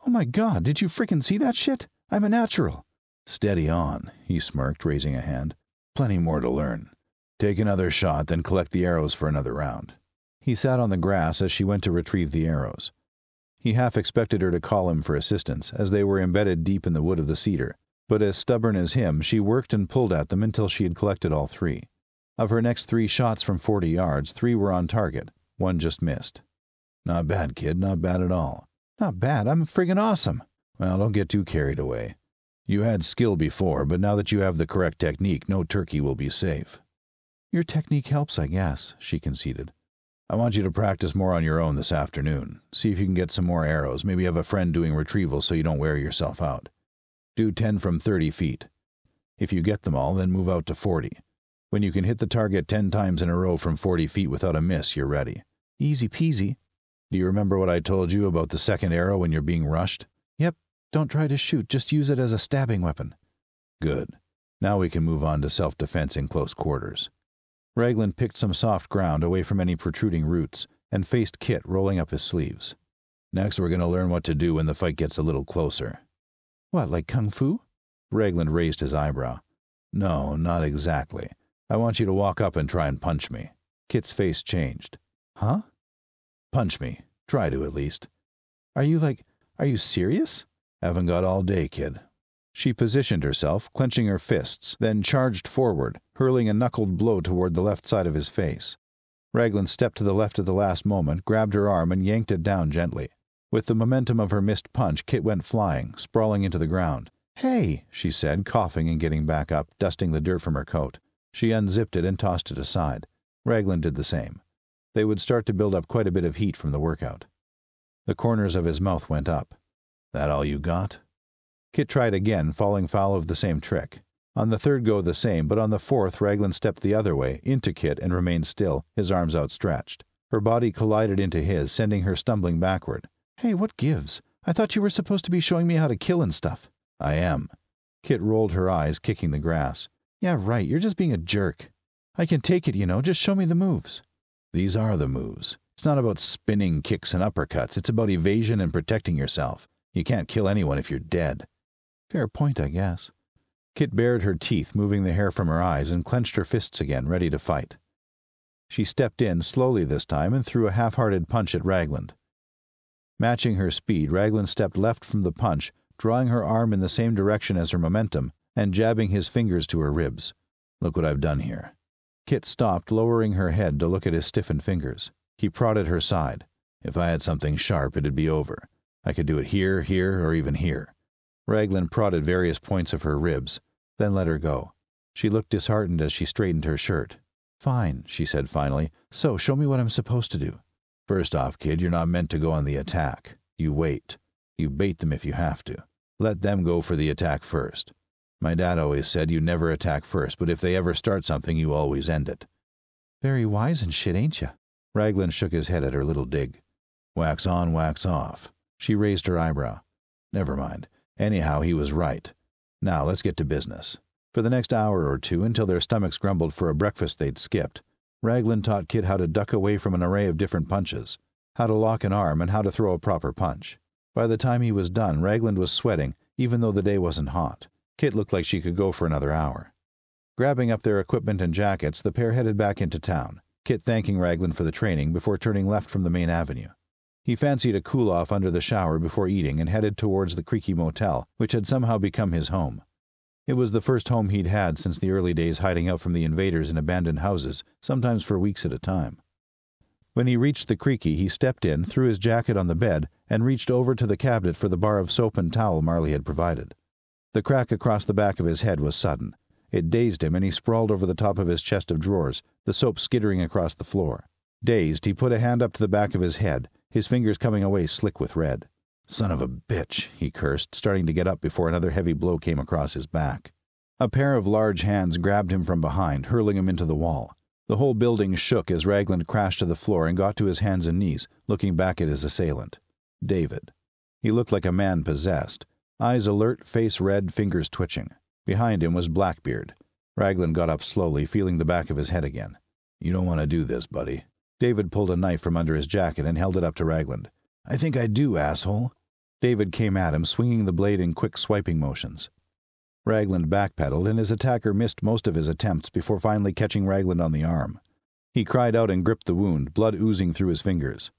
Oh my god, did you frickin' see that shit? I'm a natural. Steady on, he smirked, raising a hand. Plenty more to learn. Take another shot, then collect the arrows for another round. He sat on the grass as she went to retrieve the arrows. He half expected her to call him for assistance, as they were embedded deep in the wood of the cedar, but as stubborn as him, she worked and pulled at them until she had collected all three. Of her next three shots from 40 yards, three were on target. One just missed. Not bad, kid. Not bad at all. Not bad. I'm friggin' awesome. Well, don't get too carried away. You had skill before, but now that you have the correct technique, no turkey will be safe. Your technique helps, I guess, she conceded. I want you to practice more on your own this afternoon. See if you can get some more arrows. Maybe have a friend doing retrieval so you don't wear yourself out. Do 10 from 30 feet. If you get them all, then move out to 40. When you can hit the target 10 times in a row from 40 feet without a miss, you're ready. Easy peasy. Do you remember what I told you about the second arrow when you're being rushed? Yep. Don't try to shoot, just use it as a stabbing weapon. Good. Now we can move on to self defense in close quarters. Raglan picked some soft ground away from any protruding roots and faced Kit, rolling up his sleeves. Next, we're going to learn what to do when the fight gets a little closer. What, like kung fu? Raglan raised his eyebrow. No, not exactly. I want you to walk up and try and punch me. Kit's face changed. Huh? Punch me. Try to, at least. Are you like, are you serious? Haven't got all day, kid. She positioned herself, clenching her fists, then charged forward, hurling a knuckled blow toward the left side of his face. Raglan stepped to the left at the last moment, grabbed her arm, and yanked it down gently. With the momentum of her missed punch, Kit went flying, sprawling into the ground. Hey, she said, coughing and getting back up, dusting the dirt from her coat. She unzipped it and tossed it aside. Raglan did the same. They would start to build up quite a bit of heat from the workout. The corners of his mouth went up. That all you got? Kit tried again, falling foul of the same trick. On the third go the same, but on the fourth Raglan stepped the other way, into Kit, and remained still, his arms outstretched. Her body collided into his, sending her stumbling backward. Hey, what gives? I thought you were supposed to be showing me how to kill and stuff. I am. Kit rolled her eyes, kicking the grass. Yeah, right. You're just being a jerk. I can take it, you know. Just show me the moves. These are the moves. It's not about spinning kicks and uppercuts. It's about evasion and protecting yourself. You can't kill anyone if you're dead. Fair point, I guess. Kit bared her teeth, moving the hair from her eyes, and clenched her fists again, ready to fight. She stepped in, slowly this time, and threw a half hearted punch at Raglan. Matching her speed, Raglan stepped left from the punch, drawing her arm in the same direction as her momentum, and jabbing his fingers to her ribs. Look what I've done here. Kit stopped, lowering her head to look at his stiffened fingers. He prodded her side. If I had something sharp, it'd be over. I could do it here, here, or even here. Raglan prodded various points of her ribs, then let her go. She looked disheartened as she straightened her shirt. Fine, she said finally. So, show me what I'm supposed to do. First off, kid, you're not meant to go on the attack. You wait. You bait them if you have to. Let them go for the attack first. My dad always said you never attack first, but if they ever start something, you always end it. Very wise and shit, ain't you? Raglan shook his head at her little dig. Wax on, wax off. She raised her eyebrow. Never mind. Anyhow, he was right. Now let's get to business. For the next hour or two, until their stomachs grumbled for a breakfast they'd skipped, Raglan taught Kit how to duck away from an array of different punches, how to lock an arm, and how to throw a proper punch. By the time he was done, Raglan was sweating, even though the day wasn't hot. Kit looked like she could go for another hour. Grabbing up their equipment and jackets, the pair headed back into town. Kit thanking Raglan for the training before turning left from the main avenue. He fancied a cool off under the shower before eating and headed towards the creaky motel, which had somehow become his home. It was the first home he'd had since the early days hiding out from the invaders in abandoned houses, sometimes for weeks at a time. When he reached the creaky, he stepped in, threw his jacket on the bed, and reached over to the cabinet for the bar of soap and towel Marley had provided. The crack across the back of his head was sudden. It dazed him, and he sprawled over the top of his chest of drawers, the soap skittering across the floor. Dazed, he put a hand up to the back of his head, his fingers coming away slick with red. Son of a bitch, he cursed, starting to get up before another heavy blow came across his back. A pair of large hands grabbed him from behind, hurling him into the wall. The whole building shook as Raglan crashed to the floor and got to his hands and knees, looking back at his assailant. David. He looked like a man possessed, eyes alert, face red, fingers twitching. Behind him was Blackbeard. Raglan got up slowly, feeling the back of his head again. You don't want to do this, buddy. David pulled a knife from under his jacket and held it up to Raglan. I think I do, asshole. David came at him, swinging the blade in quick swiping motions. Raglan backpedaled, and his attacker missed most of his attempts before finally catching Raglan on the arm. He cried out and gripped the wound, blood oozing through his fingers.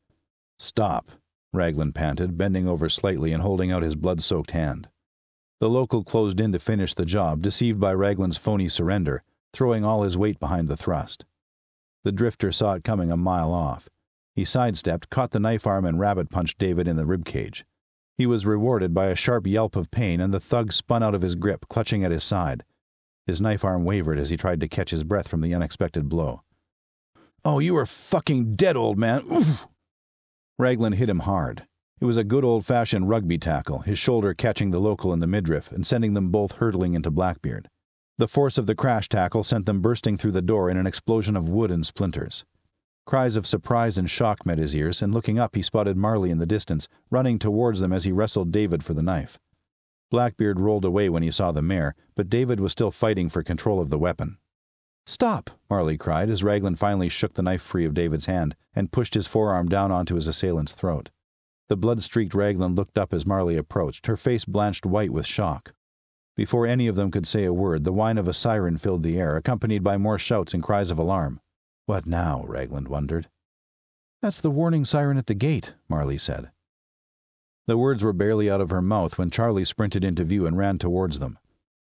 Stop, Raglan panted, bending over slightly and holding out his blood soaked hand. The local closed in to finish the job, deceived by Raglan's phony surrender, throwing all his weight behind the thrust. The drifter saw it coming a mile off. He sidestepped, caught the knife arm, and rabbit punched David in the rib cage. He was rewarded by a sharp yelp of pain, and the thug spun out of his grip, clutching at his side. His knife arm wavered as he tried to catch his breath from the unexpected blow. Oh, you are fucking dead, old man! Oof. Raglan hit him hard. It was a good old fashioned rugby tackle, his shoulder catching the local in the midriff and sending them both hurtling into Blackbeard. The force of the crash tackle sent them bursting through the door in an explosion of wood and splinters. Cries of surprise and shock met his ears, and looking up, he spotted Marley in the distance, running towards them as he wrestled David for the knife. Blackbeard rolled away when he saw the mayor, but David was still fighting for control of the weapon. Stop! Marley cried as Raglan finally shook the knife free of David's hand and pushed his forearm down onto his assailant's throat. The blood streaked Raglan looked up as Marley approached, her face blanched white with shock. Before any of them could say a word, the whine of a siren filled the air, accompanied by more shouts and cries of alarm. What now? Raglan wondered. That's the warning siren at the gate, Marley said. The words were barely out of her mouth when Charlie sprinted into view and ran towards them.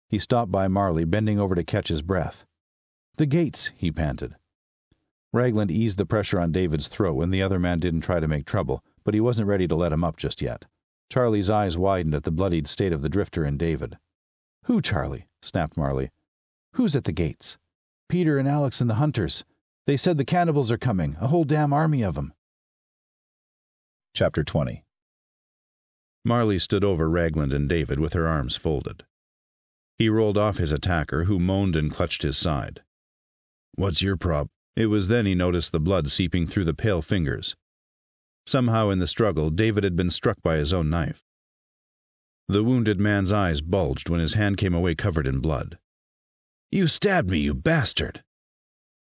He stopped by Marley, bending over to catch his breath. The gates, he panted. Raglan eased the pressure on David's throat, and the other man didn't try to make trouble, but he wasn't ready to let him up just yet. Charlie's eyes widened at the bloodied state of the drifter and David. Who, Charlie? snapped Marley. Who's at the gates? Peter and Alex and the hunters. They said the cannibals are coming, a whole damn army of them. Chapter 20 Marley stood over Raglan and David with her arms folded. He rolled off his attacker, who moaned and clutched his side. What's your prob? It was then he noticed the blood seeping through the pale fingers, Somehow in the struggle, David had been struck by his own knife. The wounded man's eyes bulged when his hand came away covered in blood. You stabbed me, you bastard!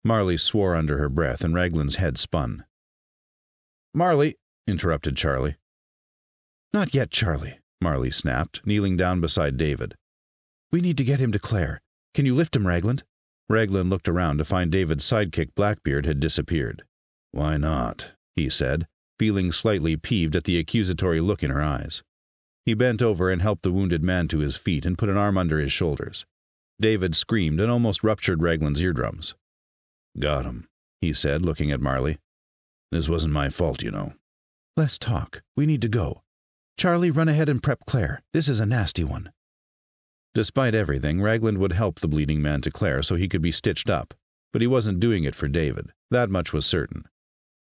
Marley swore under her breath, and Raglan's head spun. Marley, interrupted Charlie. Not yet, Charlie, Marley snapped, kneeling down beside David. We need to get him to Claire. Can you lift him, Ragland?" Raglan looked around to find David's sidekick Blackbeard had disappeared. Why not? he said, feeling slightly peeved at the accusatory look in her eyes. He bent over and helped the wounded man to his feet and put an arm under his shoulders. David screamed and almost ruptured Raglan's eardrums. Got him, he said, looking at Marley. This wasn't my fault, you know. Let's talk. We need to go. Charlie, run ahead and prep Claire. This is a nasty one. Despite everything, Raglan would help the bleeding man to Claire so he could be stitched up, but he wasn't doing it for David. That much was certain.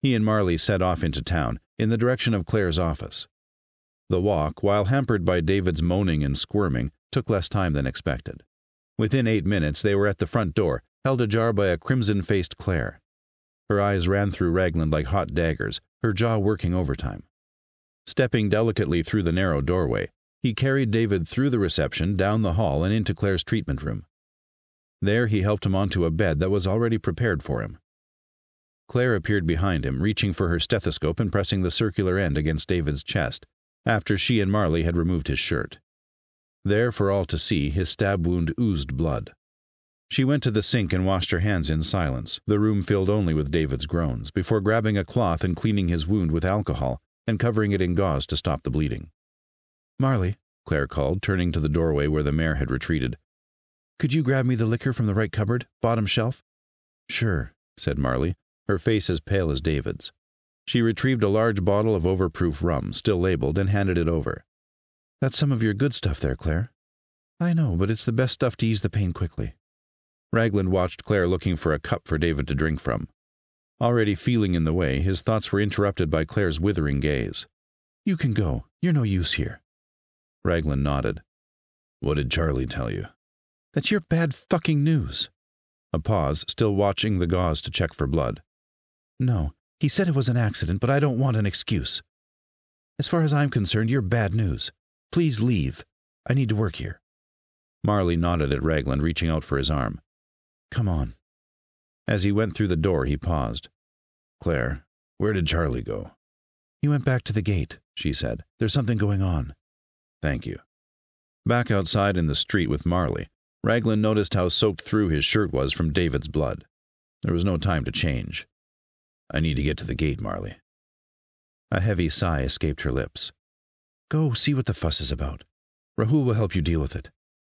He and Marley set off into town, in the direction of Claire's office. The walk, while hampered by David's moaning and squirming, took less time than expected. Within eight minutes, they were at the front door, held ajar by a crimson faced Claire. Her eyes ran through Raglan like hot daggers, her jaw working overtime. Stepping delicately through the narrow doorway, he carried David through the reception, down the hall, and into Claire's treatment room. There he helped him onto a bed that was already prepared for him. Claire appeared behind him, reaching for her stethoscope and pressing the circular end against David's chest, after she and Marley had removed his shirt. There, for all to see, his stab wound oozed blood. She went to the sink and washed her hands in silence, the room filled only with David's groans, before grabbing a cloth and cleaning his wound with alcohol and covering it in gauze to stop the bleeding. Marley, Claire called, turning to the doorway where the mayor had retreated. Could you grab me the liquor from the right cupboard, bottom shelf? Sure, said Marley, her face as pale as David's. She retrieved a large bottle of overproof rum, still labeled, and handed it over. That's some of your good stuff there, Claire. I know, but it's the best stuff to ease the pain quickly. Raglan watched Claire looking for a cup for David to drink from. Already feeling in the way, his thoughts were interrupted by Claire's withering gaze. You can go. You're no use here. Raglan nodded. What did Charlie tell you? That you're bad fucking news. A pause, still watching the gauze to check for blood. No, he said it was an accident, but I don't want an excuse. As far as I'm concerned, you're bad news. Please leave. I need to work here. Marley nodded at Raglan, reaching out for his arm. Come on. As he went through the door, he paused. Claire, where did Charlie go? He went back to the gate, she said. There's something going on. Thank you. Back outside in the street with Marley, Raglan noticed how soaked through his shirt was from David's blood. There was no time to change. I need to get to the gate, Marley. A heavy sigh escaped her lips. Go see what the fuss is about. Rahul will help you deal with it.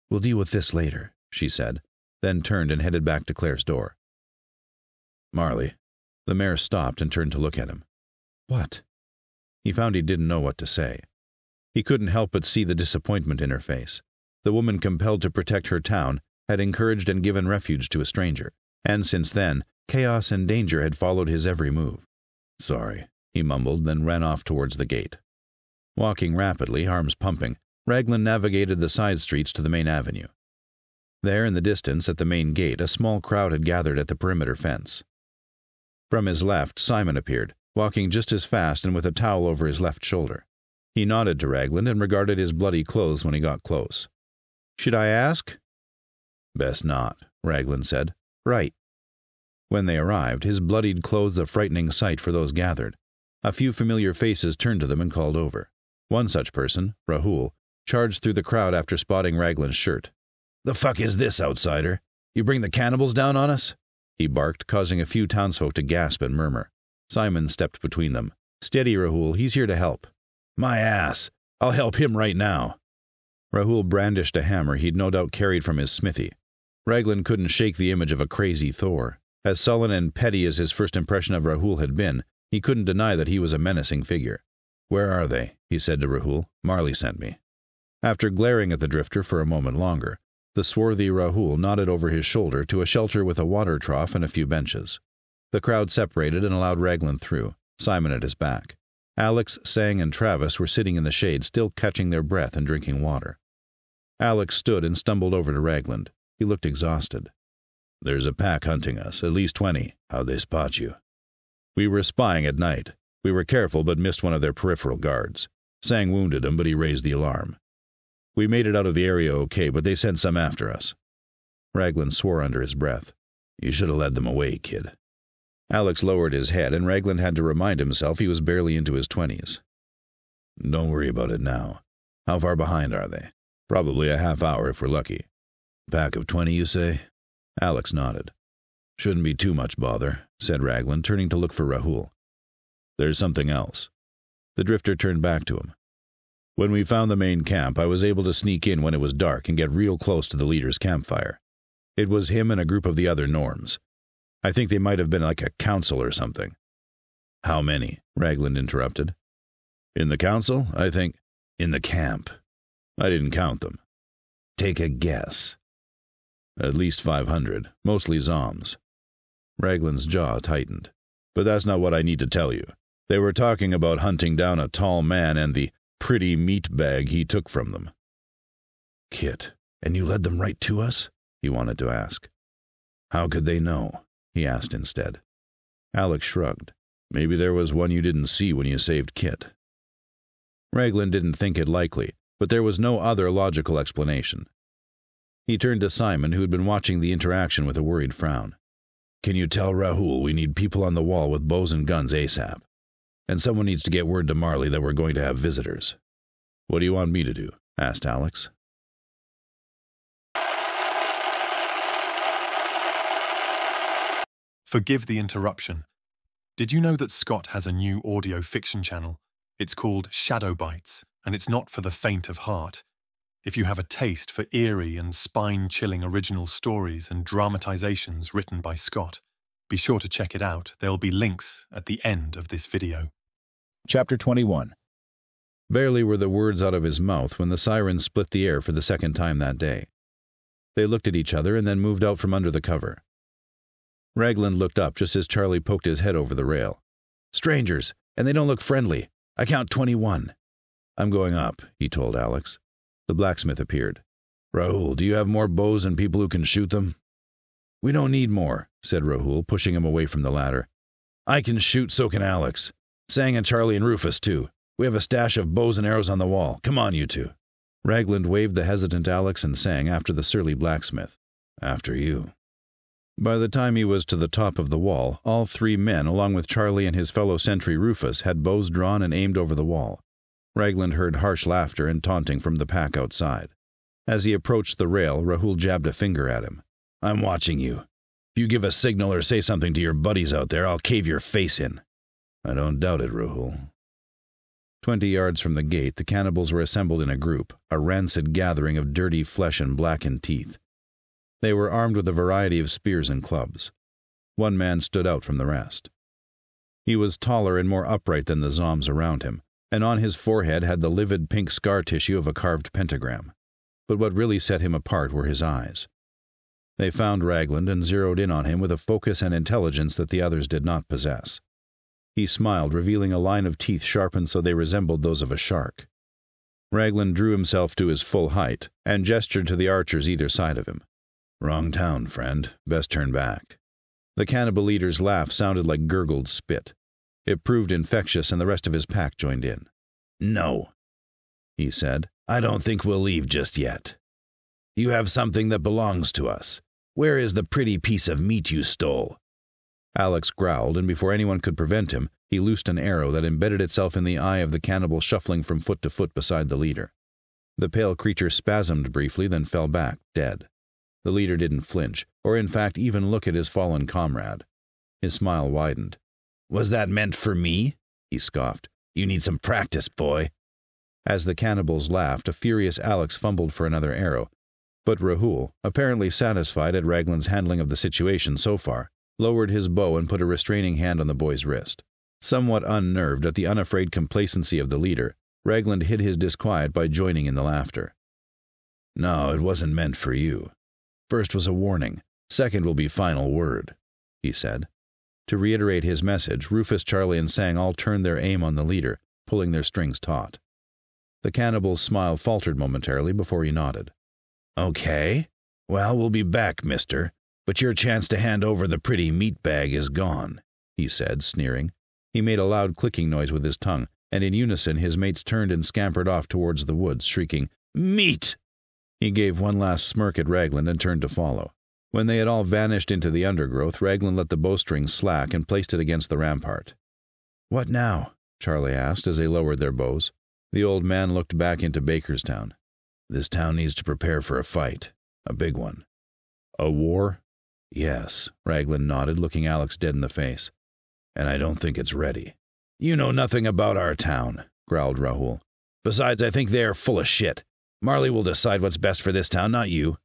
We'll deal with this later, she said, then turned and headed back to Claire's door. Marley. The mayor stopped and turned to look at him. What? He found he didn't know what to say. He couldn't help but see the disappointment in her face. The woman compelled to protect her town had encouraged and given refuge to a stranger, and since then, chaos and danger had followed his every move. Sorry, he mumbled, then ran off towards the gate. Walking rapidly, arms pumping, Raglan navigated the side streets to the main avenue. There, in the distance, at the main gate, a small crowd had gathered at the perimeter fence. From his left, Simon appeared, walking just as fast and with a towel over his left shoulder. He nodded to Raglan and regarded his bloody clothes when he got close. Should I ask? Best not, Raglan said. Right. When they arrived, his bloodied clothes a frightening sight for those gathered. A few familiar faces turned to them and called over. One such person, Rahul, charged through the crowd after spotting Raglan's shirt. The fuck is this, outsider? You bring the cannibals down on us? He barked, causing a few townsfolk to gasp and murmur. Simon stepped between them. Steady, Rahul, he's here to help. My ass! I'll help him right now. Rahul brandished a hammer he'd no doubt carried from his smithy. Raglan couldn't shake the image of a crazy Thor. As sullen and petty as his first impression of Rahul had been, he couldn't deny that he was a menacing figure. Where are they? he said to Rahul. Marley sent me. After glaring at the drifter for a moment longer, the swarthy Rahul nodded over his shoulder to a shelter with a water trough and a few benches. The crowd separated and allowed Raglan through, Simon at his back. Alex, Sang, and Travis were sitting in the shade, still catching their breath and drinking water. Alex stood and stumbled over to Raglan. He looked exhausted. There's a pack hunting us, at least twenty. How'd they spot you? We were spying at night. We were careful, but missed one of their peripheral guards. Sang wounded him, but he raised the alarm. We made it out of the area okay, but they sent some after us. Raglan swore under his breath. You should have led them away, kid. Alex lowered his head, and Raglan had to remind himself he was barely into his twenties. Don't worry about it now. How far behind are they? Probably a half hour if we're lucky. Pack of twenty, you say? Alex nodded. Shouldn't be too much bother, said Raglan, turning to look for Rahul. There's something else. The drifter turned back to him. When we found the main camp, I was able to sneak in when it was dark and get real close to the leader's campfire. It was him and a group of the other Norms. I think they might have been like a council or something. How many? Raglan interrupted. In the council, I think. In the camp. I didn't count them. Take a guess. At least 500, mostly Zoms. Raglan's jaw tightened. But that's not what I need to tell you. They were talking about hunting down a tall man and the pretty meat bag he took from them. Kit, and you led them right to us? he wanted to ask. How could they know? he asked instead. Alex shrugged. Maybe there was one you didn't see when you saved Kit. Raglan didn't think it likely, but there was no other logical explanation. He turned to Simon, who had been watching the interaction with a worried frown. Can you tell Rahul we need people on the wall with bows and guns ASAP? And someone needs to get word to Marley that we're going to have visitors. What do you want me to do? asked Alex. Forgive the interruption. Did you know that Scott has a new audio fiction channel? It's called Shadow Bytes, and it's not for the faint of heart. If you have a taste for eerie and spine chilling original stories and dramatizations written by Scott, be sure to check it out. There'll be links at the end of this video. Chapter 21 Barely were the words out of his mouth when the sirens split the air for the second time that day. They looked at each other and then moved out from under the cover. Raglan looked up just as Charlie poked his head over the rail. Strangers, and they don't look friendly. I count 21. I'm going up, he told Alex. The blacksmith appeared. Rahul, do you have more bows and people who can shoot them? We don't need more, said Rahul, pushing him away from the ladder. I can shoot, so can Alex. Sang and Charlie and Rufus, too. We have a stash of bows and arrows on the wall. Come on, you two. Raglan waved the hesitant Alex and Sang after the surly blacksmith. After you. By the time he was to the top of the wall, all three men, along with Charlie and his fellow sentry Rufus, had bows drawn and aimed over the wall. Raglan heard harsh laughter and taunting from the pack outside. As he approached the rail, Rahul jabbed a finger at him. I'm watching you. If you give a signal or say something to your buddies out there, I'll cave your face in. I don't doubt it, Rahul. Twenty yards from the gate, the cannibals were assembled in a group, a rancid gathering of dirty flesh and blackened teeth. They were armed with a variety of spears and clubs. One man stood out from the rest. He was taller and more upright than the Zoms around him, and on his forehead had the livid pink scar tissue of a carved pentagram. But what really set him apart were his eyes. They found Raglan and zeroed in on him with a focus and intelligence that the others did not possess. He smiled, revealing a line of teeth sharpened so they resembled those of a shark. Raglan drew himself to his full height and gestured to the archers either side of him. Wrong town, friend. Best turn back. The cannibal leader's laugh sounded like gurgled spit. It proved infectious, and the rest of his pack joined in. No, he said. I don't think we'll leave just yet. You have something that belongs to us. Where is the pretty piece of meat you stole? Alex growled, and before anyone could prevent him, he loosed an arrow that embedded itself in the eye of the cannibal shuffling from foot to foot beside the leader. The pale creature spasmed briefly, then fell back, dead. The leader didn't flinch, or in fact even look at his fallen comrade. His smile widened. Was that meant for me? he scoffed. You need some practice, boy. As the cannibals laughed, a furious Alex fumbled for another arrow, but Rahul, apparently satisfied at Raglan's handling of the situation so far, lowered his bow and put a restraining hand on the boy's wrist. Somewhat unnerved at the unafraid complacency of the leader, Raglan hid his disquiet by joining in the laughter. No, it wasn't meant for you. First was a warning, second will be final word, he said. To reiterate his message, Rufus, Charlie, and Sang all turned their aim on the leader, pulling their strings taut. The cannibal's smile faltered momentarily before he nodded. Okay. Well, we'll be back, mister. But your chance to hand over the pretty meat bag is gone, he said, sneering. He made a loud clicking noise with his tongue, and in unison his mates turned and scampered off towards the woods, shrieking, Meat! He gave one last smirk at Raglan and turned to follow. When they had all vanished into the undergrowth, Raglan let the bowstring slack and placed it against the rampart. What now? Charlie asked as they lowered their bows. The old man looked back into Bakerstown. This town needs to prepare for a fight. A big one. A war? Yes, Raglan nodded, looking Alex dead in the face. And I don't think it's ready. You know nothing about our town, growled Rahul. Besides, I think they are full of shit. Marley will decide what's best for this town, not you.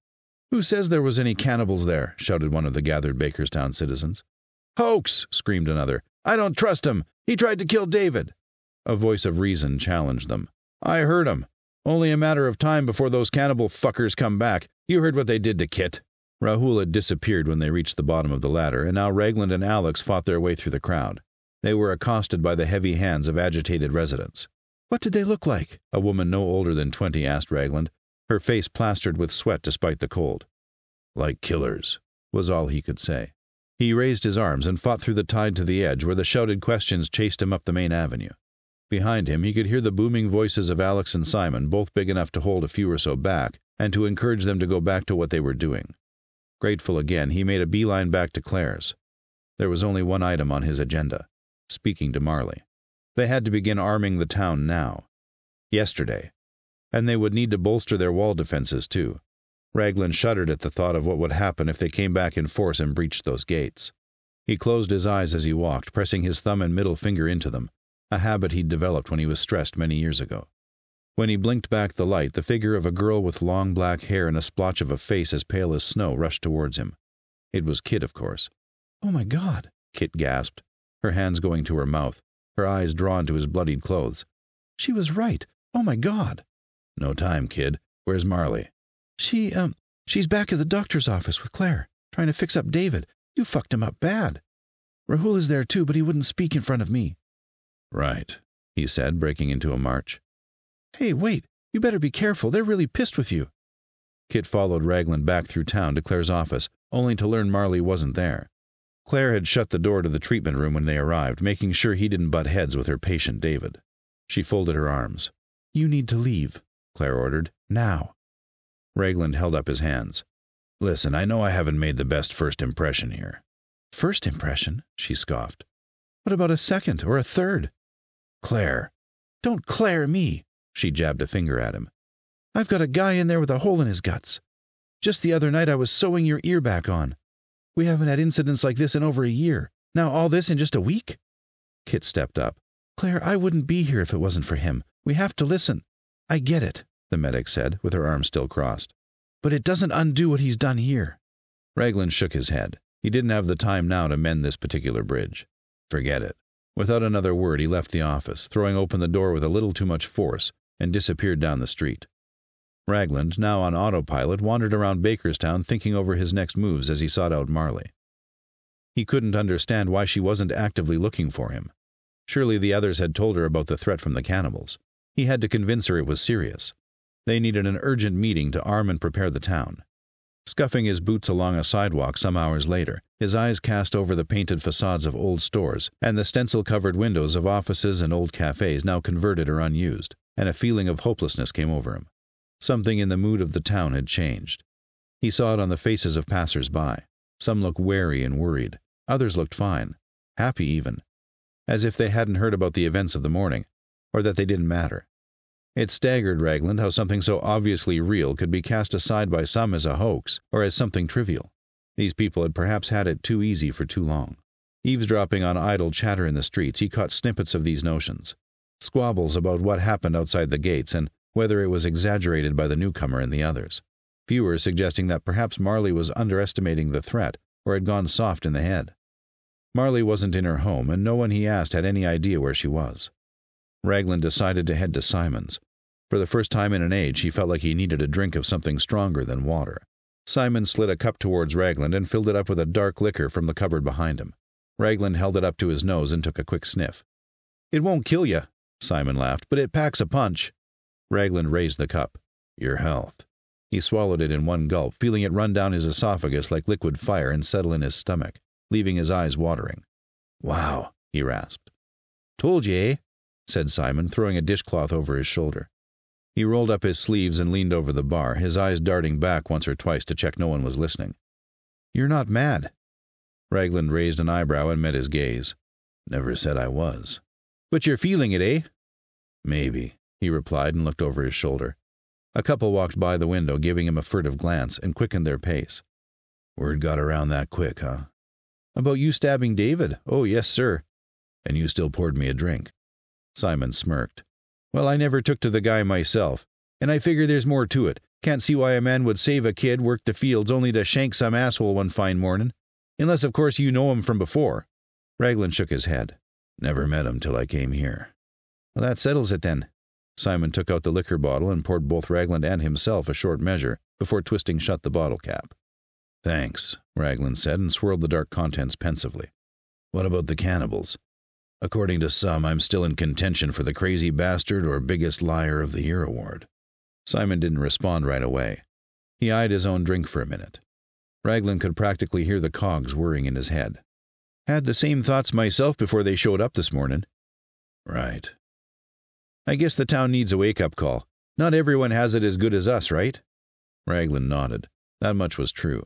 Who says there was any cannibals there? shouted one of the gathered Bakerstown citizens. Hoax! screamed another. I don't trust him. He tried to kill David. A voice of reason challenged them. I heard him. Only a matter of time before those cannibal fuckers come back. You heard what they did to Kit. Rahul had disappeared when they reached the bottom of the ladder, and now Raglan and Alex fought their way through the crowd. They were accosted by the heavy hands of agitated residents. What did they look like? A woman no older than twenty asked Raglan her face plastered with sweat despite the cold. Like killers, was all he could say. He raised his arms and fought through the tide to the edge, where the shouted questions chased him up the main avenue. Behind him, he could hear the booming voices of Alex and Simon, both big enough to hold a few or so back, and to encourage them to go back to what they were doing. Grateful again, he made a beeline back to Claire's. There was only one item on his agenda speaking to Marley. They had to begin arming the town now. Yesterday, and they would need to bolster their wall defenses, too. Raglan shuddered at the thought of what would happen if they came back in force and breached those gates. He closed his eyes as he walked, pressing his thumb and middle finger into them, a habit he'd developed when he was stressed many years ago. When he blinked back the light, the figure of a girl with long black hair and a splotch of a face as pale as snow rushed towards him. It was Kit, of course. Oh my God, Kit gasped, her hands going to her mouth, her eyes drawn to his bloodied clothes. She was right. Oh my God. No time, kid. Where's Marley? She, um, she's back at the doctor's office with Claire, trying to fix up David. You fucked him up bad. Rahul is there too, but he wouldn't speak in front of me. Right, he said, breaking into a march. Hey, wait. You better be careful. They're really pissed with you. Kit followed Raglan back through town to Claire's office, only to learn Marley wasn't there. Claire had shut the door to the treatment room when they arrived, making sure he didn't butt heads with her patient David. She folded her arms. You need to leave. Claire ordered. Now. Raglan held up his hands. Listen, I know I haven't made the best first impression here. First impression? She scoffed. What about a second or a third? Claire. Don't Claire me. She jabbed a finger at him. I've got a guy in there with a hole in his guts. Just the other night I was sewing your ear back on. We haven't had incidents like this in over a year. Now all this in just a week? Kit stepped up. Claire, I wouldn't be here if it wasn't for him. We have to listen. I get it, the medic said, with her arms still crossed. But it doesn't undo what he's done here. Raglan shook his head. He didn't have the time now to mend this particular bridge. Forget it. Without another word, he left the office, throwing open the door with a little too much force, and disappeared down the street. Raglan, now on autopilot, wandered around Bakerstown thinking over his next moves as he sought out Marley. He couldn't understand why she wasn't actively looking for him. Surely the others had told her about the threat from the cannibals. He had to convince her it was serious. They needed an urgent meeting to arm and prepare the town. Scuffing his boots along a sidewalk some hours later, his eyes cast over the painted facades of old stores and the stencil covered windows of offices and old cafes now converted or unused, and a feeling of hopelessness came over him. Something in the mood of the town had changed. He saw it on the faces of passers by. Some looked wary and worried, others looked fine, happy even, as if they hadn't heard about the events of the morning or that they didn't matter. It staggered Raglan how something so obviously real could be cast aside by some as a hoax or as something trivial. These people had perhaps had it too easy for too long. Eavesdropping on idle chatter in the streets, he caught snippets of these notions. Squabbles about what happened outside the gates and whether it was exaggerated by the newcomer and the others. Fewer suggesting that perhaps Marley was underestimating the threat or had gone soft in the head. Marley wasn't in her home, and no one he asked had any idea where she was. Raglan decided to head to Simon's. For the first time in an age, he felt like he needed a drink of something stronger than water. Simon slid a cup towards Raglan and filled it up with a dark liquor from the cupboard behind him. Raglan held it up to his nose and took a quick sniff. It won't kill you, Simon laughed, but it packs a punch. Raglan raised the cup. Your health. He swallowed it in one gulp, feeling it run down his esophagus like liquid fire and settle in his stomach, leaving his eyes watering. Wow, he rasped. Told ye, eh? Said Simon, throwing a dishcloth over his shoulder. He rolled up his sleeves and leaned over the bar, his eyes darting back once or twice to check no one was listening. You're not mad. Raglan raised an eyebrow and met his gaze. Never said I was. But you're feeling it, eh? Maybe, he replied and looked over his shoulder. A couple walked by the window, giving him a furtive glance, and quickened their pace. Word got around that quick, huh? About you stabbing David? Oh, yes, sir. And you still poured me a drink. Simon smirked. Well, I never took to the guy myself, and I figure there's more to it. Can't see why a man would save a kid, work the fields, only to shank some asshole one fine morning. Unless, of course, you know him from before. Raglan shook his head. Never met him till I came here. Well, that settles it then. Simon took out the liquor bottle and poured both Raglan and himself a short measure before twisting shut the bottle cap. Thanks, Raglan said and swirled the dark contents pensively. What about the cannibals? According to some, I'm still in contention for the crazy bastard or biggest liar of the year award. Simon didn't respond right away. He eyed his own drink for a minute. Raglan could practically hear the cogs whirring in his head. Had the same thoughts myself before they showed up this morning. Right. I guess the town needs a wake up call. Not everyone has it as good as us, right? Raglan nodded. That much was true.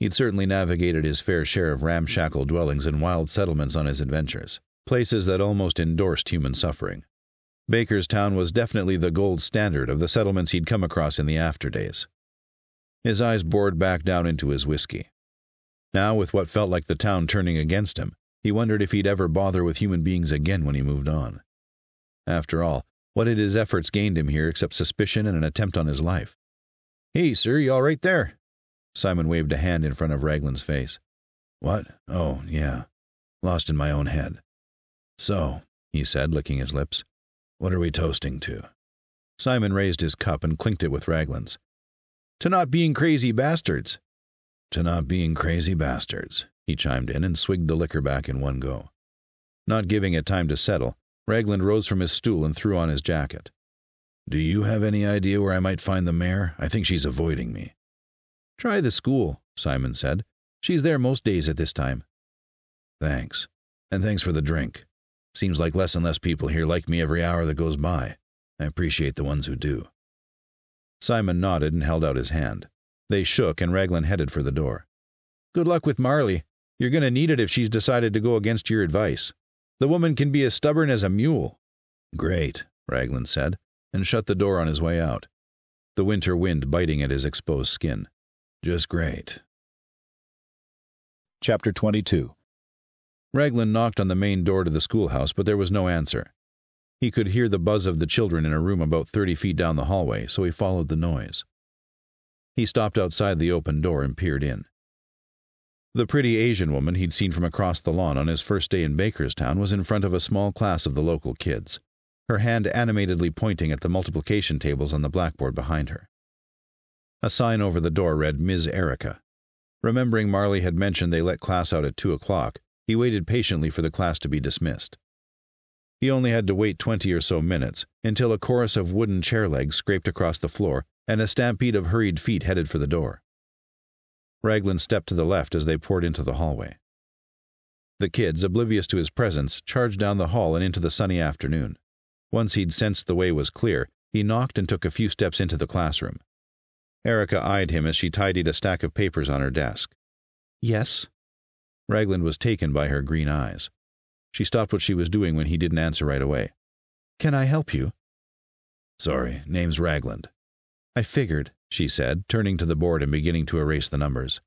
He'd certainly navigated his fair share of ramshackle dwellings and wild settlements on his adventures, places that almost endorsed human suffering. Bakerstown was definitely the gold standard of the settlements he'd come across in the after days. His eyes bored back down into his whiskey. Now, with what felt like the town turning against him, he wondered if he'd ever bother with human beings again when he moved on. After all, what had his efforts gained him here except suspicion and an attempt on his life? Hey, sir, you all right there? Simon waved a hand in front of Raglan's face. What? Oh, yeah. Lost in my own head. So, he said, licking his lips, what are we toasting to? Simon raised his cup and clinked it with Raglan's. To not being crazy bastards. To not being crazy bastards, he chimed in and swigged the liquor back in one go. Not giving it time to settle, Raglan rose from his stool and threw on his jacket. Do you have any idea where I might find the mayor? I think she's avoiding me. Try the school, Simon said. She's there most days at this time. Thanks. And thanks for the drink. Seems like less and less people here like me every hour that goes by. I appreciate the ones who do. Simon nodded and held out his hand. They shook, and Raglan headed for the door. Good luck with Marley. You're going to need it if she's decided to go against your advice. The woman can be as stubborn as a mule. Great, Raglan said, and shut the door on his way out, the winter wind biting at his exposed skin. Just great. Chapter 22 Raglan knocked on the main door to the schoolhouse, but there was no answer. He could hear the buzz of the children in a room about thirty feet down the hallway, so he followed the noise. He stopped outside the open door and peered in. The pretty Asian woman he'd seen from across the lawn on his first day in Bakerstown was in front of a small class of the local kids, her hand animatedly pointing at the multiplication tables on the blackboard behind her. A sign over the door read Ms. Erica. Remembering Marley had mentioned they let class out at two o'clock, he waited patiently for the class to be dismissed. He only had to wait twenty or so minutes until a chorus of wooden chair legs scraped across the floor and a stampede of hurried feet headed for the door. Raglan stepped to the left as they poured into the hallway. The kids, oblivious to his presence, charged down the hall and into the sunny afternoon. Once he'd sensed the way was clear, he knocked and took a few steps into the classroom. Erica eyed him as she tidied a stack of papers on her desk. Yes? Raglan was taken by her green eyes. She stopped what she was doing when he didn't answer right away. Can I help you? Sorry, name's Raglan. I figured, she said, turning to the board and beginning to erase the numbers.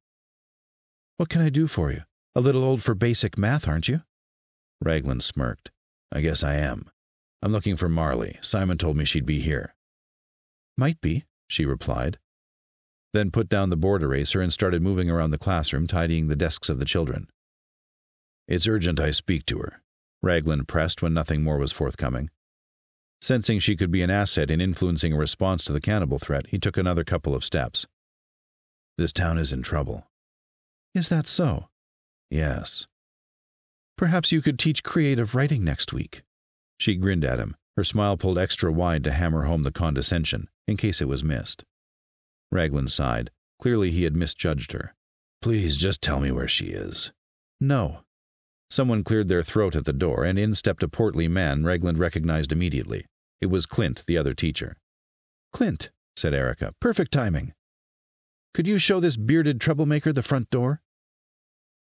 What can I do for you? A little old for basic math, aren't you? Raglan smirked. I guess I am. I'm looking for Marley. Simon told me she'd be here. Might be, she replied. Then put down the board eraser and started moving around the classroom, tidying the desks of the children. It's urgent I speak to her, Raglan pressed when nothing more was forthcoming. Sensing she could be an asset in influencing a response to the cannibal threat, he took another couple of steps. This town is in trouble. Is that so? Yes. Perhaps you could teach creative writing next week. She grinned at him, her smile pulled extra wide to hammer home the condescension, in case it was missed. Raglan sighed. Clearly he had misjudged her. Please just tell me where she is. No, Someone cleared their throat at the door, and in stepped a portly man Raglan recognized immediately. It was Clint, the other teacher. Clint, said Erica. Perfect timing. Could you show this bearded troublemaker the front door?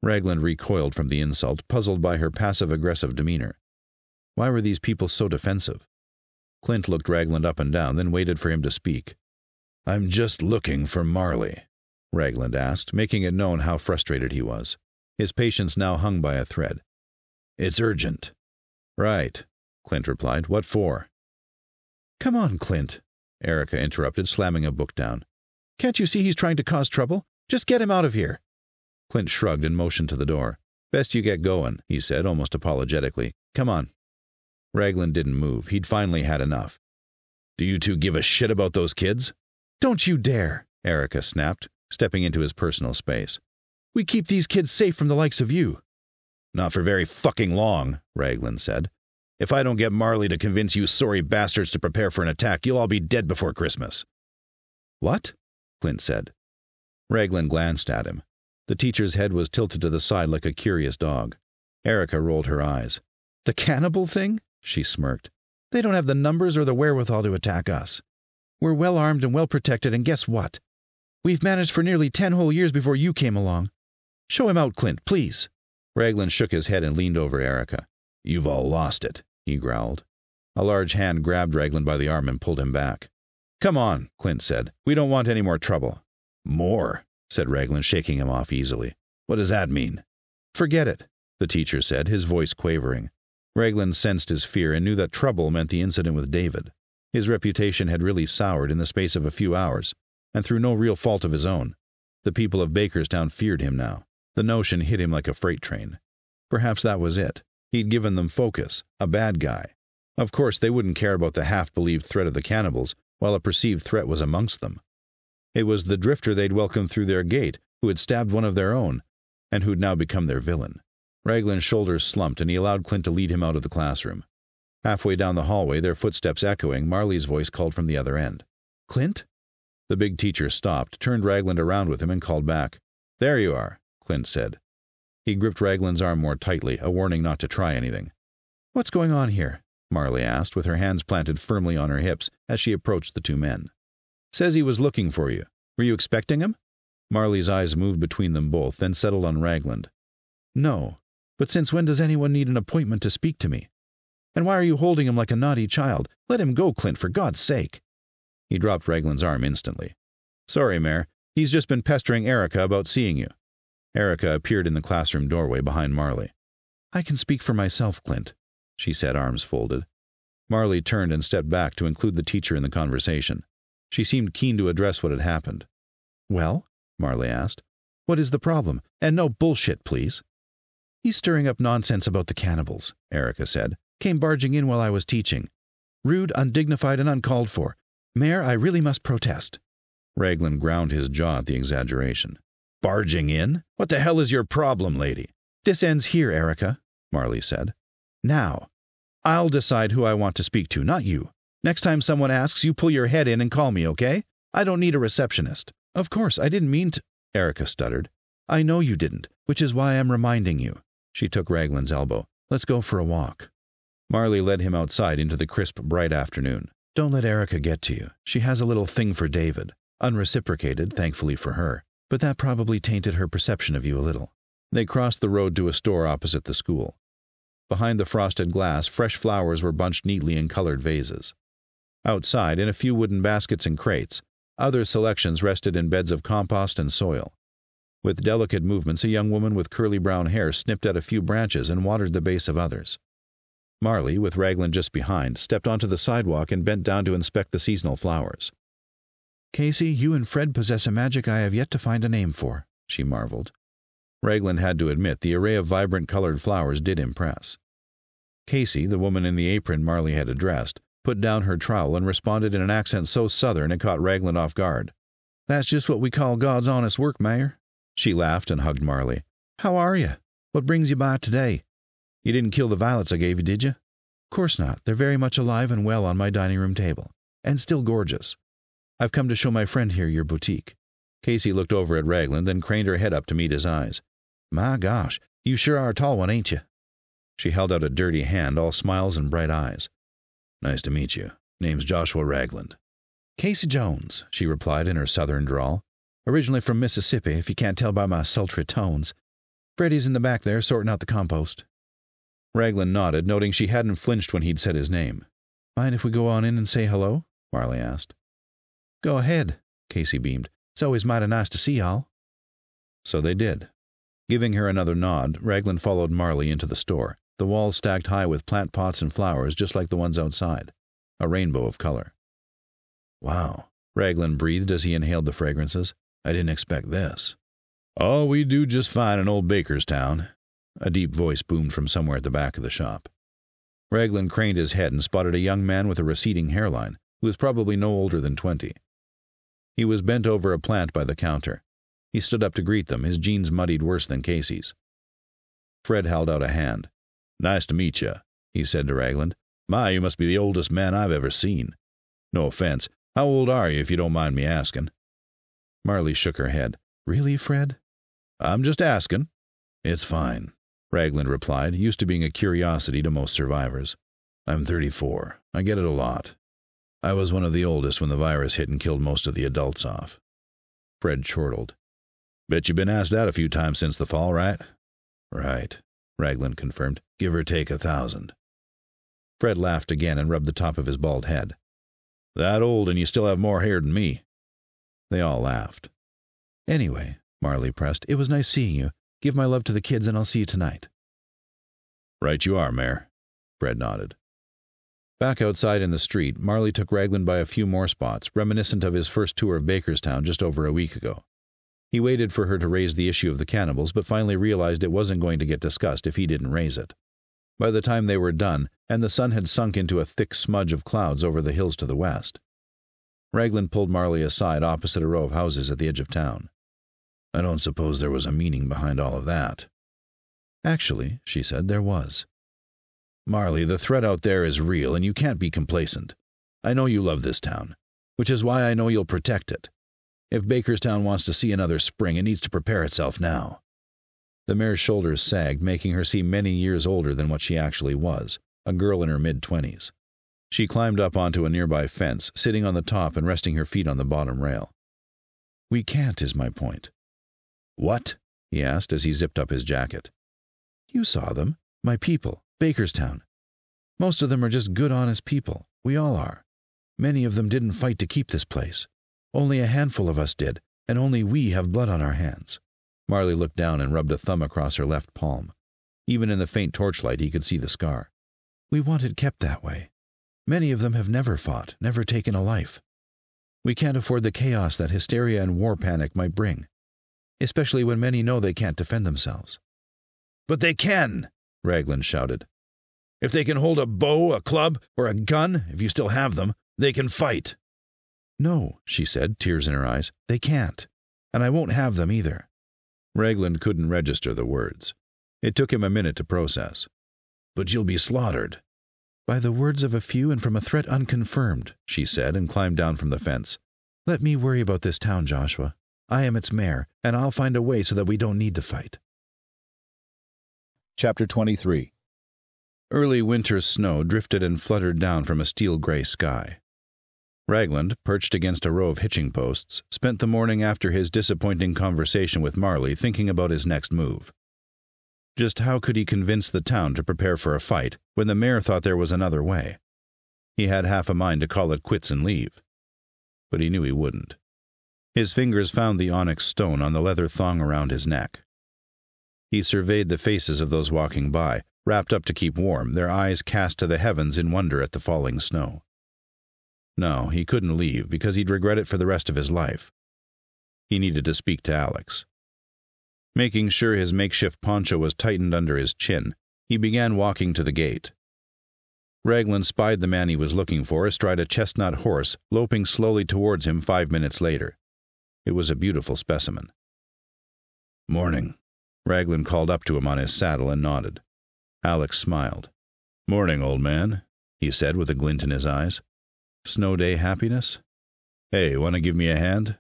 Raglan recoiled from the insult, puzzled by her passive aggressive demeanor. Why were these people so defensive? Clint looked Raglan up and down, then waited for him to speak. I'm just looking for Marley, Raglan asked, making it known how frustrated he was. His patience now hung by a thread. It's urgent. Right, Clint replied. What for? Come on, Clint, Erica interrupted, slamming a book down. Can't you see he's trying to cause trouble? Just get him out of here. Clint shrugged and motioned to the door. Best you get going, he said, almost apologetically. Come on. Raglan didn't move. He'd finally had enough. Do you two give a shit about those kids? Don't you dare, Erica snapped, stepping into his personal space. We keep these kids safe from the likes of you. Not for very fucking long, Raglan said. If I don't get Marley to convince you sorry bastards to prepare for an attack, you'll all be dead before Christmas. What? Clint said. Raglan glanced at him. The teacher's head was tilted to the side like a curious dog. Erica rolled her eyes. The cannibal thing? She smirked. They don't have the numbers or the wherewithal to attack us. We're well armed and well protected, and guess what? We've managed for nearly ten whole years before you came along. Show him out, Clint, please. Raglan shook his head and leaned over Erica. You've all lost it, he growled. A large hand grabbed Raglan by the arm and pulled him back. Come on, Clint said. We don't want any more trouble. More, said Raglan, shaking him off easily. What does that mean? Forget it, the teacher said, his voice quavering. Raglan sensed his fear and knew that trouble meant the incident with David. His reputation had really soured in the space of a few hours, and through no real fault of his own. The people of Bakerstown feared him now. The notion hit him like a freight train. Perhaps that was it. He'd given them focus, a bad guy. Of course, they wouldn't care about the half believed threat of the cannibals, while a perceived threat was amongst them. It was the drifter they'd welcomed through their gate, who had stabbed one of their own, and who'd now become their villain. Raglan's shoulders slumped, and he allowed Clint to lead him out of the classroom. Halfway down the hallway, their footsteps echoing, Marley's voice called from the other end. Clint? The big teacher stopped, turned Raglan around with him, and called back. There you are, Clint said. He gripped Raglan's arm more tightly, a warning not to try anything. What's going on here? Marley asked, with her hands planted firmly on her hips as she approached the two men. Says he was looking for you. Were you expecting him? Marley's eyes moved between them both, then settled on Raglan. No, but since when does anyone need an appointment to speak to me? And why are you holding him like a naughty child? Let him go, Clint, for God's sake. He dropped Raglan's arm instantly. Sorry, Mayor. He's just been pestering Erica about seeing you. Erica appeared in the classroom doorway behind Marley. I can speak for myself, Clint, she said, arms folded. Marley turned and stepped back to include the teacher in the conversation. She seemed keen to address what had happened. Well? Marley asked. What is the problem? And no bullshit, please. He's stirring up nonsense about the cannibals, Erica said. Came barging in while I was teaching. Rude, undignified, and uncalled for. Mayor, I really must protest. Raglan ground his jaw at the exaggeration. Barging in? What the hell is your problem, lady? This ends here, Erica, Marley said. Now. I'll decide who I want to speak to, not you. Next time someone asks, you pull your head in and call me, okay? I don't need a receptionist. Of course, I didn't mean to. Erica stuttered. I know you didn't, which is why I'm reminding you. She took Raglan's elbow. Let's go for a walk. Marley led him outside into the crisp, bright afternoon. Don't let Erica get to you. She has a little thing for David. Unreciprocated, thankfully for her but that probably tainted her perception of you a little. They crossed the road to a store opposite the school. Behind the frosted glass, fresh flowers were bunched neatly in colored vases. Outside, in a few wooden baskets and crates, other selections rested in beds of compost and soil. With delicate movements, a young woman with curly brown hair snipped at a few branches and watered the base of others. Marley, with Raglan just behind, stepped onto the sidewalk and bent down to inspect the seasonal flowers. Casey, you and Fred possess a magic I have yet to find a name for, she marveled. Raglan had to admit the array of vibrant colored flowers did impress. Casey, the woman in the apron Marley had addressed, put down her trowel and responded in an accent so southern it caught Raglan off guard. That's just what we call God's honest work, Mayor. She laughed and hugged Marley. How are you? What brings you by today? You didn't kill the violets I gave you, did you? Course not. They're very much alive and well on my dining room table. And still gorgeous. I've come to show my friend here your boutique. Casey looked over at Raglan, then craned her head up to meet his eyes. My gosh, you sure are a tall one, ain't you? She held out a dirty hand, all smiles and bright eyes. Nice to meet you. Name's Joshua Raglan. Casey Jones, she replied in her southern drawl. Originally from Mississippi, if you can't tell by my sultry tones. Freddie's in the back there, sorting out the compost. Raglan nodded, noting she hadn't flinched when he'd said his name. Mind if we go on in and say hello? Marley asked. Go ahead, Casey beamed. It's always mighty nice to see y'all. So they did. Giving her another nod, Raglan followed Marley into the store, the walls stacked high with plant pots and flowers just like the ones outside, a rainbow of color. Wow, Raglan breathed as he inhaled the fragrances. I didn't expect this. Oh, we do just fine in old Bakerstown. A deep voice boomed from somewhere at the back of the shop. Raglan craned his head and spotted a young man with a receding hairline, who was probably no older than twenty. He was bent over a plant by the counter. He stood up to greet them, his jeans muddied worse than Casey's. Fred held out a hand. Nice to meet you, he said to Raglan. My, you must be the oldest man I've ever seen. No offense. How old are you, if you don't mind me asking? Marley shook her head. Really, Fred? I'm just asking. It's fine, Raglan replied, used to being a curiosity to most survivors. I'm 34. I get it a lot. I was one of the oldest when the virus hit and killed most of the adults off. Fred chortled. Bet you've been asked that a few times since the fall, right? Right, Raglan confirmed. Give or take a thousand. Fred laughed again and rubbed the top of his bald head. That old and you still have more hair than me. They all laughed. Anyway, Marley pressed, it was nice seeing you. Give my love to the kids and I'll see you tonight. Right you are, Mayor. Fred nodded. Back outside in the street, Marley took Raglan by a few more spots, reminiscent of his first tour of Bakerstown just over a week ago. He waited for her to raise the issue of the cannibals, but finally realized it wasn't going to get discussed if he didn't raise it. By the time they were done, and the sun had sunk into a thick smudge of clouds over the hills to the west, Raglan pulled Marley aside opposite a row of houses at the edge of town. I don't suppose there was a meaning behind all of that. Actually, she said, there was. Marley, the threat out there is real, and you can't be complacent. I know you love this town, which is why I know you'll protect it. If Bakerstown wants to see another spring, it needs to prepare itself now. The mayor's shoulders sagged, making her seem many years older than what she actually was a girl in her mid twenties. She climbed up onto a nearby fence, sitting on the top and resting her feet on the bottom rail. We can't, is my point. What? he asked as he zipped up his jacket. You saw them. My people. Bakerstown. Most of them are just good, honest people. We all are. Many of them didn't fight to keep this place. Only a handful of us did, and only we have blood on our hands. Marley looked down and rubbed a thumb across her left palm. Even in the faint torchlight, he could see the scar. We want it kept that way. Many of them have never fought, never taken a life. We can't afford the chaos that hysteria and war panic might bring, especially when many know they can't defend themselves. But they can, Raglan shouted. If they can hold a bow, a club, or a gun, if you still have them, they can fight. No, she said, tears in her eyes. They can't. And I won't have them either. Raglan couldn't register the words. It took him a minute to process. But you'll be slaughtered. By the words of a few and from a threat unconfirmed, she said, and climbed down from the fence. Let me worry about this town, Joshua. I am its mayor, and I'll find a way so that we don't need to fight. Chapter 23 Early winter snow drifted and fluttered down from a steel gray sky. Raglan, perched against a row of hitching posts, spent the morning after his disappointing conversation with Marley thinking about his next move. Just how could he convince the town to prepare for a fight when the mayor thought there was another way? He had half a mind to call it quits and leave. But he knew he wouldn't. His fingers found the onyx stone on the leather thong around his neck. He surveyed the faces of those walking by, wrapped up to keep warm, their eyes cast to the heavens in wonder at the falling snow. No, he couldn't leave because he'd regret it for the rest of his life. He needed to speak to Alex. Making sure his makeshift poncho was tightened under his chin, he began walking to the gate. Raglan spied the man he was looking for astride a chestnut horse, loping slowly towards him five minutes later. It was a beautiful specimen. Morning. Raglan called up to him on his saddle and nodded. Alex smiled. Morning, old man, he said with a glint in his eyes. Snow day happiness? Hey, want to give me a hand?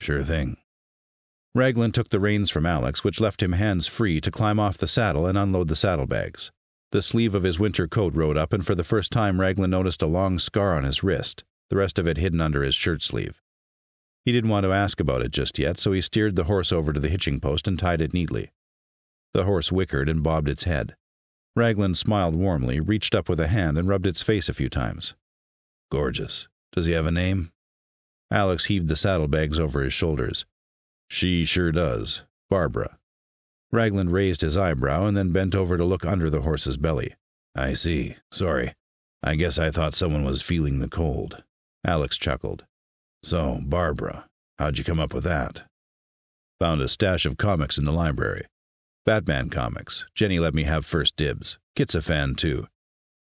Sure thing. Raglan took the reins from Alex, which left him hands free to climb off the saddle and unload the saddlebags. The sleeve of his winter coat rode up, and for the first time Raglan noticed a long scar on his wrist, the rest of it hidden under his shirt sleeve. He didn't want to ask about it just yet, so he steered the horse over to the hitching post and tied it neatly. The horse whickered and bobbed its head. Raglan smiled warmly, reached up with a hand, and rubbed its face a few times. Gorgeous. Does he have a name? Alex heaved the saddlebags over his shoulders. She sure does. Barbara. Raglan raised his eyebrow and then bent over to look under the horse's belly. I see. Sorry. I guess I thought someone was feeling the cold. Alex chuckled. So, Barbara, how'd you come up with that? Found a stash of comics in the library. Batman comics. Jenny let me have first dibs. Kit's a fan, too.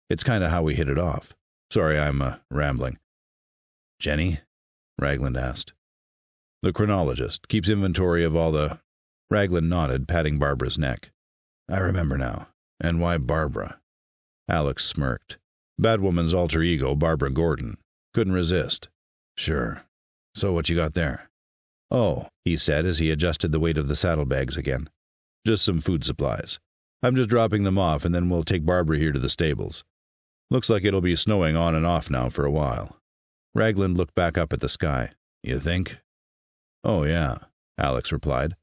It's kind of how we hit it off. Sorry, I'm uh, rambling. Jenny? Raglan asked. The chronologist keeps inventory of all the. Raglan nodded, patting Barbara's neck. I remember now. And why Barbara? Alex smirked. Batwoman's alter ego, Barbara Gordon. Couldn't resist. Sure. So what you got there? Oh, he said as he adjusted the weight of the saddlebags again. Just some food supplies. I'm just dropping them off, and then we'll take Barbara here to the stables. Looks like it'll be snowing on and off now for a while. Raglan looked back up at the sky. You think? Oh, yeah, Alex replied.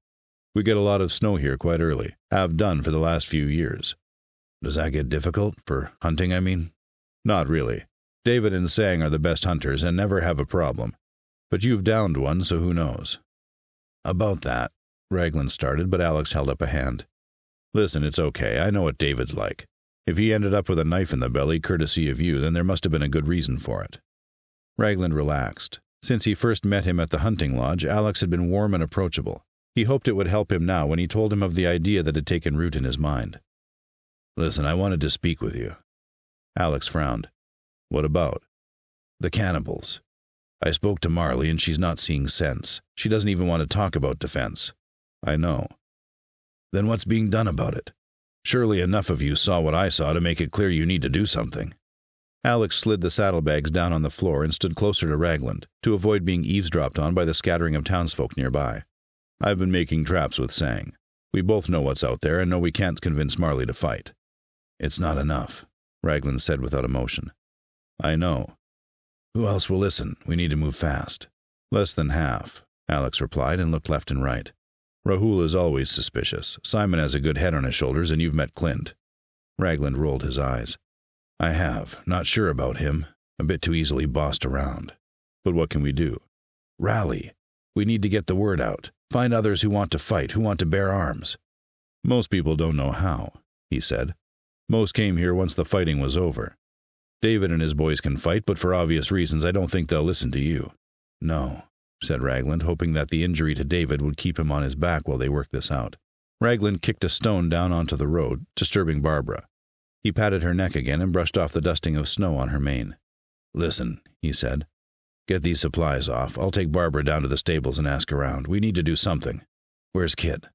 We get a lot of snow here quite early, have done for the last few years. Does that get difficult? For hunting, I mean? Not really. David and Sang are the best hunters and never have a problem. But you've downed one, so who knows? About that, Raglan started, but Alex held up a hand. Listen, it's okay. I know what David's like. If he ended up with a knife in the belly, courtesy of you, then there must have been a good reason for it. Raglan relaxed. Since he first met him at the hunting lodge, Alex had been warm and approachable. He hoped it would help him now when he told him of the idea that had taken root in his mind. Listen, I wanted to speak with you. Alex frowned. What about? The cannibals. I spoke to Marley, and she's not seeing sense. She doesn't even want to talk about defense. I know. Then what's being done about it? Surely enough of you saw what I saw to make it clear you need to do something. Alex slid the saddlebags down on the floor and stood closer to Raglan to avoid being eavesdropped on by the scattering of townsfolk nearby. I've been making traps with Sang. We both know what's out there and know we can't convince Marley to fight. It's not enough, Raglan said without emotion. I know. Who else will listen? We need to move fast. Less than half, Alex replied and looked left and right. Rahul is always suspicious. Simon has a good head on his shoulders, and you've met Clint. Raglan rolled his eyes. I have. Not sure about him. A bit too easily bossed around. But what can we do? Rally. We need to get the word out. Find others who want to fight, who want to bear arms. Most people don't know how, he said. Most came here once the fighting was over. David and his boys can fight, but for obvious reasons, I don't think they'll listen to you. No, said Raglan, hoping that the injury to David would keep him on his back while they worked this out. Raglan kicked a stone down onto the road, disturbing Barbara. He patted her neck again and brushed off the dusting of snow on her mane. Listen, he said. Get these supplies off. I'll take Barbara down to the stables and ask around. We need to do something. Where's Kit?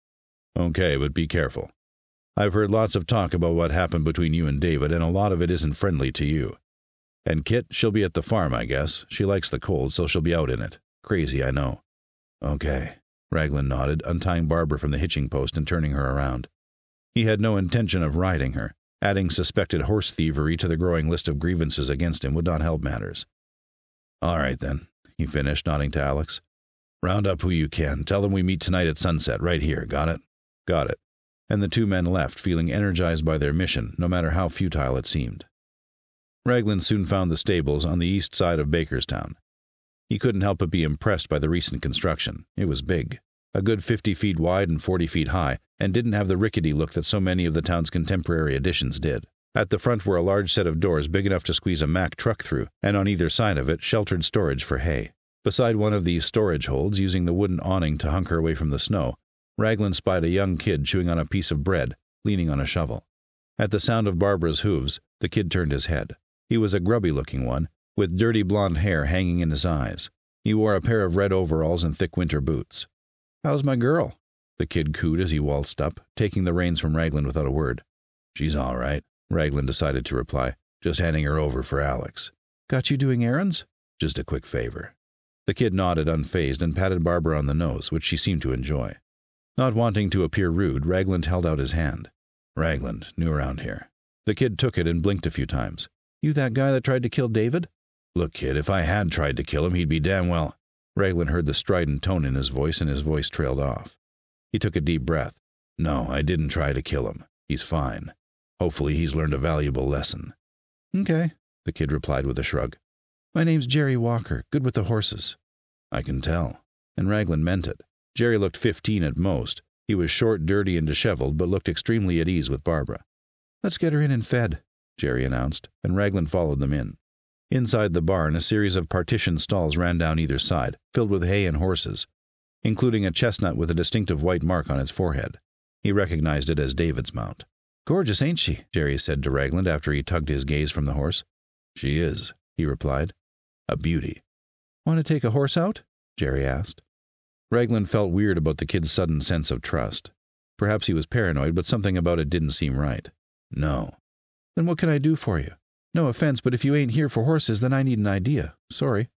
Okay, but be careful. I've heard lots of talk about what happened between you and David, and a lot of it isn't friendly to you. And Kit, she'll be at the farm, I guess. She likes the cold, so she'll be out in it. Crazy, I know. Okay. Raglan nodded, untying Barbara from the hitching post and turning her around. He had no intention of riding her. Adding suspected horse thievery to the growing list of grievances against him would not help matters. All right, then, he finished, nodding to Alex. Round up who you can. Tell them we meet tonight at sunset, right here. Got it? Got it. And the two men left, feeling energized by their mission, no matter how futile it seemed. Raglan soon found the stables on the east side of Bakerstown. He couldn't help but be impressed by the recent construction. It was big, a good 50 feet wide and 40 feet high, and didn't have the rickety look that so many of the town's contemporary additions did. At the front were a large set of doors big enough to squeeze a Mack truck through, and on either side of it, sheltered storage for hay. Beside one of these storage holds, using the wooden awning to hunker away from the snow, Raglan spied a young kid chewing on a piece of bread, leaning on a shovel. At the sound of Barbara's hooves, the kid turned his head. He was a grubby looking one, with dirty blond hair hanging in his eyes. He wore a pair of red overalls and thick winter boots. How's my girl? The kid cooed as he waltzed up, taking the reins from Raglan without a word. She's all right, Raglan decided to reply. Just handing her over for Alex. Got you doing errands? Just a quick favor. The kid nodded unfazed and patted Barbara on the nose, which she seemed to enjoy. Not wanting to appear rude, Raglan held out his hand. Raglan, new around here. The kid took it and blinked a few times. You that guy that tried to kill David? Look, kid, if I had tried to kill him, he'd be damn well. Raglan heard the strident tone in his voice, and his voice trailed off. He took a deep breath. No, I didn't try to kill him. He's fine. Hopefully, he's learned a valuable lesson. Okay, the kid replied with a shrug. My name's Jerry Walker, good with the horses. I can tell. And Raglan meant it. Jerry looked fifteen at most. He was short, dirty, and disheveled, but looked extremely at ease with Barbara. Let's get her in and fed, Jerry announced, and Raglan followed them in. Inside the barn, a series of partitioned stalls ran down either side, filled with hay and horses, including a chestnut with a distinctive white mark on its forehead. He recognized it as David's mount. Gorgeous, ain't she? Jerry said to Raglan after he tugged his gaze from the horse. She is, he replied. A beauty. Want to take a horse out? Jerry asked. Raglan felt weird about the kid's sudden sense of trust. Perhaps he was paranoid, but something about it didn't seem right. No. Then what can I do for you? No offense, but if you ain't here for horses, then I need an idea. Sorry.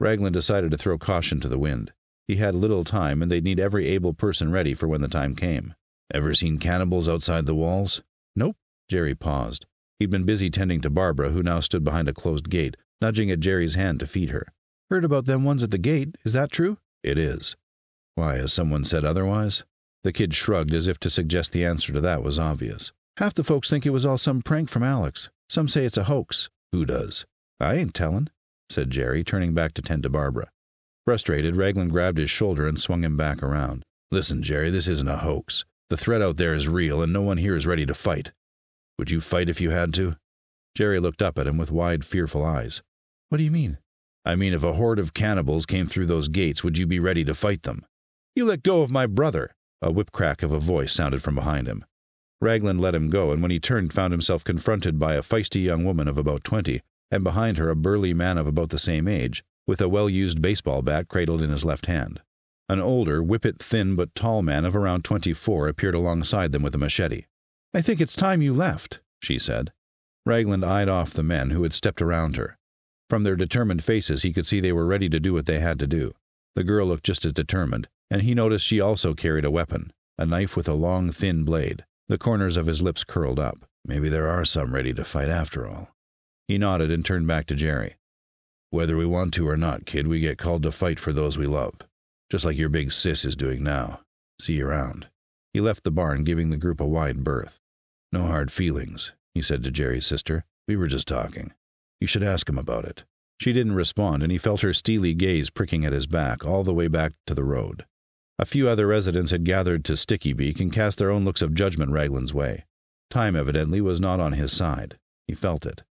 Raglan decided to throw caution to the wind. He had little time, and they'd need every able person ready for when the time came. Ever seen cannibals outside the walls? Nope. Jerry paused. He'd been busy tending to Barbara, who now stood behind a closed gate, nudging at Jerry's hand to feed her. Heard about them ones at the gate. Is that true? It is. Why, has someone said otherwise? The kid shrugged as if to suggest the answer to that was obvious. Half the folks think it was all some prank from Alex. Some say it's a hoax. Who does? I ain't tellin', said Jerry, turning back to tend to Barbara. Frustrated, Raglan grabbed his shoulder and swung him back around. Listen, Jerry, this isn't a hoax. The threat out there is real, and no one here is ready to fight. Would you fight if you had to? Jerry looked up at him with wide, fearful eyes. What do you mean? I mean, if a horde of cannibals came through those gates, would you be ready to fight them? You let go of my brother! A whip crack of a voice sounded from behind him. Raglan let him go, and when he turned, found himself confronted by a feisty young woman of about twenty, and behind her a burly man of about the same age, with a well used baseball bat cradled in his left hand. An older, whippet thin but tall man of around twenty four appeared alongside them with a machete. I think it's time you left, she said. Raglan eyed off the men who had stepped around her. From their determined faces, he could see they were ready to do what they had to do. The girl looked just as determined, and he noticed she also carried a weapon, a knife with a long, thin blade. The corners of his lips curled up. Maybe there are some ready to fight after all. He nodded and turned back to Jerry. Whether we want to or not, kid, we get called to fight for those we love. Just like your big sis is doing now. See you around. He left the barn, giving the group a wide berth. No hard feelings, he said to Jerry's sister. We were just talking. You should ask him about it. She didn't respond, and he felt her steely gaze pricking at his back all the way back to the road. A few other residents had gathered to Sticky Beak and cast their own looks of judgment Raglan's way. Time, evidently, was not on his side. He felt it.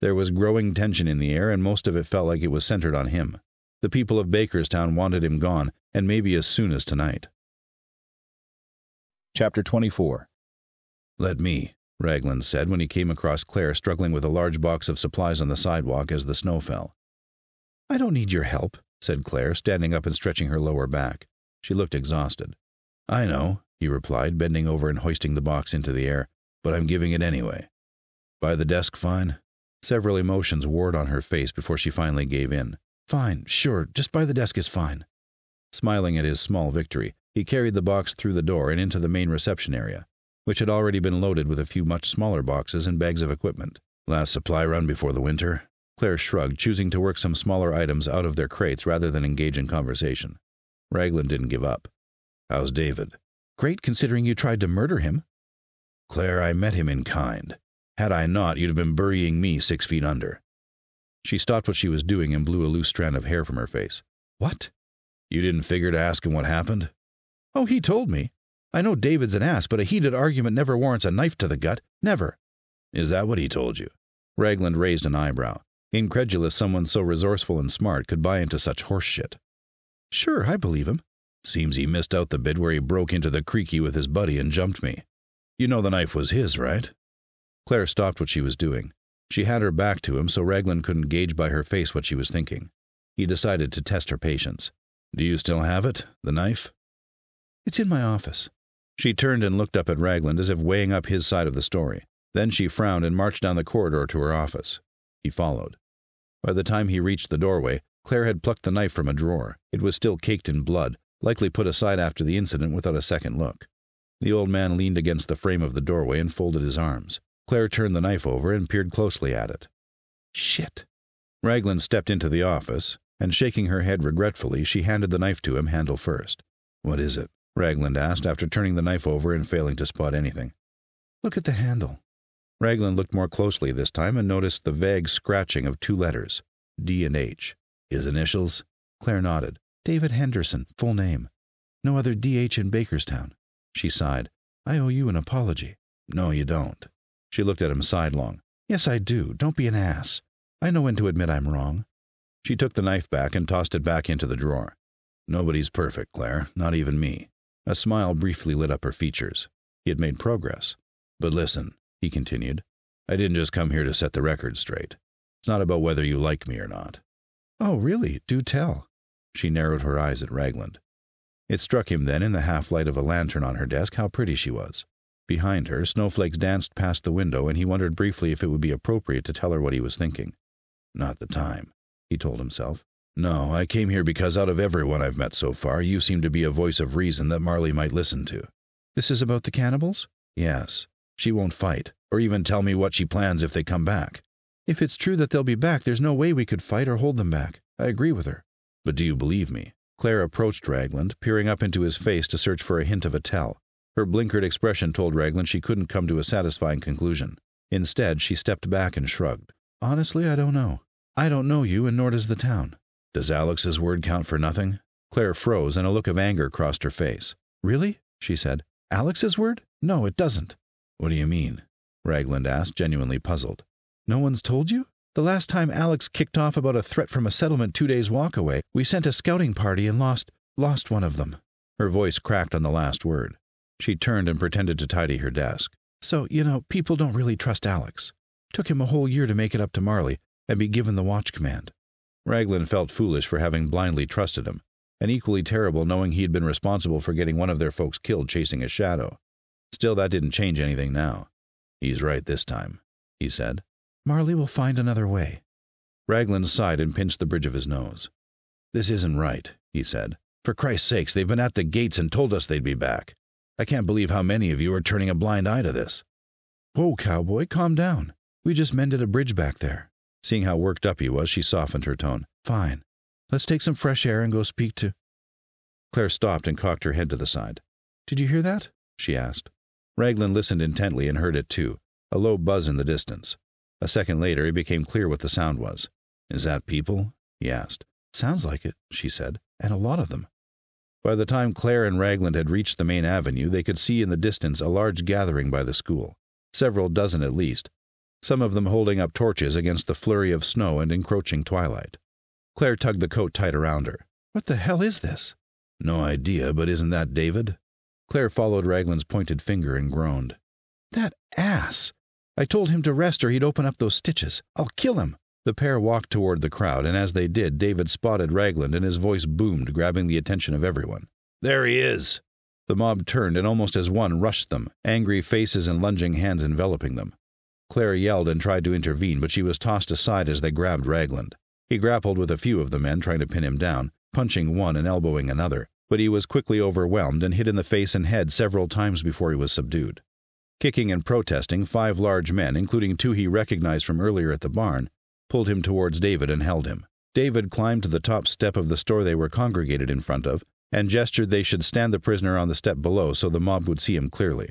There was growing tension in the air, and most of it felt like it was centered on him. The people of Bakerstown wanted him gone, and maybe as soon as tonight. Chapter 24 Let me, Raglan said when he came across Claire struggling with a large box of supplies on the sidewalk as the snow fell. I don't need your help, said Claire, standing up and stretching her lower back. She looked exhausted. I know, he replied, bending over and hoisting the box into the air, but I'm giving it anyway. By the desk fine? Several emotions warred on her face before she finally gave in. Fine, sure, just by the desk is fine. Smiling at his small victory, he carried the box through the door and into the main reception area, which had already been loaded with a few much smaller boxes and bags of equipment. Last supply run before the winter? Claire shrugged, choosing to work some smaller items out of their crates rather than engage in conversation. Raglan didn't give up. How's David? Great, considering you tried to murder him. Claire, I met him in kind. Had I not, you'd have been burying me six feet under. She stopped what she was doing and blew a loose strand of hair from her face. What? You didn't figure to ask him what happened? Oh, he told me. I know David's an ass, but a heated argument never warrants a knife to the gut. Never. Is that what he told you? Raglan raised an eyebrow. Incredulous someone so resourceful and smart could buy into such horse shit. Sure, I believe him. Seems he missed out the bit where he broke into the creaky with his buddy and jumped me. You know the knife was his, right? Claire stopped what she was doing. She had her back to him, so Raglan couldn't gauge by her face what she was thinking. He decided to test her patience. Do you still have it, the knife? It's in my office. She turned and looked up at Raglan as if weighing up his side of the story. Then she frowned and marched down the corridor to her office. He followed. By the time he reached the doorway, Claire had plucked the knife from a drawer. It was still caked in blood, likely put aside after the incident without a second look. The old man leaned against the frame of the doorway and folded his arms. Claire turned the knife over and peered closely at it. Shit. Raglan stepped into the office. and shaking her head regretfully, she handed the knife to him, handle first. What is it? Raglan asked, after turning the knife over and failing to spot anything. Look at the handle. Raglan looked more closely this time and noticed the vague scratching of two letters, D and H. His initials? Claire nodded. David Henderson, full name. No other DH in Bakerstown. She sighed. I owe you an apology. No, you don't. She looked at him sidelong. Yes, I do. Don't be an ass. I know when to admit I'm wrong. She took the knife back and tossed it back into the drawer. Nobody's perfect, Claire, not even me. A smile briefly lit up her features. He had made progress. But listen, he continued, I didn't just come here to set the record straight. It's not about whether you like me or not. Oh, really? Do tell. She narrowed her eyes at Raglan. It struck him then, in the half light of a lantern on her desk, how pretty she was. Behind her, snowflakes danced past the window, and he wondered briefly if it would be appropriate to tell her what he was thinking. Not the time, he told himself. No, I came here because out of everyone I've met so far, you seem to be a voice of reason that Marley might listen to. This is about the cannibals? Yes. She won't fight, or even tell me what she plans if they come back. If it's true that they'll be back, there's no way we could fight or hold them back. I agree with her. But do you believe me? Claire approached Raglan, peering up into his face to search for a hint of a tell. Her blinkered expression told Raglan she couldn't come to a satisfying conclusion. Instead, she stepped back and shrugged. Honestly, I don't know. I don't know you, and nor does the town. Does Alex's word count for nothing? Claire froze, and a look of anger crossed her face. Really? she said. Alex's word? No, it doesn't. What do you mean? Raglan asked, genuinely puzzled. No one's told you? The last time Alex kicked off about a threat from a settlement two days' walk away, we sent a scouting party and lost lost one of them. Her voice cracked on the last word. She turned and pretended to tidy her desk. So, you know, people don't really trust Alex. Took him a whole year to make it up to Marley and be given the watch command. Raglan felt foolish for having blindly trusted him, and equally terrible knowing he had been responsible for getting one of their folks killed chasing a shadow. Still, that didn't change anything now. He's right this time, he said. Marley will find another way. Raglan sighed and pinched the bridge of his nose. This isn't right, he said. For Christ's sakes, they've been at the gates and told us they'd be back. I can't believe how many of you are turning a blind eye to this. Whoa, cowboy, calm down. We just mended a bridge back there. Seeing how worked up he was, she softened her tone. Fine. Let's take some fresh air and go speak to. Claire stopped and cocked her head to the side. Did you hear that? she asked. Raglan listened intently and heard it too, a low buzz in the distance. A second later, it became clear what the sound was. Is that people? he asked. Sounds like it, she said, and a lot of them. By the time Claire and Raglan had reached the main avenue, they could see in the distance a large gathering by the school, several dozen at least, some of them holding up torches against the flurry of snow and encroaching twilight. Claire tugged the coat tight around her. What the hell is this? No idea, but isn't that David? Claire followed Raglan's pointed finger and groaned. That ass! I told him to rest or he'd open up those stitches. I'll kill him. The pair walked toward the crowd, and as they did, David spotted Raglan and his voice boomed, grabbing the attention of everyone. There he is! The mob turned and almost as one rushed them, angry faces and lunging hands enveloping them. Claire yelled and tried to intervene, but she was tossed aside as they grabbed Raglan. He grappled with a few of the men, trying to pin him down, punching one and elbowing another, but he was quickly overwhelmed and hit in the face and head several times before he was subdued. Kicking and protesting, five large men, including two he recognized from earlier at the barn, pulled him towards David and held him. David climbed to the top step of the store they were congregated in front of and gestured they should stand the prisoner on the step below so the mob would see him clearly.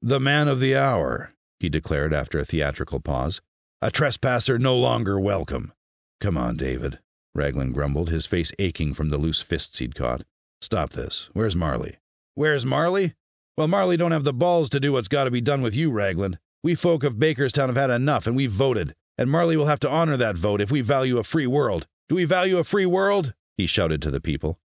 The man of the hour, he declared after a theatrical pause. A trespasser no longer welcome. Come on, David, Raglan grumbled, his face aching from the loose fists he'd caught. Stop this. Where's Marley? Where's Marley? Well, Marley don't have the balls to do what's got to be done with you, Raglan. We folk of Bakerstown have had enough, and we've voted. And Marley will have to honor that vote if we value a free world. Do we value a free world? He shouted to the people,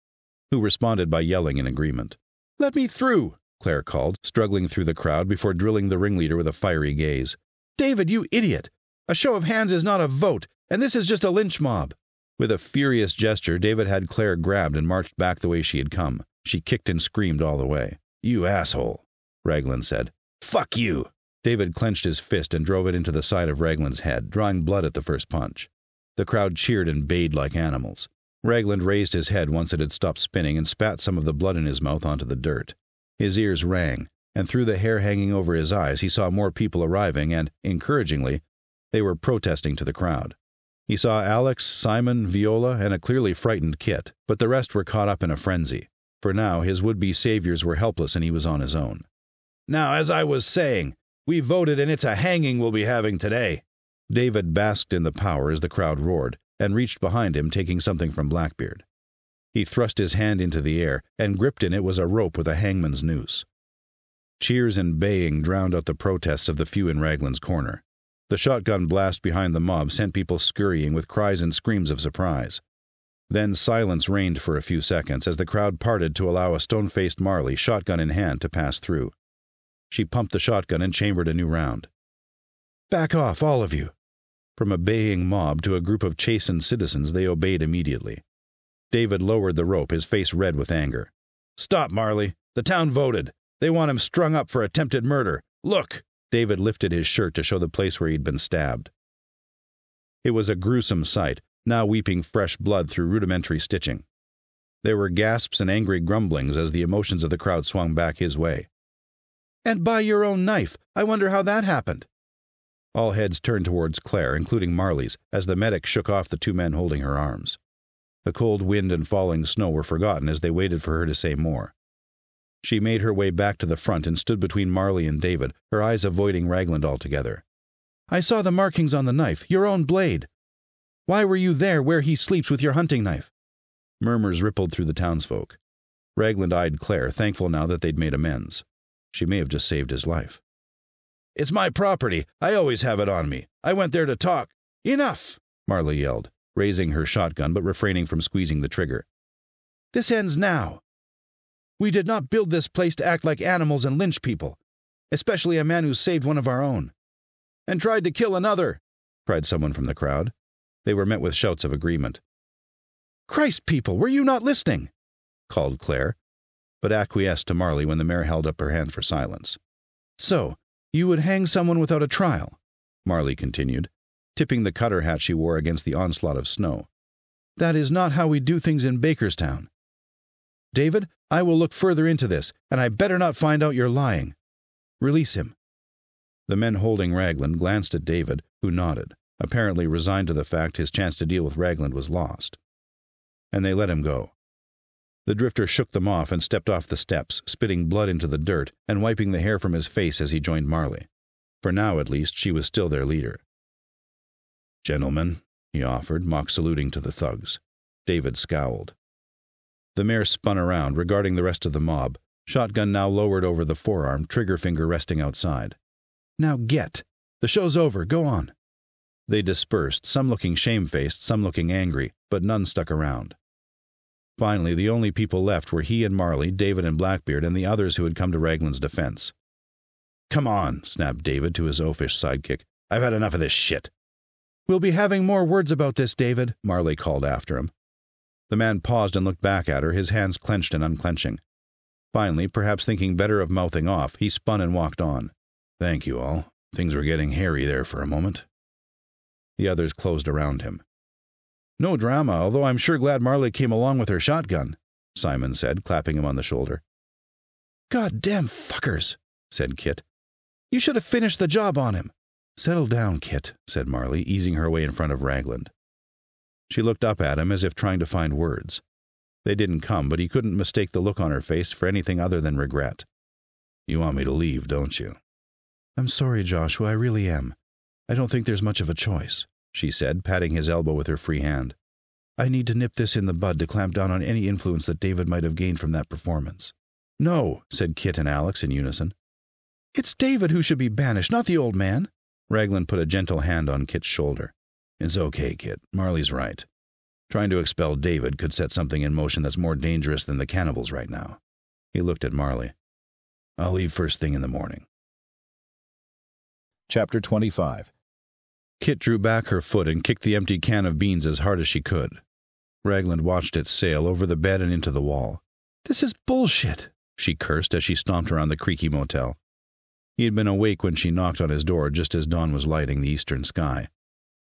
who responded by yelling in agreement. Let me through, Claire called, struggling through the crowd before drilling the ringleader with a fiery gaze. David, you idiot! A show of hands is not a vote, and this is just a lynch mob. With a furious gesture, David had Claire grabbed and marched back the way she had come. She kicked and screamed all the way. You asshole, Raglan said. Fuck you! David clenched his fist and drove it into the side of Raglan's head, drawing blood at the first punch. The crowd cheered and bayed like animals. Raglan raised his head once it had stopped spinning and spat some of the blood in his mouth onto the dirt. His ears rang, and through the hair hanging over his eyes he saw more people arriving, and, encouragingly, they were protesting to the crowd. He saw Alex, Simon, Viola, and a clearly frightened Kit, but the rest were caught up in a frenzy, for now his would be saviors were helpless and he was on his own. Now, as I was saying, we voted and it's a hanging we'll be having today. David basked in the power as the crowd roared, and reached behind him, taking something from Blackbeard. He thrust his hand into the air, and gripped in it was a rope with a hangman's noose. Cheers and baying drowned out the protests of the few in Raglan's corner. The shotgun blast behind the mob sent people scurrying with cries and screams of surprise. Then silence reigned for a few seconds as the crowd parted to allow a stone faced Marley, shotgun in hand, to pass through. She pumped the shotgun and chambered a new round. Back off, all of you! From a baying mob to a group of chastened citizens, they obeyed immediately. David lowered the rope, his face red with anger. Stop, Marley! The town voted! They want him strung up for attempted murder! Look! David lifted his shirt to show the place where he'd been stabbed. It was a gruesome sight, now weeping fresh blood through rudimentary stitching. There were gasps and angry grumblings as the emotions of the crowd swung back his way. And by your own knife! I wonder how that happened. All heads turned towards Claire, including Marley's, as the medic shook off the two men holding her arms. The cold wind and falling snow were forgotten as they waited for her to say more. She made her way back to the front and stood between Marley and David, her eyes avoiding Raglan altogether. I saw the markings on the knife, your own blade. Why were you there where he sleeps with your hunting knife? Murmurs rippled through the townsfolk. Raglan eyed Claire, thankful now that they'd made amends. She may have just saved his life. It's my property. I always have it on me. I went there to talk. Enough! Marley yelled, raising her shotgun but refraining from squeezing the trigger. This ends now. We did not build this place to act like animals and lynch people, especially a man who saved one of our own. And tried to kill another, cried someone from the crowd. They were met with shouts of agreement. Christ, people, were you not listening? called Claire, but acquiesced to Marley when the mayor held up her hand for silence. So, you would hang someone without a trial, Marley continued, tipping the cutter hat she wore against the onslaught of snow. That is not how we do things in Bakerstown. David, I will look further into this, and I better not find out you're lying. Release him. The men holding Raglan glanced at David, who nodded, apparently resigned to the fact his chance to deal with Raglan was lost. And they let him go. The drifter shook them off and stepped off the steps, spitting blood into the dirt and wiping the hair from his face as he joined Marley. For now, at least, she was still their leader. Gentlemen, he offered, mock saluting to the thugs. David scowled. The mayor spun around, regarding the rest of the mob, shotgun now lowered over the forearm, trigger finger resting outside. Now get! The show's over. Go on. They dispersed, some looking shamefaced, some looking angry, but none stuck around. Finally, the only people left were he and Marley, David and Blackbeard, and the others who had come to Raglan's defense. Come on, snapped David to his oafish sidekick. I've had enough of this shit. We'll be having more words about this, David, Marley called after him. The man paused and looked back at her, his hands clenched and unclenching. Finally, perhaps thinking better of mouthing off, he spun and walked on. Thank you all. Things were getting hairy there for a moment. The others closed around him. No drama, although I'm sure glad Marley came along with her shotgun, Simon said, clapping him on the shoulder. God damn fuckers, said Kit. You should have finished the job on him. Settle down, Kit, said Marley, easing her way in front of Raglan. She looked up at him as if trying to find words. They didn't come, but he couldn't mistake the look on her face for anything other than regret. You want me to leave, don't you? I'm sorry, Joshua, I really am. I don't think there's much of a choice she said, patting his elbow with her free hand. I need to nip this in the bud to clamp down on any influence that David might have gained from that performance. No, said Kit and Alex in unison. It's David who should be banished, not the old man. Raglan put a gentle hand on Kit's shoulder. It's okay, Kit. Marley's right. Trying to expel David could set something in motion that's more dangerous than the cannibals right now. He looked at Marley. I'll leave first thing in the morning. Chapter 25 Kit drew back her foot and kicked the empty can of beans as hard as she could. Raglan watched it sail over the bed and into the wall. This is bullshit, she cursed as she stomped around the creaky motel. He had been awake when she knocked on his door just as dawn was lighting the eastern sky.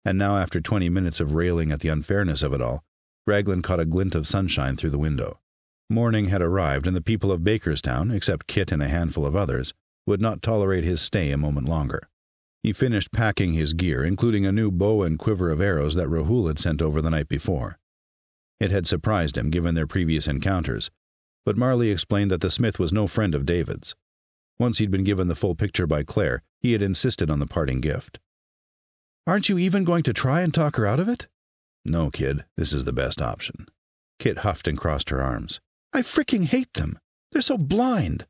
And now, after twenty minutes of railing at the unfairness of it all, Raglan caught a glint of sunshine through the window. Morning had arrived, and the people of Bakerstown, except Kit and a handful of others, would not tolerate his stay a moment longer. He finished packing his gear, including a new bow and quiver of arrows that Rahul had sent over the night before. It had surprised him, given their previous encounters, but Marley explained that the smith was no friend of David's. Once he'd been given the full picture by Claire, he had insisted on the parting gift. Aren't you even going to try and talk her out of it? No, kid, this is the best option. Kit huffed and crossed her arms. I fricking hate them. They're so blind.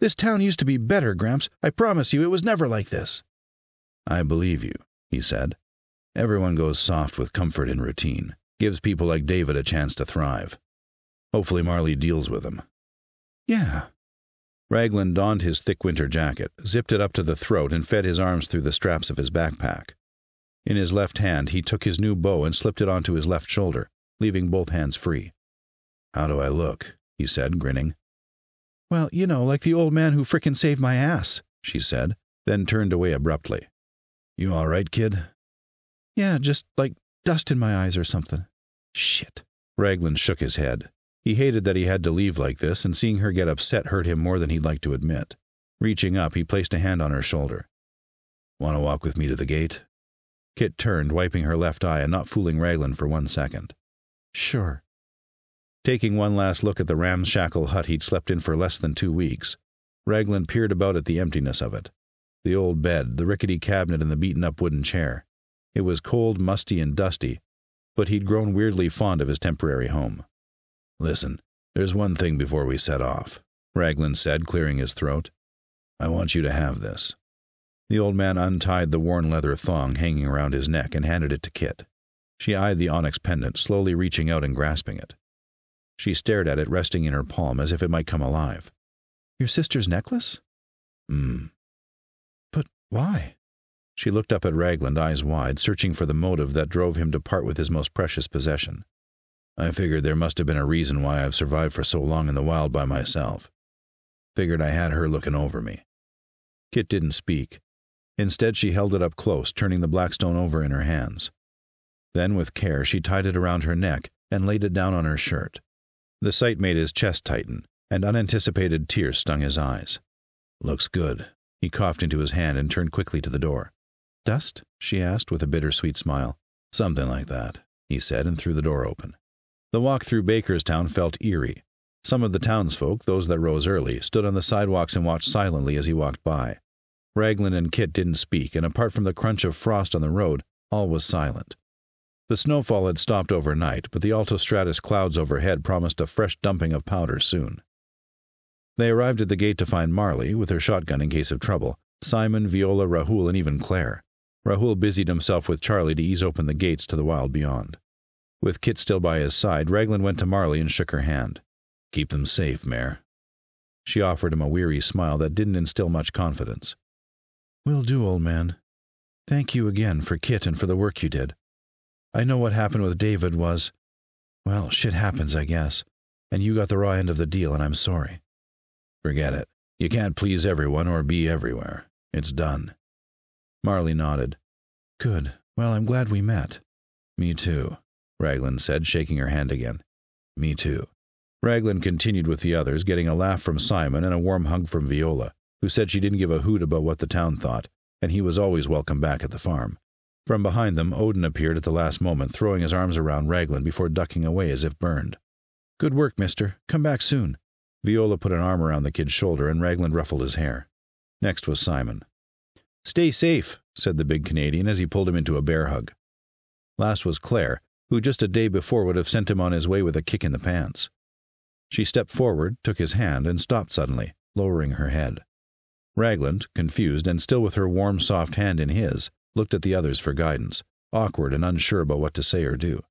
This town used to be better, Gramps. I promise you, it was never like this. I believe you, he said. Everyone goes soft with comfort and routine, gives people like David a chance to thrive. Hopefully, Marley deals with them. Yeah. Raglan donned his thick winter jacket, zipped it up to the throat, and fed his arms through the straps of his backpack. In his left hand, he took his new bow and slipped it onto his left shoulder, leaving both hands free. How do I look? he said, grinning. Well, you know, like the old man who frickin' saved my ass, she said, then turned away abruptly. You all right, kid? Yeah, just like dust in my eyes or something. Shit. Raglan shook his head. He hated that he had to leave like this, and seeing her get upset hurt him more than he'd like to admit. Reaching up, he placed a hand on her shoulder. Want to walk with me to the gate? Kit turned, wiping her left eye and not fooling Raglan for one second. Sure. Taking one last look at the ramshackle hut he'd slept in for less than two weeks, Raglan peered about at the emptiness of it the old bed, the rickety cabinet, and the beaten up wooden chair. It was cold, musty, and dusty, but he'd grown weirdly fond of his temporary home. Listen, there's one thing before we set off, Raglan said, clearing his throat. I want you to have this. The old man untied the worn leather thong hanging around his neck and handed it to Kit. She eyed the onyx pendant, slowly reaching out and grasping it. She stared at it resting in her palm as if it might come alive. Your sister's necklace? Hmm. Why? She looked up at Raglan, eyes wide, searching for the motive that drove him to part with his most precious possession. I figured there must have been a reason why I've survived for so long in the wild by myself. Figured I had her looking over me. Kit didn't speak. Instead, she held it up close, turning the blackstone over in her hands. Then, with care, she tied it around her neck and laid it down on her shirt. The sight made his chest tighten, and unanticipated tears stung his eyes. Looks good. He coughed into his hand and turned quickly to the door. Dust? she asked with a bittersweet smile. Something like that, he said, and threw the door open. The walk through Bakerstown felt eerie. Some of the townsfolk, those that rose early, stood on the sidewalks and watched silently as he walked by. Raglan and Kit didn't speak, and apart from the crunch of frost on the road, all was silent. The snowfall had stopped overnight, but the altostratus clouds overhead promised a fresh dumping of powder soon. They arrived at the gate to find Marley, with her shotgun in case of trouble, Simon, Viola, Rahul, and even Claire. Rahul busied himself with Charlie to ease open the gates to the wild beyond. With Kit still by his side, Raglan went to Marley and shook her hand. Keep them safe, Mare. She offered him a weary smile that didn't instill much confidence. Will do, old man. Thank you again for Kit and for the work you did. I know what happened with David was. Well, shit happens, I guess. And you got the raw end of the deal, and I'm sorry. Forget it. You can't please everyone or be everywhere. It's done. Marley nodded. Good. Well, I'm glad we met. Me too, Raglan said, shaking her hand again. Me too. Raglan continued with the others, getting a laugh from Simon and a warm hug from Viola, who said she didn't give a hoot about what the town thought, and he was always welcome back at the farm. From behind them, Odin appeared at the last moment, throwing his arms around Raglan before ducking away as if burned. Good work, mister. Come back soon. Viola put an arm around the kid's shoulder, and Raglan ruffled his hair. Next was Simon. Stay safe, said the big Canadian as he pulled him into a bear hug. Last was Claire, who just a day before would have sent him on his way with a kick in the pants. She stepped forward, took his hand, and stopped suddenly, lowering her head. Raglan, confused and still with her warm, soft hand in his, looked at the others for guidance, awkward and unsure about what to say or do.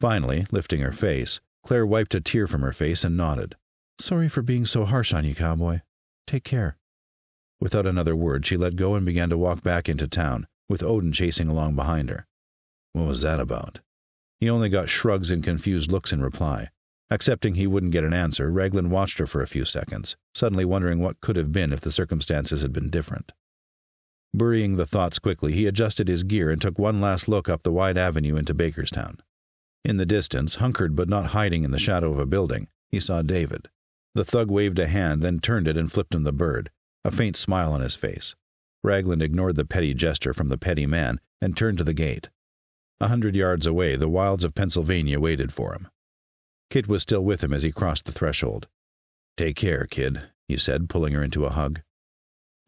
Finally, lifting her face, Claire wiped a tear from her face and nodded. Sorry for being so harsh on you, cowboy. Take care. Without another word, she let go and began to walk back into town, with Odin chasing along behind her. What was that about? He only got shrugs and confused looks in reply. Accepting he wouldn't get an answer, Raglan watched her for a few seconds, suddenly wondering what could have been if the circumstances had been different. Burying the thoughts quickly, he adjusted his gear and took one last look up the wide avenue into Bakerstown. In the distance, hunkered but not hiding in the shadow of a building, he saw David. The thug waved a hand, then turned it and flipped him the bird, a faint smile on his face. Raglan ignored the petty gesture from the petty man and turned to the gate. A hundred yards away, the wilds of Pennsylvania waited for him. Kit was still with him as he crossed the threshold. Take care, kid, he said, pulling her into a hug.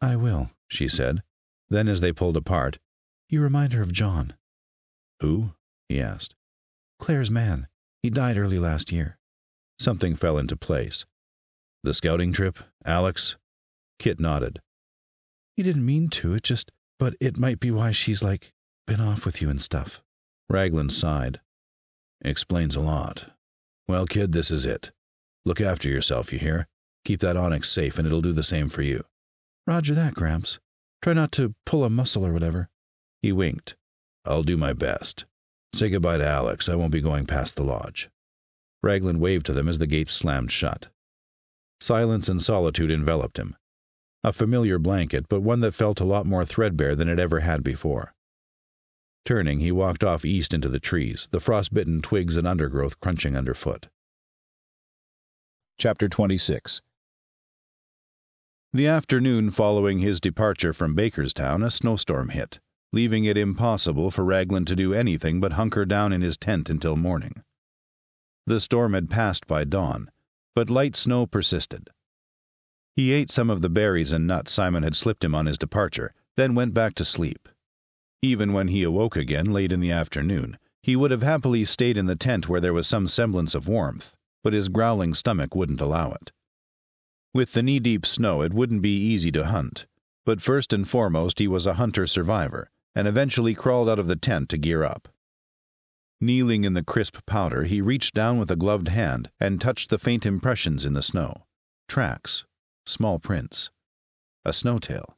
I will, she said. Then, as they pulled apart, You remind her of John. Who? he asked. Claire's man. He died early last year. Something fell into place. The scouting trip? Alex? Kit nodded. He didn't mean to, it just. But it might be why she's like, been off with you and stuff. Raglan sighed. Explains a lot. Well, kid, this is it. Look after yourself, you hear? Keep that onyx safe, and it'll do the same for you. Roger that, Gramps. Try not to pull a muscle or whatever. He winked. I'll do my best. Say goodbye to Alex. I won't be going past the lodge. Raglan waved to them as the gates slammed shut. Silence and solitude enveloped him. A familiar blanket, but one that felt a lot more threadbare than it ever had before. Turning, he walked off east into the trees, the frostbitten twigs and undergrowth crunching underfoot. Chapter 26 The afternoon following his departure from Bakerstown, a snowstorm hit, leaving it impossible for Raglan to do anything but hunker down in his tent until morning. The storm had passed by dawn, but light snow persisted. He ate some of the berries and nuts Simon had slipped him on his departure, then went back to sleep. Even when he awoke again late in the afternoon, he would have happily stayed in the tent where there was some semblance of warmth but his growling stomach wouldn't allow it. With the knee deep snow, it wouldn't be easy to hunt, but first and foremost, he was a hunter survivor, and eventually crawled out of the tent to gear up. Kneeling in the crisp powder, he reached down with a gloved hand and touched the faint impressions in the snow tracks, small prints, a snowtail.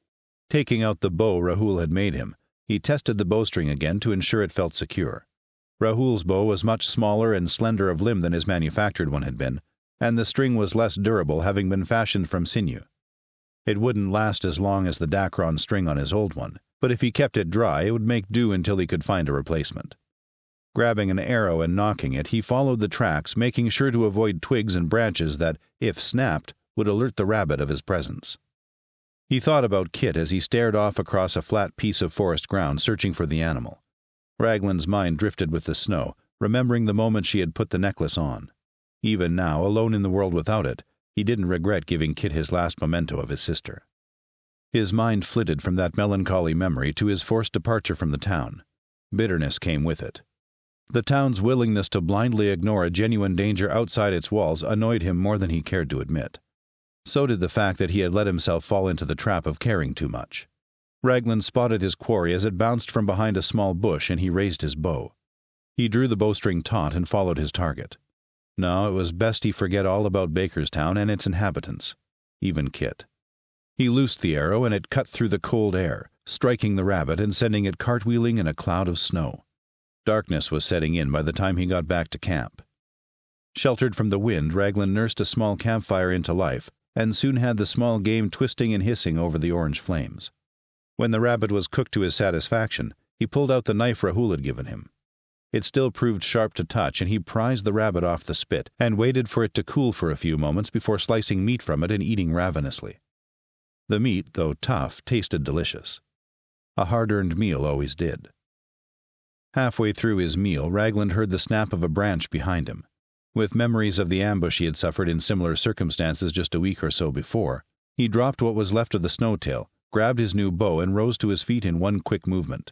Taking out the bow Rahul had made him, he tested the bowstring again to ensure it felt secure. Rahul's bow was much smaller and slender of limb than his manufactured one had been, and the string was less durable, having been fashioned from sinew. It wouldn't last as long as the Dacron string on his old one, but if he kept it dry, it would make do until he could find a replacement. Grabbing an arrow and nocking it, he followed the tracks, making sure to avoid twigs and branches that, if snapped, would alert the rabbit of his presence. He thought about Kit as he stared off across a flat piece of forest ground, searching for the animal. Raglan's mind drifted with the snow, remembering the moment she had put the necklace on. Even now, alone in the world without it, he didn't regret giving Kit his last memento of his sister. His mind flitted from that melancholy memory to his forced departure from the town. Bitterness came with it. The town's willingness to blindly ignore a genuine danger outside its walls annoyed him more than he cared to admit. So did the fact that he had let himself fall into the trap of caring too much. Raglan spotted his quarry as it bounced from behind a small bush, and he raised his bow. He drew the bowstring taut and followed his target. No, it was best he forget all about Bakerstown and its inhabitants, even Kit. He loosed the arrow, and it cut through the cold air, striking the rabbit and sending it cartwheeling in a cloud of snow. Darkness was setting in by the time he got back to camp. Sheltered from the wind, Raglan nursed a small campfire into life, and soon had the small game twisting and hissing over the orange flames. When the rabbit was cooked to his satisfaction, he pulled out the knife Rahul had given him. It still proved sharp to touch, and he prized the rabbit off the spit and waited for it to cool for a few moments before slicing meat from it and eating ravenously. The meat, though tough, tasted delicious. A hard earned meal always did. Halfway through his meal, Raglan heard the snap of a branch behind him. With memories of the ambush he had suffered in similar circumstances just a week or so before, he dropped what was left of the snowtail grabbed his new bow, and rose to his feet in one quick movement.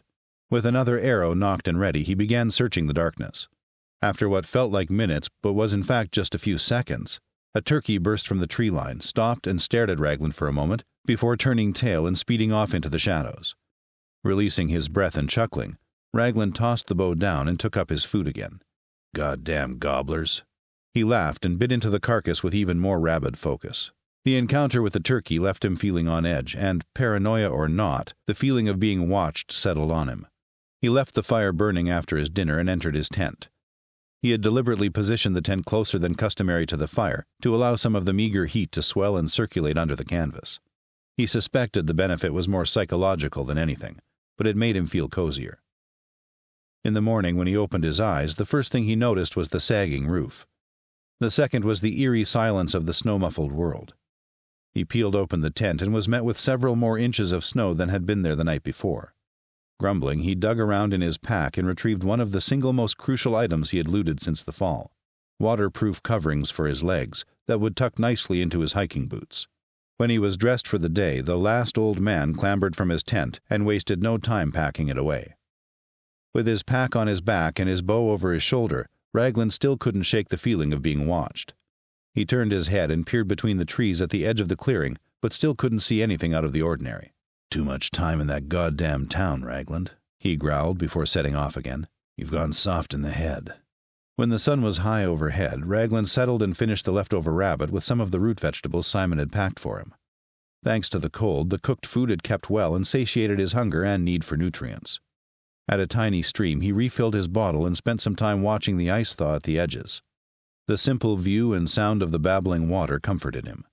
With another arrow nocked and ready, he began searching the darkness. After what felt like minutes, but was in fact just a few seconds, a turkey burst from the tree line, stopped, and stared at Raglan for a moment before turning tail and speeding off into the shadows. Releasing his breath and chuckling, Raglan tossed the bow down and took up his food again. Goddamn gobblers. He laughed and bit into the carcass with even more rabid focus. The encounter with the turkey left him feeling on edge, and, paranoia or not, the feeling of being watched settled on him. He left the fire burning after his dinner and entered his tent. He had deliberately positioned the tent closer than customary to the fire to allow some of the meager heat to swell and circulate under the canvas. He suspected the benefit was more psychological than anything, but it made him feel cozier. In the morning, when he opened his eyes, the first thing he noticed was the sagging roof. The second was the eerie silence of the snow muffled world. He peeled open the tent and was met with several more inches of snow than had been there the night before. Grumbling, he dug around in his pack and retrieved one of the single most crucial items he had looted since the fall waterproof coverings for his legs that would tuck nicely into his hiking boots. When he was dressed for the day, the last old man clambered from his tent and wasted no time packing it away. With his pack on his back and his bow over his shoulder, Raglan still couldn't shake the feeling of being watched. He turned his head and peered between the trees at the edge of the clearing, but still couldn't see anything out of the ordinary. Too much time in that goddamn town, Raglan, he growled before setting off again. You've gone soft in the head. When the sun was high overhead, Raglan settled and finished the leftover rabbit with some of the root vegetables Simon had packed for him. Thanks to the cold, the cooked food had kept well and satiated his hunger and need for nutrients. At a tiny stream, he refilled his bottle and spent some time watching the ice thaw at the edges. The simple view and sound of the babbling water comforted him.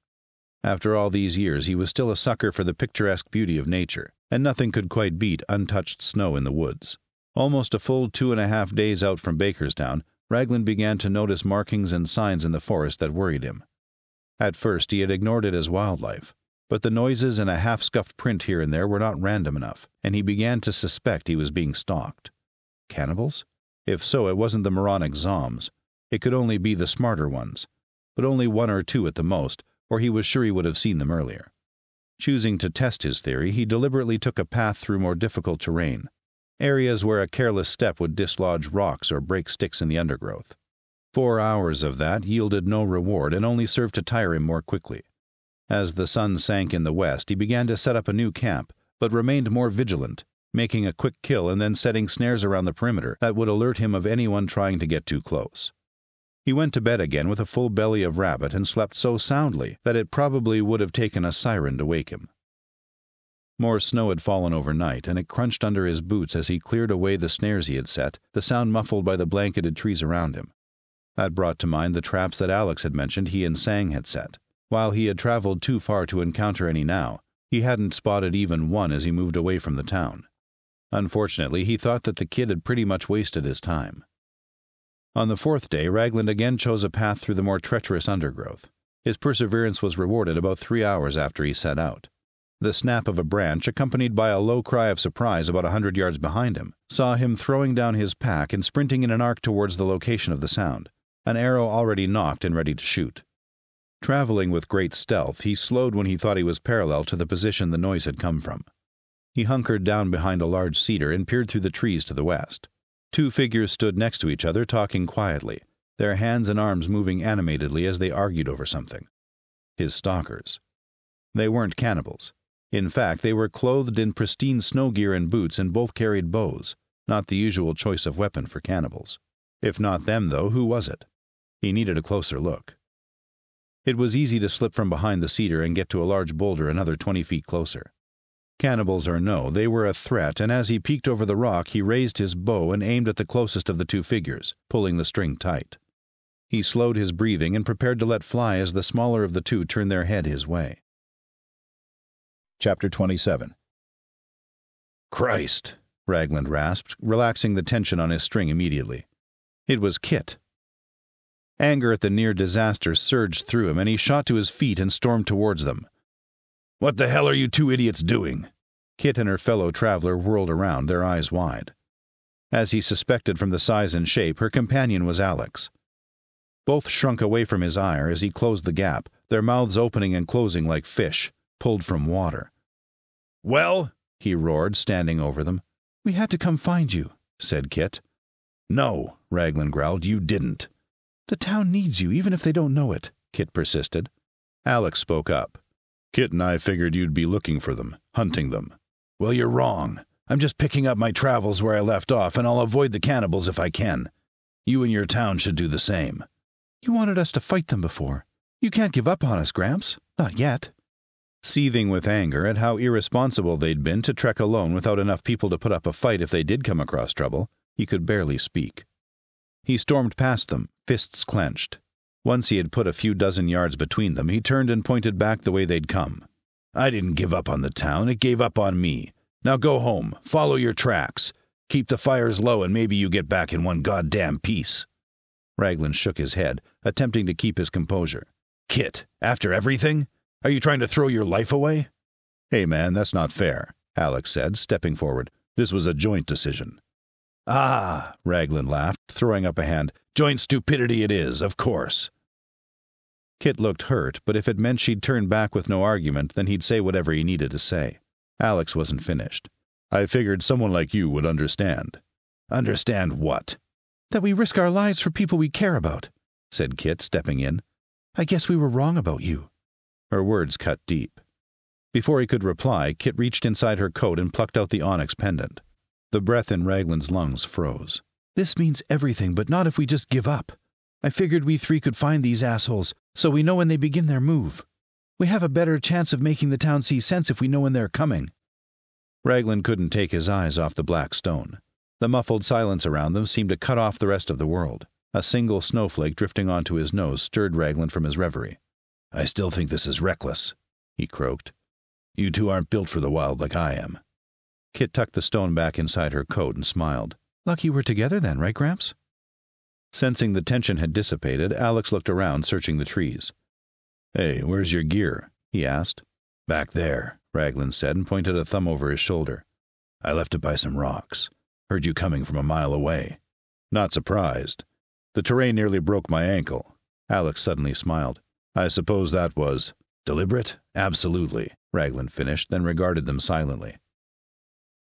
After all these years, he was still a sucker for the picturesque beauty of nature, and nothing could quite beat untouched snow in the woods. Almost a full two and a half days out from Bakerstown, Raglan began to notice markings and signs in the forest that worried him. At first, he had ignored it as wildlife, but the noises and a half scuffed print here and there were not random enough, and he began to suspect he was being stalked. Cannibals? If so, it wasn't the moronic Zoms. It could only be the smarter ones, but only one or two at the most, or he was sure he would have seen them earlier. Choosing to test his theory, he deliberately took a path through more difficult terrain, areas where a careless step would dislodge rocks or break sticks in the undergrowth. Four hours of that yielded no reward and only served to tire him more quickly. As the sun sank in the west, he began to set up a new camp, but remained more vigilant, making a quick kill and then setting snares around the perimeter that would alert him of anyone trying to get too close. He went to bed again with a full belly of rabbit and slept so soundly that it probably would have taken a siren to wake him. More snow had fallen overnight, and it crunched under his boots as he cleared away the snares he had set, the sound muffled by the blanketed trees around him. That brought to mind the traps that Alex had mentioned he and Sang had set. While he had traveled too far to encounter any now, he hadn't spotted even one as he moved away from the town. Unfortunately, he thought that the kid had pretty much wasted his time. On the fourth day, Raglan again chose a path through the more treacherous undergrowth. His perseverance was rewarded about three hours after he set out. The snap of a branch, accompanied by a low cry of surprise about a hundred yards behind him, saw him throwing down his pack and sprinting in an arc towards the location of the sound, an arrow already nocked and ready to shoot. Traveling with great stealth, he slowed when he thought he was parallel to the position the noise had come from. He hunkered down behind a large cedar and peered through the trees to the west. Two figures stood next to each other, talking quietly, their hands and arms moving animatedly as they argued over something. His stalkers. They weren't cannibals. In fact, they were clothed in pristine snow gear and boots and both carried bows, not the usual choice of weapon for cannibals. If not them, though, who was it? He needed a closer look. It was easy to slip from behind the cedar and get to a large boulder another twenty feet closer. Cannibals or no, they were a threat, and as he peeked over the rock, he raised his bow and aimed at the closest of the two figures, pulling the string tight. He slowed his breathing and prepared to let fly as the smaller of the two turned their head his way. Chapter 27 Christ, Raglan rasped, relaxing the tension on his string immediately. It was Kit. Anger at the near disaster surged through him, and he shot to his feet and stormed towards them. What the hell are you two idiots doing? Kit and her fellow traveler whirled around, their eyes wide. As he suspected from the size and shape, her companion was Alex. Both shrunk away from his ire as he closed the gap, their mouths opening and closing like fish, pulled from water. Well? he roared, standing over them. We had to come find you, said Kit. No, Raglan growled, you didn't. The town needs you, even if they don't know it, Kit persisted. Alex spoke up. Kit and I figured you'd be looking for them, hunting them. Well, you're wrong. I'm just picking up my travels where I left off, and I'll avoid the cannibals if I can. You and your town should do the same. You wanted us to fight them before. You can't give up on us, Gramps. Not yet. Seething with anger at how irresponsible they'd been to trek alone without enough people to put up a fight if they did come across trouble, he could barely speak. He stormed past them, fists clenched. Once he had put a few dozen yards between them, he turned and pointed back the way they'd come. I didn't give up on the town, it gave up on me. Now go home, follow your tracks. Keep the fires low, and maybe you get back in one goddamn piece. Raglan shook his head, attempting to keep his composure. Kit, after everything? Are you trying to throw your life away? Hey, man, that's not fair, Alex said, stepping forward. This was a joint decision. Ah, Raglan laughed, throwing up a hand. Joint stupidity it is, of course. Kit looked hurt, but if it meant she'd turn back with no argument, then he'd say whatever he needed to say. Alex wasn't finished. I figured someone like you would understand. Understand what? That we risk our lives for people we care about, said Kit, stepping in. I guess we were wrong about you. Her words cut deep. Before he could reply, Kit reached inside her coat and plucked out the onyx pendant. The breath in Raglan's lungs froze. This means everything, but not if we just give up. I figured we three could find these assholes, so we know when they begin their move. We have a better chance of making the town see sense if we know when they're coming. Raglan couldn't take his eyes off the black stone. The muffled silence around them seemed to cut off the rest of the world. A single snowflake drifting onto his nose stirred Raglan from his reverie. I still think this is reckless, he croaked. You two aren't built for the wild like I am. Kit tucked the stone back inside her coat and smiled. Lucky we're together then, right, Gramps? Sensing the tension had dissipated, Alex looked around, searching the trees. Hey, where's your gear? he asked. Back there, Raglan said and pointed a thumb over his shoulder. I left it by some rocks. Heard you coming from a mile away. Not surprised. The terrain nearly broke my ankle. Alex suddenly smiled. I suppose that was deliberate? Absolutely, Raglan finished, then regarded them silently.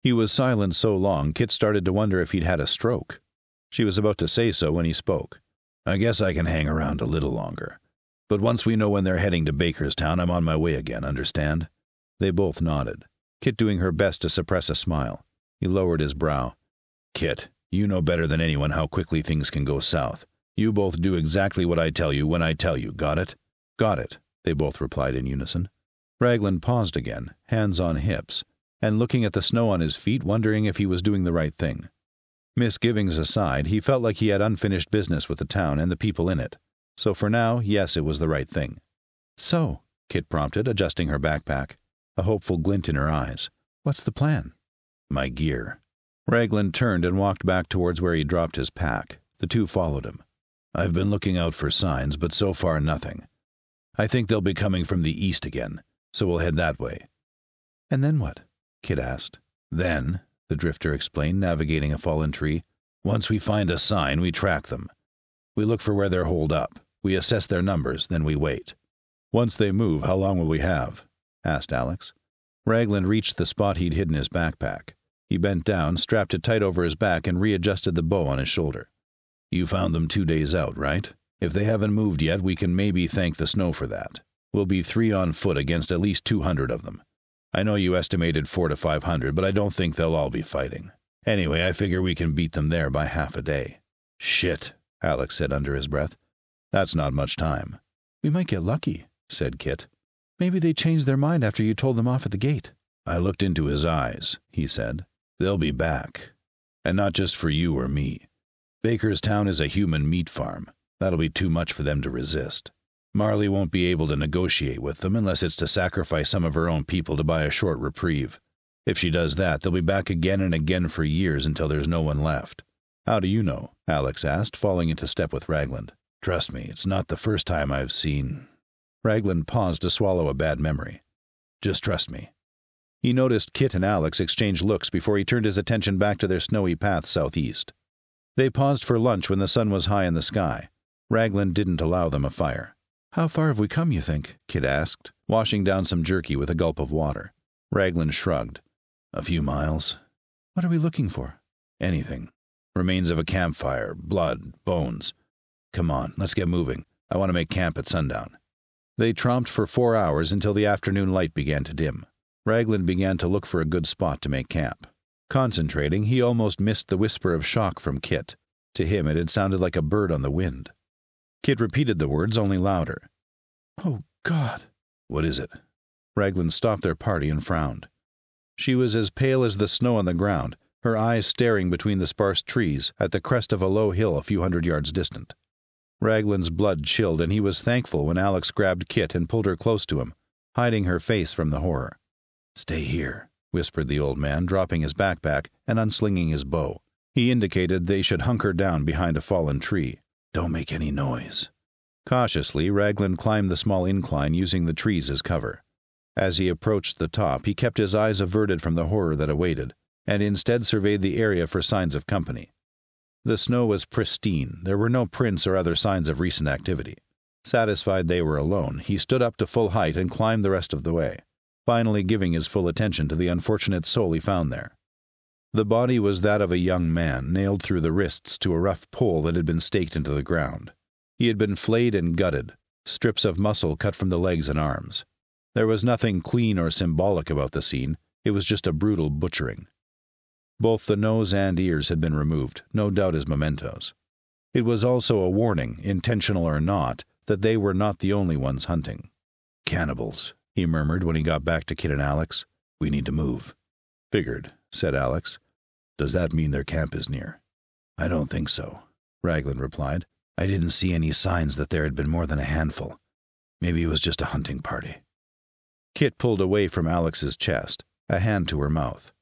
He was silent so long, Kit started to wonder if he'd had a stroke. She was about to say so when he spoke. I guess I can hang around a little longer. But once we know when they're heading to Bakerstown, I'm on my way again, understand? They both nodded, Kit doing her best to suppress a smile. He lowered his brow. Kit, you know better than anyone how quickly things can go south. You both do exactly what I tell you when I tell you, got it? Got it, they both replied in unison. Raglan paused again, hands on hips, and looking at the snow on his feet, wondering if he was doing the right thing. Misgivings aside, he felt like he had unfinished business with the town and the people in it. So for now, yes, it was the right thing. So, Kit prompted, adjusting her backpack, a hopeful glint in her eyes. What's the plan? My gear. Raglan turned and walked back towards where he dropped his pack. The two followed him. I've been looking out for signs, but so far nothing. I think they'll be coming from the east again, so we'll head that way. And then what? Kit asked. Then, the drifter explained, navigating a fallen tree, once we find a sign, we track them. We look for where they're holed up. We assess their numbers, then we wait. Once they move, how long will we have? asked Alex. Raglan reached the spot he'd hidden his backpack. He bent down, strapped it tight over his back, and readjusted the bow on his shoulder. You found them two days out, right? If they haven't moved yet, we can maybe thank the snow for that. We'll be three on foot against at least two hundred of them. I know you estimated four to five hundred, but I don't think they'll all be fighting. Anyway, I figure we can beat them there by half a day. Shit, Alex said under his breath. That's not much time. We might get lucky, said Kit. Maybe they changed their mind after you told them off at the gate. I looked into his eyes, he said. They'll be back. And not just for you or me. Bakerstown is a human meat farm. That'll be too much for them to resist. Marley won't be able to negotiate with them unless it's to sacrifice some of her own people to buy a short reprieve. If she does that, they'll be back again and again for years until there's no one left. How do you know? Alex asked, falling into step with Raglan. Trust me, it's not the first time I've seen. Raglan paused to swallow a bad memory. Just trust me. He noticed Kit and Alex exchange looks before he turned his attention back to their snowy path southeast. They paused for lunch when the sun was high in the sky. Raglan didn't allow them a fire. How far have we come, you think? Kit asked, washing down some jerky with a gulp of water. Raglan shrugged. A few miles. What are we looking for? Anything. Remains of a campfire, blood, bones. Come on, let's get moving. I want to make camp at sundown. They tromped for four hours until the afternoon light began to dim. Raglan began to look for a good spot to make camp. Concentrating, he almost missed the whisper of shock from Kit. To him, it had sounded like a bird on the wind. Kit repeated the words, only louder. Oh, God. What is it? Raglan stopped their party and frowned. She was as pale as the snow on the ground, her eyes staring between the sparse trees at the crest of a low hill a few hundred yards distant. Raglan's blood chilled, and he was thankful when Alex grabbed Kit and pulled her close to him, hiding her face from the horror. Stay here, whispered the old man, dropping his backpack and unslinging his bow. He indicated they should hunker down behind a fallen tree. Don't make any noise. Cautiously, Raglan climbed the small incline using the trees as cover. As he approached the top, he kept his eyes averted from the horror that awaited, and instead surveyed the area for signs of company. The snow was pristine, there were no prints or other signs of recent activity. Satisfied they were alone, he stood up to full height and climbed the rest of the way, finally giving his full attention to the unfortunate soul he found there. The body was that of a young man, nailed through the wrists to a rough pole that had been staked into the ground. He had been flayed and gutted, strips of muscle cut from the legs and arms. There was nothing clean or symbolic about the scene, it was just a brutal butchering. Both the nose and ears had been removed, no doubt as mementos. It was also a warning, intentional or not, that they were not the only ones hunting. Cannibals, he murmured when he got back to Kit and Alex. We need to move. Figured, said Alex. Does that mean their camp is near? I don't think so, Raglan replied. I didn't see any signs that there had been more than a handful. Maybe it was just a hunting party. Kit pulled away from Alex's chest, a hand to her mouth.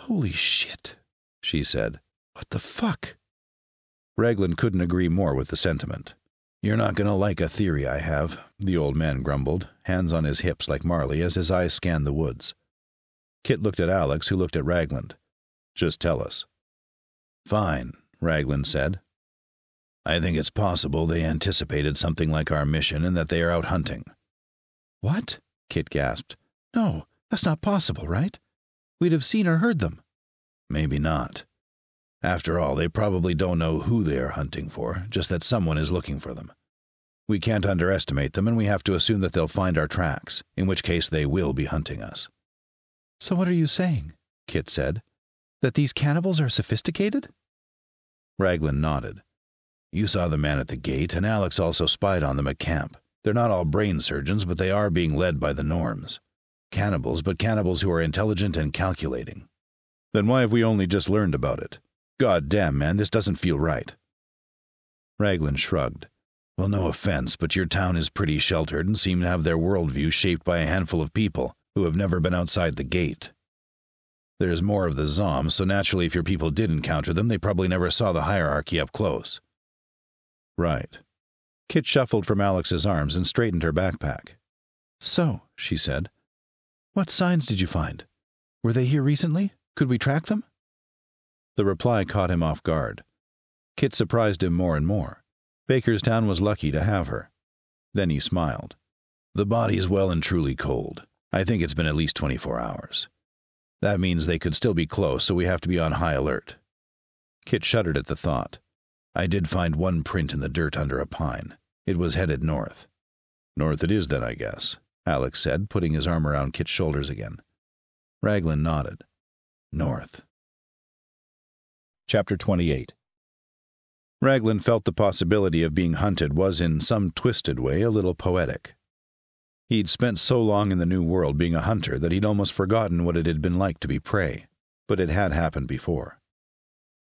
Holy shit, she said. What the fuck? Raglan couldn't agree more with the sentiment. You're not going to like a theory I have, the old man grumbled, hands on his hips like Marley as his eyes scanned the woods. Kit looked at Alex, who looked at Raglan. Just tell us. Fine, Raglan said. I think it's possible they anticipated something like our mission and that they are out hunting. What? Kit gasped. No, that's not possible, right? We'd have seen or heard them. Maybe not. After all, they probably don't know who they are hunting for, just that someone is looking for them. We can't underestimate them, and we have to assume that they'll find our tracks, in which case they will be hunting us. So what are you saying? Kit said. That these cannibals are sophisticated? Raglan nodded. You saw the man at the gate, and Alex also spied on them at camp. They're not all brain surgeons, but they are being led by the norms. Cannibals, but cannibals who are intelligent and calculating. Then why have we only just learned about it? God damn, man, this doesn't feel right. Raglan shrugged. Well, no offense, but your town is pretty sheltered and seem to have their worldview shaped by a handful of people who have never been outside the gate. There's more of the Zom, so naturally, if your people did encounter them, they probably never saw the hierarchy up close. Right. Kit shuffled from Alex's arms and straightened her backpack. So, she said, what signs did you find? Were they here recently? Could we track them? The reply caught him off guard. Kit surprised him more and more. Bakerstown was lucky to have her. Then he smiled. The body is well and truly cold. I think it's been at least 24 hours. That means they could still be close, so we have to be on high alert. Kit shuddered at the thought. I did find one print in the dirt under a pine. It was headed north. North it is, then, I guess, Alex said, putting his arm around Kit's shoulders again. Raglan nodded. North. Chapter 28 Raglan felt the possibility of being hunted was in some twisted way a little poetic. He'd spent so long in the New World being a hunter that he'd almost forgotten what it had been like to be prey, but it had happened before.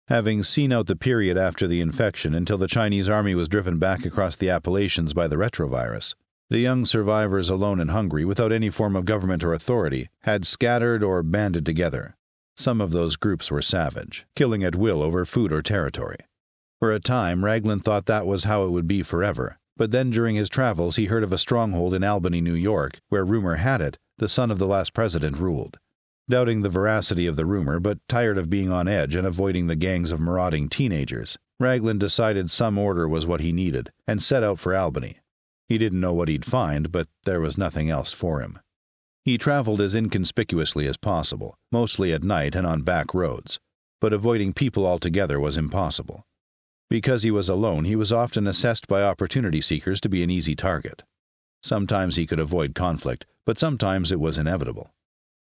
Having seen out the period after the infection until the Chinese army was driven back across the Appalachians by the retrovirus, the young survivors alone and hungry, without any form of government or authority, had scattered or banded together. Some of those groups were savage, killing at will over food or territory. For a time, Raglan thought that was how it would be forever, but then during his travels he heard of a stronghold in Albany, New York, where rumor had it the son of the last president ruled. Doubting the veracity of the rumor, but tired of being on edge and avoiding the gangs of marauding teenagers, Raglan decided some order was what he needed and set out for Albany. He didn't know what he'd find, but there was nothing else for him. He traveled as inconspicuously as possible, mostly at night and on back roads, but avoiding people altogether was impossible. Because he was alone, he was often assessed by opportunity seekers to be an easy target. Sometimes he could avoid conflict, but sometimes it was inevitable.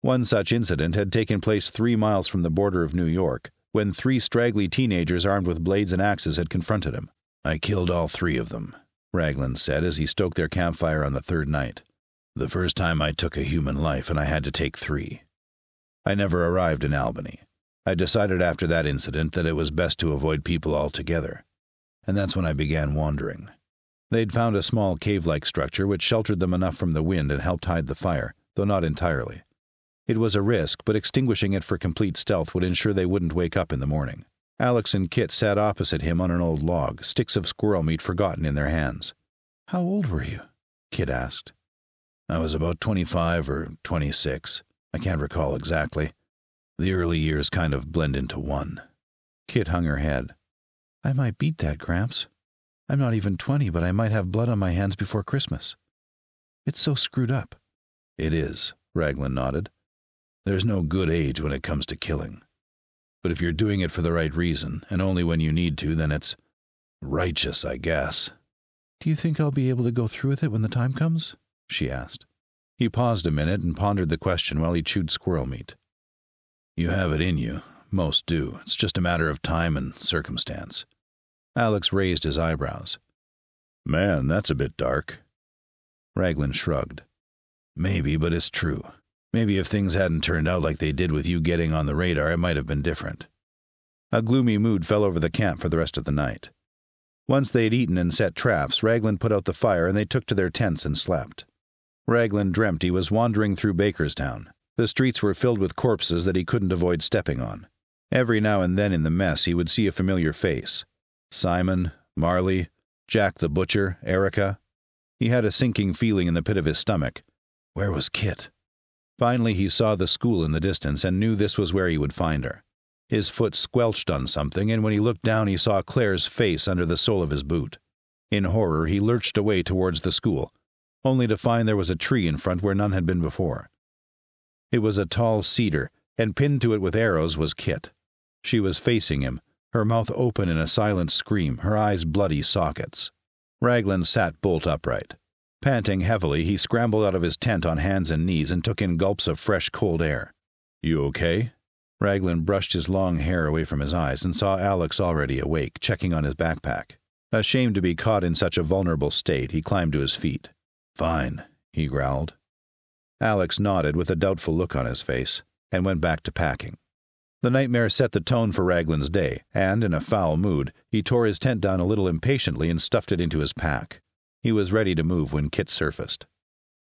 One such incident had taken place three miles from the border of New York, when three straggly teenagers armed with blades and axes had confronted him. I killed all three of them, Raglan said as he stoked their campfire on the third night. The first time I took a human life, and I had to take three. I never arrived in Albany. I decided after that incident that it was best to avoid people altogether, and that's when I began wandering. They'd found a small cave like structure which sheltered them enough from the wind and helped hide the fire, though not entirely. It was a risk, but extinguishing it for complete stealth would ensure they wouldn't wake up in the morning. Alex and Kit sat opposite him on an old log, sticks of squirrel meat forgotten in their hands. How old were you? Kit asked. I was about 25 or 26. I can't recall exactly. The early years kind of blend into one. Kit hung her head. I might beat that, Gramps. I'm not even 20, but I might have blood on my hands before Christmas. It's so screwed up. It is, Raglan nodded. There's no good age when it comes to killing. But if you're doing it for the right reason, and only when you need to, then it's righteous, I guess. Do you think I'll be able to go through with it when the time comes? she asked. He paused a minute and pondered the question while he chewed squirrel meat. You have it in you. Most do. It's just a matter of time and circumstance. Alex raised his eyebrows. Man, that's a bit dark. Raglan shrugged. Maybe, but it's true. Maybe if things hadn't turned out like they did with you getting on the radar, it might have been different. A gloomy mood fell over the camp for the rest of the night. Once they had eaten and set traps, Raglan put out the fire and they took to their tents and slept. Raglan dreamt he was wandering through Bakerstown. The streets were filled with corpses that he couldn't avoid stepping on. Every now and then in the mess he would see a familiar face Simon, Marley, Jack the Butcher, Erica. He had a sinking feeling in the pit of his stomach. Where was Kit? Finally, he saw the school in the distance and knew this was where he would find her. His foot squelched on something, and when he looked down, he saw Claire's face under the sole of his boot. In horror, he lurched away towards the school, only to find there was a tree in front where none had been before. It was a tall cedar, and pinned to it with arrows was Kit. She was facing him, her mouth open in a silent scream, her eyes bloody sockets. Raglan sat bolt upright. Panting heavily, he scrambled out of his tent on hands and knees and took in gulps of fresh, cold air. You okay? Raglan brushed his long hair away from his eyes and saw Alex already awake, checking on his backpack. Ashamed to be caught in such a vulnerable state, he climbed to his feet. Fine, he growled. Alex nodded with a doubtful look on his face and went back to packing. The nightmare set the tone for Raglan's day, and, in a foul mood, he tore his tent down a little impatiently and stuffed it into his pack. He was ready to move when Kit surfaced.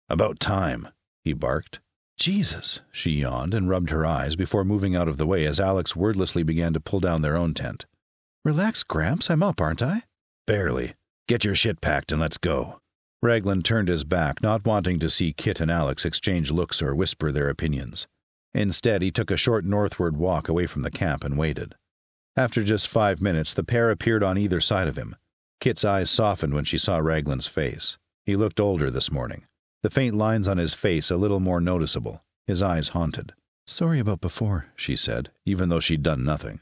About time, he barked. Jesus, she yawned and rubbed her eyes before moving out of the way as Alex wordlessly began to pull down their own tent. Relax, Gramps, I'm up, aren't I? Barely. Get your shit packed and let's go. Raglan turned his back, not wanting to see Kit and Alex exchange looks or whisper their opinions. Instead, he took a short northward walk away from the camp and waited. After just five minutes, the pair appeared on either side of him. Kit's eyes softened when she saw Raglan's face. He looked older this morning, the faint lines on his face a little more noticeable, his eyes haunted. Sorry about before, she said, even though she'd done nothing.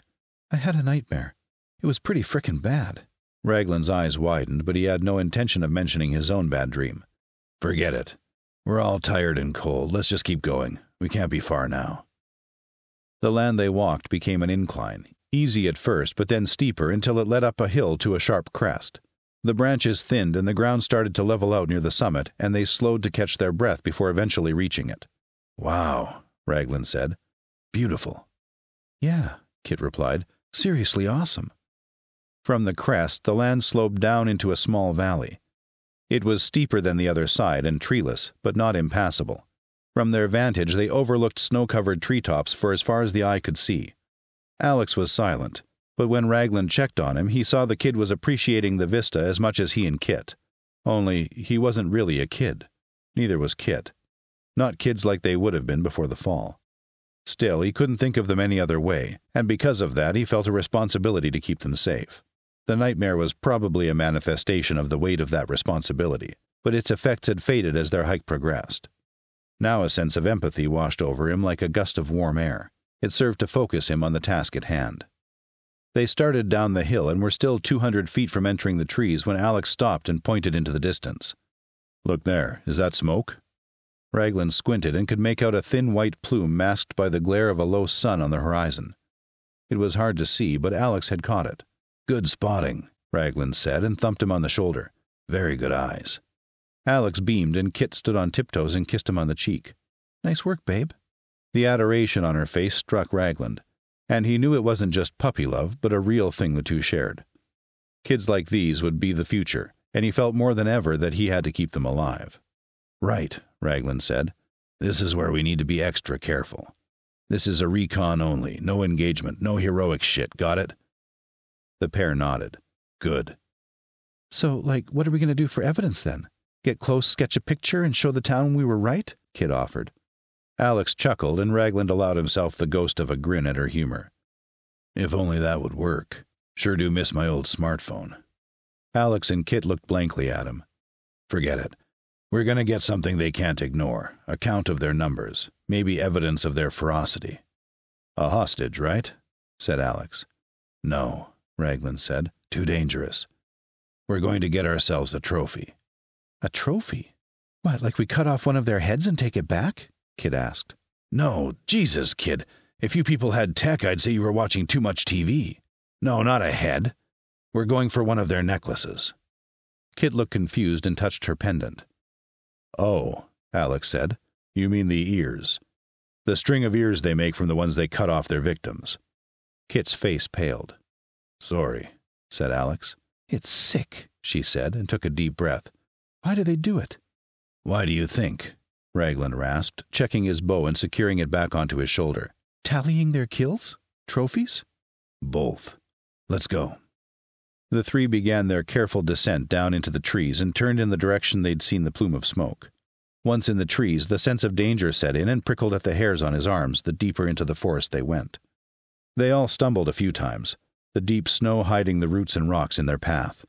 I had a nightmare. It was pretty frickin' bad. Raglan's eyes widened, but he had no intention of mentioning his own bad dream. Forget it. We're all tired and cold. Let's just keep going. We can't be far now. The land they walked became an incline, easy at first, but then steeper until it led up a hill to a sharp crest. The branches thinned and the ground started to level out near the summit, and they slowed to catch their breath before eventually reaching it. Wow, Raglan said. Beautiful. Yeah, Kit replied. Seriously awesome. From the crest, the land sloped down into a small valley. It was steeper than the other side and treeless, but not impassable. From their vantage, they overlooked snow covered treetops for as far as the eye could see. Alex was silent, but when Raglan checked on him, he saw the kid was appreciating the vista as much as he and Kit. Only, he wasn't really a kid. Neither was Kit. Not kids like they would have been before the fall. Still, he couldn't think of them any other way, and because of that, he felt a responsibility to keep them safe. The nightmare was probably a manifestation of the weight of that responsibility, but its effects had faded as their hike progressed. Now a sense of empathy washed over him like a gust of warm air. It served to focus him on the task at hand. They started down the hill and were still 200 feet from entering the trees when Alex stopped and pointed into the distance. Look there. Is that smoke? Raglan squinted and could make out a thin white plume masked by the glare of a low sun on the horizon. It was hard to see, but Alex had caught it. Good spotting, Raglan said and thumped him on the shoulder. Very good eyes. Alex beamed and Kit stood on tiptoes and kissed him on the cheek. Nice work, babe. The adoration on her face struck Raglan, and he knew it wasn't just puppy love, but a real thing the two shared. Kids like these would be the future, and he felt more than ever that he had to keep them alive. Right, Raglan said. This is where we need to be extra careful. This is a recon only, no engagement, no heroic shit, got it? The pair nodded. Good. So, like, what are we going to do for evidence then? Get close, sketch a picture, and show the town we were right? Kit offered. Alex chuckled, and Raglan allowed himself the ghost of a grin at her humor. If only that would work. Sure do miss my old smartphone. Alex and Kit looked blankly at him. Forget it. We're going to get something they can't ignore a count of their numbers, maybe evidence of their ferocity. A hostage, right? said Alex. No, Raglan said. Too dangerous. We're going to get ourselves a trophy. A trophy? What, like we cut off one of their heads and take it back? Kit asked. No, Jesus, kid. If you people had tech, I'd say you were watching too much TV. No, not a head. We're going for one of their necklaces. Kit looked confused and touched her pendant. Oh, Alex said. You mean the ears. The string of ears they make from the ones they cut off their victims. Kit's face paled. Sorry, said Alex. It's sick, she said, and took a deep breath. Why do they do it? Why do you think? Raglan rasped, checking his bow and securing it back onto his shoulder. Tallying their kills? Trophies? Both. Let's go. The three began their careful descent down into the trees and turned in the direction they'd seen the plume of smoke. Once in the trees, the sense of danger set in and prickled at the hairs on his arms the deeper into the forest they went. They all stumbled a few times, the deep snow hiding the roots and rocks in their path.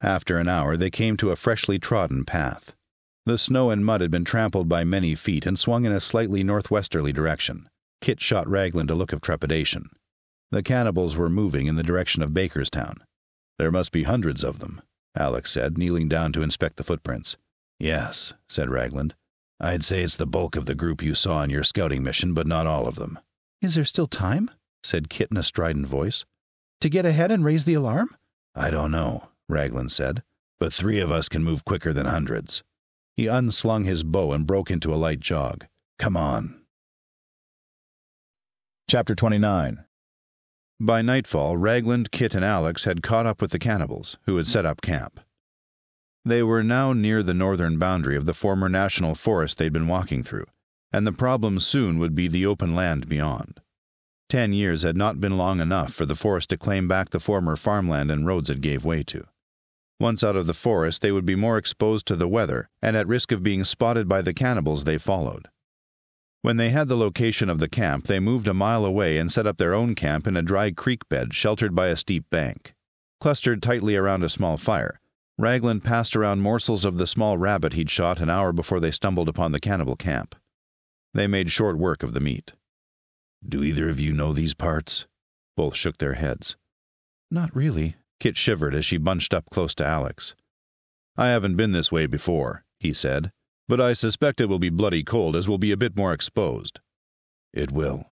After an hour, they came to a freshly trodden path. The snow and mud had been trampled by many feet and swung in a slightly northwesterly direction. Kit shot Raglan a look of trepidation. The cannibals were moving in the direction of Bakerstown. There must be hundreds of them, Alex said, kneeling down to inspect the footprints. Yes, said Raglan. I'd say it's the bulk of the group you saw on your scouting mission, but not all of them. Is there still time? said Kit in a strident voice. To get ahead and raise the alarm? I don't know, Raglan said, but three of us can move quicker than hundreds. He unslung his bow and broke into a light jog. Come on. Chapter 29 by nightfall, Raglan, Kit, and Alex had caught up with the cannibals, who had set up camp. They were now near the northern boundary of the former national forest they'd been walking through, and the problem soon would be the open land beyond. Ten years had not been long enough for the forest to claim back the former farmland and roads it gave way to. Once out of the forest, they would be more exposed to the weather and at risk of being spotted by the cannibals they followed. When they had the location of the camp, they moved a mile away and set up their own camp in a dry creek bed sheltered by a steep bank. Clustered tightly around a small fire, Raglan passed around morsels of the small rabbit he'd shot an hour before they stumbled upon the cannibal camp. They made short work of the meat. Do either of you know these parts? Both shook their heads. Not really. Kit shivered as she bunched up close to Alex. I haven't been this way before, he said but I suspect it will be bloody cold as we'll be a bit more exposed. It will.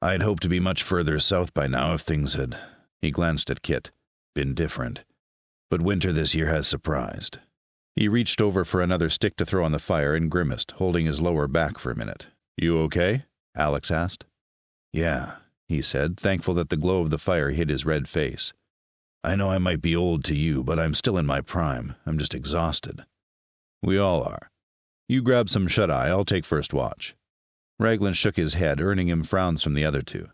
I'd hoped to be much further south by now if things had, he glanced at Kit, been different. But winter this year has surprised. He reached over for another stick to throw on the fire and grimaced, holding his lower back for a minute. You okay? Alex asked. Yeah, he said, thankful that the glow of the fire hid his red face. I know I might be old to you, but I'm still in my prime. I'm just exhausted. We all are. You grab some shut eye, I'll take first watch. Raglan shook his head, earning him frowns from the other two.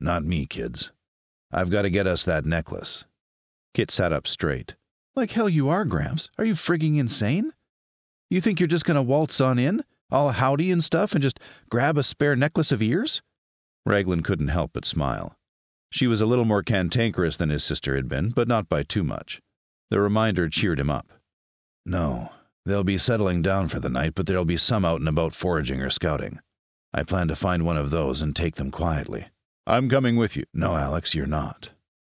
Not me, kids. I've got to get us that necklace. Kit sat up straight. Like hell you are, Gramps. Are you frigging insane? You think you're just going to waltz on in, all howdy and stuff, and just grab a spare necklace of ears? Raglan couldn't help but smile. She was a little more cantankerous than his sister had been, but not by too much. The reminder cheered him up. No, They'll be settling down for the night, but there'll be some out and about foraging or scouting. I plan to find one of those and take them quietly. I'm coming with you. No, Alex, you're not.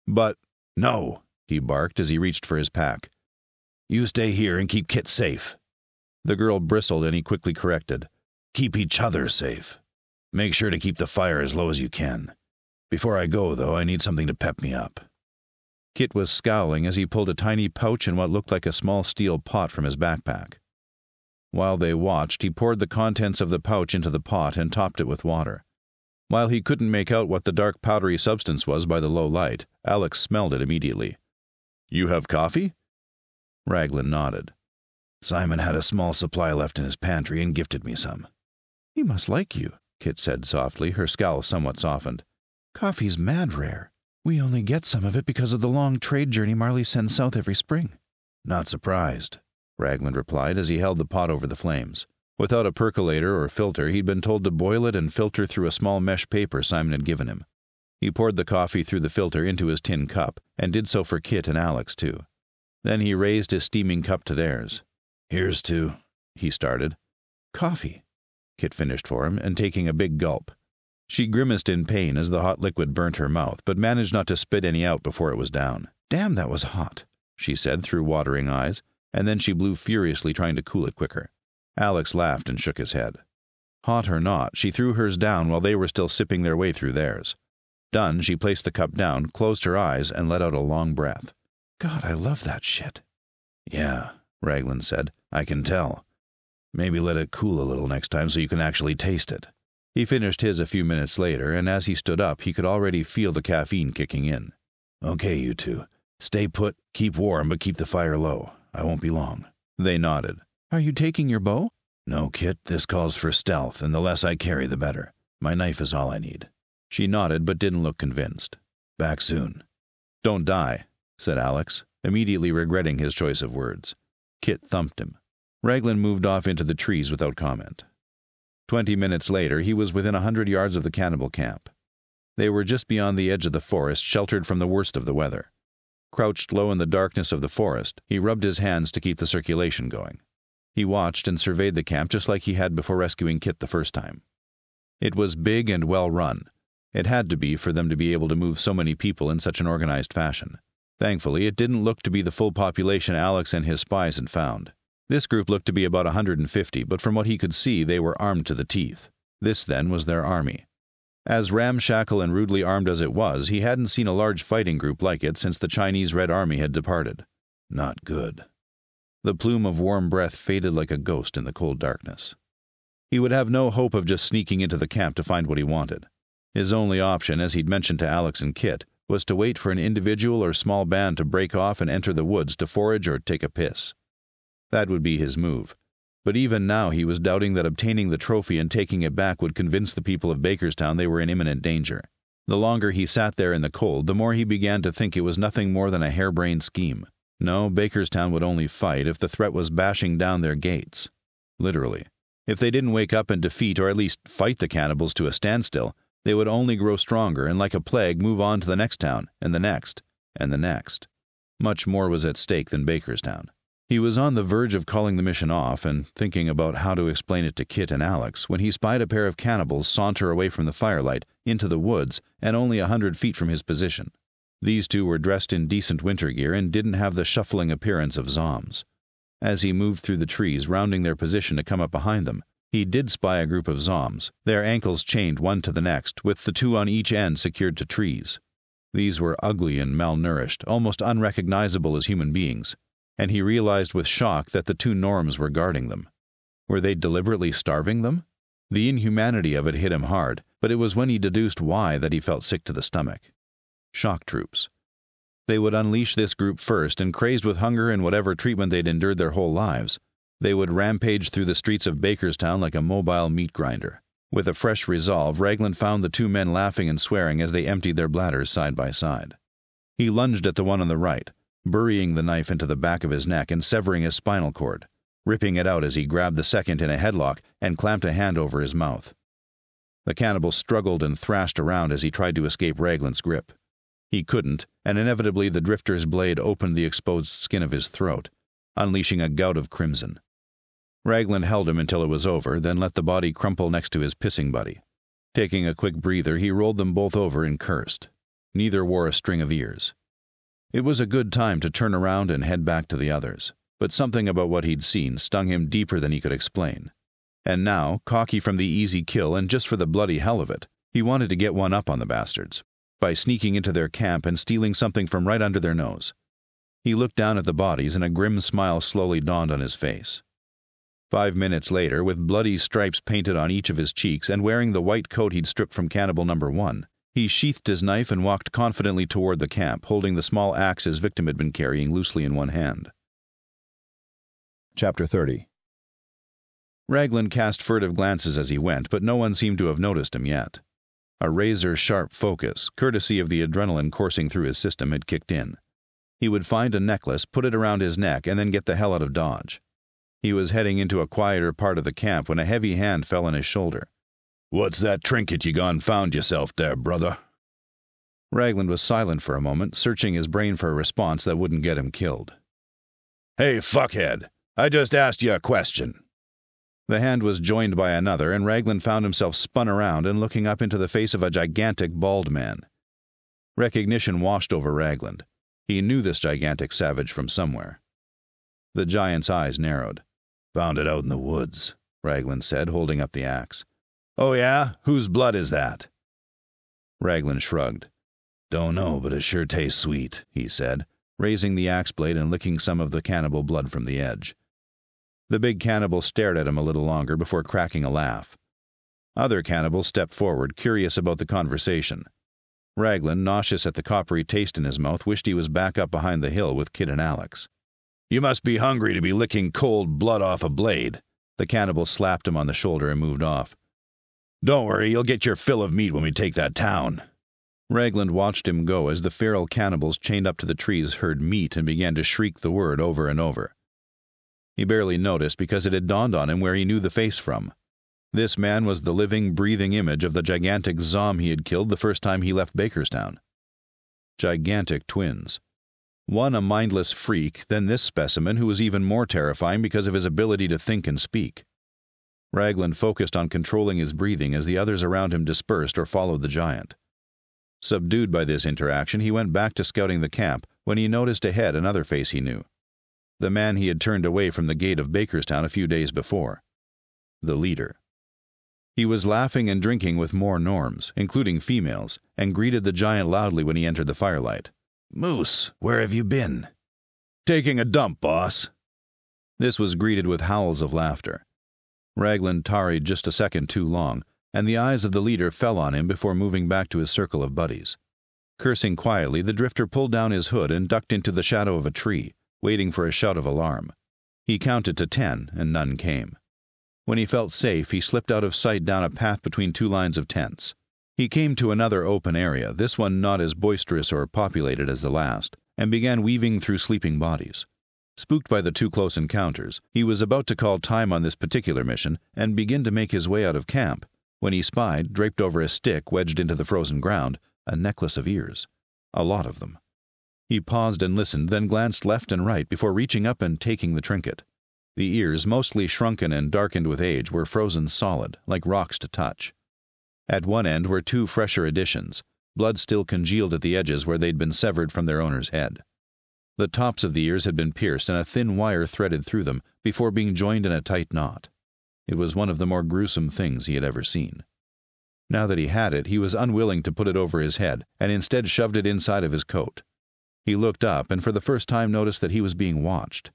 But. No, he barked as he reached for his pack. You stay here and keep Kit safe. The girl bristled and he quickly corrected. Keep each other safe. Make sure to keep the fire as low as you can. Before I go, though, I need something to pep me up. Kit was scowling as he pulled a tiny pouch and what looked like a small steel pot from his backpack. While they watched, he poured the contents of the pouch into the pot and topped it with water. While he couldn't make out what the dark powdery substance was by the low light, Alex smelled it immediately. You have coffee? Raglan nodded. Simon had a small supply left in his pantry and gifted me some. He must like you, Kit said softly, her scowl somewhat softened. Coffee's mad rare. We only get some of it because of the long trade journey Marley sends south every spring. Not surprised, Raglan replied as he held the pot over the flames. Without a percolator or filter, he'd been told to boil it and filter through a small mesh paper Simon had given him. He poured the coffee through the filter into his tin cup, and did so for Kit and Alex, too. Then he raised his steaming cup to theirs. Here's to, he started. Coffee, Kit finished for him, and taking a big gulp. She grimaced in pain as the hot liquid burnt her mouth, but managed not to spit any out before it was down. Damn, that was hot, she said through watering eyes, and then she blew furiously, trying to cool it quicker. Alex laughed and shook his head. Hot or not, she threw hers down while they were still sipping their way through theirs. Done, she placed the cup down, closed her eyes, and let out a long breath. God, I love that shit. Yeah, Raglan said. I can tell. Maybe let it cool a little next time so you can actually taste it. He finished his a few minutes later, and as he stood up, he could already feel the caffeine kicking in. Okay, you two. Stay put, keep warm, but keep the fire low. I won't be long. They nodded. Are you taking your bow? No, Kit. This calls for stealth, and the less I carry, the better. My knife is all I need. She nodded, but didn't look convinced. Back soon. Don't die, said Alex, immediately regretting his choice of words. Kit thumped him. Raglan moved off into the trees without comment. Twenty minutes later, he was within a hundred yards of the cannibal camp. They were just beyond the edge of the forest, sheltered from the worst of the weather. Crouched low in the darkness of the forest, he rubbed his hands to keep the circulation going. He watched and surveyed the camp just like he had before rescuing Kit the first time. It was big and well run, it had to be for them to be able to move so many people in such an organized fashion. Thankfully, it didn't look to be the full population Alex and his spies had found. This group looked to be about 150, but from what he could see, they were armed to the teeth. This, then, was their army. As ramshackle and rudely armed as it was, he hadn't seen a large fighting group like it since the Chinese Red Army had departed. Not good. The plume of warm breath faded like a ghost in the cold darkness. He would have no hope of just sneaking into the camp to find what he wanted. His only option, as he'd mentioned to Alex and Kit, was to wait for an individual or small band to break off and enter the woods to forage or take a piss. That would be his move. But even now he was doubting that obtaining the trophy and taking it back would convince the people of Bakerstown they were in imminent danger. The longer he sat there in the cold, the more he began to think it was nothing more than a harebrained scheme. No, Bakerstown would only fight if the threat was bashing down their gates. Literally. If they didn't wake up and defeat or at least fight the cannibals to a standstill, they would only grow stronger and, like a plague, move on to the next town, and the next, and the next. Much more was at stake than Bakerstown. He was on the verge of calling the mission off and thinking about how to explain it to Kit and Alex when he spied a pair of cannibals saunter away from the firelight into the woods and only a hundred feet from his position. These two were dressed in decent winter gear and didn't have the shuffling appearance of Zoms. As he moved through the trees, rounding their position to come up behind them, he did spy a group of Zoms, their ankles chained one to the next, with the two on each end secured to trees. These were ugly and malnourished, almost unrecognizable as human beings, and he realized with shock that the two Norms were guarding them. Were they deliberately starving them? The inhumanity of it hit him hard, but it was when he deduced why that he felt sick to the stomach. Shock troops. They would unleash this group first, and crazed with hunger and whatever treatment they'd endured their whole lives, they would rampage through the streets of Bakerstown like a mobile meat grinder. With a fresh resolve, Raglan found the two men laughing and swearing as they emptied their bladders side by side. He lunged at the one on the right, burying the knife into the back of his neck and severing his spinal cord, ripping it out as he grabbed the second in a headlock and clamped a hand over his mouth. The cannibal struggled and thrashed around as he tried to escape Raglan's grip. He couldn't, and inevitably the drifter's blade opened the exposed skin of his throat, unleashing a gout of crimson. Raglan held him until it was over, then let the body crumple next to his pissing buddy. Taking a quick breather, he rolled them both over and cursed. Neither wore a string of ears. It was a good time to turn around and head back to the others, but something about what he'd seen stung him deeper than he could explain. And now, cocky from the easy kill and just for the bloody hell of it, he wanted to get one up on the bastards by sneaking into their camp and stealing something from right under their nose. He looked down at the bodies and a grim smile slowly dawned on his face. Five minutes later, with bloody stripes painted on each of his cheeks and wearing the white coat he'd stripped from cannibal number one, he sheathed his knife and walked confidently toward the camp, holding the small axe his victim had been carrying loosely in one hand. Chapter 30 Raglan cast furtive glances as he went, but no one seemed to have noticed him yet. A razor sharp focus, courtesy of the adrenaline coursing through his system, had kicked in. He would find a necklace, put it around his neck, and then get the hell out of Dodge. He was heading into a quieter part of the camp when a heavy hand fell on his shoulder. What's that trinket you gone found yourself there, brother? Raglan was silent for a moment, searching his brain for a response that wouldn't get him killed. Hey, fuckhead, I just asked you a question. The hand was joined by another, and Raglan found himself spun around and looking up into the face of a gigantic bald man. Recognition washed over Raglan. He knew this gigantic savage from somewhere. The giant's eyes narrowed. Found it out in the woods, Raglan said, holding up the axe. Oh, yeah? Whose blood is that? Raglan shrugged. Don't know, but it sure tastes sweet, he said, raising the axe blade and licking some of the cannibal blood from the edge. The big cannibal stared at him a little longer before cracking a laugh. Other cannibals stepped forward, curious about the conversation. Raglan, nauseous at the coppery taste in his mouth, wished he was back up behind the hill with Kit and Alex. You must be hungry to be licking cold blood off a blade. The cannibal slapped him on the shoulder and moved off. Don't worry, you'll get your fill of meat when we take that town. Raglan watched him go as the feral cannibals chained up to the trees heard meat and began to shriek the word over and over. He barely noticed because it had dawned on him where he knew the face from. This man was the living, breathing image of the gigantic Zom he had killed the first time he left Bakerstown. Gigantic twins. One a mindless freak, then this specimen who was even more terrifying because of his ability to think and speak. Raglan focused on controlling his breathing as the others around him dispersed or followed the giant. Subdued by this interaction, he went back to scouting the camp when he noticed ahead another face he knew. The man he had turned away from the gate of Bakerstown a few days before. The leader. He was laughing and drinking with more Norms, including females, and greeted the giant loudly when he entered the firelight. Moose, where have you been? Taking a dump, boss. This was greeted with howls of laughter. Raglan tarried just a second too long, and the eyes of the leader fell on him before moving back to his circle of buddies. Cursing quietly, the drifter pulled down his hood and ducked into the shadow of a tree, waiting for a shout of alarm. He counted to ten, and none came. When he felt safe, he slipped out of sight down a path between two lines of tents. He came to another open area, this one not as boisterous or populated as the last, and began weaving through sleeping bodies. Spooked by the too close encounters, he was about to call time on this particular mission and begin to make his way out of camp when he spied, draped over a stick wedged into the frozen ground, a necklace of ears. A lot of them. He paused and listened, then glanced left and right before reaching up and taking the trinket. The ears, mostly shrunken and darkened with age, were frozen solid, like rocks to touch. At one end were two fresher additions, blood still congealed at the edges where they'd been severed from their owner's head. The tops of the ears had been pierced and a thin wire threaded through them before being joined in a tight knot. It was one of the more gruesome things he had ever seen. Now that he had it, he was unwilling to put it over his head, and instead shoved it inside of his coat. He looked up and for the first time noticed that he was being watched.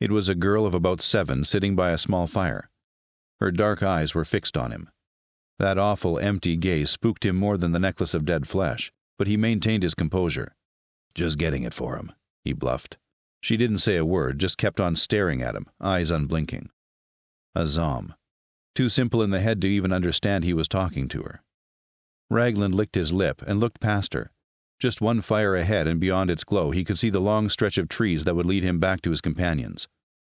It was a girl of about seven sitting by a small fire. Her dark eyes were fixed on him. That awful, empty gaze spooked him more than the necklace of dead flesh, but he maintained his composure. Just getting it for him, he bluffed. She didn't say a word, just kept on staring at him, eyes unblinking. A Zom. Too simple in the head to even understand he was talking to her. Raglan licked his lip and looked past her. Just one fire ahead, and beyond its glow, he could see the long stretch of trees that would lead him back to his companions.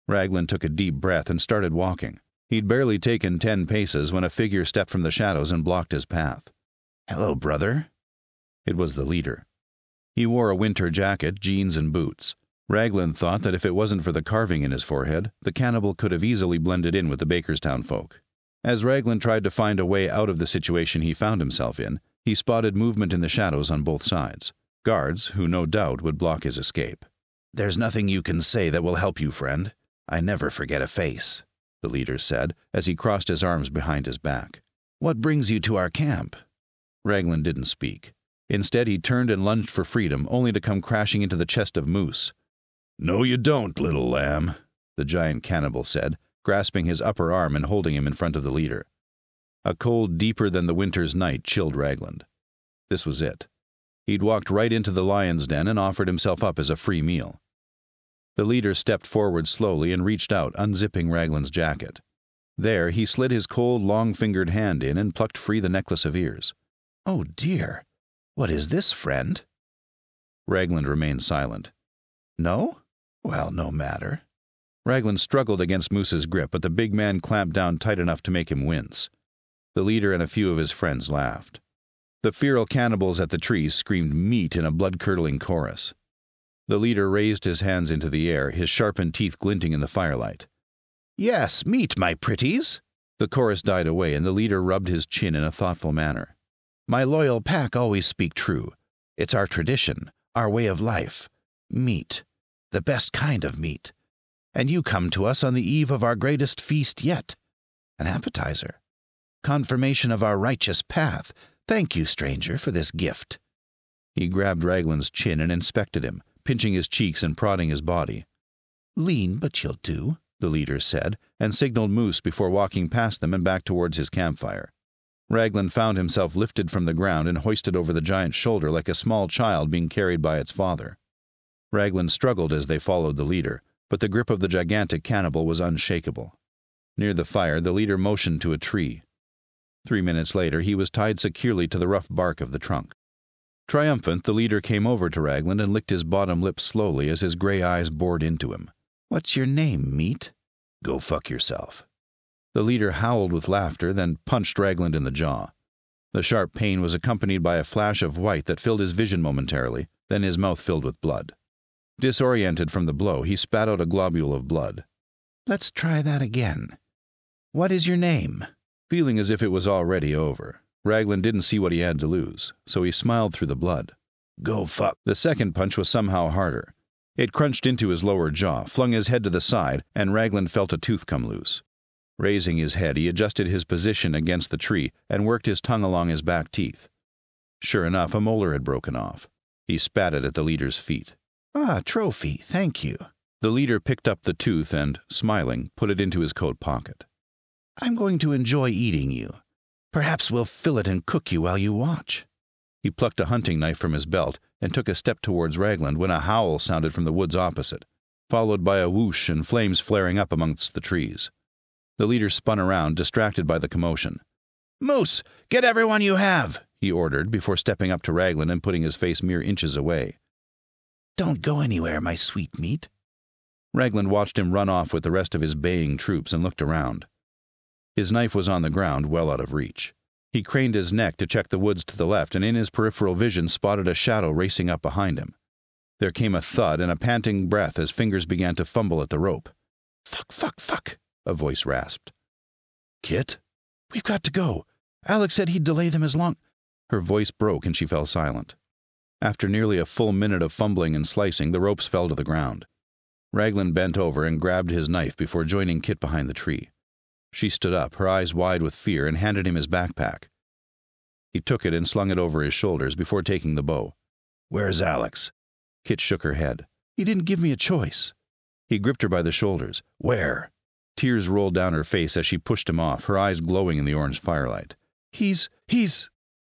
Raglan took a deep breath and started walking. He'd barely taken ten paces when a figure stepped from the shadows and blocked his path. Hello, brother. It was the leader. He wore a winter jacket, jeans, and boots. Raglan thought that if it wasn't for the carving in his forehead, the cannibal could have easily blended in with the Bakerstown folk. As Raglan tried to find a way out of the situation he found himself in, he spotted movement in the shadows on both sides. Guards, who no doubt would block his escape. There's nothing you can say that will help you, friend. I never forget a face, the leader said as he crossed his arms behind his back. What brings you to our camp? Raglan didn't speak. Instead, he turned and lunged for freedom, only to come crashing into the chest of Moose, no, you don't, little lamb, the giant cannibal said, grasping his upper arm and holding him in front of the leader. A cold deeper than the winter's night chilled Raglan. This was it. He'd walked right into the lion's den and offered himself up as a free meal. The leader stepped forward slowly and reached out, unzipping Raglan's jacket. There, he slid his cold, long fingered hand in and plucked free the necklace of ears. Oh, dear. What is this, friend? Raglan remained silent. No? Well, no matter. Raglan struggled against Moose's grip, but the big man clamped down tight enough to make him wince. The leader and a few of his friends laughed. The feral cannibals at the trees screamed meat in a blood curdling chorus. The leader raised his hands into the air, his sharpened teeth glinting in the firelight. Yes, meat, my pretties. The chorus died away, and the leader rubbed his chin in a thoughtful manner. My loyal pack always speak true. It's our tradition, our way of life. Meat. The best kind of meat. And you come to us on the eve of our greatest feast yet. An appetizer. Confirmation of our righteous path. Thank you, stranger, for this gift. He grabbed Raglan's chin and inspected him, pinching his cheeks and prodding his body. Lean, but you'll do, the leader said, and signaled Moose before walking past them and back towards his campfire. Raglan found himself lifted from the ground and hoisted over the giant's shoulder like a small child being carried by its father. Raglan struggled as they followed the leader, but the grip of the gigantic cannibal was unshakable. Near the fire, the leader motioned to a tree. Three minutes later, he was tied securely to the rough bark of the trunk. Triumphant, the leader came over to Raglan and licked his bottom lip slowly as his gray eyes bored into him. What's your name, meat? Go fuck yourself. The leader howled with laughter, then punched Raglan in the jaw. The sharp pain was accompanied by a flash of white that filled his vision momentarily, then his mouth filled with blood. Disoriented from the blow, he spat out a globule of blood. Let's try that again. What is your name? Feeling as if it was already over, Raglan didn't see what he had to lose, so he smiled through the blood. Go fuck. The second punch was somehow harder. It crunched into his lower jaw, flung his head to the side, and Raglan felt a tooth come loose. Raising his head, he adjusted his position against the tree and worked his tongue along his back teeth. Sure enough, a molar had broken off. He spat it at the leader's feet. Ah, trophy, thank you. The leader picked up the tooth and, smiling, put it into his coat pocket. I'm going to enjoy eating you. Perhaps we'll fillet and cook you while you watch. He plucked a hunting knife from his belt and took a step towards Raglan when a howl sounded from the woods opposite, followed by a whoosh and flames flaring up amongst the trees. The leader spun around, distracted by the commotion. Moose, get everyone you have, he ordered before stepping up to Raglan and putting his face mere inches away. Don't go anywhere, my sweet meat. Raglan watched him run off with the rest of his baying troops and looked around. His knife was on the ground, well out of reach. He craned his neck to check the woods to the left, and in his peripheral vision spotted a shadow racing up behind him. There came a thud and a panting breath as fingers began to fumble at the rope. Fuck, fuck, fuck, a voice rasped. Kit? We've got to go. Alex said he'd delay them as long. Her voice broke and she fell silent. After nearly a full minute of fumbling and slicing, the ropes fell to the ground. Raglan bent over and grabbed his knife before joining Kit behind the tree. She stood up, her eyes wide with fear, and handed him his backpack. He took it and slung it over his shoulders before taking the bow. Where's Alex? Kit shook her head. He didn't give me a choice. He gripped her by the shoulders. Where? Tears rolled down her face as she pushed him off, her eyes glowing in the orange firelight. He's. he's.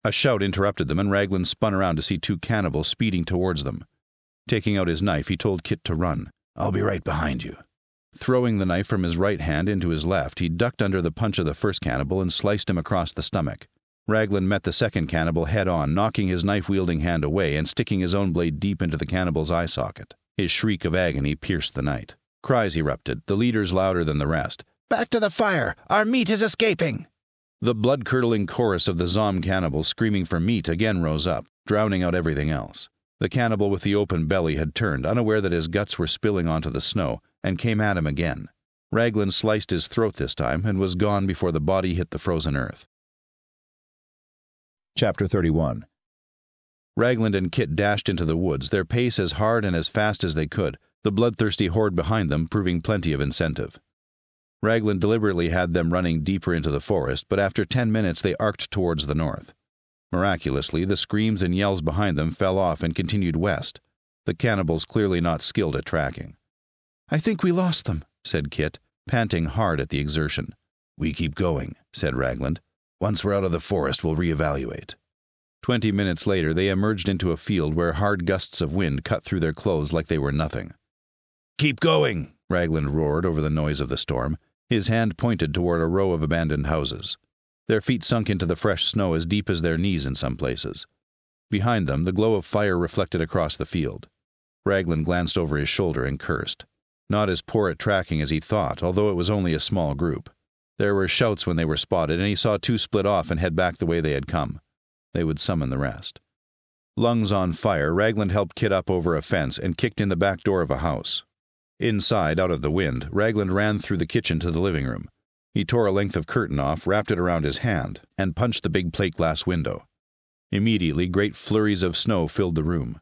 A shout interrupted them, and Raglan spun around to see two cannibals speeding towards them. Taking out his knife, he told Kit to run. I'll be right behind you. Throwing the knife from his right hand into his left, he ducked under the punch of the first cannibal and sliced him across the stomach. Raglan met the second cannibal head on, knocking his knife wielding hand away and sticking his own blade deep into the cannibal's eye socket. His shriek of agony pierced the night. Cries erupted, the leader's louder than the rest. Back to the fire! Our meat is escaping! The blood curdling chorus of the Zom cannibals screaming for meat again rose up, drowning out everything else. The cannibal with the open belly had turned, unaware that his guts were spilling onto the snow, and came at him again. Raglan sliced his throat this time and was gone before the body hit the frozen earth. Chapter 31 Raglan and Kit dashed into the woods, their pace as hard and as fast as they could, the bloodthirsty horde behind them proving plenty of incentive. Raglan deliberately had them running deeper into the forest, but after ten minutes they arced towards the north. Miraculously, the screams and yells behind them fell off and continued west, the cannibals clearly not skilled at tracking. I think we lost them, said Kit, panting hard at the exertion. We keep going, said Raglan. Once we're out of the forest, we'll reevaluate. Twenty minutes later, they emerged into a field where hard gusts of wind cut through their clothes like they were nothing. Keep going, Raglan roared over the noise of the storm. His hand pointed toward a row of abandoned houses. Their feet sunk into the fresh snow as deep as their knees in some places. Behind them, the glow of fire reflected across the field. Raglan glanced over his shoulder and cursed. Not as poor at tracking as he thought, although it was only a small group. There were shouts when they were spotted, and he saw two split off and head back the way they had come. They would summon the rest. Lungs on fire, Raglan helped Kit up over a fence and kicked in the back door of a house. Inside, out of the wind, Raglan ran through the kitchen to the living room. He tore a length of curtain off, wrapped it around his hand, and punched the big plate glass window. Immediately, great flurries of snow filled the room.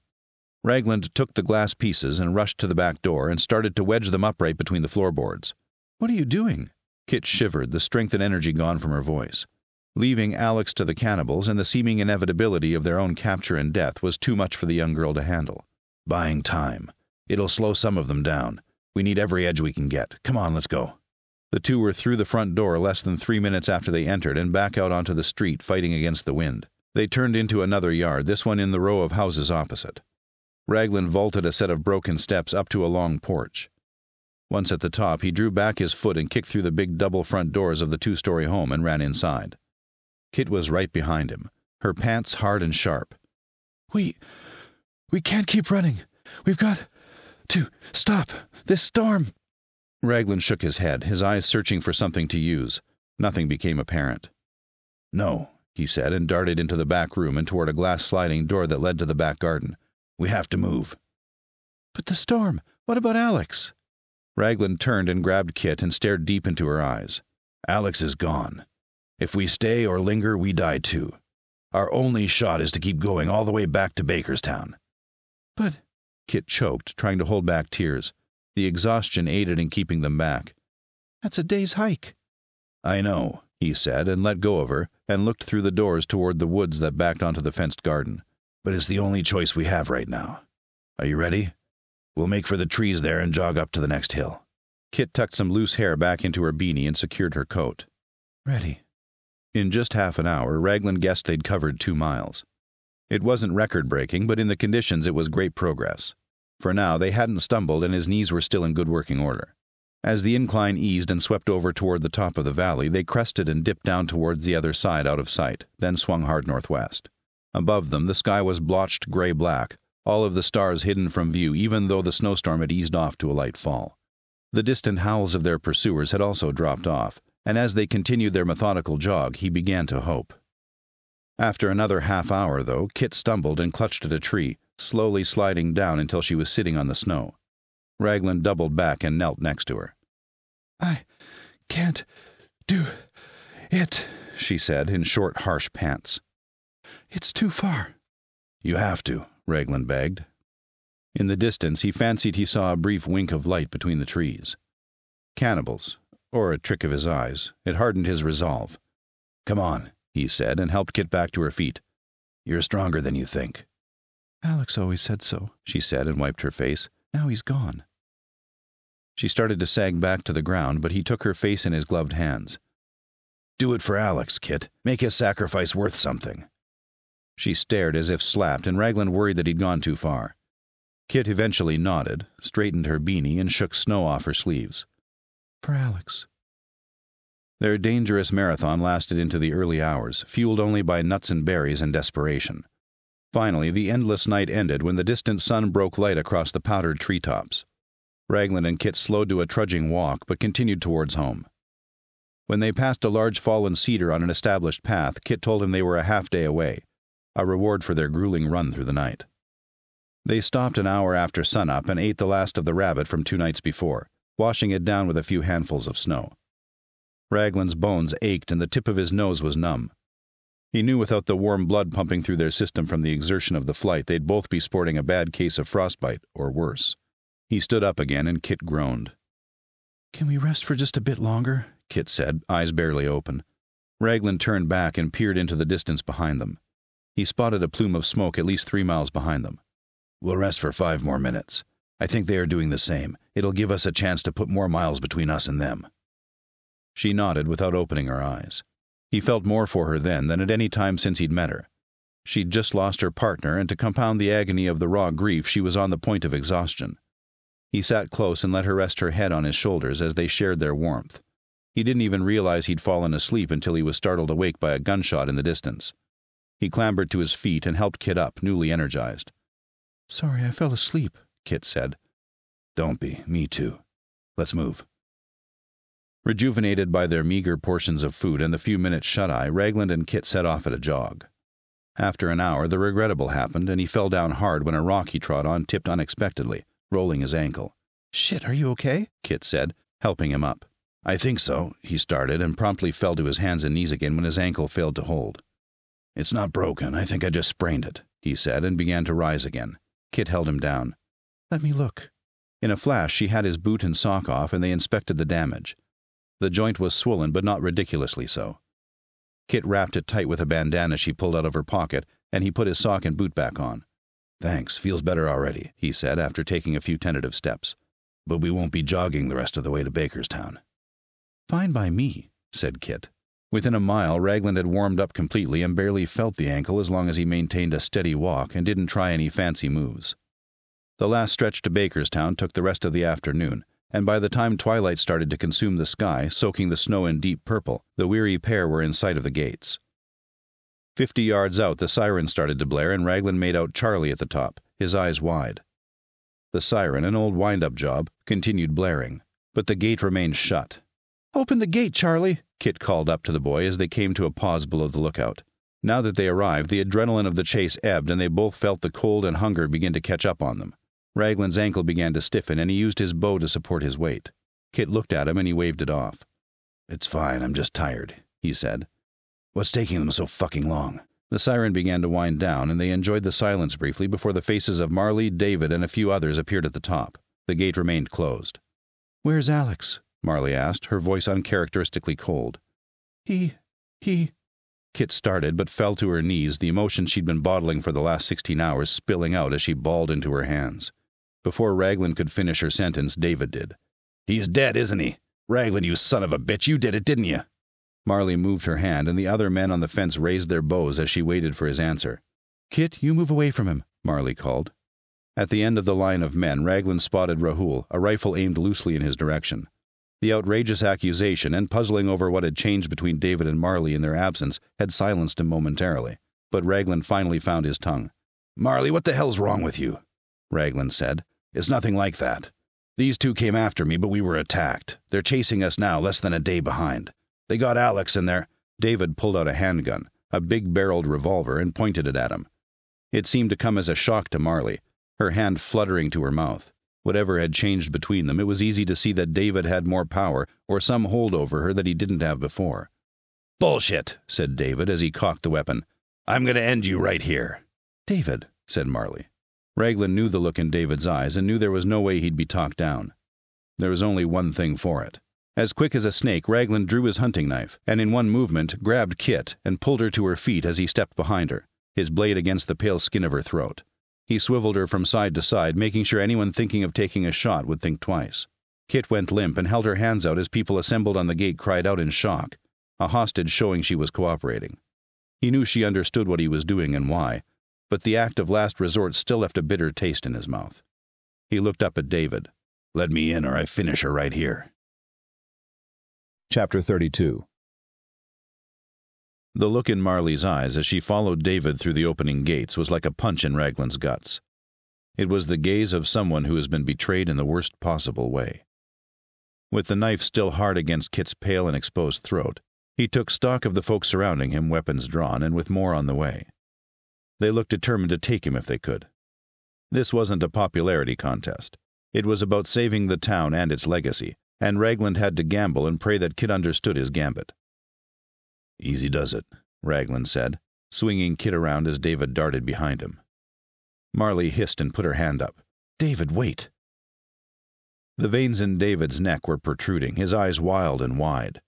Raglan took the glass pieces and rushed to the back door and started to wedge them upright between the floorboards. What are you doing? Kit shivered, the strength and energy gone from her voice. Leaving Alex to the cannibals and the seeming inevitability of their own capture and death was too much for the young girl to handle. Buying time. It'll slow some of them down. We need every edge we can get. Come on, let's go. The two were through the front door less than three minutes after they entered and back out onto the street, fighting against the wind. They turned into another yard, this one in the row of houses opposite. Raglan vaulted a set of broken steps up to a long porch. Once at the top, he drew back his foot and kicked through the big double front doors of the two story home and ran inside. Kit was right behind him, her pants hard and sharp. We. we can't keep running. We've got to stop this storm. Raglan shook his head, his eyes searching for something to use. Nothing became apparent. No, he said, and darted into the back room and toward a glass sliding door that led to the back garden. We have to move. But the storm! What about Alex? Raglan turned and grabbed Kit and stared deep into her eyes. Alex is gone. If we stay or linger, we die too. Our only shot is to keep going all the way back to Bakerstown. But, Kit choked, trying to hold back tears. The exhaustion aided in keeping them back. That's a day's hike. I know, he said, and let go of her, and looked through the doors toward the woods that backed onto the fenced garden. But it's the only choice we have right now. Are you ready? We'll make for the trees there and jog up to the next hill. Kit tucked some loose hair back into her beanie and secured her coat. Ready. In just half an hour, Raglan guessed they'd covered two miles. It wasn't record breaking, but in the conditions it was great progress. For now, they hadn't stumbled and his knees were still in good working order. As the incline eased and swept over toward the top of the valley, they crested and dipped down towards the other side out of sight, then swung hard northwest. Above them, the sky was blotched gray black, all of the stars hidden from view, even though the snowstorm had eased off to a light fall. The distant howls of their pursuers had also dropped off, and as they continued their methodical jog, he began to hope. After another half hour, though, Kit stumbled and clutched at a tree, slowly sliding down until she was sitting on the snow. Raglan doubled back and knelt next to her. I can't do it, she said in short, harsh pants. It's too far. You have to, Raglan begged. In the distance, he fancied he saw a brief wink of light between the trees. Cannibals, or a trick of his eyes. It hardened his resolve. Come on, he said, and helped Kit back to her feet. You're stronger than you think. Alex always said so, she said and wiped her face. Now he's gone. She started to sag back to the ground, but he took her face in his gloved hands. Do it for Alex, Kit. Make his sacrifice worth something. She stared as if slapped, and Raglan worried that he'd gone too far. Kit eventually nodded, straightened her beanie, and shook snow off her sleeves. For Alex. Their dangerous marathon lasted into the early hours, fueled only by nuts and berries and desperation. Finally, the endless night ended when the distant sun broke light across the powdered treetops. Raglan and Kit slowed to a trudging walk, but continued towards home. When they passed a large fallen cedar on an established path, Kit told him they were a half day away, a reward for their grueling run through the night. They stopped an hour after sunup and ate the last of the rabbit from two nights before, washing it down with a few handfuls of snow. Raglan's bones ached and the tip of his nose was numb. He knew without the warm blood pumping through their system from the exertion of the flight, they'd both be sporting a bad case of frostbite, or worse. He stood up again, and Kit groaned. Can we rest for just a bit longer? Kit said, eyes barely open. Raglan turned back and peered into the distance behind them. He spotted a plume of smoke at least three miles behind them. We'll rest for five more minutes. I think they are doing the same. It'll give us a chance to put more miles between us and them. She nodded without opening her eyes. He felt more for her then than at any time since he'd met her. She'd just lost her partner, and to compound the agony of the raw grief, she was on the point of exhaustion. He sat close and let her rest her head on his shoulders as they shared their warmth. He didn't even realize he'd fallen asleep until he was startled awake by a gunshot in the distance. He clambered to his feet and helped Kit up, newly energized. Sorry, I fell asleep, Kit said. Don't be. Me too. Let's move. Rejuvenated by their meager portions of food and the few minutes shut eye, Raglan and Kit set off at a jog. After an hour, the regrettable happened, and he fell down hard when a rock he trod on tipped unexpectedly, rolling his ankle. Shit, are you okay? Kit said, helping him up. I think so, he started, and promptly fell to his hands and knees again when his ankle failed to hold. It's not broken. I think I just sprained it, he said, and began to rise again. Kit held him down. Let me look. In a flash, she had his boot and sock off, and they inspected the damage. The joint was swollen, but not ridiculously so. Kit wrapped it tight with a bandana she pulled out of her pocket, and he put his sock and boot back on. Thanks, feels better already, he said after taking a few tentative steps. But we won't be jogging the rest of the way to Bakerstown. Fine by me, said Kit. Within a mile, Raglan had warmed up completely and barely felt the ankle as long as he maintained a steady walk and didn't try any fancy moves. The last stretch to Bakerstown took the rest of the afternoon, and by the time twilight started to consume the sky, soaking the snow in deep purple, the weary pair were in sight of the gates. Fifty yards out, the siren started to blare, and Raglan made out Charlie at the top, his eyes wide. The siren, an old wind up job, continued blaring, but the gate remained shut. Open the gate, Charlie, Kit called up to the boy as they came to a pause below the lookout. Now that they arrived, the adrenaline of the chase ebbed, and they both felt the cold and hunger begin to catch up on them. Raglan's ankle began to stiffen, and he used his bow to support his weight. Kit looked at him, and he waved it off. It's fine, I'm just tired, he said. What's taking them so fucking long? The siren began to wind down, and they enjoyed the silence briefly before the faces of Marley, David, and a few others appeared at the top. The gate remained closed. Where's Alex? Marley asked, her voice uncharacteristically cold. He. he. Kit started, but fell to her knees, the emotion she'd been bottling for the last sixteen hours spilling out as she bawled into her hands. Before Raglan could finish her sentence, David did. He's dead, isn't he? Raglan, you son of a bitch, you did it, didn't you? Marley moved her hand, and the other men on the fence raised their bows as she waited for his answer. Kit, you move away from him, Marley called. At the end of the line of men, Raglan spotted Rahul, a rifle aimed loosely in his direction. The outrageous accusation and puzzling over what had changed between David and Marley in their absence had silenced him momentarily, but Raglan finally found his tongue. Marley, what the hell's wrong with you? Raglan said. It's nothing like that. These two came after me, but we were attacked. They're chasing us now, less than a day behind. They got Alex in they're. David pulled out a handgun, a big barreled revolver, and pointed it at him. It seemed to come as a shock to Marley, her hand fluttering to her mouth. Whatever had changed between them, it was easy to see that David had more power or some hold over her that he didn't have before. Bullshit, said David as he cocked the weapon. I'm going to end you right here. David, said Marley. Raglan knew the look in David's eyes and knew there was no way he'd be talked down. There was only one thing for it. As quick as a snake, Raglan drew his hunting knife, and in one movement grabbed Kit and pulled her to her feet as he stepped behind her, his blade against the pale skin of her throat. He swiveled her from side to side, making sure anyone thinking of taking a shot would think twice. Kit went limp and held her hands out as people assembled on the gate cried out in shock, a hostage showing she was cooperating. He knew she understood what he was doing and why, but the act of last resort still left a bitter taste in his mouth. He looked up at David. Let me in, or I finish her right here. Chapter 32 The look in Marley's eyes as she followed David through the opening gates was like a punch in Raglan's guts. It was the gaze of someone who has been betrayed in the worst possible way. With the knife still hard against Kit's pale and exposed throat, he took stock of the folk surrounding him, weapons drawn, and with more on the way. They looked determined to take him if they could. This wasn't a popularity contest. It was about saving the town and its legacy, and Raglan had to gamble and pray that Kit understood his gambit. Easy does it, Raglan said, swinging Kit around as David darted behind him. Marley hissed and put her hand up. David, wait! The veins in David's neck were protruding, his eyes wild and wide.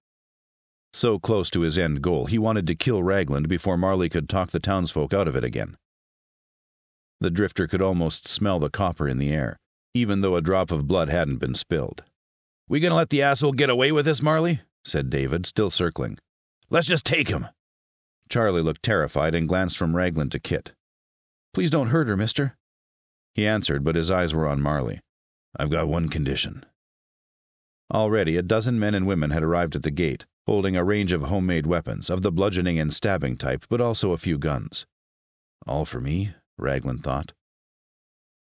So close to his end goal, he wanted to kill Raglan before Marley could talk the townsfolk out of it again. The drifter could almost smell the copper in the air, even though a drop of blood hadn't been spilled. We gonna let the asshole get away with this, Marley? said David, still circling. Let's just take him. Charlie looked terrified and glanced from Raglan to Kit. Please don't hurt her, mister. He answered, but his eyes were on Marley. I've got one condition. Already a dozen men and women had arrived at the gate, holding a range of homemade weapons, of the bludgeoning and stabbing type, but also a few guns. All for me, Raglan thought.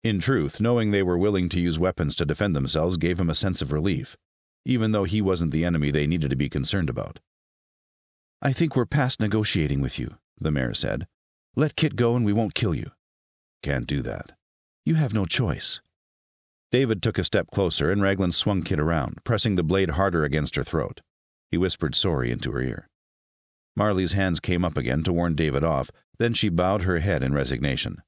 In truth, knowing they were willing to use weapons to defend themselves gave him a sense of relief, even though he wasn't the enemy they needed to be concerned about. I think we're past negotiating with you, the mayor said. Let Kit go and we won't kill you. Can't do that. You have no choice. David took a step closer, and Raglan swung Kit around, pressing the blade harder against her throat. He whispered sorry into her ear. Marley's hands came up again to warn David off, then she bowed her head in resignation.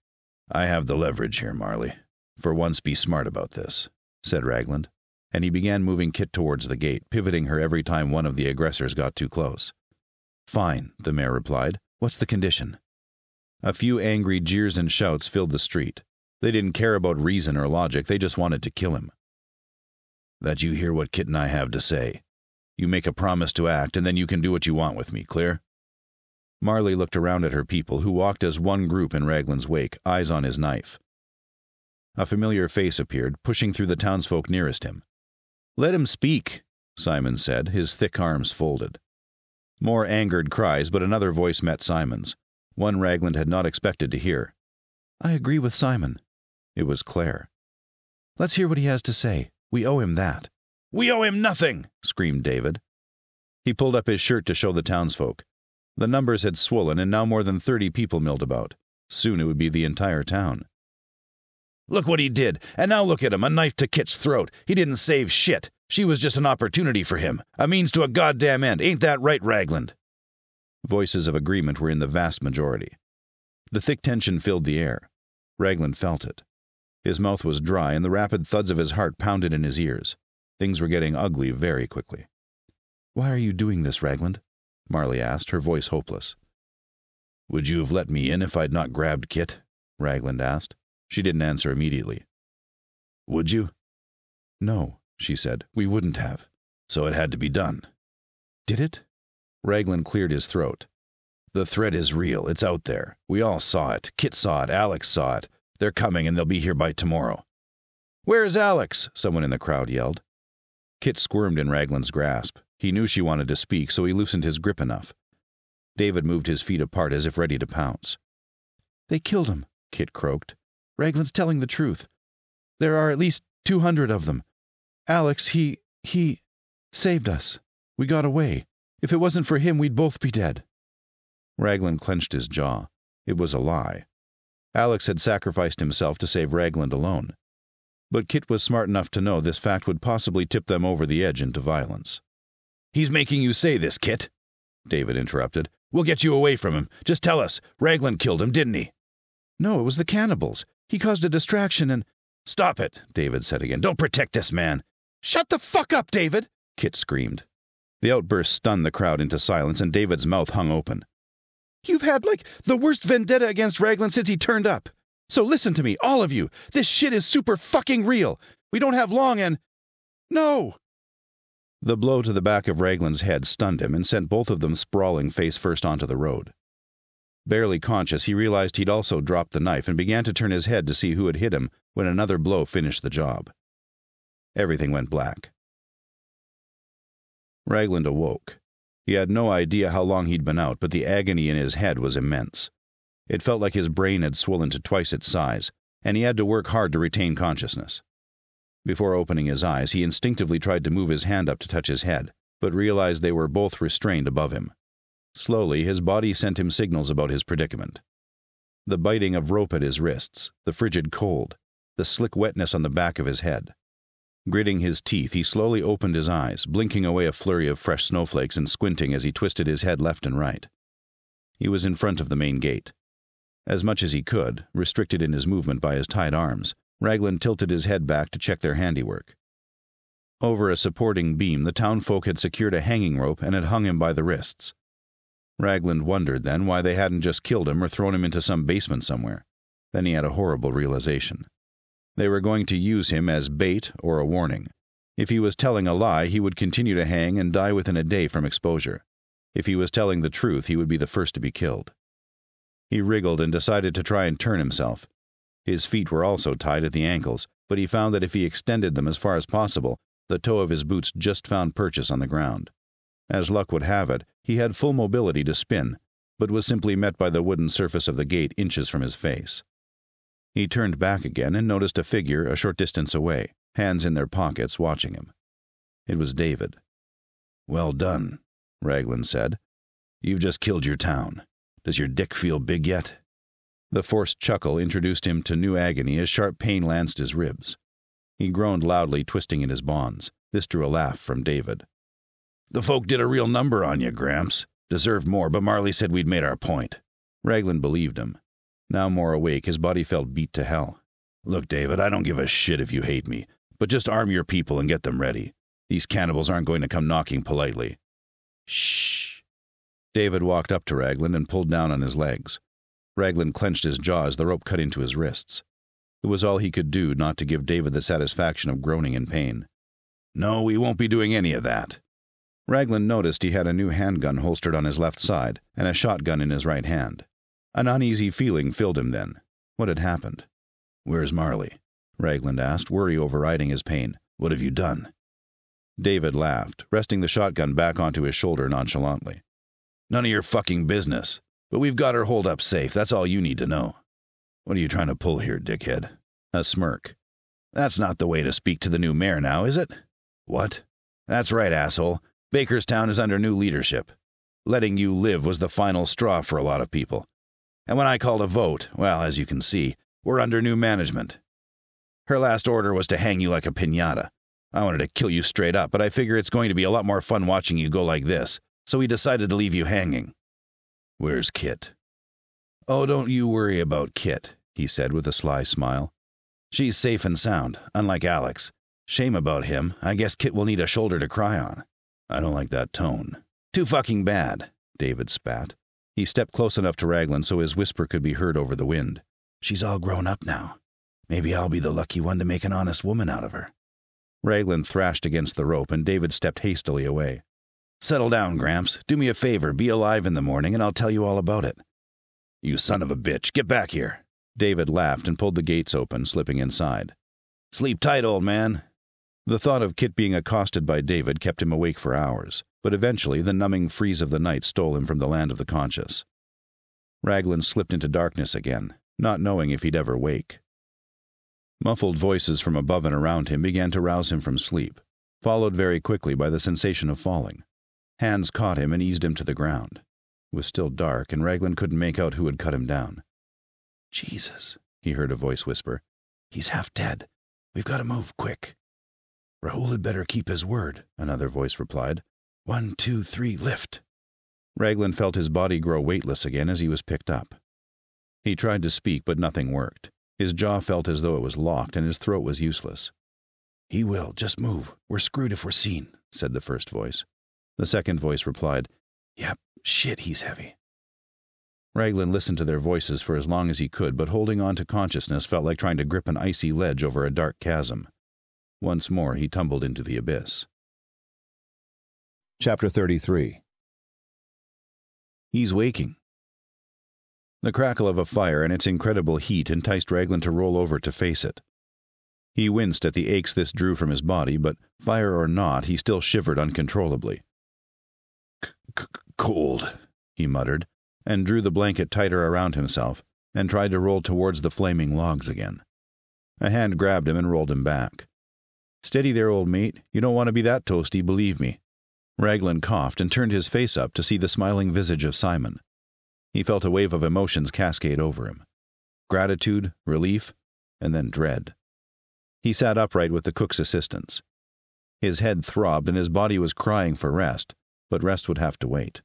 I have the leverage here, Marley. For once, be smart about this, said Raglan, and he began moving Kit towards the gate, pivoting her every time one of the aggressors got too close. Fine, the mayor replied. What's the condition? A few angry jeers and shouts filled the street. They didn't care about reason or logic, they just wanted to kill him. That you hear what Kit and I have to say. You make a promise to act, and then you can do what you want with me, clear? Marley looked around at her people, who walked as one group in Raglan's wake, eyes on his knife. A familiar face appeared, pushing through the townsfolk nearest him. Let him speak, Simon said, his thick arms folded. More angered cries, but another voice met Simon's, one Raglan had not expected to hear. I agree with Simon. It was Claire. Let's hear what he has to say. We owe him that. We owe him nothing, screamed David. He pulled up his shirt to show the townsfolk. The numbers had swollen, and now more than thirty people milled about. Soon it would be the entire town. Look what he did, and now look at him, a knife to Kit's throat. He didn't save shit. She was just an opportunity for him, a means to a goddamn end. Ain't that right, Raglan? Voices of agreement were in the vast majority. The thick tension filled the air. Raglan felt it. His mouth was dry, and the rapid thuds of his heart pounded in his ears. Things were getting ugly very quickly. Why are you doing this, Raglan? Marley asked, her voice hopeless. Would you have let me in if I'd not grabbed Kit? Raglan asked. She didn't answer immediately. Would you? No, she said. We wouldn't have. So it had to be done. Did it? Raglan cleared his throat. The threat is real. It's out there. We all saw it. Kit saw it. Alex saw it. They're coming and they'll be here by tomorrow. Where's Alex? Someone in the crowd yelled. Kit squirmed in Raglan's grasp. He knew she wanted to speak, so he loosened his grip enough. David moved his feet apart as if ready to pounce. They killed him, Kit croaked. Raglan's telling the truth. There are at least two hundred of them. Alex, he. he. saved us. We got away. If it wasn't for him, we'd both be dead. Raglan clenched his jaw. It was a lie. Alex had sacrificed himself to save Raglan alone. But Kit was smart enough to know this fact would possibly tip them over the edge into violence. He's making you say this, Kit, David interrupted. We'll get you away from him. Just tell us. Raglan killed him, didn't he? No, it was the cannibals. He caused a distraction and. Stop it, David said again. Don't protect this man. Shut the fuck up, David, Kit screamed. The outburst stunned the crowd into silence, and David's mouth hung open. You've had, like, the worst vendetta against Raglan since he turned up. So listen to me, all of you. This shit is super fucking real. We don't have long and. No! The blow to the back of Raglan's head stunned him and sent both of them sprawling face first onto the road. Barely conscious, he realized he'd also dropped the knife and began to turn his head to see who had hit him when another blow finished the job. Everything went black. Raglan awoke. He had no idea how long he'd been out, but the agony in his head was immense. It felt like his brain had swollen to twice its size, and he had to work hard to retain consciousness. Before opening his eyes, he instinctively tried to move his hand up to touch his head, but realized they were both restrained above him. Slowly, his body sent him signals about his predicament. The biting of rope at his wrists, the frigid cold, the slick wetness on the back of his head. Gritting his teeth, he slowly opened his eyes, blinking away a flurry of fresh snowflakes and squinting as he twisted his head left and right. He was in front of the main gate. As much as he could, restricted in his movement by his tied arms, Raglan tilted his head back to check their handiwork. Over a supporting beam, the townfolk had secured a hanging rope and had hung him by the wrists. Raglan wondered then why they hadn't just killed him or thrown him into some basement somewhere. Then he had a horrible realization. They were going to use him as bait or a warning. If he was telling a lie, he would continue to hang and die within a day from exposure. If he was telling the truth, he would be the first to be killed. He wriggled and decided to try and turn himself. His feet were also tied at the ankles, but he found that if he extended them as far as possible, the toe of his boots just found purchase on the ground. As luck would have it, he had full mobility to spin, but was simply met by the wooden surface of the gate inches from his face. He turned back again and noticed a figure a short distance away, hands in their pockets, watching him. It was David. Well done, Raglan said. You've just killed your town. Does your dick feel big yet? The forced chuckle introduced him to new agony as sharp pain lanced his ribs. He groaned loudly, twisting in his bonds. This drew a laugh from David. The folk did a real number on you, Gramps. Deserved more, but Marley said we'd made our point. Raglan believed him. Now more awake, his body felt beat to hell. Look, David, I don't give a shit if you hate me, but just arm your people and get them ready. These cannibals aren't going to come knocking politely. Shh. David walked up to Raglan and pulled down on his legs. Raglan clenched his jaw as the rope cut into his wrists. It was all he could do not to give David the satisfaction of groaning in pain. No, we won't be doing any of that. Raglan noticed he had a new handgun holstered on his left side and a shotgun in his right hand. An uneasy feeling filled him then. What had happened? Where's Marley? Raglan asked, worry overriding his pain. What have you done? David laughed, resting the shotgun back onto his shoulder nonchalantly. None of your fucking business. But we've got her holed up safe. That's all you need to know. What are you trying to pull here, dickhead? A smirk. That's not the way to speak to the new mayor now, is it? What? That's right, asshole. Bakerstown is under new leadership. Letting you live was the final straw for a lot of people. And when I called a vote, well, as you can see, we're under new management. Her last order was to hang you like a pinata. I wanted to kill you straight up, but I figure it's going to be a lot more fun watching you go like this, so we decided to leave you hanging. Where's Kit? Oh, don't you worry about Kit, he said with a sly smile. She's safe and sound, unlike Alex. Shame about him. I guess Kit will need a shoulder to cry on. I don't like that tone. Too fucking bad, David spat. He stepped close enough to Raglan so his whisper could be heard over the wind. She's all grown up now. Maybe I'll be the lucky one to make an honest woman out of her. Raglan thrashed against the rope, and David stepped hastily away. Settle down, Gramps. Do me a favor, be alive in the morning, and I'll tell you all about it. You son of a bitch, get back here. David laughed and pulled the gates open, slipping inside. Sleep tight, old man. The thought of Kit being accosted by David kept him awake for hours, but eventually the numbing freeze of the night stole him from the land of the conscious. Raglan slipped into darkness again, not knowing if he'd ever wake. Muffled voices from above and around him began to rouse him from sleep, followed very quickly by the sensation of falling. Hands caught him and eased him to the ground. It was still dark, and Raglan couldn't make out who had cut him down. Jesus, he heard a voice whisper. He's half dead. We've got to move quick. Rahul had better keep his word, another voice replied. One, two, three, lift. Raglan felt his body grow weightless again as he was picked up. He tried to speak, but nothing worked. His jaw felt as though it was locked, and his throat was useless. He will. Just move. We're screwed if we're seen, said the first voice. The second voice replied, Yep, shit, he's heavy. Raglan listened to their voices for as long as he could, but holding on to consciousness felt like trying to grip an icy ledge over a dark chasm. Once more he tumbled into the abyss. Chapter 33 He's waking. The crackle of a fire and its incredible heat enticed Raglan to roll over to face it. He winced at the aches this drew from his body, but fire or not, he still shivered uncontrollably. Cold, he muttered, and drew the blanket tighter around himself and tried to roll towards the flaming logs again. A hand grabbed him and rolled him back. Steady there, old mate. You don't want to be that toasty, believe me. Raglan coughed and turned his face up to see the smiling visage of Simon. He felt a wave of emotions cascade over him gratitude, relief, and then dread. He sat upright with the cook's assistance. His head throbbed and his body was crying for rest, but rest would have to wait.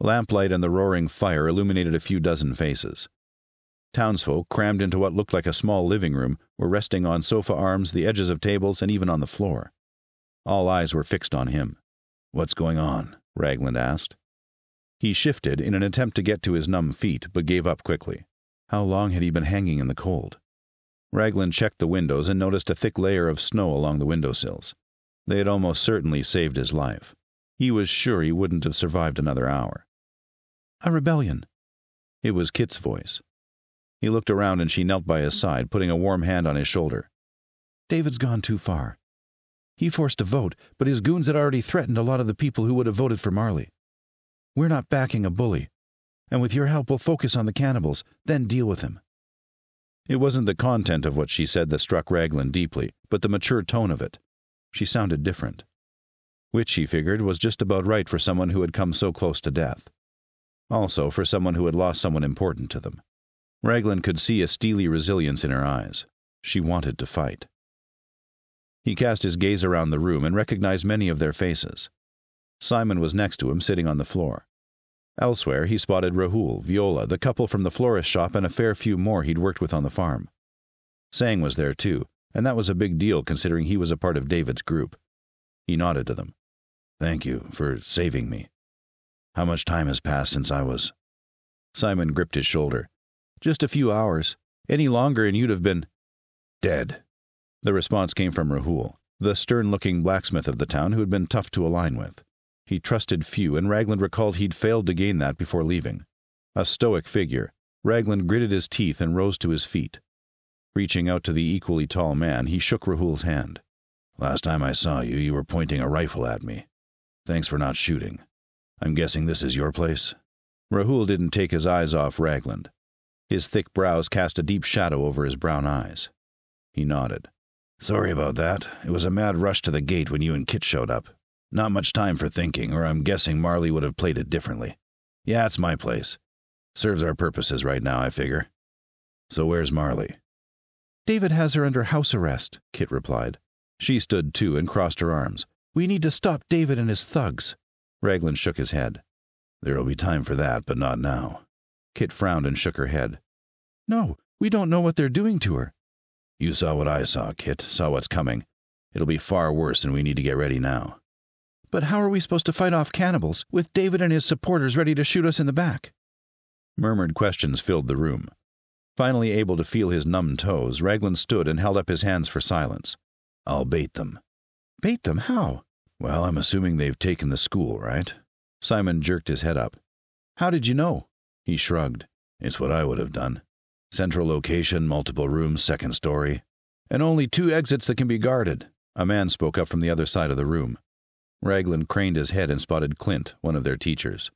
Lamplight and the roaring fire illuminated a few dozen faces. Townsfolk, crammed into what looked like a small living room, were resting on sofa arms, the edges of tables, and even on the floor. All eyes were fixed on him. What's going on? Raglan asked. He shifted in an attempt to get to his numb feet, but gave up quickly. How long had he been hanging in the cold? Raglan checked the windows and noticed a thick layer of snow along the windowsills. They had almost certainly saved his life. He was sure he wouldn't have survived another hour. A rebellion. It was Kit's voice. He looked around and she knelt by his side, putting a warm hand on his shoulder. David's gone too far. He forced a vote, but his goons had already threatened a lot of the people who would have voted for Marley. We're not backing a bully, and with your help, we'll focus on the cannibals, then deal with him. It wasn't the content of what she said that struck Raglan deeply, but the mature tone of it. She sounded different. Which, he figured, was just about right for someone who had come so close to death. Also, for someone who had lost someone important to them. Raglan could see a steely resilience in her eyes. She wanted to fight. He cast his gaze around the room and recognized many of their faces. Simon was next to him, sitting on the floor. Elsewhere, he spotted Rahul, Viola, the couple from the florist shop, and a fair few more he'd worked with on the farm. Sang was there, too, and that was a big deal considering he was a part of David's group. He nodded to them. Thank you for saving me. How much time has passed since I was. Simon gripped his shoulder. Just a few hours. Any longer, and you'd have been. dead. The response came from Rahul, the stern looking blacksmith of the town who had been tough to align with. He trusted few, and Raglan recalled he'd failed to gain that before leaving. A stoic figure, Raglan gritted his teeth and rose to his feet. Reaching out to the equally tall man, he shook Rahul's hand. Last time I saw you, you were pointing a rifle at me. Thanks for not shooting. I'm guessing this is your place? Rahul didn't take his eyes off Raglan. His thick brows cast a deep shadow over his brown eyes. He nodded. Sorry about that. It was a mad rush to the gate when you and Kit showed up. Not much time for thinking, or I'm guessing Marley would have played it differently. Yeah, it's my place. Serves our purposes right now, I figure. So where's Marley? David has her under house arrest, Kit replied. She stood too and crossed her arms. We need to stop David and his thugs. Raglan shook his head. There'll be time for that, but not now. Kit frowned and shook her head. No, we don't know what they're doing to her. You saw what I saw, Kit, saw what's coming. It'll be far worse, and we need to get ready now. But how are we supposed to fight off cannibals with David and his supporters ready to shoot us in the back? Murmured questions filled the room. Finally able to feel his numb toes, Raglan stood and held up his hands for silence. I'll bait them. Bait them? How? Well, I'm assuming they've taken the school, right? Simon jerked his head up. How did you know? He shrugged. It's what I would have done. Central location, multiple rooms, second story. And only two exits that can be guarded. A man spoke up from the other side of the room. Raglan craned his head and spotted Clint, one of their teachers.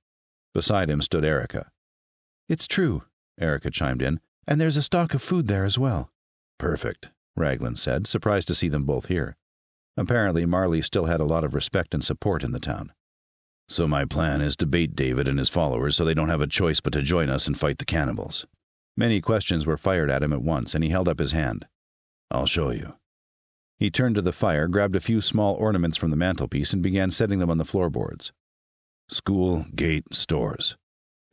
Beside him stood Erica. It's true, Erica chimed in, and there's a stock of food there as well. Perfect, Raglan said, surprised to see them both here. Apparently, Marley still had a lot of respect and support in the town. So my plan is to bait David and his followers so they don't have a choice but to join us and fight the cannibals. Many questions were fired at him at once, and he held up his hand. I'll show you. He turned to the fire, grabbed a few small ornaments from the mantelpiece, and began setting them on the floorboards. School, gate, stores.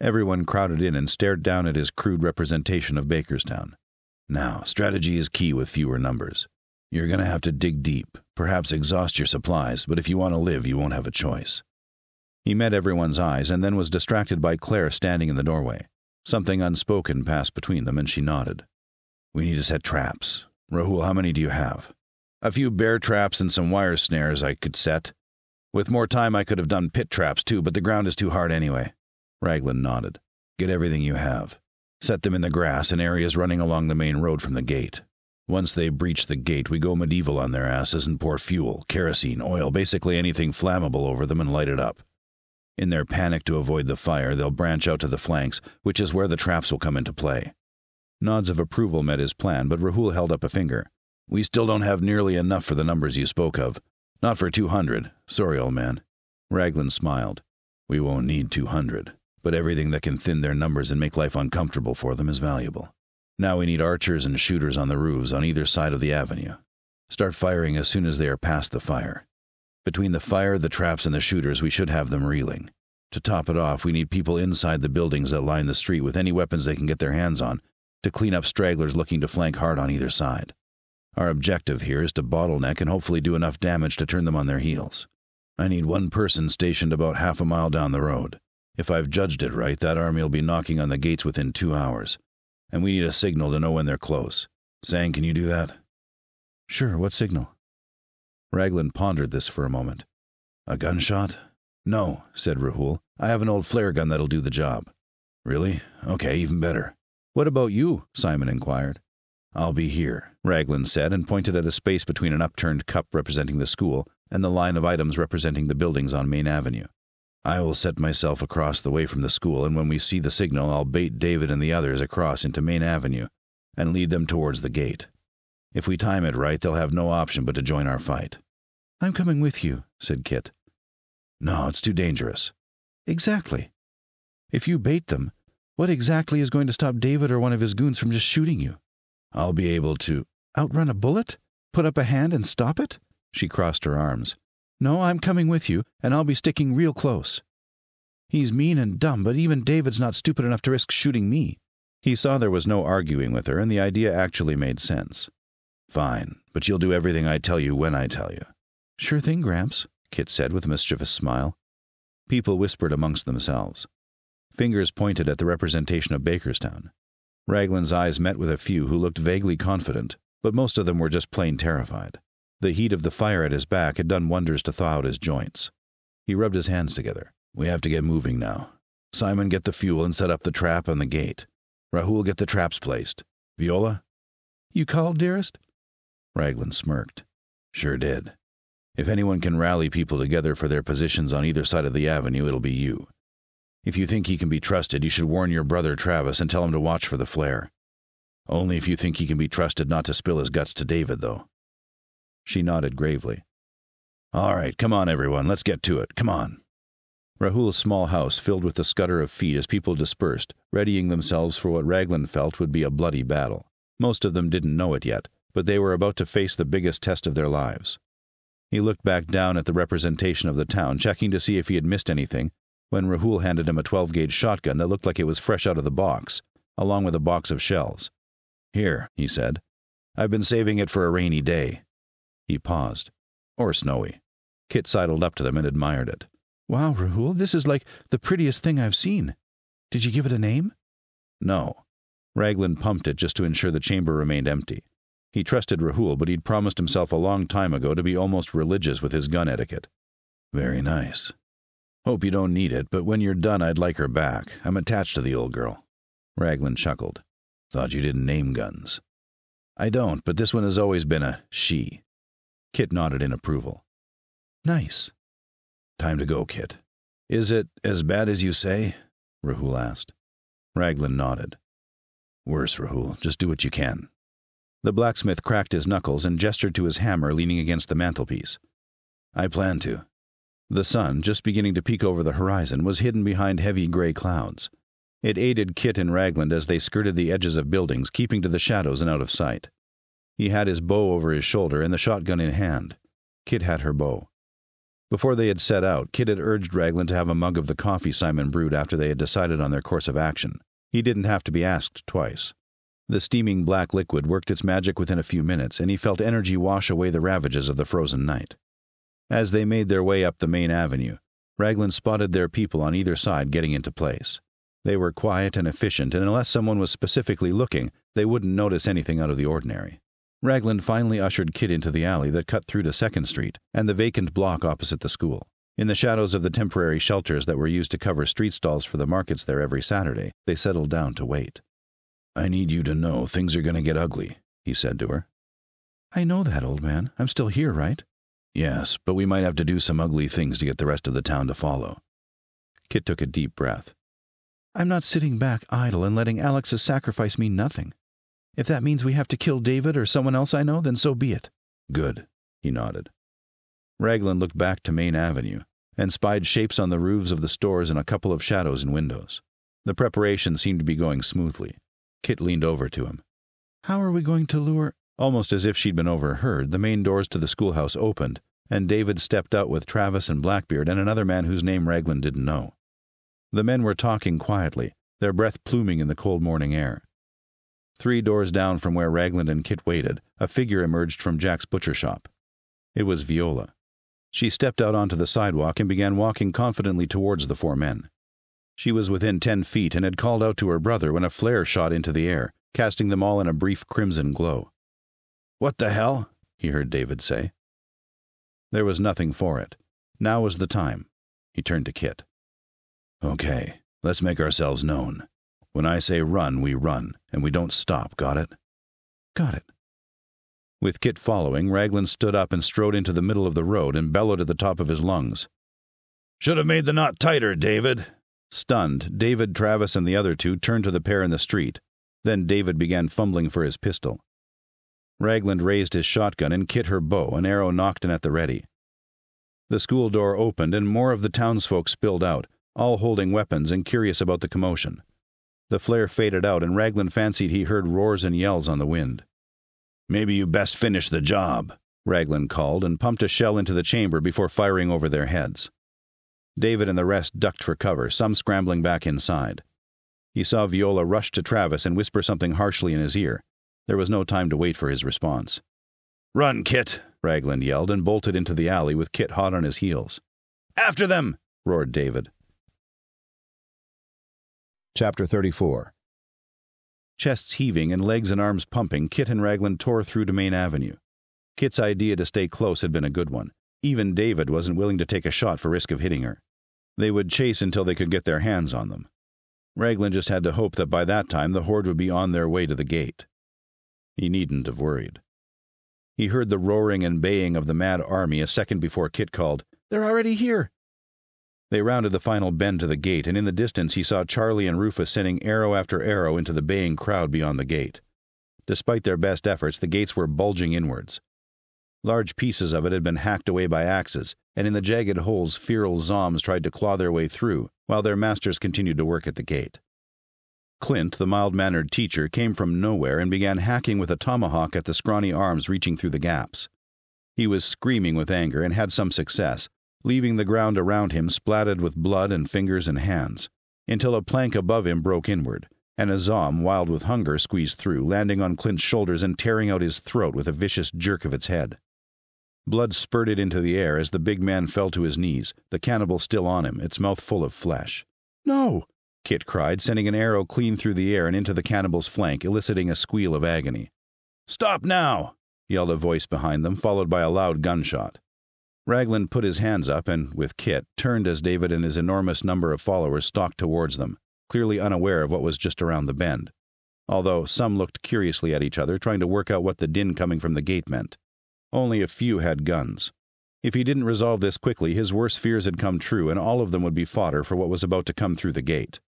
Everyone crowded in and stared down at his crude representation of Bakerstown. Now, strategy is key with fewer numbers. You're going to have to dig deep, perhaps exhaust your supplies, but if you want to live, you won't have a choice. He met everyone's eyes and then was distracted by Claire standing in the doorway. Something unspoken passed between them, and she nodded. We need to set traps. Rahul, how many do you have? A few bear traps and some wire snares I could set. With more time, I could have done pit traps too, but the ground is too hard anyway. Raglan nodded. Get everything you have. Set them in the grass in areas running along the main road from the gate. Once they breach the gate, we go medieval on their asses and pour fuel, kerosene, oil, basically anything flammable over them and light it up. In their panic to avoid the fire, they'll branch out to the flanks, which is where the traps will come into play. Nods of approval met his plan, but Rahul held up a finger. We still don't have nearly enough for the numbers you spoke of. Not for 200. Sorry, old man. Raglan smiled. We won't need 200, but everything that can thin their numbers and make life uncomfortable for them is valuable. Now we need archers and shooters on the roofs on either side of the avenue. Start firing as soon as they are past the fire. Between the fire, the traps, and the shooters, we should have them reeling. To top it off, we need people inside the buildings that line the street with any weapons they can get their hands on to clean up stragglers looking to flank hard on either side. Our objective here is to bottleneck and hopefully do enough damage to turn them on their heels. I need one person stationed about half a mile down the road. If I've judged it right, that army will be knocking on the gates within two hours. And we need a signal to know when they're close. Sang, can you do that? Sure, what signal? Raglan pondered this for a moment. A gunshot? No, said Rahul. I have an old flare gun that'll do the job. Really? Okay, even better. What about you? Simon inquired. I'll be here, Raglan said, and pointed at a space between an upturned cup representing the school and the line of items representing the buildings on Main Avenue. I will set myself across the way from the school, and when we see the signal, I'll bait David and the others across into Main Avenue, and lead them towards the gate. If we time it right, they'll have no option but to join our fight. I'm coming with you, said Kit. No, it's too dangerous. Exactly. If you bait them, what exactly is going to stop David or one of his goons from just shooting you? I'll be able to outrun a bullet? Put up a hand and stop it? She crossed her arms. No, I'm coming with you, and I'll be sticking real close. He's mean and dumb, but even David's not stupid enough to risk shooting me. He saw there was no arguing with her, and the idea actually made sense. Fine, but you'll do everything I tell you when I tell you. Sure thing, Gramps, Kit said with a mischievous smile. People whispered amongst themselves. Fingers pointed at the representation of Bakerstown. Raglan's eyes met with a few who looked vaguely confident, but most of them were just plain terrified. The heat of the fire at his back had done wonders to thaw out his joints. He rubbed his hands together. We have to get moving now. Simon, get the fuel and set up the trap and the gate. Rahul, get the traps placed. Viola? You called, dearest? Raglan smirked. Sure did. If anyone can rally people together for their positions on either side of the avenue, it'll be you. If you think he can be trusted, you should warn your brother Travis and tell him to watch for the flare. Only if you think he can be trusted not to spill his guts to David, though. She nodded gravely. All right, come on, everyone, let's get to it. Come on. Rahul's small house filled with the scutter of feet as people dispersed, readying themselves for what Raglan felt would be a bloody battle. Most of them didn't know it yet, but they were about to face the biggest test of their lives. He looked back down at the representation of the town, checking to see if he had missed anything, when Rahul handed him a 12 gauge shotgun that looked like it was fresh out of the box, along with a box of shells. Here, he said. I've been saving it for a rainy day. He paused. Or snowy. Kit sidled up to them and admired it. Wow, Rahul, this is like the prettiest thing I've seen. Did you give it a name? No. Raglan pumped it just to ensure the chamber remained empty. He trusted Rahul, but he'd promised himself a long time ago to be almost religious with his gun etiquette. Very nice. Hope you don't need it, but when you're done, I'd like her back. I'm attached to the old girl. Raglan chuckled. Thought you didn't name guns. I don't, but this one has always been a she. Kit nodded in approval. Nice. Time to go, Kit. Is it as bad as you say? Rahul asked. Raglan nodded. Worse, Rahul. Just do what you can. The blacksmith cracked his knuckles and gestured to his hammer leaning against the mantelpiece. I plan to. The sun, just beginning to peek over the horizon, was hidden behind heavy gray clouds. It aided Kit and Raglan as they skirted the edges of buildings, keeping to the shadows and out of sight. He had his bow over his shoulder and the shotgun in hand. Kit had her bow. Before they had set out, Kit had urged Raglan to have a mug of the coffee Simon brewed after they had decided on their course of action. He didn't have to be asked twice. The steaming black liquid worked its magic within a few minutes, and he felt energy wash away the ravages of the frozen night. As they made their way up the main avenue, Raglan spotted their people on either side getting into place. They were quiet and efficient, and unless someone was specifically looking, they wouldn't notice anything out of the ordinary. Raglan finally ushered Kit into the alley that cut through to Second Street and the vacant block opposite the school. In the shadows of the temporary shelters that were used to cover street stalls for the markets there every Saturday, they settled down to wait. I need you to know things are going to get ugly, he said to her. I know that, old man. I'm still here, right? Yes, but we might have to do some ugly things to get the rest of the town to follow. Kit took a deep breath. I'm not sitting back idle and letting Alex's sacrifice mean nothing. If that means we have to kill David or someone else I know, then so be it. Good, he nodded. Raglan looked back to Main Avenue and spied shapes on the roofs of the stores and a couple of shadows in windows. The preparation seemed to be going smoothly. Kit leaned over to him. How are we going to lure Almost as if she'd been overheard, the main doors to the schoolhouse opened, and David stepped out with Travis and Blackbeard and another man whose name Raglan didn't know. The men were talking quietly, their breath pluming in the cold morning air. Three doors down from where Raglan and Kit waited, a figure emerged from Jack's butcher shop. It was Viola. She stepped out onto the sidewalk and began walking confidently towards the four men. She was within ten feet and had called out to her brother when a flare shot into the air, casting them all in a brief crimson glow. What the hell? he heard David say. There was nothing for it. Now was the time. He turned to Kit. Okay, let's make ourselves known. When I say run, we run, and we don't stop, got it? Got it. With Kit following, Raglan stood up and strode into the middle of the road and bellowed at the top of his lungs. Should have made the knot tighter, David. Stunned, David, Travis, and the other two turned to the pair in the street. Then David began fumbling for his pistol. Raglan raised his shotgun and Kit her bow, an arrow nocked in at the ready. The school door opened, and more of the townsfolk spilled out, all holding weapons and curious about the commotion. The flare faded out, and Raglan fancied he heard roars and yells on the wind. Maybe you best finish the job, Raglan called, and pumped a shell into the chamber before firing over their heads. David and the rest ducked for cover, some scrambling back inside. He saw Viola rush to Travis and whisper something harshly in his ear. There was no time to wait for his response. Run, Kit! Raglan yelled and bolted into the alley with Kit hot on his heels. After them! roared David. Chapter 34 Chests heaving and legs and arms pumping, Kit and Raglan tore through to Main Avenue. Kit's idea to stay close had been a good one. Even David wasn't willing to take a shot for risk of hitting her. They would chase until they could get their hands on them. Raglan just had to hope that by that time the horde would be on their way to the gate. He needn't have worried. He heard the roaring and baying of the mad army a second before Kit called, They're already here! They rounded the final bend to the gate, and in the distance he saw Charlie and Rufus sending arrow after arrow into the baying crowd beyond the gate. Despite their best efforts, the gates were bulging inwards. Large pieces of it had been hacked away by axes, and in the jagged holes feral zoms tried to claw their way through, while their masters continued to work at the gate. Clint, the mild mannered teacher, came from nowhere and began hacking with a tomahawk at the scrawny arms reaching through the gaps. He was screaming with anger and had some success, leaving the ground around him splattered with blood and fingers and hands, until a plank above him broke inward, and a zom, wild with hunger, squeezed through, landing on Clint's shoulders and tearing out his throat with a vicious jerk of its head. Blood spurted into the air as the big man fell to his knees, the cannibal still on him, its mouth full of flesh. No! Kit cried, sending an arrow clean through the air and into the cannibal's flank, eliciting a squeal of agony. Stop now! yelled a voice behind them, followed by a loud gunshot. Raglan put his hands up and, with Kit, turned as David and his enormous number of followers stalked towards them, clearly unaware of what was just around the bend. Although some looked curiously at each other, trying to work out what the din coming from the gate meant. Only a few had guns. If he didn't resolve this quickly, his worst fears had come true, and all of them would be fodder for what was about to come through the gate.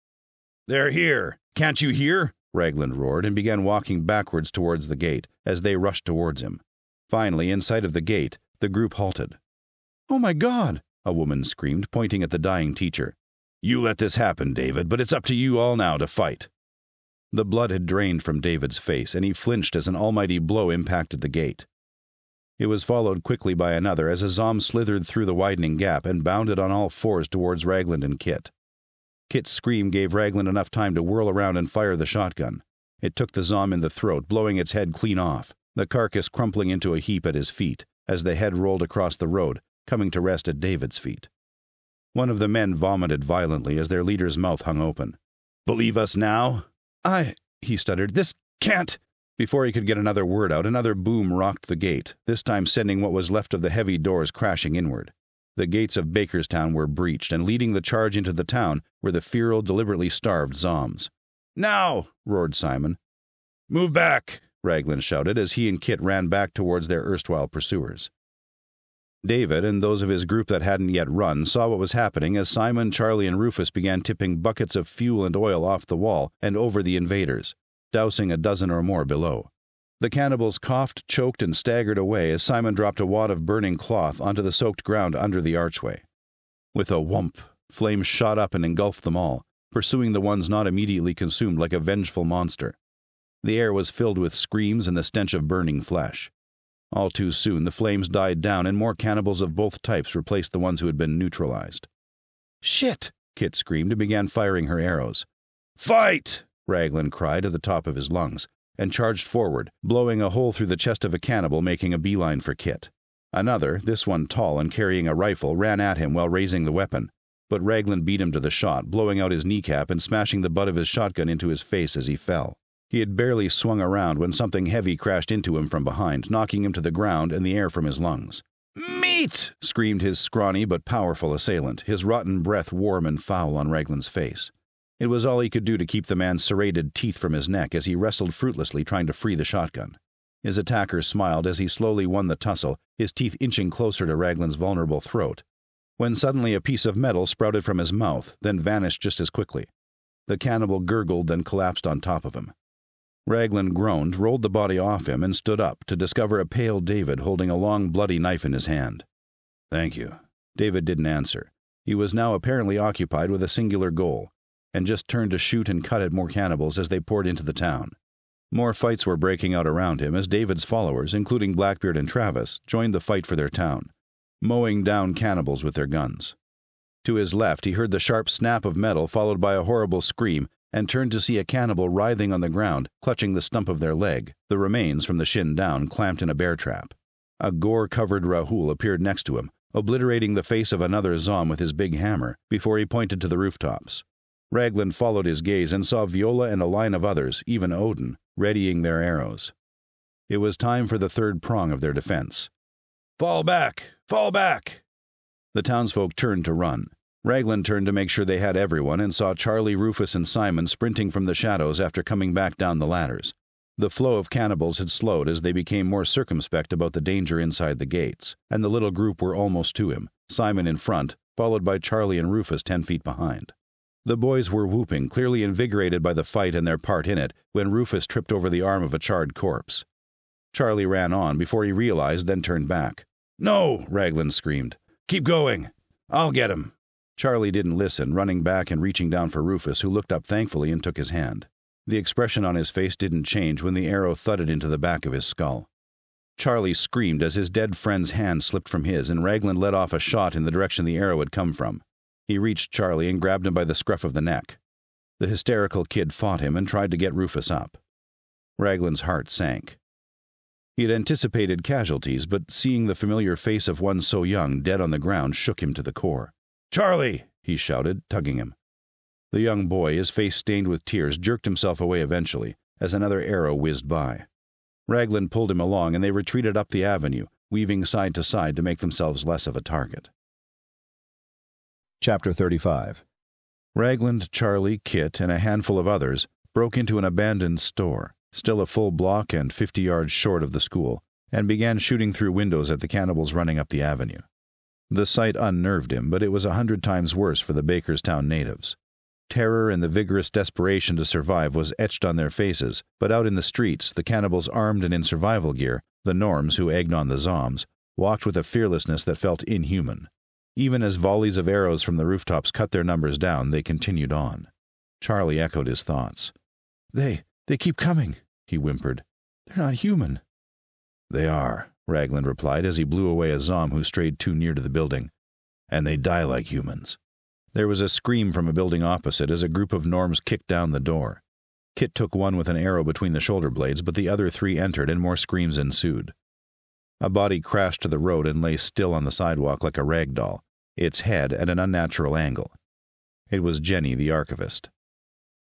They're here! Can't you hear? Raglan roared, and began walking backwards towards the gate, as they rushed towards him. Finally, in sight of the gate, the group halted. Oh my God! a woman screamed, pointing at the dying teacher. You let this happen, David, but it's up to you all now to fight. The blood had drained from David's face, and he flinched as an almighty blow impacted the gate. It was followed quickly by another as a Zom slithered through the widening gap and bounded on all fours towards Raglan and Kit. Kit's scream gave Raglan enough time to whirl around and fire the shotgun. It took the Zom in the throat, blowing its head clean off, the carcass crumpling into a heap at his feet as the head rolled across the road, coming to rest at David's feet. One of the men vomited violently as their leader's mouth hung open. Believe us now? I, he stuttered, this can't. Before he could get another word out, another boom rocked the gate, this time sending what was left of the heavy doors crashing inward. The gates of Bakerstown were breached, and leading the charge into the town were the feral, deliberately starved Zoms. Now! roared Simon. Move back! Raglan shouted as he and Kit ran back towards their erstwhile pursuers. David and those of his group that hadn't yet run saw what was happening as Simon, Charlie, and Rufus began tipping buckets of fuel and oil off the wall and over the invaders, dousing a dozen or more below. The cannibals coughed, choked, and staggered away as Simon dropped a wad of burning cloth onto the soaked ground under the archway. With a whump, flames shot up and engulfed them all, pursuing the ones not immediately consumed like a vengeful monster. The air was filled with screams and the stench of burning flesh. All too soon, the flames died down and more cannibals of both types replaced the ones who had been neutralized. Shit! Kit screamed and began firing her arrows. Fight! Raglan cried at the top of his lungs, and charged forward, blowing a hole through the chest of a cannibal, making a beeline for Kit. Another, this one tall and carrying a rifle, ran at him while raising the weapon, but Raglan beat him to the shot, blowing out his kneecap and smashing the butt of his shotgun into his face as he fell. He had barely swung around when something heavy crashed into him from behind, knocking him to the ground and the air from his lungs. Meat! screamed his scrawny but powerful assailant, his rotten breath warm and foul on Raglan's face. It was all he could do to keep the man's serrated teeth from his neck as he wrestled fruitlessly trying to free the shotgun. His attacker smiled as he slowly won the tussle, his teeth inching closer to Raglan's vulnerable throat, when suddenly a piece of metal sprouted from his mouth, then vanished just as quickly. The cannibal gurgled, then collapsed on top of him. Raglan groaned, rolled the body off him, and stood up to discover a pale David holding a long bloody knife in his hand. Thank you. David didn't answer. He was now apparently occupied with a singular goal, and just turned to shoot and cut at more cannibals as they poured into the town. More fights were breaking out around him as David's followers, including Blackbeard and Travis, joined the fight for their town, mowing down cannibals with their guns. To his left, he heard the sharp snap of metal followed by a horrible scream and turned to see a cannibal writhing on the ground, clutching the stump of their leg, the remains from the shin down clamped in a bear trap. A gore covered Rahul appeared next to him, obliterating the face of another Zom with his big hammer before he pointed to the rooftops. Raglan followed his gaze and saw Viola and a line of others, even Odin, readying their arrows. It was time for the third prong of their defense. Fall back! Fall back! The townsfolk turned to run. Raglan turned to make sure they had everyone and saw Charlie, Rufus, and Simon sprinting from the shadows after coming back down the ladders. The flow of cannibals had slowed as they became more circumspect about the danger inside the gates, and the little group were almost to him, Simon in front, followed by Charlie and Rufus ten feet behind. The boys were whooping, clearly invigorated by the fight and their part in it, when Rufus tripped over the arm of a charred corpse. Charlie ran on before he realized, then turned back. No! Raglan screamed. Keep going! I'll get him! Charlie didn't listen, running back and reaching down for Rufus, who looked up thankfully and took his hand. The expression on his face didn't change when the arrow thudded into the back of his skull. Charlie screamed as his dead friend's hand slipped from his, and Raglan let off a shot in the direction the arrow had come from. He reached Charlie and grabbed him by the scruff of the neck. The hysterical kid fought him and tried to get Rufus up. Raglan's heart sank. He had anticipated casualties, but seeing the familiar face of one so young dead on the ground shook him to the core. Charlie! he shouted, tugging him. The young boy, his face stained with tears, jerked himself away eventually, as another arrow whizzed by. Raglan pulled him along, and they retreated up the avenue, weaving side to side to make themselves less of a target. Chapter 35 Raglan, Charlie, Kit, and a handful of others broke into an abandoned store, still a full block and fifty yards short of the school, and began shooting through windows at the cannibals running up the avenue. The sight unnerved him, but it was a hundred times worse for the Bakerstown natives. Terror and the vigorous desperation to survive was etched on their faces, but out in the streets, the cannibals armed and in survival gear, the Norms who egged on the Zoms, walked with a fearlessness that felt inhuman. Even as volleys of arrows from the rooftops cut their numbers down, they continued on. Charlie echoed his thoughts. They, they keep coming, he whimpered. They're not human. They are, Raglan replied as he blew away a Zom who strayed too near to the building. And they die like humans. There was a scream from a building opposite as a group of Norms kicked down the door. Kit took one with an arrow between the shoulder blades, but the other three entered and more screams ensued. A body crashed to the road and lay still on the sidewalk like a rag doll, its head at an unnatural angle. It was Jenny, the archivist.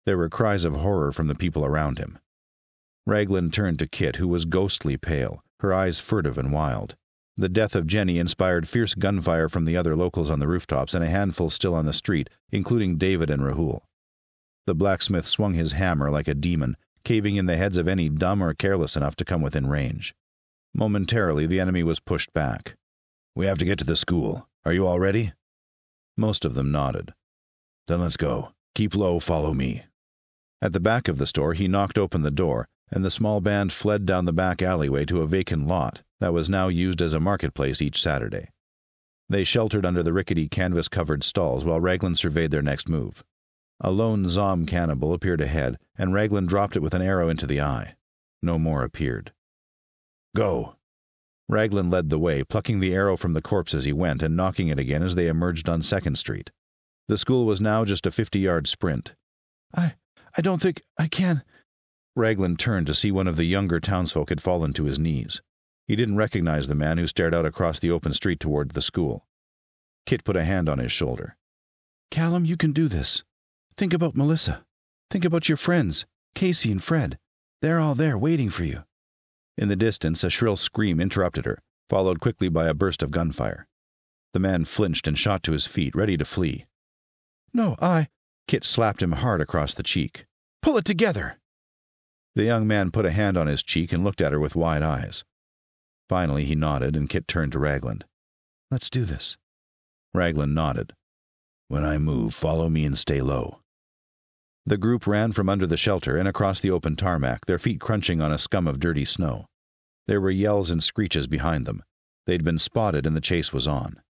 There were cries of horror from the people around him. Raglan turned to Kit, who was ghostly pale, her eyes furtive and wild. The death of Jenny inspired fierce gunfire from the other locals on the rooftops and a handful still on the street, including David and Rahul. The blacksmith swung his hammer like a demon, caving in the heads of any dumb or careless enough to come within range. Momentarily, the enemy was pushed back. We have to get to the school. Are you all ready? Most of them nodded. Then let's go. Keep low, follow me. At the back of the store, he knocked open the door, and the small band fled down the back alleyway to a vacant lot that was now used as a marketplace each Saturday. They sheltered under the rickety canvas covered stalls while Raglan surveyed their next move. A lone Zom cannibal appeared ahead, and Raglan dropped it with an arrow into the eye. No more appeared. Go! Raglan led the way, plucking the arrow from the corpse as he went and nocking it again as they emerged on Second Street. The school was now just a fifty yard sprint. I I don't think I can. Raglan turned to see one of the younger townsfolk had fallen to his knees. He didn't recognize the man who stared out across the open street toward the school. Kit put a hand on his shoulder. Callum, you can do this. Think about Melissa. Think about your friends, Casey and Fred. They're all there waiting for you. In the distance, a shrill scream interrupted her, followed quickly by a burst of gunfire. The man flinched and shot to his feet, ready to flee. No, I. Kit slapped him hard across the cheek. Pull it together! The young man put a hand on his cheek and looked at her with wide eyes. Finally, he nodded, and Kit turned to Raglan. Let's do this. Raglan nodded. When I move, follow me and stay low. The group ran from under the shelter and across the open tarmac, their feet crunching on a scum of dirty snow. There were yells and screeches behind them. They'd been spotted and the chase was on.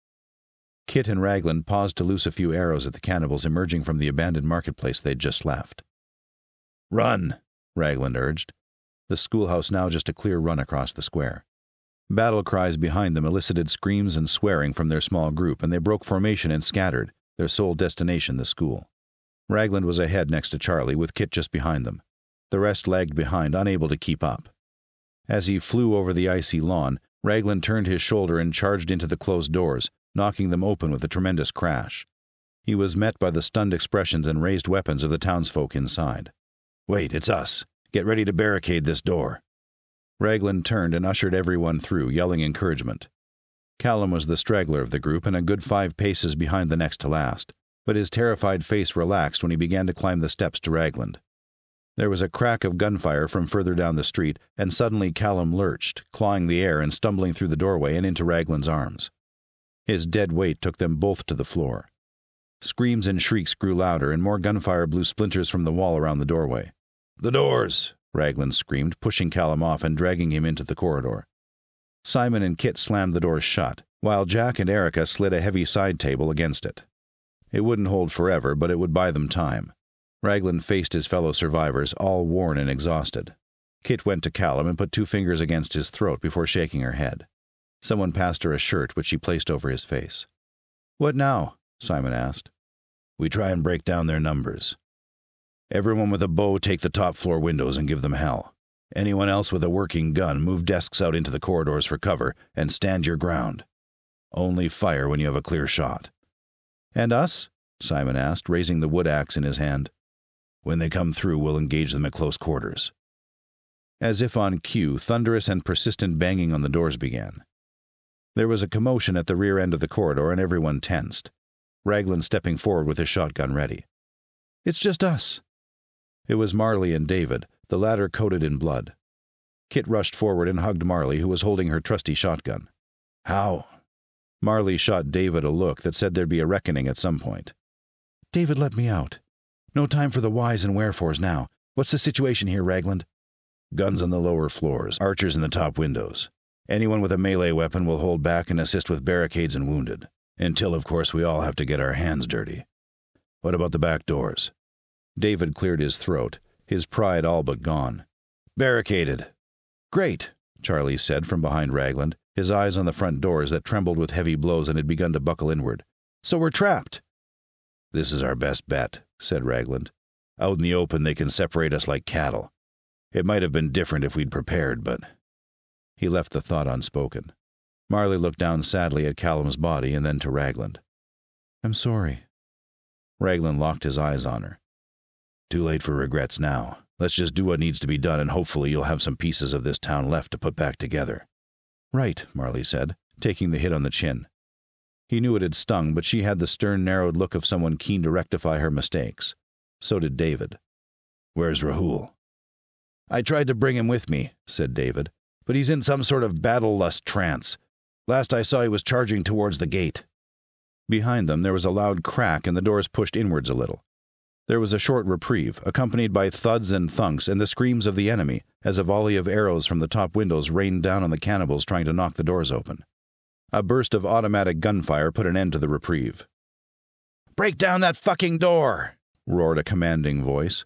Kit and Raglan paused to loose a few arrows at the cannibals emerging from the abandoned marketplace they'd just left. Run, Raglan urged. The schoolhouse now just a clear run across the square. Battle cries behind them elicited screams and swearing from their small group, and they broke formation and scattered, their sole destination the school. Raglan was ahead next to Charlie, with Kit just behind them. The rest lagged behind, unable to keep up. As he flew over the icy lawn, Raglan turned his shoulder and charged into the closed doors, knocking them open with a tremendous crash. He was met by the stunned expressions and raised weapons of the townsfolk inside. Wait, it's us. Get ready to barricade this door. Raglan turned and ushered everyone through, yelling encouragement. Callum was the straggler of the group and a good five paces behind the next to last, but his terrified face relaxed when he began to climb the steps to Raglan. There was a crack of gunfire from further down the street, and suddenly Callum lurched, clawing the air and stumbling through the doorway and into Raglan's arms. His dead weight took them both to the floor. Screams and shrieks grew louder, and more gunfire blew splinters from the wall around the doorway. The doors! Raglan screamed, pushing Callum off and dragging him into the corridor. Simon and Kit slammed the doors shut, while Jack and Erica slid a heavy side table against it. It wouldn't hold forever, but it would buy them time. Raglan faced his fellow survivors, all worn and exhausted. Kit went to Callum and put two fingers against his throat before shaking her head. Someone passed her a shirt, which she placed over his face. What now? Simon asked. We try and break down their numbers. Everyone with a bow take the top floor windows and give them hell. Anyone else with a working gun, move desks out into the corridors for cover and stand your ground. Only fire when you have a clear shot. And us? Simon asked, raising the wood axe in his hand. When they come through, we'll engage them at close quarters. As if on cue, thunderous and persistent banging on the doors began. There was a commotion at the rear end of the corridor, and everyone tensed. Raglan stepping forward with his shotgun ready. It's just us, it was Marley and David, the latter coated in blood. Kit rushed forward and hugged Marley, who was holding her trusty shotgun. How? Marley shot David a look that said there'd be a reckoning at some point. David, let me out. No time for the whys and wherefores now. What's the situation here, Raglan? Guns on the lower floors, archers in the top windows. Anyone with a melee weapon will hold back and assist with barricades and wounded. Until, of course, we all have to get our hands dirty. What about the back doors? David cleared his throat, his pride all but gone. Barricaded. Great, Charlie said from behind Raglan, his eyes on the front doors that trembled with heavy blows and had begun to buckle inward. So we're trapped. This is our best bet, said Raglan. Out in the open, they can separate us like cattle. It might have been different if we'd prepared, but. He left the thought unspoken. Marley looked down sadly at Callum's body and then to Raglan. I'm sorry. Raglan locked his eyes on her. Too late for regrets now. Let's just do what needs to be done, and hopefully you'll have some pieces of this town left to put back together. Right, Marley said, taking the hit on the chin. He knew it had stung, but she had the stern, narrowed look of someone keen to rectify her mistakes. So did David. Where's Rahul? I tried to bring him with me, said David, but he's in some sort of battle lust trance. Last I saw, he was charging towards the gate. Behind them, there was a loud crack, and the doors pushed inwards a little. There was a short reprieve, accompanied by thuds and thunks and the screams of the enemy as a volley of arrows from the top windows rained down on the cannibals trying to knock the doors open. A burst of automatic gunfire put an end to the reprieve. Break down that fucking door! roared a commanding voice.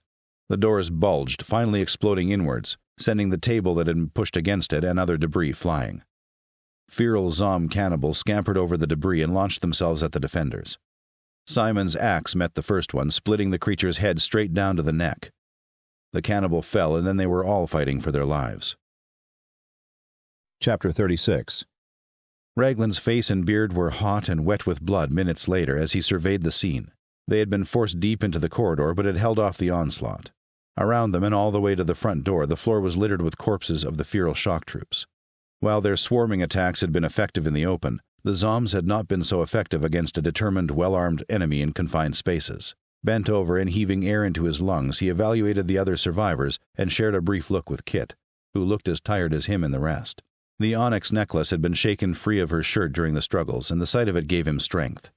The doors bulged, finally exploding inwards, sending the table that had been pushed against it and other debris flying. Feral Zom cannibals scampered over the debris and launched themselves at the defenders. Simon's axe met the first one, splitting the creature's head straight down to the neck. The cannibal fell, and then they were all fighting for their lives. Chapter 36 Raglan's face and beard were hot and wet with blood minutes later as he surveyed the scene. They had been forced deep into the corridor, but had held off the onslaught. Around them and all the way to the front door, the floor was littered with corpses of the feral shock troops. While their swarming attacks had been effective in the open, the Zoms had not been so effective against a determined, well armed enemy in confined spaces. Bent over and heaving air into his lungs, he evaluated the other survivors and shared a brief look with Kit, who looked as tired as him and the rest. The onyx necklace had been shaken free of her shirt during the struggles, and the sight of it gave him strength.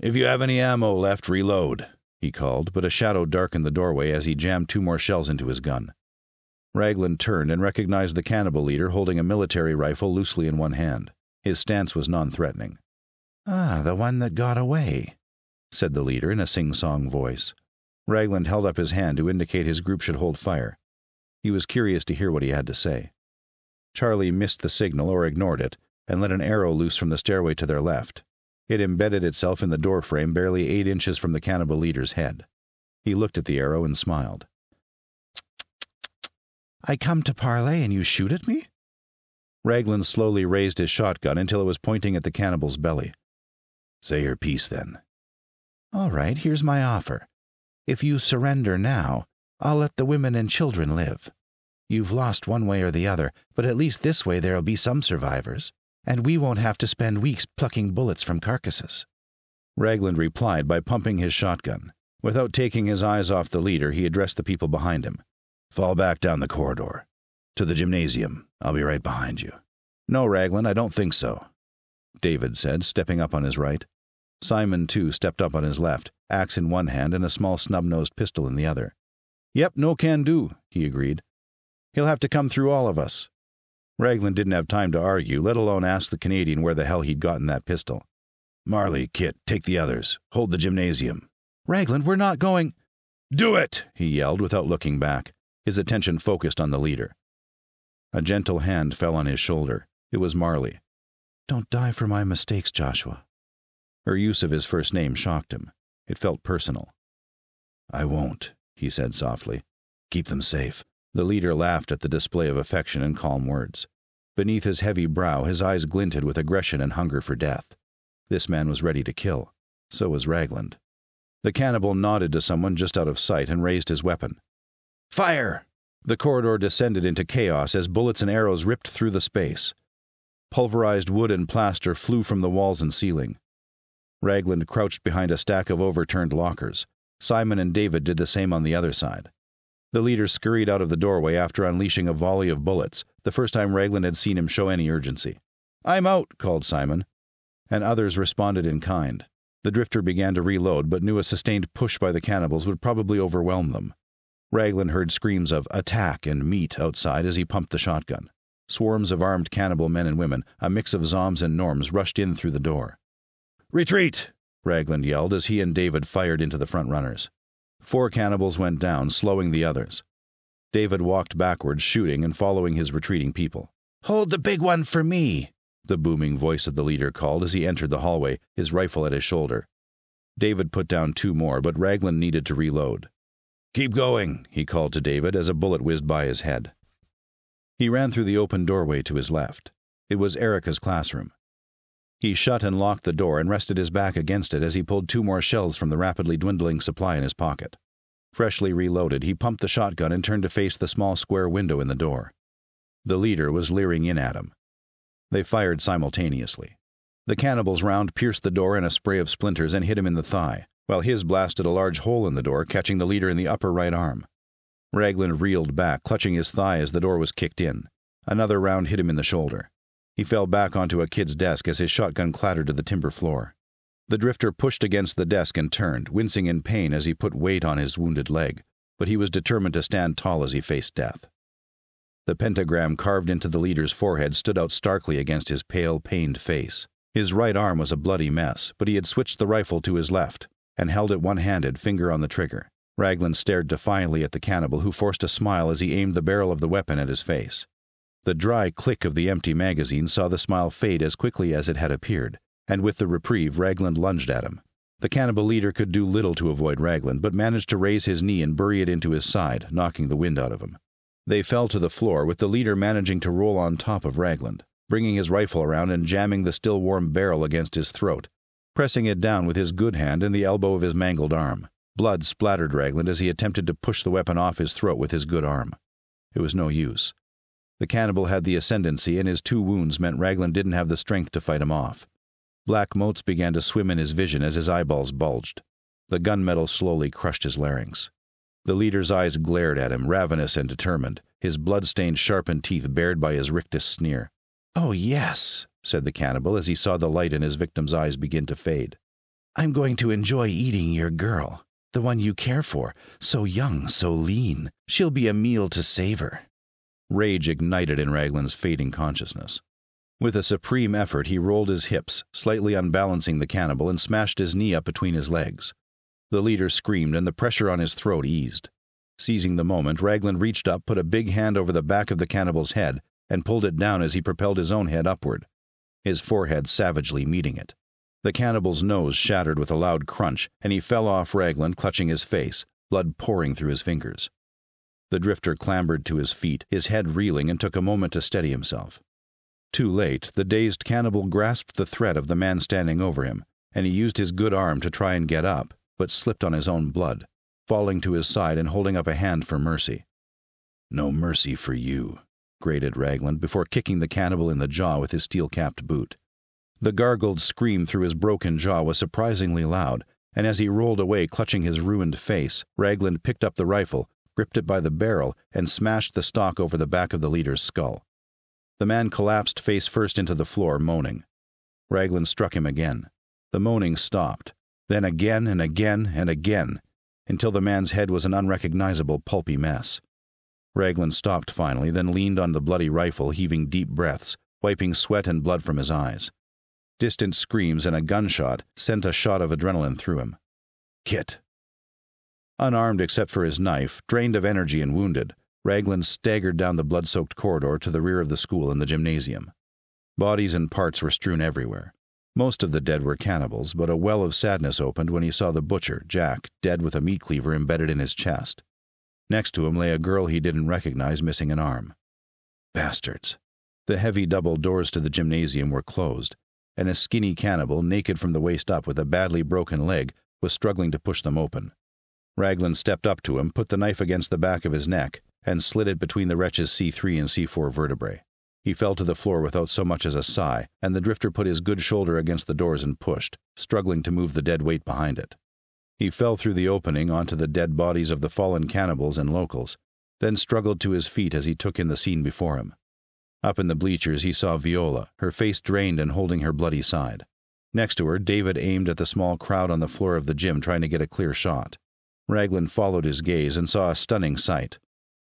If you have any ammo left, reload, he called, but a shadow darkened the doorway as he jammed two more shells into his gun. Raglan turned and recognized the cannibal leader holding a military rifle loosely in one hand. His stance was non threatening. Ah, the one that got away, said the leader in a sing song voice. Raglan held up his hand to indicate his group should hold fire. He was curious to hear what he had to say. Charlie missed the signal or ignored it and let an arrow loose from the stairway to their left. It embedded itself in the doorframe barely eight inches from the cannibal leader's head. He looked at the arrow and smiled. I come to parley and you shoot at me? Raglan slowly raised his shotgun until it was pointing at the cannibal's belly. Say your piece, then. All right, here's my offer. If you surrender now, I'll let the women and children live. You've lost one way or the other, but at least this way there'll be some survivors, and we won't have to spend weeks plucking bullets from carcasses. Raglan replied by pumping his shotgun. Without taking his eyes off the leader, he addressed the people behind him. Fall back down the corridor. To the gymnasium. I'll be right behind you. No, Raglan, I don't think so. David said, stepping up on his right. Simon, too, stepped up on his left, axe in one hand and a small snub nosed pistol in the other. Yep, no can do, he agreed. He'll have to come through all of us. Raglan didn't have time to argue, let alone ask the Canadian where the hell he'd gotten that pistol. Marley, Kit, take the others. Hold the gymnasium. Raglan, we're not going. Do it! he yelled without looking back, his attention focused on the leader. A gentle hand fell on his shoulder. It was Marley. Don't die for my mistakes, Joshua. Her use of his first name shocked him. It felt personal. I won't, he said softly. Keep them safe. The leader laughed at the display of affection and calm words. Beneath his heavy brow, his eyes glinted with aggression and hunger for death. This man was ready to kill. So was Raglan. The cannibal nodded to someone just out of sight and raised his weapon. Fire! The corridor descended into chaos as bullets and arrows ripped through the space. Pulverized wood and plaster flew from the walls and ceiling. Raglan crouched behind a stack of overturned lockers. Simon and David did the same on the other side. The leader scurried out of the doorway after unleashing a volley of bullets, the first time Raglan had seen him show any urgency. I'm out, called Simon, and others responded in kind. The drifter began to reload, but knew a sustained push by the cannibals would probably overwhelm them. Raglan heard screams of attack and meat outside as he pumped the shotgun. Swarms of armed cannibal men and women, a mix of Zoms and Norms, rushed in through the door. Retreat! Raglan yelled as he and David fired into the front runners. Four cannibals went down, slowing the others. David walked backwards, shooting and following his retreating people. Hold the big one for me, the booming voice of the leader called as he entered the hallway, his rifle at his shoulder. David put down two more, but Raglan needed to reload. Keep going, he called to David as a bullet whizzed by his head. He ran through the open doorway to his left. It was Erica's classroom. He shut and locked the door and rested his back against it as he pulled two more shells from the rapidly dwindling supply in his pocket. Freshly reloaded, he pumped the shotgun and turned to face the small square window in the door. The leader was leering in at him. They fired simultaneously. The cannibal's round pierced the door in a spray of splinters and hit him in the thigh, while his blasted a large hole in the door, catching the leader in the upper right arm. Raglan reeled back, clutching his thigh as the door was kicked in. Another round hit him in the shoulder. He fell back onto a kid's desk as his shotgun clattered to the timber floor. The drifter pushed against the desk and turned, wincing in pain as he put weight on his wounded leg, but he was determined to stand tall as he faced death. The pentagram carved into the leader's forehead stood out starkly against his pale, pained face. His right arm was a bloody mess, but he had switched the rifle to his left and held it one handed, finger on the trigger. Raglan stared defiantly at the cannibal, who forced a smile as he aimed the barrel of the weapon at his face. The dry click of the empty magazine saw the smile fade as quickly as it had appeared, and with the reprieve, Raglan lunged at him. The cannibal leader could do little to avoid Raglan, but managed to raise his knee and bury it into his side, knocking the wind out of him. They fell to the floor, with the leader managing to roll on top of Raglan, bringing his rifle around and jamming the still warm barrel against his throat, pressing it down with his good hand and the elbow of his mangled arm. Blood splattered Raglan as he attempted to push the weapon off his throat with his good arm. It was no use. The cannibal had the ascendancy, and his two wounds meant Raglan didn't have the strength to fight him off. Black motes began to swim in his vision as his eyeballs bulged. The gunmetal slowly crushed his larynx. The leader's eyes glared at him, ravenous and determined, his blood-stained, sharpened teeth bared by his rictus sneer. Oh, yes, said the cannibal as he saw the light in his victim's eyes begin to fade. I'm going to enjoy eating your girl. The one you care for. So young, so lean. She'll be a meal to savor. Rage ignited in Raglan's fading consciousness. With a supreme effort, he rolled his hips, slightly unbalancing the cannibal, and smashed his knee up between his legs. The leader screamed, and the pressure on his throat eased. Seizing the moment, Raglan reached up, put a big hand over the back of the cannibal's head, and pulled it down as he propelled his own head upward, his forehead savagely meeting it. The cannibal's nose shattered with a loud crunch, and he fell off Raglan, clutching his face, blood pouring through his fingers. The drifter clambered to his feet, his head reeling, and took a moment to steady himself. Too late, the dazed cannibal grasped the threat of the man standing over him, and he used his good arm to try and get up, but slipped on his own blood, falling to his side and holding up a hand for mercy. No mercy for you, grated Raglan before kicking the cannibal in the jaw with his steel capped boot. The gargled scream through his broken jaw was surprisingly loud, and as he rolled away, clutching his ruined face, Raglan picked up the rifle, gripped it by the barrel, and smashed the stock over the back of the leader's skull. The man collapsed face first into the floor, moaning. Raglan struck him again. The moaning stopped, then again and again and again, until the man's head was an unrecognizable pulpy mess. Raglan stopped finally, then leaned on the bloody rifle, heaving deep breaths, wiping sweat and blood from his eyes. Distant screams and a gunshot sent a shot of adrenaline through him. Kit. Unarmed except for his knife, drained of energy and wounded, Raglan staggered down the blood soaked corridor to the rear of the school and the gymnasium. Bodies and parts were strewn everywhere. Most of the dead were cannibals, but a well of sadness opened when he saw the butcher, Jack, dead with a meat cleaver embedded in his chest. Next to him lay a girl he didn't recognize, missing an arm. Bastards. The heavy double doors to the gymnasium were closed, and a skinny cannibal, naked from the waist up with a badly broken leg, was struggling to push them open. Raglan stepped up to him, put the knife against the back of his neck, and slid it between the wretch's C3 and C4 vertebrae. He fell to the floor without so much as a sigh, and the drifter put his good shoulder against the doors and pushed, struggling to move the dead weight behind it. He fell through the opening onto the dead bodies of the fallen cannibals and locals, then struggled to his feet as he took in the scene before him. Up in the bleachers, he saw Viola, her face drained and holding her bloody side. Next to her, David aimed at the small crowd on the floor of the gym, trying to get a clear shot. Raglan followed his gaze and saw a stunning sight.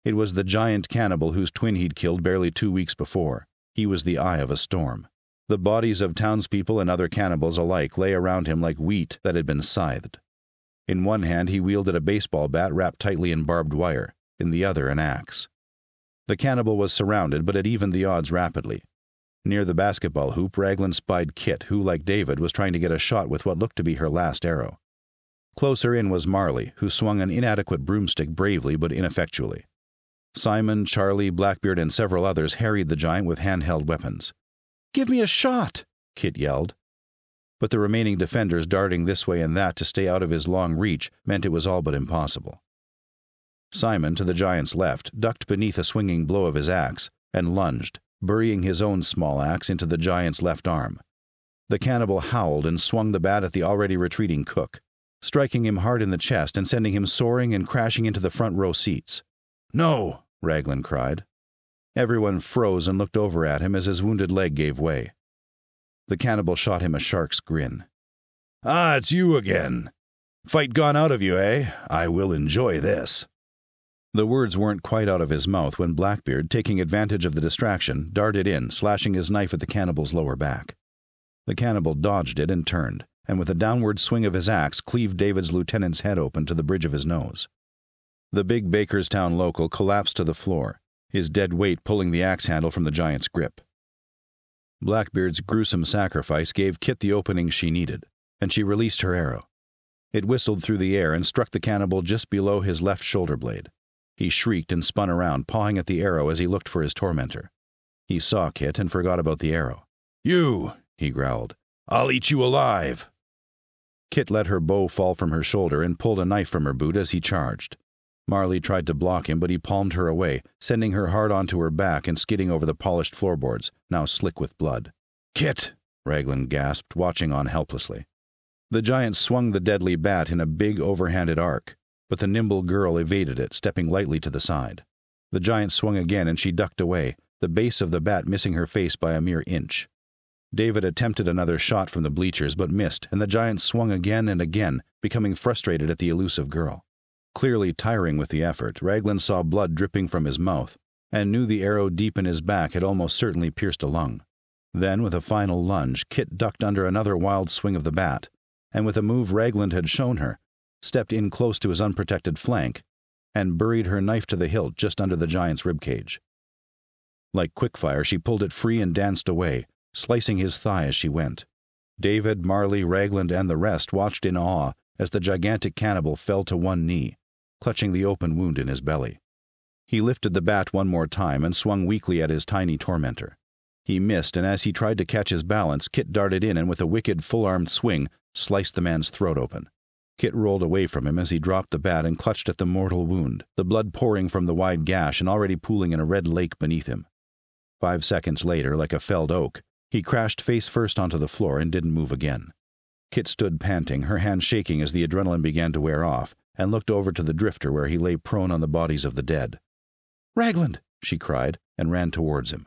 It was the giant cannibal whose twin he'd killed barely two weeks before. He was the eye of a storm. The bodies of townspeople and other cannibals alike lay around him like wheat that had been scythed. In one hand, he wielded a baseball bat wrapped tightly in barbed wire, in the other, an axe. The cannibal was surrounded, but had evened the odds rapidly. Near the basketball hoop, Raglan spied Kit, who, like David, was trying to get a shot with what looked to be her last arrow. Closer in was Marley, who swung an inadequate broomstick bravely but ineffectually. Simon, Charlie, Blackbeard, and several others harried the giant with handheld weapons. Give me a shot! Kit yelled. But the remaining defenders darting this way and that to stay out of his long reach meant it was all but impossible. Simon, to the giant's left, ducked beneath a swinging blow of his axe and lunged, burying his own small axe into the giant's left arm. The cannibal howled and swung the bat at the already retreating cook, striking him hard in the chest and sending him soaring and crashing into the front row seats. No! Raglan cried. Everyone froze and looked over at him as his wounded leg gave way. The cannibal shot him a shark's grin. Ah, it's you again. Fight gone out of you, eh? I will enjoy this. The words weren't quite out of his mouth when Blackbeard, taking advantage of the distraction, darted in, slashing his knife at the cannibal's lower back. The cannibal dodged it and turned, and with a downward swing of his axe cleaved David's lieutenant's head open to the bridge of his nose. The big Bakerstown local collapsed to the floor, his dead weight pulling the axe handle from the giant's grip. Blackbeard's gruesome sacrifice gave Kit the opening she needed, and she released her arrow. It whistled through the air and struck the cannibal just below his left shoulder blade. He shrieked and spun around, pawing at the arrow as he looked for his tormentor. He saw Kit and forgot about the arrow. You, he growled. I'll eat you alive. Kit let her bow fall from her shoulder and pulled a knife from her boot as he charged. Marley tried to block him, but he palmed her away, sending her hard onto her back and skidding over the polished floorboards, now slick with blood. Kit! Raglan gasped, watching on helplessly. The giant swung the deadly bat in a big overhanded arc but the nimble girl evaded it, stepping lightly to the side. The giant swung again and she ducked away, the base of the bat missing her face by a mere inch. David attempted another shot from the bleachers but missed, and the giant swung again and again, becoming frustrated at the elusive girl. Clearly tiring with the effort, Raglan saw blood dripping from his mouth and knew the arrow deep in his back had almost certainly pierced a lung. Then, with a final lunge, Kit ducked under another wild swing of the bat, and with a move Raglan had shown her, stepped in close to his unprotected flank and buried her knife to the hilt just under the giant's ribcage. Like quickfire, she pulled it free and danced away, slicing his thigh as she went. David, Marley, Raglan, and the rest watched in awe as the gigantic cannibal fell to one knee, clutching the open wound in his belly. He lifted the bat one more time and swung weakly at his tiny tormentor. He missed, and as he tried to catch his balance, Kit darted in and with a wicked full armed swing sliced the man's throat open. Kit rolled away from him as he dropped the bat and clutched at the mortal wound, the blood pouring from the wide gash and already pooling in a red lake beneath him. Five seconds later, like a felled oak, he crashed face first onto the floor and didn't move again. Kit stood panting, her hands shaking as the adrenaline began to wear off, and looked over to the drifter where he lay prone on the bodies of the dead. Raglan! she cried, and ran towards him.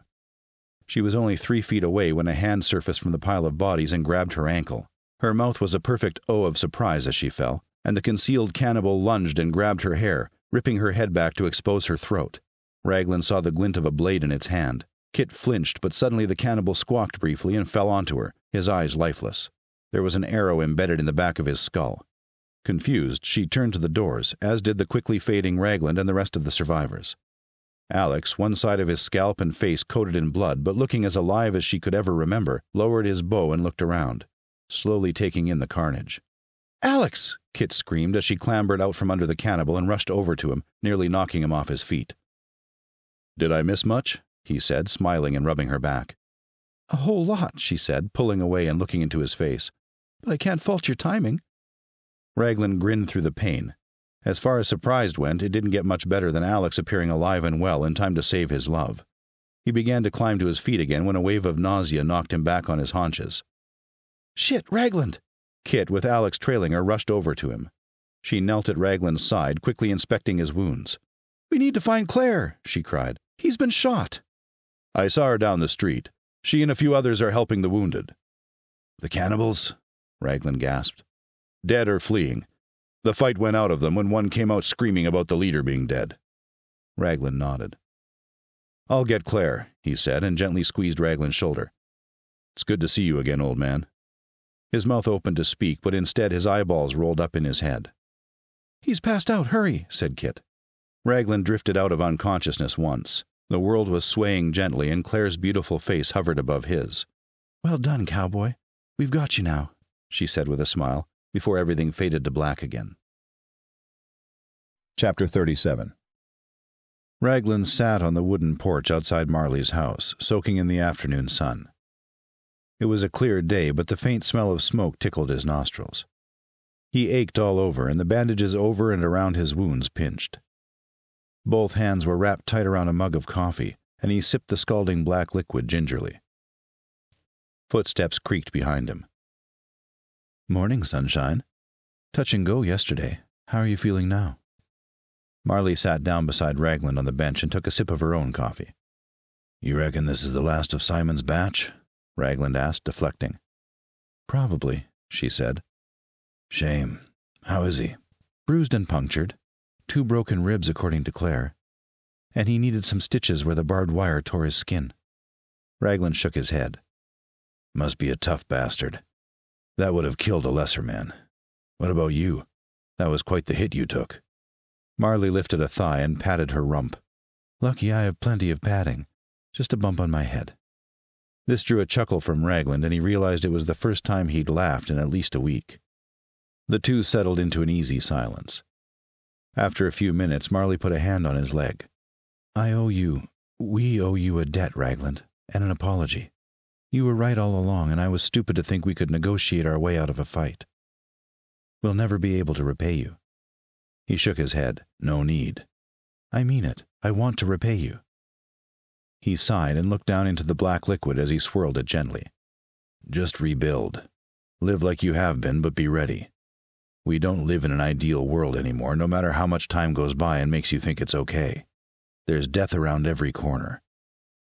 She was only three feet away when a hand surfaced from the pile of bodies and grabbed her ankle. Her mouth was a perfect O of surprise as she fell, and the concealed cannibal lunged and grabbed her hair, ripping her head back to expose her throat. Raglan saw the glint of a blade in its hand. Kit flinched, but suddenly the cannibal squawked briefly and fell onto her, his eyes lifeless. There was an arrow embedded in the back of his skull. Confused, she turned to the doors, as did the quickly fading Raglan and the rest of the survivors. Alex, one side of his scalp and face coated in blood, but looking as alive as she could ever remember, lowered his bow and looked around, slowly taking in the carnage. Alex! Kit screamed as she clambered out from under the cannibal and rushed over to him, nearly knocking him off his feet. Did I miss much? He said, smiling and rubbing her back. A whole lot, she said, pulling away and looking into his face. But I can't fault your timing. Raglan grinned through the pain, as far as surprised went, it didn't get much better than Alex appearing alive and well in time to save his love. He began to climb to his feet again when a wave of nausea knocked him back on his haunches. Shit, Raglan! Kit, with Alex trailing her, rushed over to him. She knelt at Raglan's side, quickly inspecting his wounds. We need to find Claire, she cried. He's been shot. I saw her down the street. She and a few others are helping the wounded. The cannibals? Raglan gasped. Dead or fleeing. The fight went out of them when one came out screaming about the leader being dead. Raglan nodded. I'll get Claire, he said, and gently squeezed Raglan's shoulder. It's good to see you again, old man. His mouth opened to speak, but instead his eyeballs rolled up in his head. He's passed out, hurry, said Kit. Raglan drifted out of unconsciousness once. The world was swaying gently, and Claire's beautiful face hovered above his. Well done, cowboy. We've got you now, she said with a smile before everything faded to black again. Chapter 37 Raglan sat on the wooden porch outside Marley's house, soaking in the afternoon sun. It was a clear day, but the faint smell of smoke tickled his nostrils. He ached all over, and the bandages over and around his wounds pinched. Both hands were wrapped tight around a mug of coffee, and he sipped the scalding black liquid gingerly. Footsteps creaked behind him. Morning, sunshine. Touch and go yesterday. How are you feeling now? Marley sat down beside Raglan on the bench and took a sip of her own coffee. You reckon this is the last of Simon's batch? Raglan asked, deflecting. Probably, she said. Shame. How is he? Bruised and punctured. Two broken ribs, according to Claire. And he needed some stitches where the barbed wire tore his skin. Raglan shook his head. Must be a tough bastard. That would have killed a lesser man. What about you? That was quite the hit you took. Marley lifted a thigh and patted her rump. Lucky I have plenty of padding. Just a bump on my head. This drew a chuckle from Raglan, and he realized it was the first time he'd laughed in at least a week. The two settled into an easy silence. After a few minutes, Marley put a hand on his leg. I owe you, we owe you a debt, Raglan, and an apology. You were right all along, and I was stupid to think we could negotiate our way out of a fight. We'll never be able to repay you. He shook his head. No need. I mean it. I want to repay you. He sighed and looked down into the black liquid as he swirled it gently. Just rebuild. Live like you have been, but be ready. We don't live in an ideal world anymore, no matter how much time goes by and makes you think it's okay. There's death around every corner.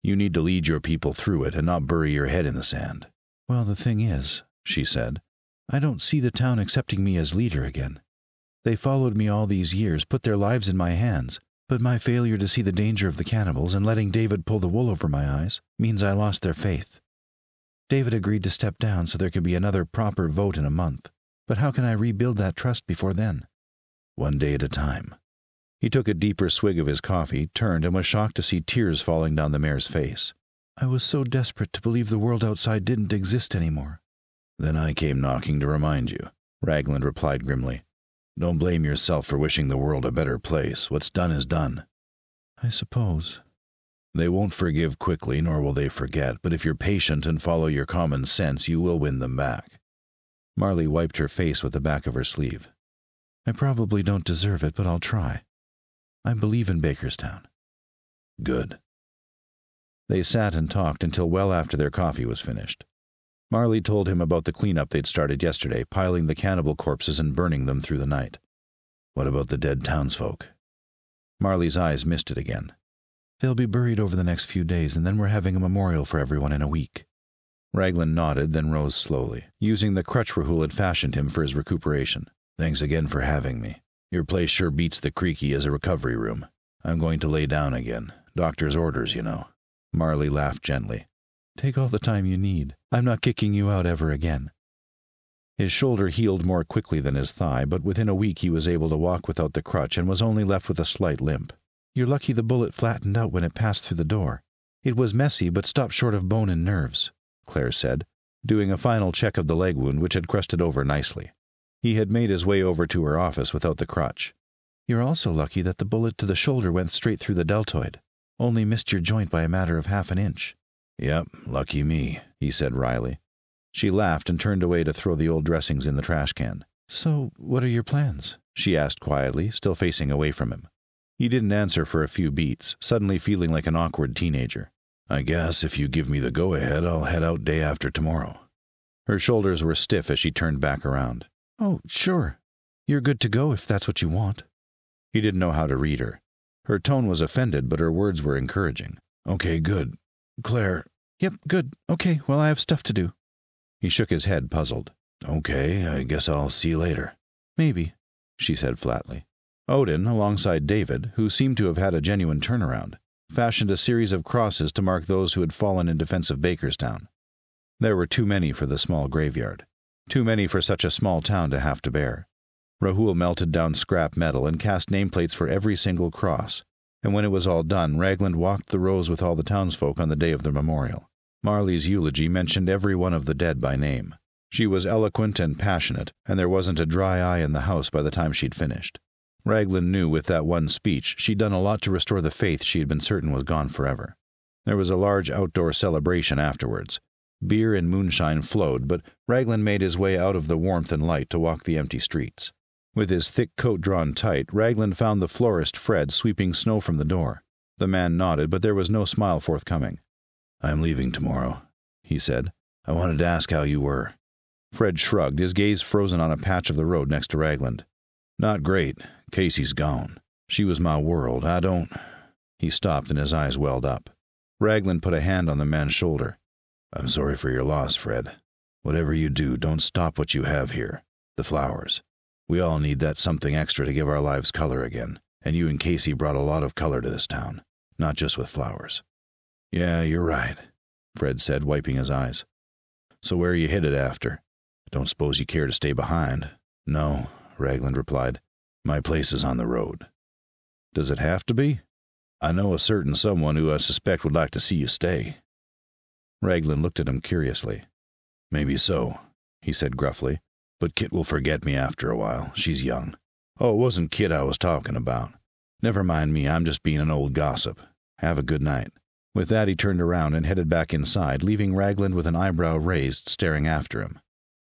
You need to lead your people through it and not bury your head in the sand. Well, the thing is, she said, I don't see the town accepting me as leader again. They followed me all these years, put their lives in my hands, but my failure to see the danger of the cannibals and letting David pull the wool over my eyes means I lost their faith. David agreed to step down so there can be another proper vote in a month. But how can I rebuild that trust before then? One day at a time. He took a deeper swig of his coffee, turned, and was shocked to see tears falling down the mayor's face. I was so desperate to believe the world outside didn't exist any more. Then I came knocking to remind you, Raglan replied grimly. Don't blame yourself for wishing the world a better place. What's done is done. I suppose. They won't forgive quickly, nor will they forget, but if you're patient and follow your common sense, you will win them back. Marley wiped her face with the back of her sleeve. I probably don't deserve it, but I'll try. I believe in Bakerstown. Good. They sat and talked until well after their coffee was finished. Marley told him about the cleanup they'd started yesterday, piling the cannibal corpses and burning them through the night. What about the dead townsfolk? Marley's eyes misted again. They'll be buried over the next few days, and then we're having a memorial for everyone in a week. Raglan nodded, then rose slowly, using the crutch Rahul had fashioned him for his recuperation. Thanks again for having me. Your place sure beats the creaky as a recovery room. I'm going to lay down again. Doctor's orders, you know. Marley laughed gently. Take all the time you need. I'm not kicking you out ever again. His shoulder healed more quickly than his thigh, but within a week he was able to walk without the crutch and was only left with a slight limp. You're lucky the bullet flattened out when it passed through the door. It was messy, but stopped short of bone and nerves, Claire said, doing a final check of the leg wound, which had crusted over nicely. He had made his way over to her office without the crutch. You're also lucky that the bullet to the shoulder went straight through the deltoid, only missed your joint by a matter of half an inch. Yep, lucky me, he said wryly. She laughed and turned away to throw the old dressings in the trash can. So, what are your plans? she asked quietly, still facing away from him. He didn't answer for a few beats, suddenly feeling like an awkward teenager. I guess if you give me the go ahead, I'll head out day after tomorrow. Her shoulders were stiff as she turned back around. Oh, sure. You're good to go if that's what you want. He didn't know how to read her. Her tone was offended, but her words were encouraging. Okay, good. Claire. Yep, good. Okay, well, I have stuff to do. He shook his head, puzzled. Okay, I guess I'll see you later. Maybe, she said flatly. Odin, alongside David, who seemed to have had a genuine turnaround, fashioned a series of crosses to mark those who had fallen in defense of Bakerstown. There were too many for the small graveyard, too many for such a small town to have to bear. Rahul melted down scrap metal and cast nameplates for every single cross, and when it was all done, Raglan walked the rows with all the townsfolk on the day of the memorial. Marley's eulogy mentioned every one of the dead by name. She was eloquent and passionate, and there wasn't a dry eye in the house by the time she'd finished. Raglan knew with that one speech she'd done a lot to restore the faith she had been certain was gone forever. There was a large outdoor celebration afterwards. Beer and moonshine flowed, but Raglan made his way out of the warmth and light to walk the empty streets. With his thick coat drawn tight, Raglan found the florist Fred sweeping snow from the door. The man nodded, but there was no smile forthcoming. I'm leaving tomorrow, he said. I wanted to ask how you were. Fred shrugged, his gaze frozen on a patch of the road next to Raglan. Not great. Casey's gone. She was my world. I don't. He stopped and his eyes welled up. Raglan put a hand on the man's shoulder. I'm sorry for your loss, Fred. Whatever you do, don't stop what you have here the flowers. We all need that something extra to give our lives color again, and you and Casey brought a lot of color to this town, not just with flowers. Yeah, you're right, Fred said, wiping his eyes. So where are you headed after? Don't suppose you care to stay behind? No, Raglan replied. My place is on the road. Does it have to be? I know a certain someone who I suspect would like to see you stay. Raglan looked at him curiously. Maybe so, he said gruffly. But Kit will forget me after a while. She's young. Oh, it wasn't Kit I was talking about. Never mind me, I'm just being an old gossip. Have a good night. With that, he turned around and headed back inside, leaving Raglan with an eyebrow raised, staring after him.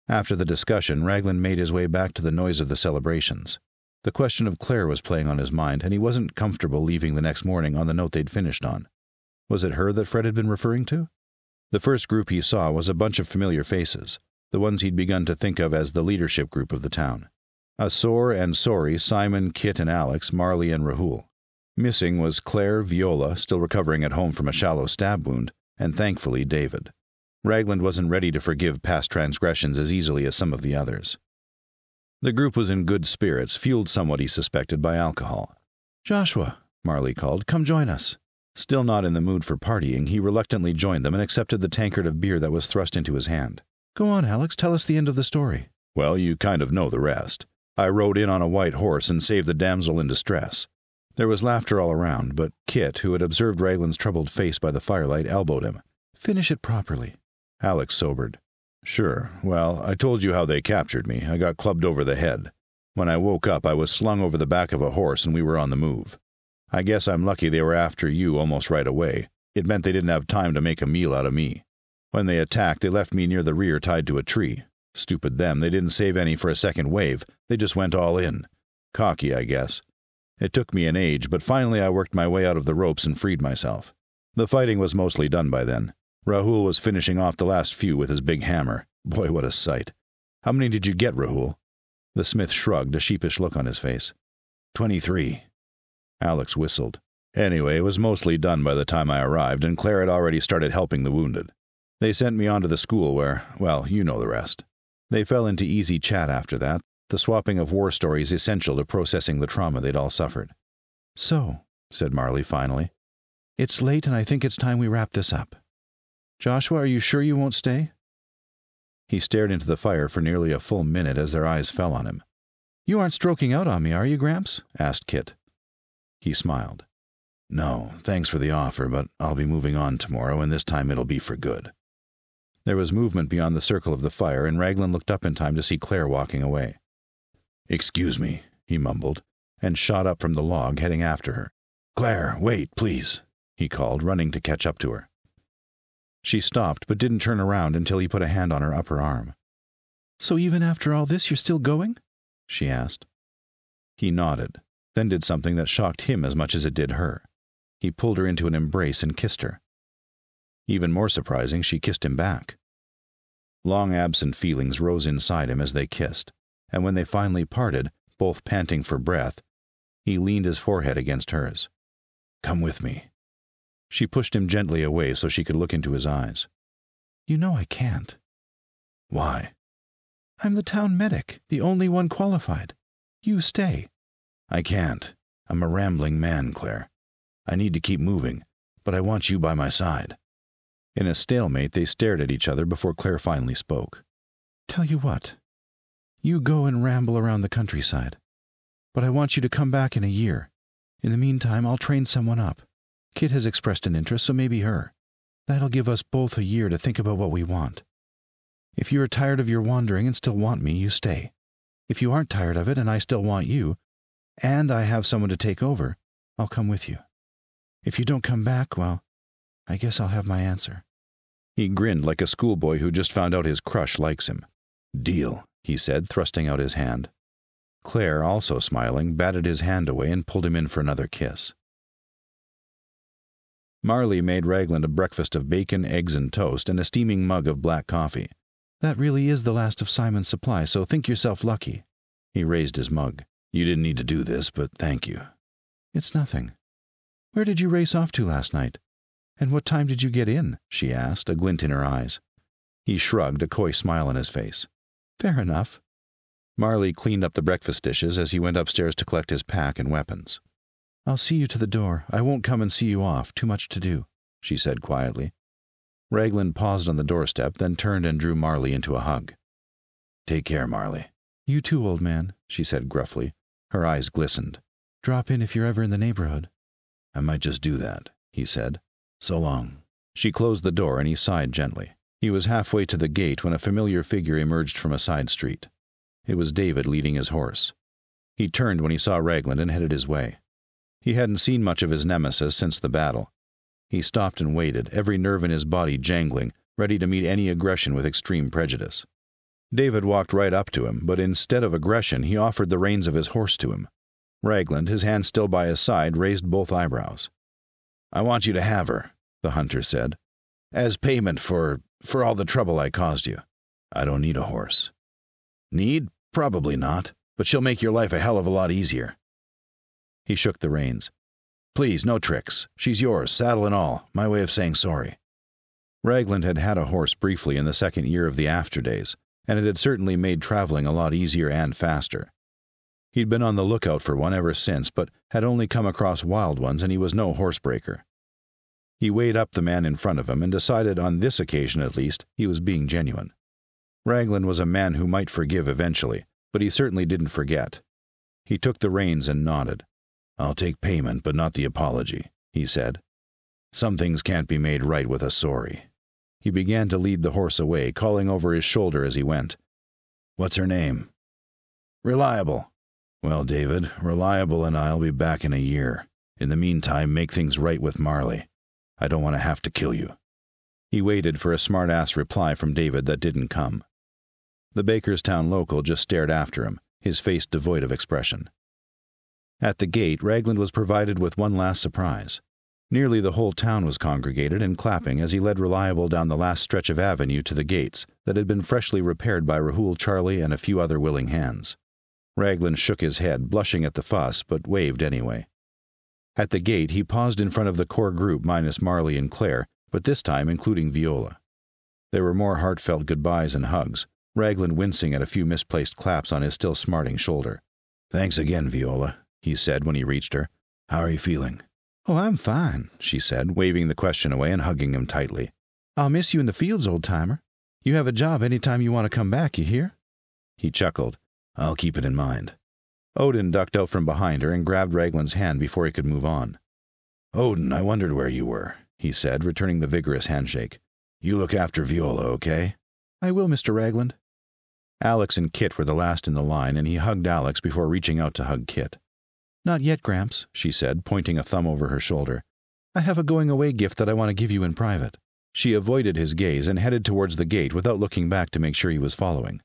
After the discussion, Raglan made his way back to the noise of the celebrations. The question of Claire was playing on his mind, and he wasn't comfortable leaving the next morning on the note they'd finished on. Was it her that Fred had been referring to? The first group he saw was a bunch of familiar faces the ones he'd begun to think of as the leadership group of the town. Asor and Sori, Simon, Kit, and Alex, Marley, and Rahul. Missing was Claire, Viola, still recovering at home from a shallow stab wound, and thankfully David. Raglan wasn't ready to forgive past transgressions as easily as some of the others. The group was in good spirits, fueled somewhat, he suspected, by alcohol. Joshua, Marley called, come join us. Still not in the mood for partying, he reluctantly joined them and accepted the tankard of beer that was thrust into his hand. Go on, Alex, tell us the end of the story. Well, you kind of know the rest. I rode in on a white horse and saved the damsel in distress. There was laughter all around, but Kit, who had observed Raglan's troubled face by the firelight, elbowed him. Finish it properly. Alex sobered. Sure. Well, I told you how they captured me. I got clubbed over the head. When I woke up, I was slung over the back of a horse and we were on the move. I guess I'm lucky they were after you almost right away. It meant they didn't have time to make a meal out of me. When they attacked, they left me near the rear tied to a tree. Stupid them, they didn't save any for a second wave. They just went all in. Cocky, I guess. It took me an age, but finally I worked my way out of the ropes and freed myself. The fighting was mostly done by then. Rahul was finishing off the last few with his big hammer. Boy, what a sight. How many did you get, Rahul? The smith shrugged, a sheepish look on his face. Twenty three. Alex whistled. Anyway, it was mostly done by the time I arrived, and Claire had already started helping the wounded. They sent me on to the school where, well, you know the rest. They fell into easy chat after that, the swapping of war stories essential to processing the trauma they'd all suffered. So, said Marley finally, it's late and I think it's time we wrap this up. Joshua, are you sure you won't stay? He stared into the fire for nearly a full minute as their eyes fell on him. You aren't stroking out on me, are you, Gramps? asked Kit. He smiled. No, thanks for the offer, but I'll be moving on tomorrow, and this time it'll be for good. There was movement beyond the circle of the fire, and Raglan looked up in time to see Claire walking away. Excuse me, he mumbled, and shot up from the log, heading after her. Claire, wait, please, he called, running to catch up to her. She stopped, but didn't turn around until he put a hand on her upper arm. So even after all this, you're still going? she asked. He nodded, then did something that shocked him as much as it did her. He pulled her into an embrace and kissed her. Even more surprising, she kissed him back. Long absent feelings rose inside him as they kissed, and when they finally parted, both panting for breath, he leaned his forehead against hers. Come with me. She pushed him gently away so she could look into his eyes. You know I can't. Why? I'm the town medic, the only one qualified. You stay. I can't. I'm a rambling man, Claire. I need to keep moving, but I want you by my side. In a stalemate, they stared at each other before Claire finally spoke. Tell you what. You go and ramble around the countryside. But I want you to come back in a year. In the meantime, I'll train someone up. Kit has expressed an interest, so maybe her. That'll give us both a year to think about what we want. If you are tired of your wandering and still want me, you stay. If you aren't tired of it and I still want you, and I have someone to take over, I'll come with you. If you don't come back, well, I guess I'll have my answer. He grinned like a schoolboy who just found out his crush likes him. Deal, he said, thrusting out his hand. Claire, also smiling, batted his hand away and pulled him in for another kiss. Marley made Raglan a breakfast of bacon, eggs, and toast, and a steaming mug of black coffee. That really is the last of Simon's supply, so think yourself lucky. He raised his mug. You didn't need to do this, but thank you. It's nothing. Where did you race off to last night? And what time did you get in? she asked, a glint in her eyes. He shrugged, a coy smile on his face. Fair enough. Marley cleaned up the breakfast dishes as he went upstairs to collect his pack and weapons. I'll see you to the door. I won't come and see you off. Too much to do, she said quietly. Raglan paused on the doorstep, then turned and drew Marley into a hug. Take care, Marley. You too, old man, she said gruffly. Her eyes glistened. Drop in if you're ever in the neighborhood. I might just do that, he said. So long. She closed the door and he sighed gently. He was halfway to the gate when a familiar figure emerged from a side street. It was David leading his horse. He turned when he saw Raglan and headed his way. He hadn't seen much of his nemesis since the battle. He stopped and waited, every nerve in his body jangling, ready to meet any aggression with extreme prejudice. David walked right up to him, but instead of aggression, he offered the reins of his horse to him. Raglan, his hand still by his side, raised both eyebrows. I want you to have her, the hunter said, as payment for for all the trouble I caused you. I don't need a horse. Need? Probably not, but she'll make your life a hell of a lot easier. He shook the reins. Please, no tricks. She's yours, saddle and all. My way of saying sorry. Raglan had had a horse briefly in the second year of the after days, and it had certainly made traveling a lot easier and faster. He'd been on the lookout for one ever since, but had only come across wild ones, and he was no horsebreaker. He weighed up the man in front of him and decided, on this occasion at least, he was being genuine. Raglan was a man who might forgive eventually, but he certainly didn't forget. He took the reins and nodded. I'll take payment, but not the apology, he said. Some things can't be made right with a sorry. He began to lead the horse away, calling over his shoulder as he went. What's her name? Reliable. Well, David, Reliable and I'll be back in a year. In the meantime, make things right with Marley. I don't want to have to kill you. He waited for a smart ass reply from David that didn't come. The Bakerstown local just stared after him, his face devoid of expression. At the gate, Raglan was provided with one last surprise. Nearly the whole town was congregated and clapping as he led Reliable down the last stretch of avenue to the gates that had been freshly repaired by Rahul Charlie and a few other willing hands. Raglan shook his head, blushing at the fuss, but waved anyway. At the gate, he paused in front of the core group minus Marley and Claire, but this time including Viola. There were more heartfelt goodbyes and hugs, Raglan wincing at a few misplaced claps on his still smarting shoulder. Thanks again, Viola, he said when he reached her. How are you feeling? Oh, I'm fine, she said, waving the question away and hugging him tightly. I'll miss you in the fields, old timer. You have a job any time you want to come back, you hear? He chuckled. I'll keep it in mind. Odin ducked out from behind her and grabbed Raglan's hand before he could move on. Odin, I wondered where you were, he said, returning the vigorous handshake. You look after Viola, okay? I will, Mr. Raglan. Alex and Kit were the last in the line, and he hugged Alex before reaching out to hug Kit. Not yet, Gramps, she said, pointing a thumb over her shoulder. I have a going away gift that I want to give you in private. She avoided his gaze and headed towards the gate without looking back to make sure he was following.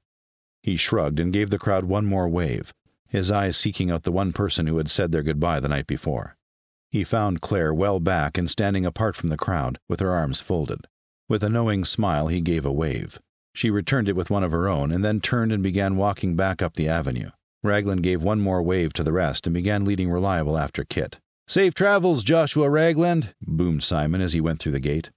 He shrugged and gave the crowd one more wave, his eyes seeking out the one person who had said their goodbye the night before. He found Claire well back and standing apart from the crowd, with her arms folded. With a knowing smile, he gave a wave. She returned it with one of her own, and then turned and began walking back up the avenue. Raglan gave one more wave to the rest and began leading Reliable after Kit. Safe travels, Joshua Raglan, boomed Simon as he went through the gate.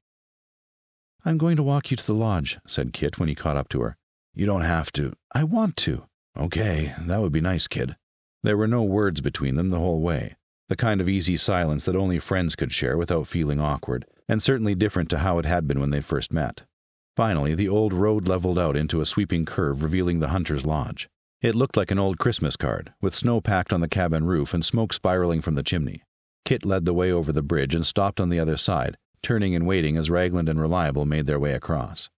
I'm going to walk you to the lodge, said Kit when he caught up to her. You don't have to. I want to. Okay, that would be nice, kid. There were no words between them the whole way, the kind of easy silence that only friends could share without feeling awkward, and certainly different to how it had been when they first met. Finally, the old road leveled out into a sweeping curve revealing the hunter's lodge. It looked like an old Christmas card, with snow packed on the cabin roof and smoke spiraling from the chimney. Kit led the way over the bridge and stopped on the other side, turning and waiting as Raglan and Reliable made their way across.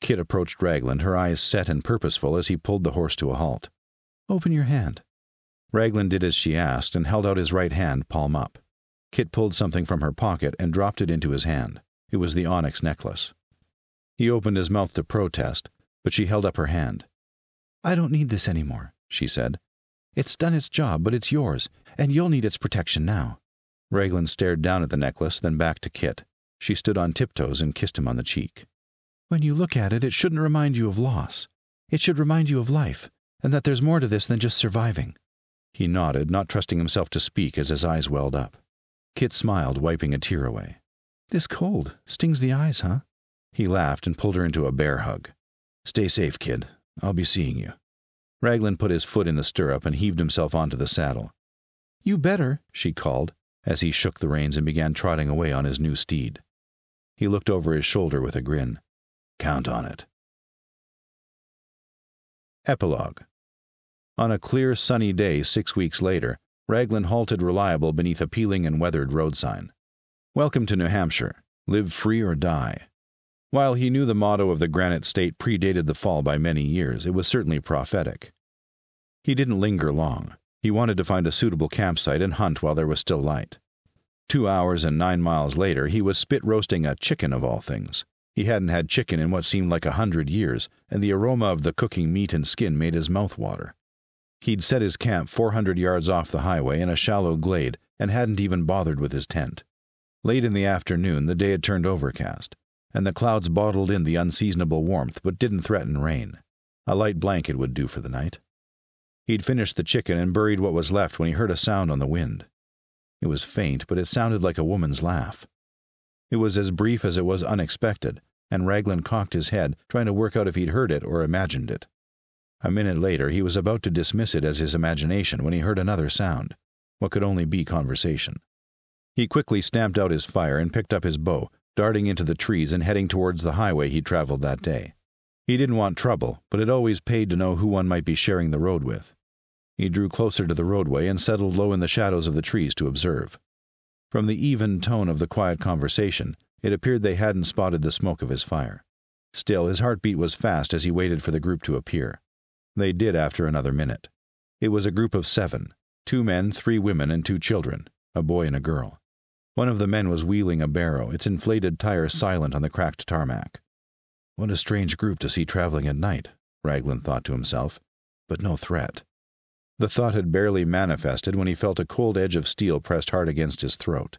Kit approached Raglan, her eyes set and purposeful as he pulled the horse to a halt. Open your hand. Raglan did as she asked and held out his right hand, palm up. Kit pulled something from her pocket and dropped it into his hand. It was the onyx necklace. He opened his mouth to protest, but she held up her hand. I don't need this any more, she said. It's done its job, but it's yours, and you'll need its protection now. Raglan stared down at the necklace, then back to Kit. She stood on tiptoes and kissed him on the cheek. When you look at it, it shouldn't remind you of loss. It should remind you of life, and that there's more to this than just surviving. He nodded, not trusting himself to speak as his eyes welled up. Kit smiled, wiping a tear away. This cold stings the eyes, huh? He laughed and pulled her into a bear hug. Stay safe, kid. I'll be seeing you. Raglan put his foot in the stirrup and heaved himself onto the saddle. You better, she called, as he shook the reins and began trotting away on his new steed. He looked over his shoulder with a grin. Count on it. Epilogue On a clear, sunny day six weeks later, Raglan halted Reliable beneath a peeling and weathered road sign. Welcome to New Hampshire. Live free or die. While he knew the motto of the Granite State predated the fall by many years, it was certainly prophetic. He didn't linger long. He wanted to find a suitable campsite and hunt while there was still light. Two hours and nine miles later, he was spit roasting a chicken of all things. He hadn't had chicken in what seemed like a hundred years, and the aroma of the cooking meat and skin made his mouth water. He'd set his camp 400 yards off the highway in a shallow glade and hadn't even bothered with his tent. Late in the afternoon, the day had turned overcast and the clouds bottled in the unseasonable warmth but didn't threaten rain. A light blanket would do for the night. He'd finished the chicken and buried what was left when he heard a sound on the wind. It was faint, but it sounded like a woman's laugh. It was as brief as it was unexpected, and Raglan cocked his head, trying to work out if he'd heard it or imagined it. A minute later, he was about to dismiss it as his imagination when he heard another sound, what could only be conversation. He quickly stamped out his fire and picked up his bow, darting into the trees and heading towards the highway he'd traveled that day. He didn't want trouble, but it always paid to know who one might be sharing the road with. He drew closer to the roadway and settled low in the shadows of the trees to observe. From the even tone of the quiet conversation, it appeared they hadn't spotted the smoke of his fire. Still, his heartbeat was fast as he waited for the group to appear. They did after another minute. It was a group of seven two men, three women, and two children, a boy and a girl. One of the men was wheeling a barrow, its inflated tires silent on the cracked tarmac. What a strange group to see traveling at night, Raglan thought to himself, but no threat. The thought had barely manifested when he felt a cold edge of steel pressed hard against his throat.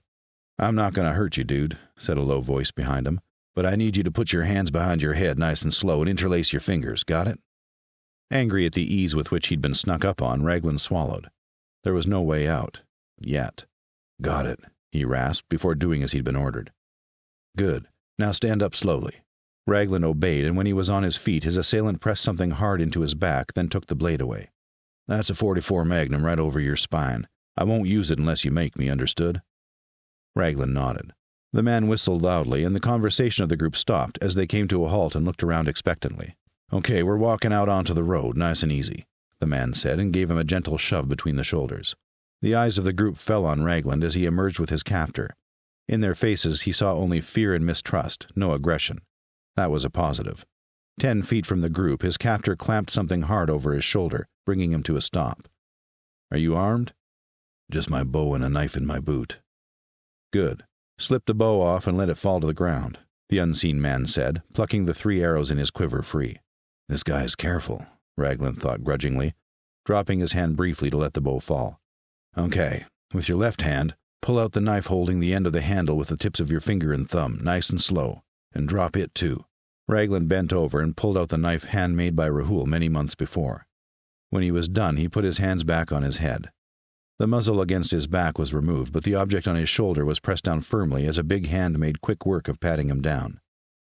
I'm not going to hurt you, dude, said a low voice behind him, but I need you to put your hands behind your head nice and slow and interlace your fingers. Got it? Angry at the ease with which he'd been snuck up on, Raglan swallowed. There was no way out. Yet. Got it, he rasped before doing as he'd been ordered. Good. Now stand up slowly. Raglan obeyed, and when he was on his feet, his assailant pressed something hard into his back, then took the blade away. That's a 44 Magnum right over your spine. I won't use it unless you make me, understood? Raglan nodded. The man whistled loudly, and the conversation of the group stopped as they came to a halt and looked around expectantly. Okay, we're walking out onto the road, nice and easy the man said, and gave him a gentle shove between the shoulders. The eyes of the group fell on Raglan as he emerged with his captor. In their faces he saw only fear and mistrust, no aggression. That was a positive. Ten feet from the group, his captor clamped something hard over his shoulder, bringing him to a stop. Are you armed? Just my bow and a knife in my boot. Good. Slip the bow off and let it fall to the ground, the unseen man said, plucking the three arrows in his quiver free. This guy is careful. Raglan thought grudgingly, dropping his hand briefly to let the bow fall. Okay, with your left hand, pull out the knife holding the end of the handle with the tips of your finger and thumb, nice and slow, and drop it too. Raglan bent over and pulled out the knife handmade by Rahul many months before. When he was done, he put his hands back on his head. The muzzle against his back was removed, but the object on his shoulder was pressed down firmly as a big hand made quick work of patting him down.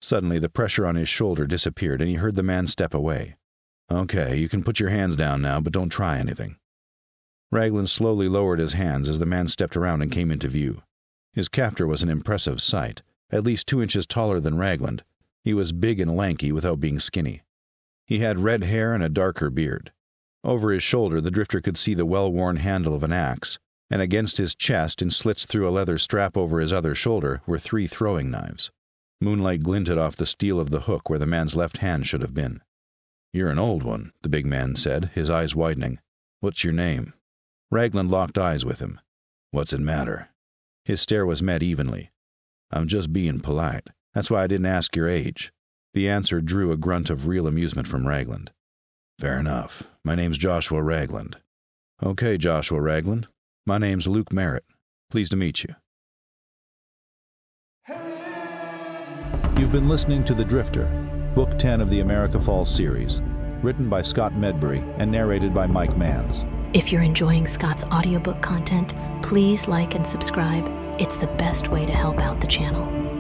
Suddenly, the pressure on his shoulder disappeared, and he heard the man step away. Okay, you can put your hands down now, but don't try anything. Raglan slowly lowered his hands as the man stepped around and came into view. His captor was an impressive sight, at least two inches taller than Raglan. He was big and lanky without being skinny. He had red hair and a darker beard. Over his shoulder, the drifter could see the well worn handle of an axe, and against his chest, in slits through a leather strap over his other shoulder, were three throwing knives. Moonlight glinted off the steel of the hook where the man's left hand should have been. You're an old one, the big man said, his eyes widening. What's your name? Raglan locked eyes with him. What's it matter? His stare was met evenly. I'm just being polite. That's why I didn't ask your age. The answer drew a grunt of real amusement from Raglan. Fair enough. My name's Joshua Raglan. Okay, Joshua Raglan. My name's Luke Merritt. Pleased to meet you. You've been listening to The Drifter Book 10 of the America Falls series, written by Scott Medbury and narrated by Mike Manz. If you're enjoying Scott's audiobook content, please like and subscribe. It's the best way to help out the channel.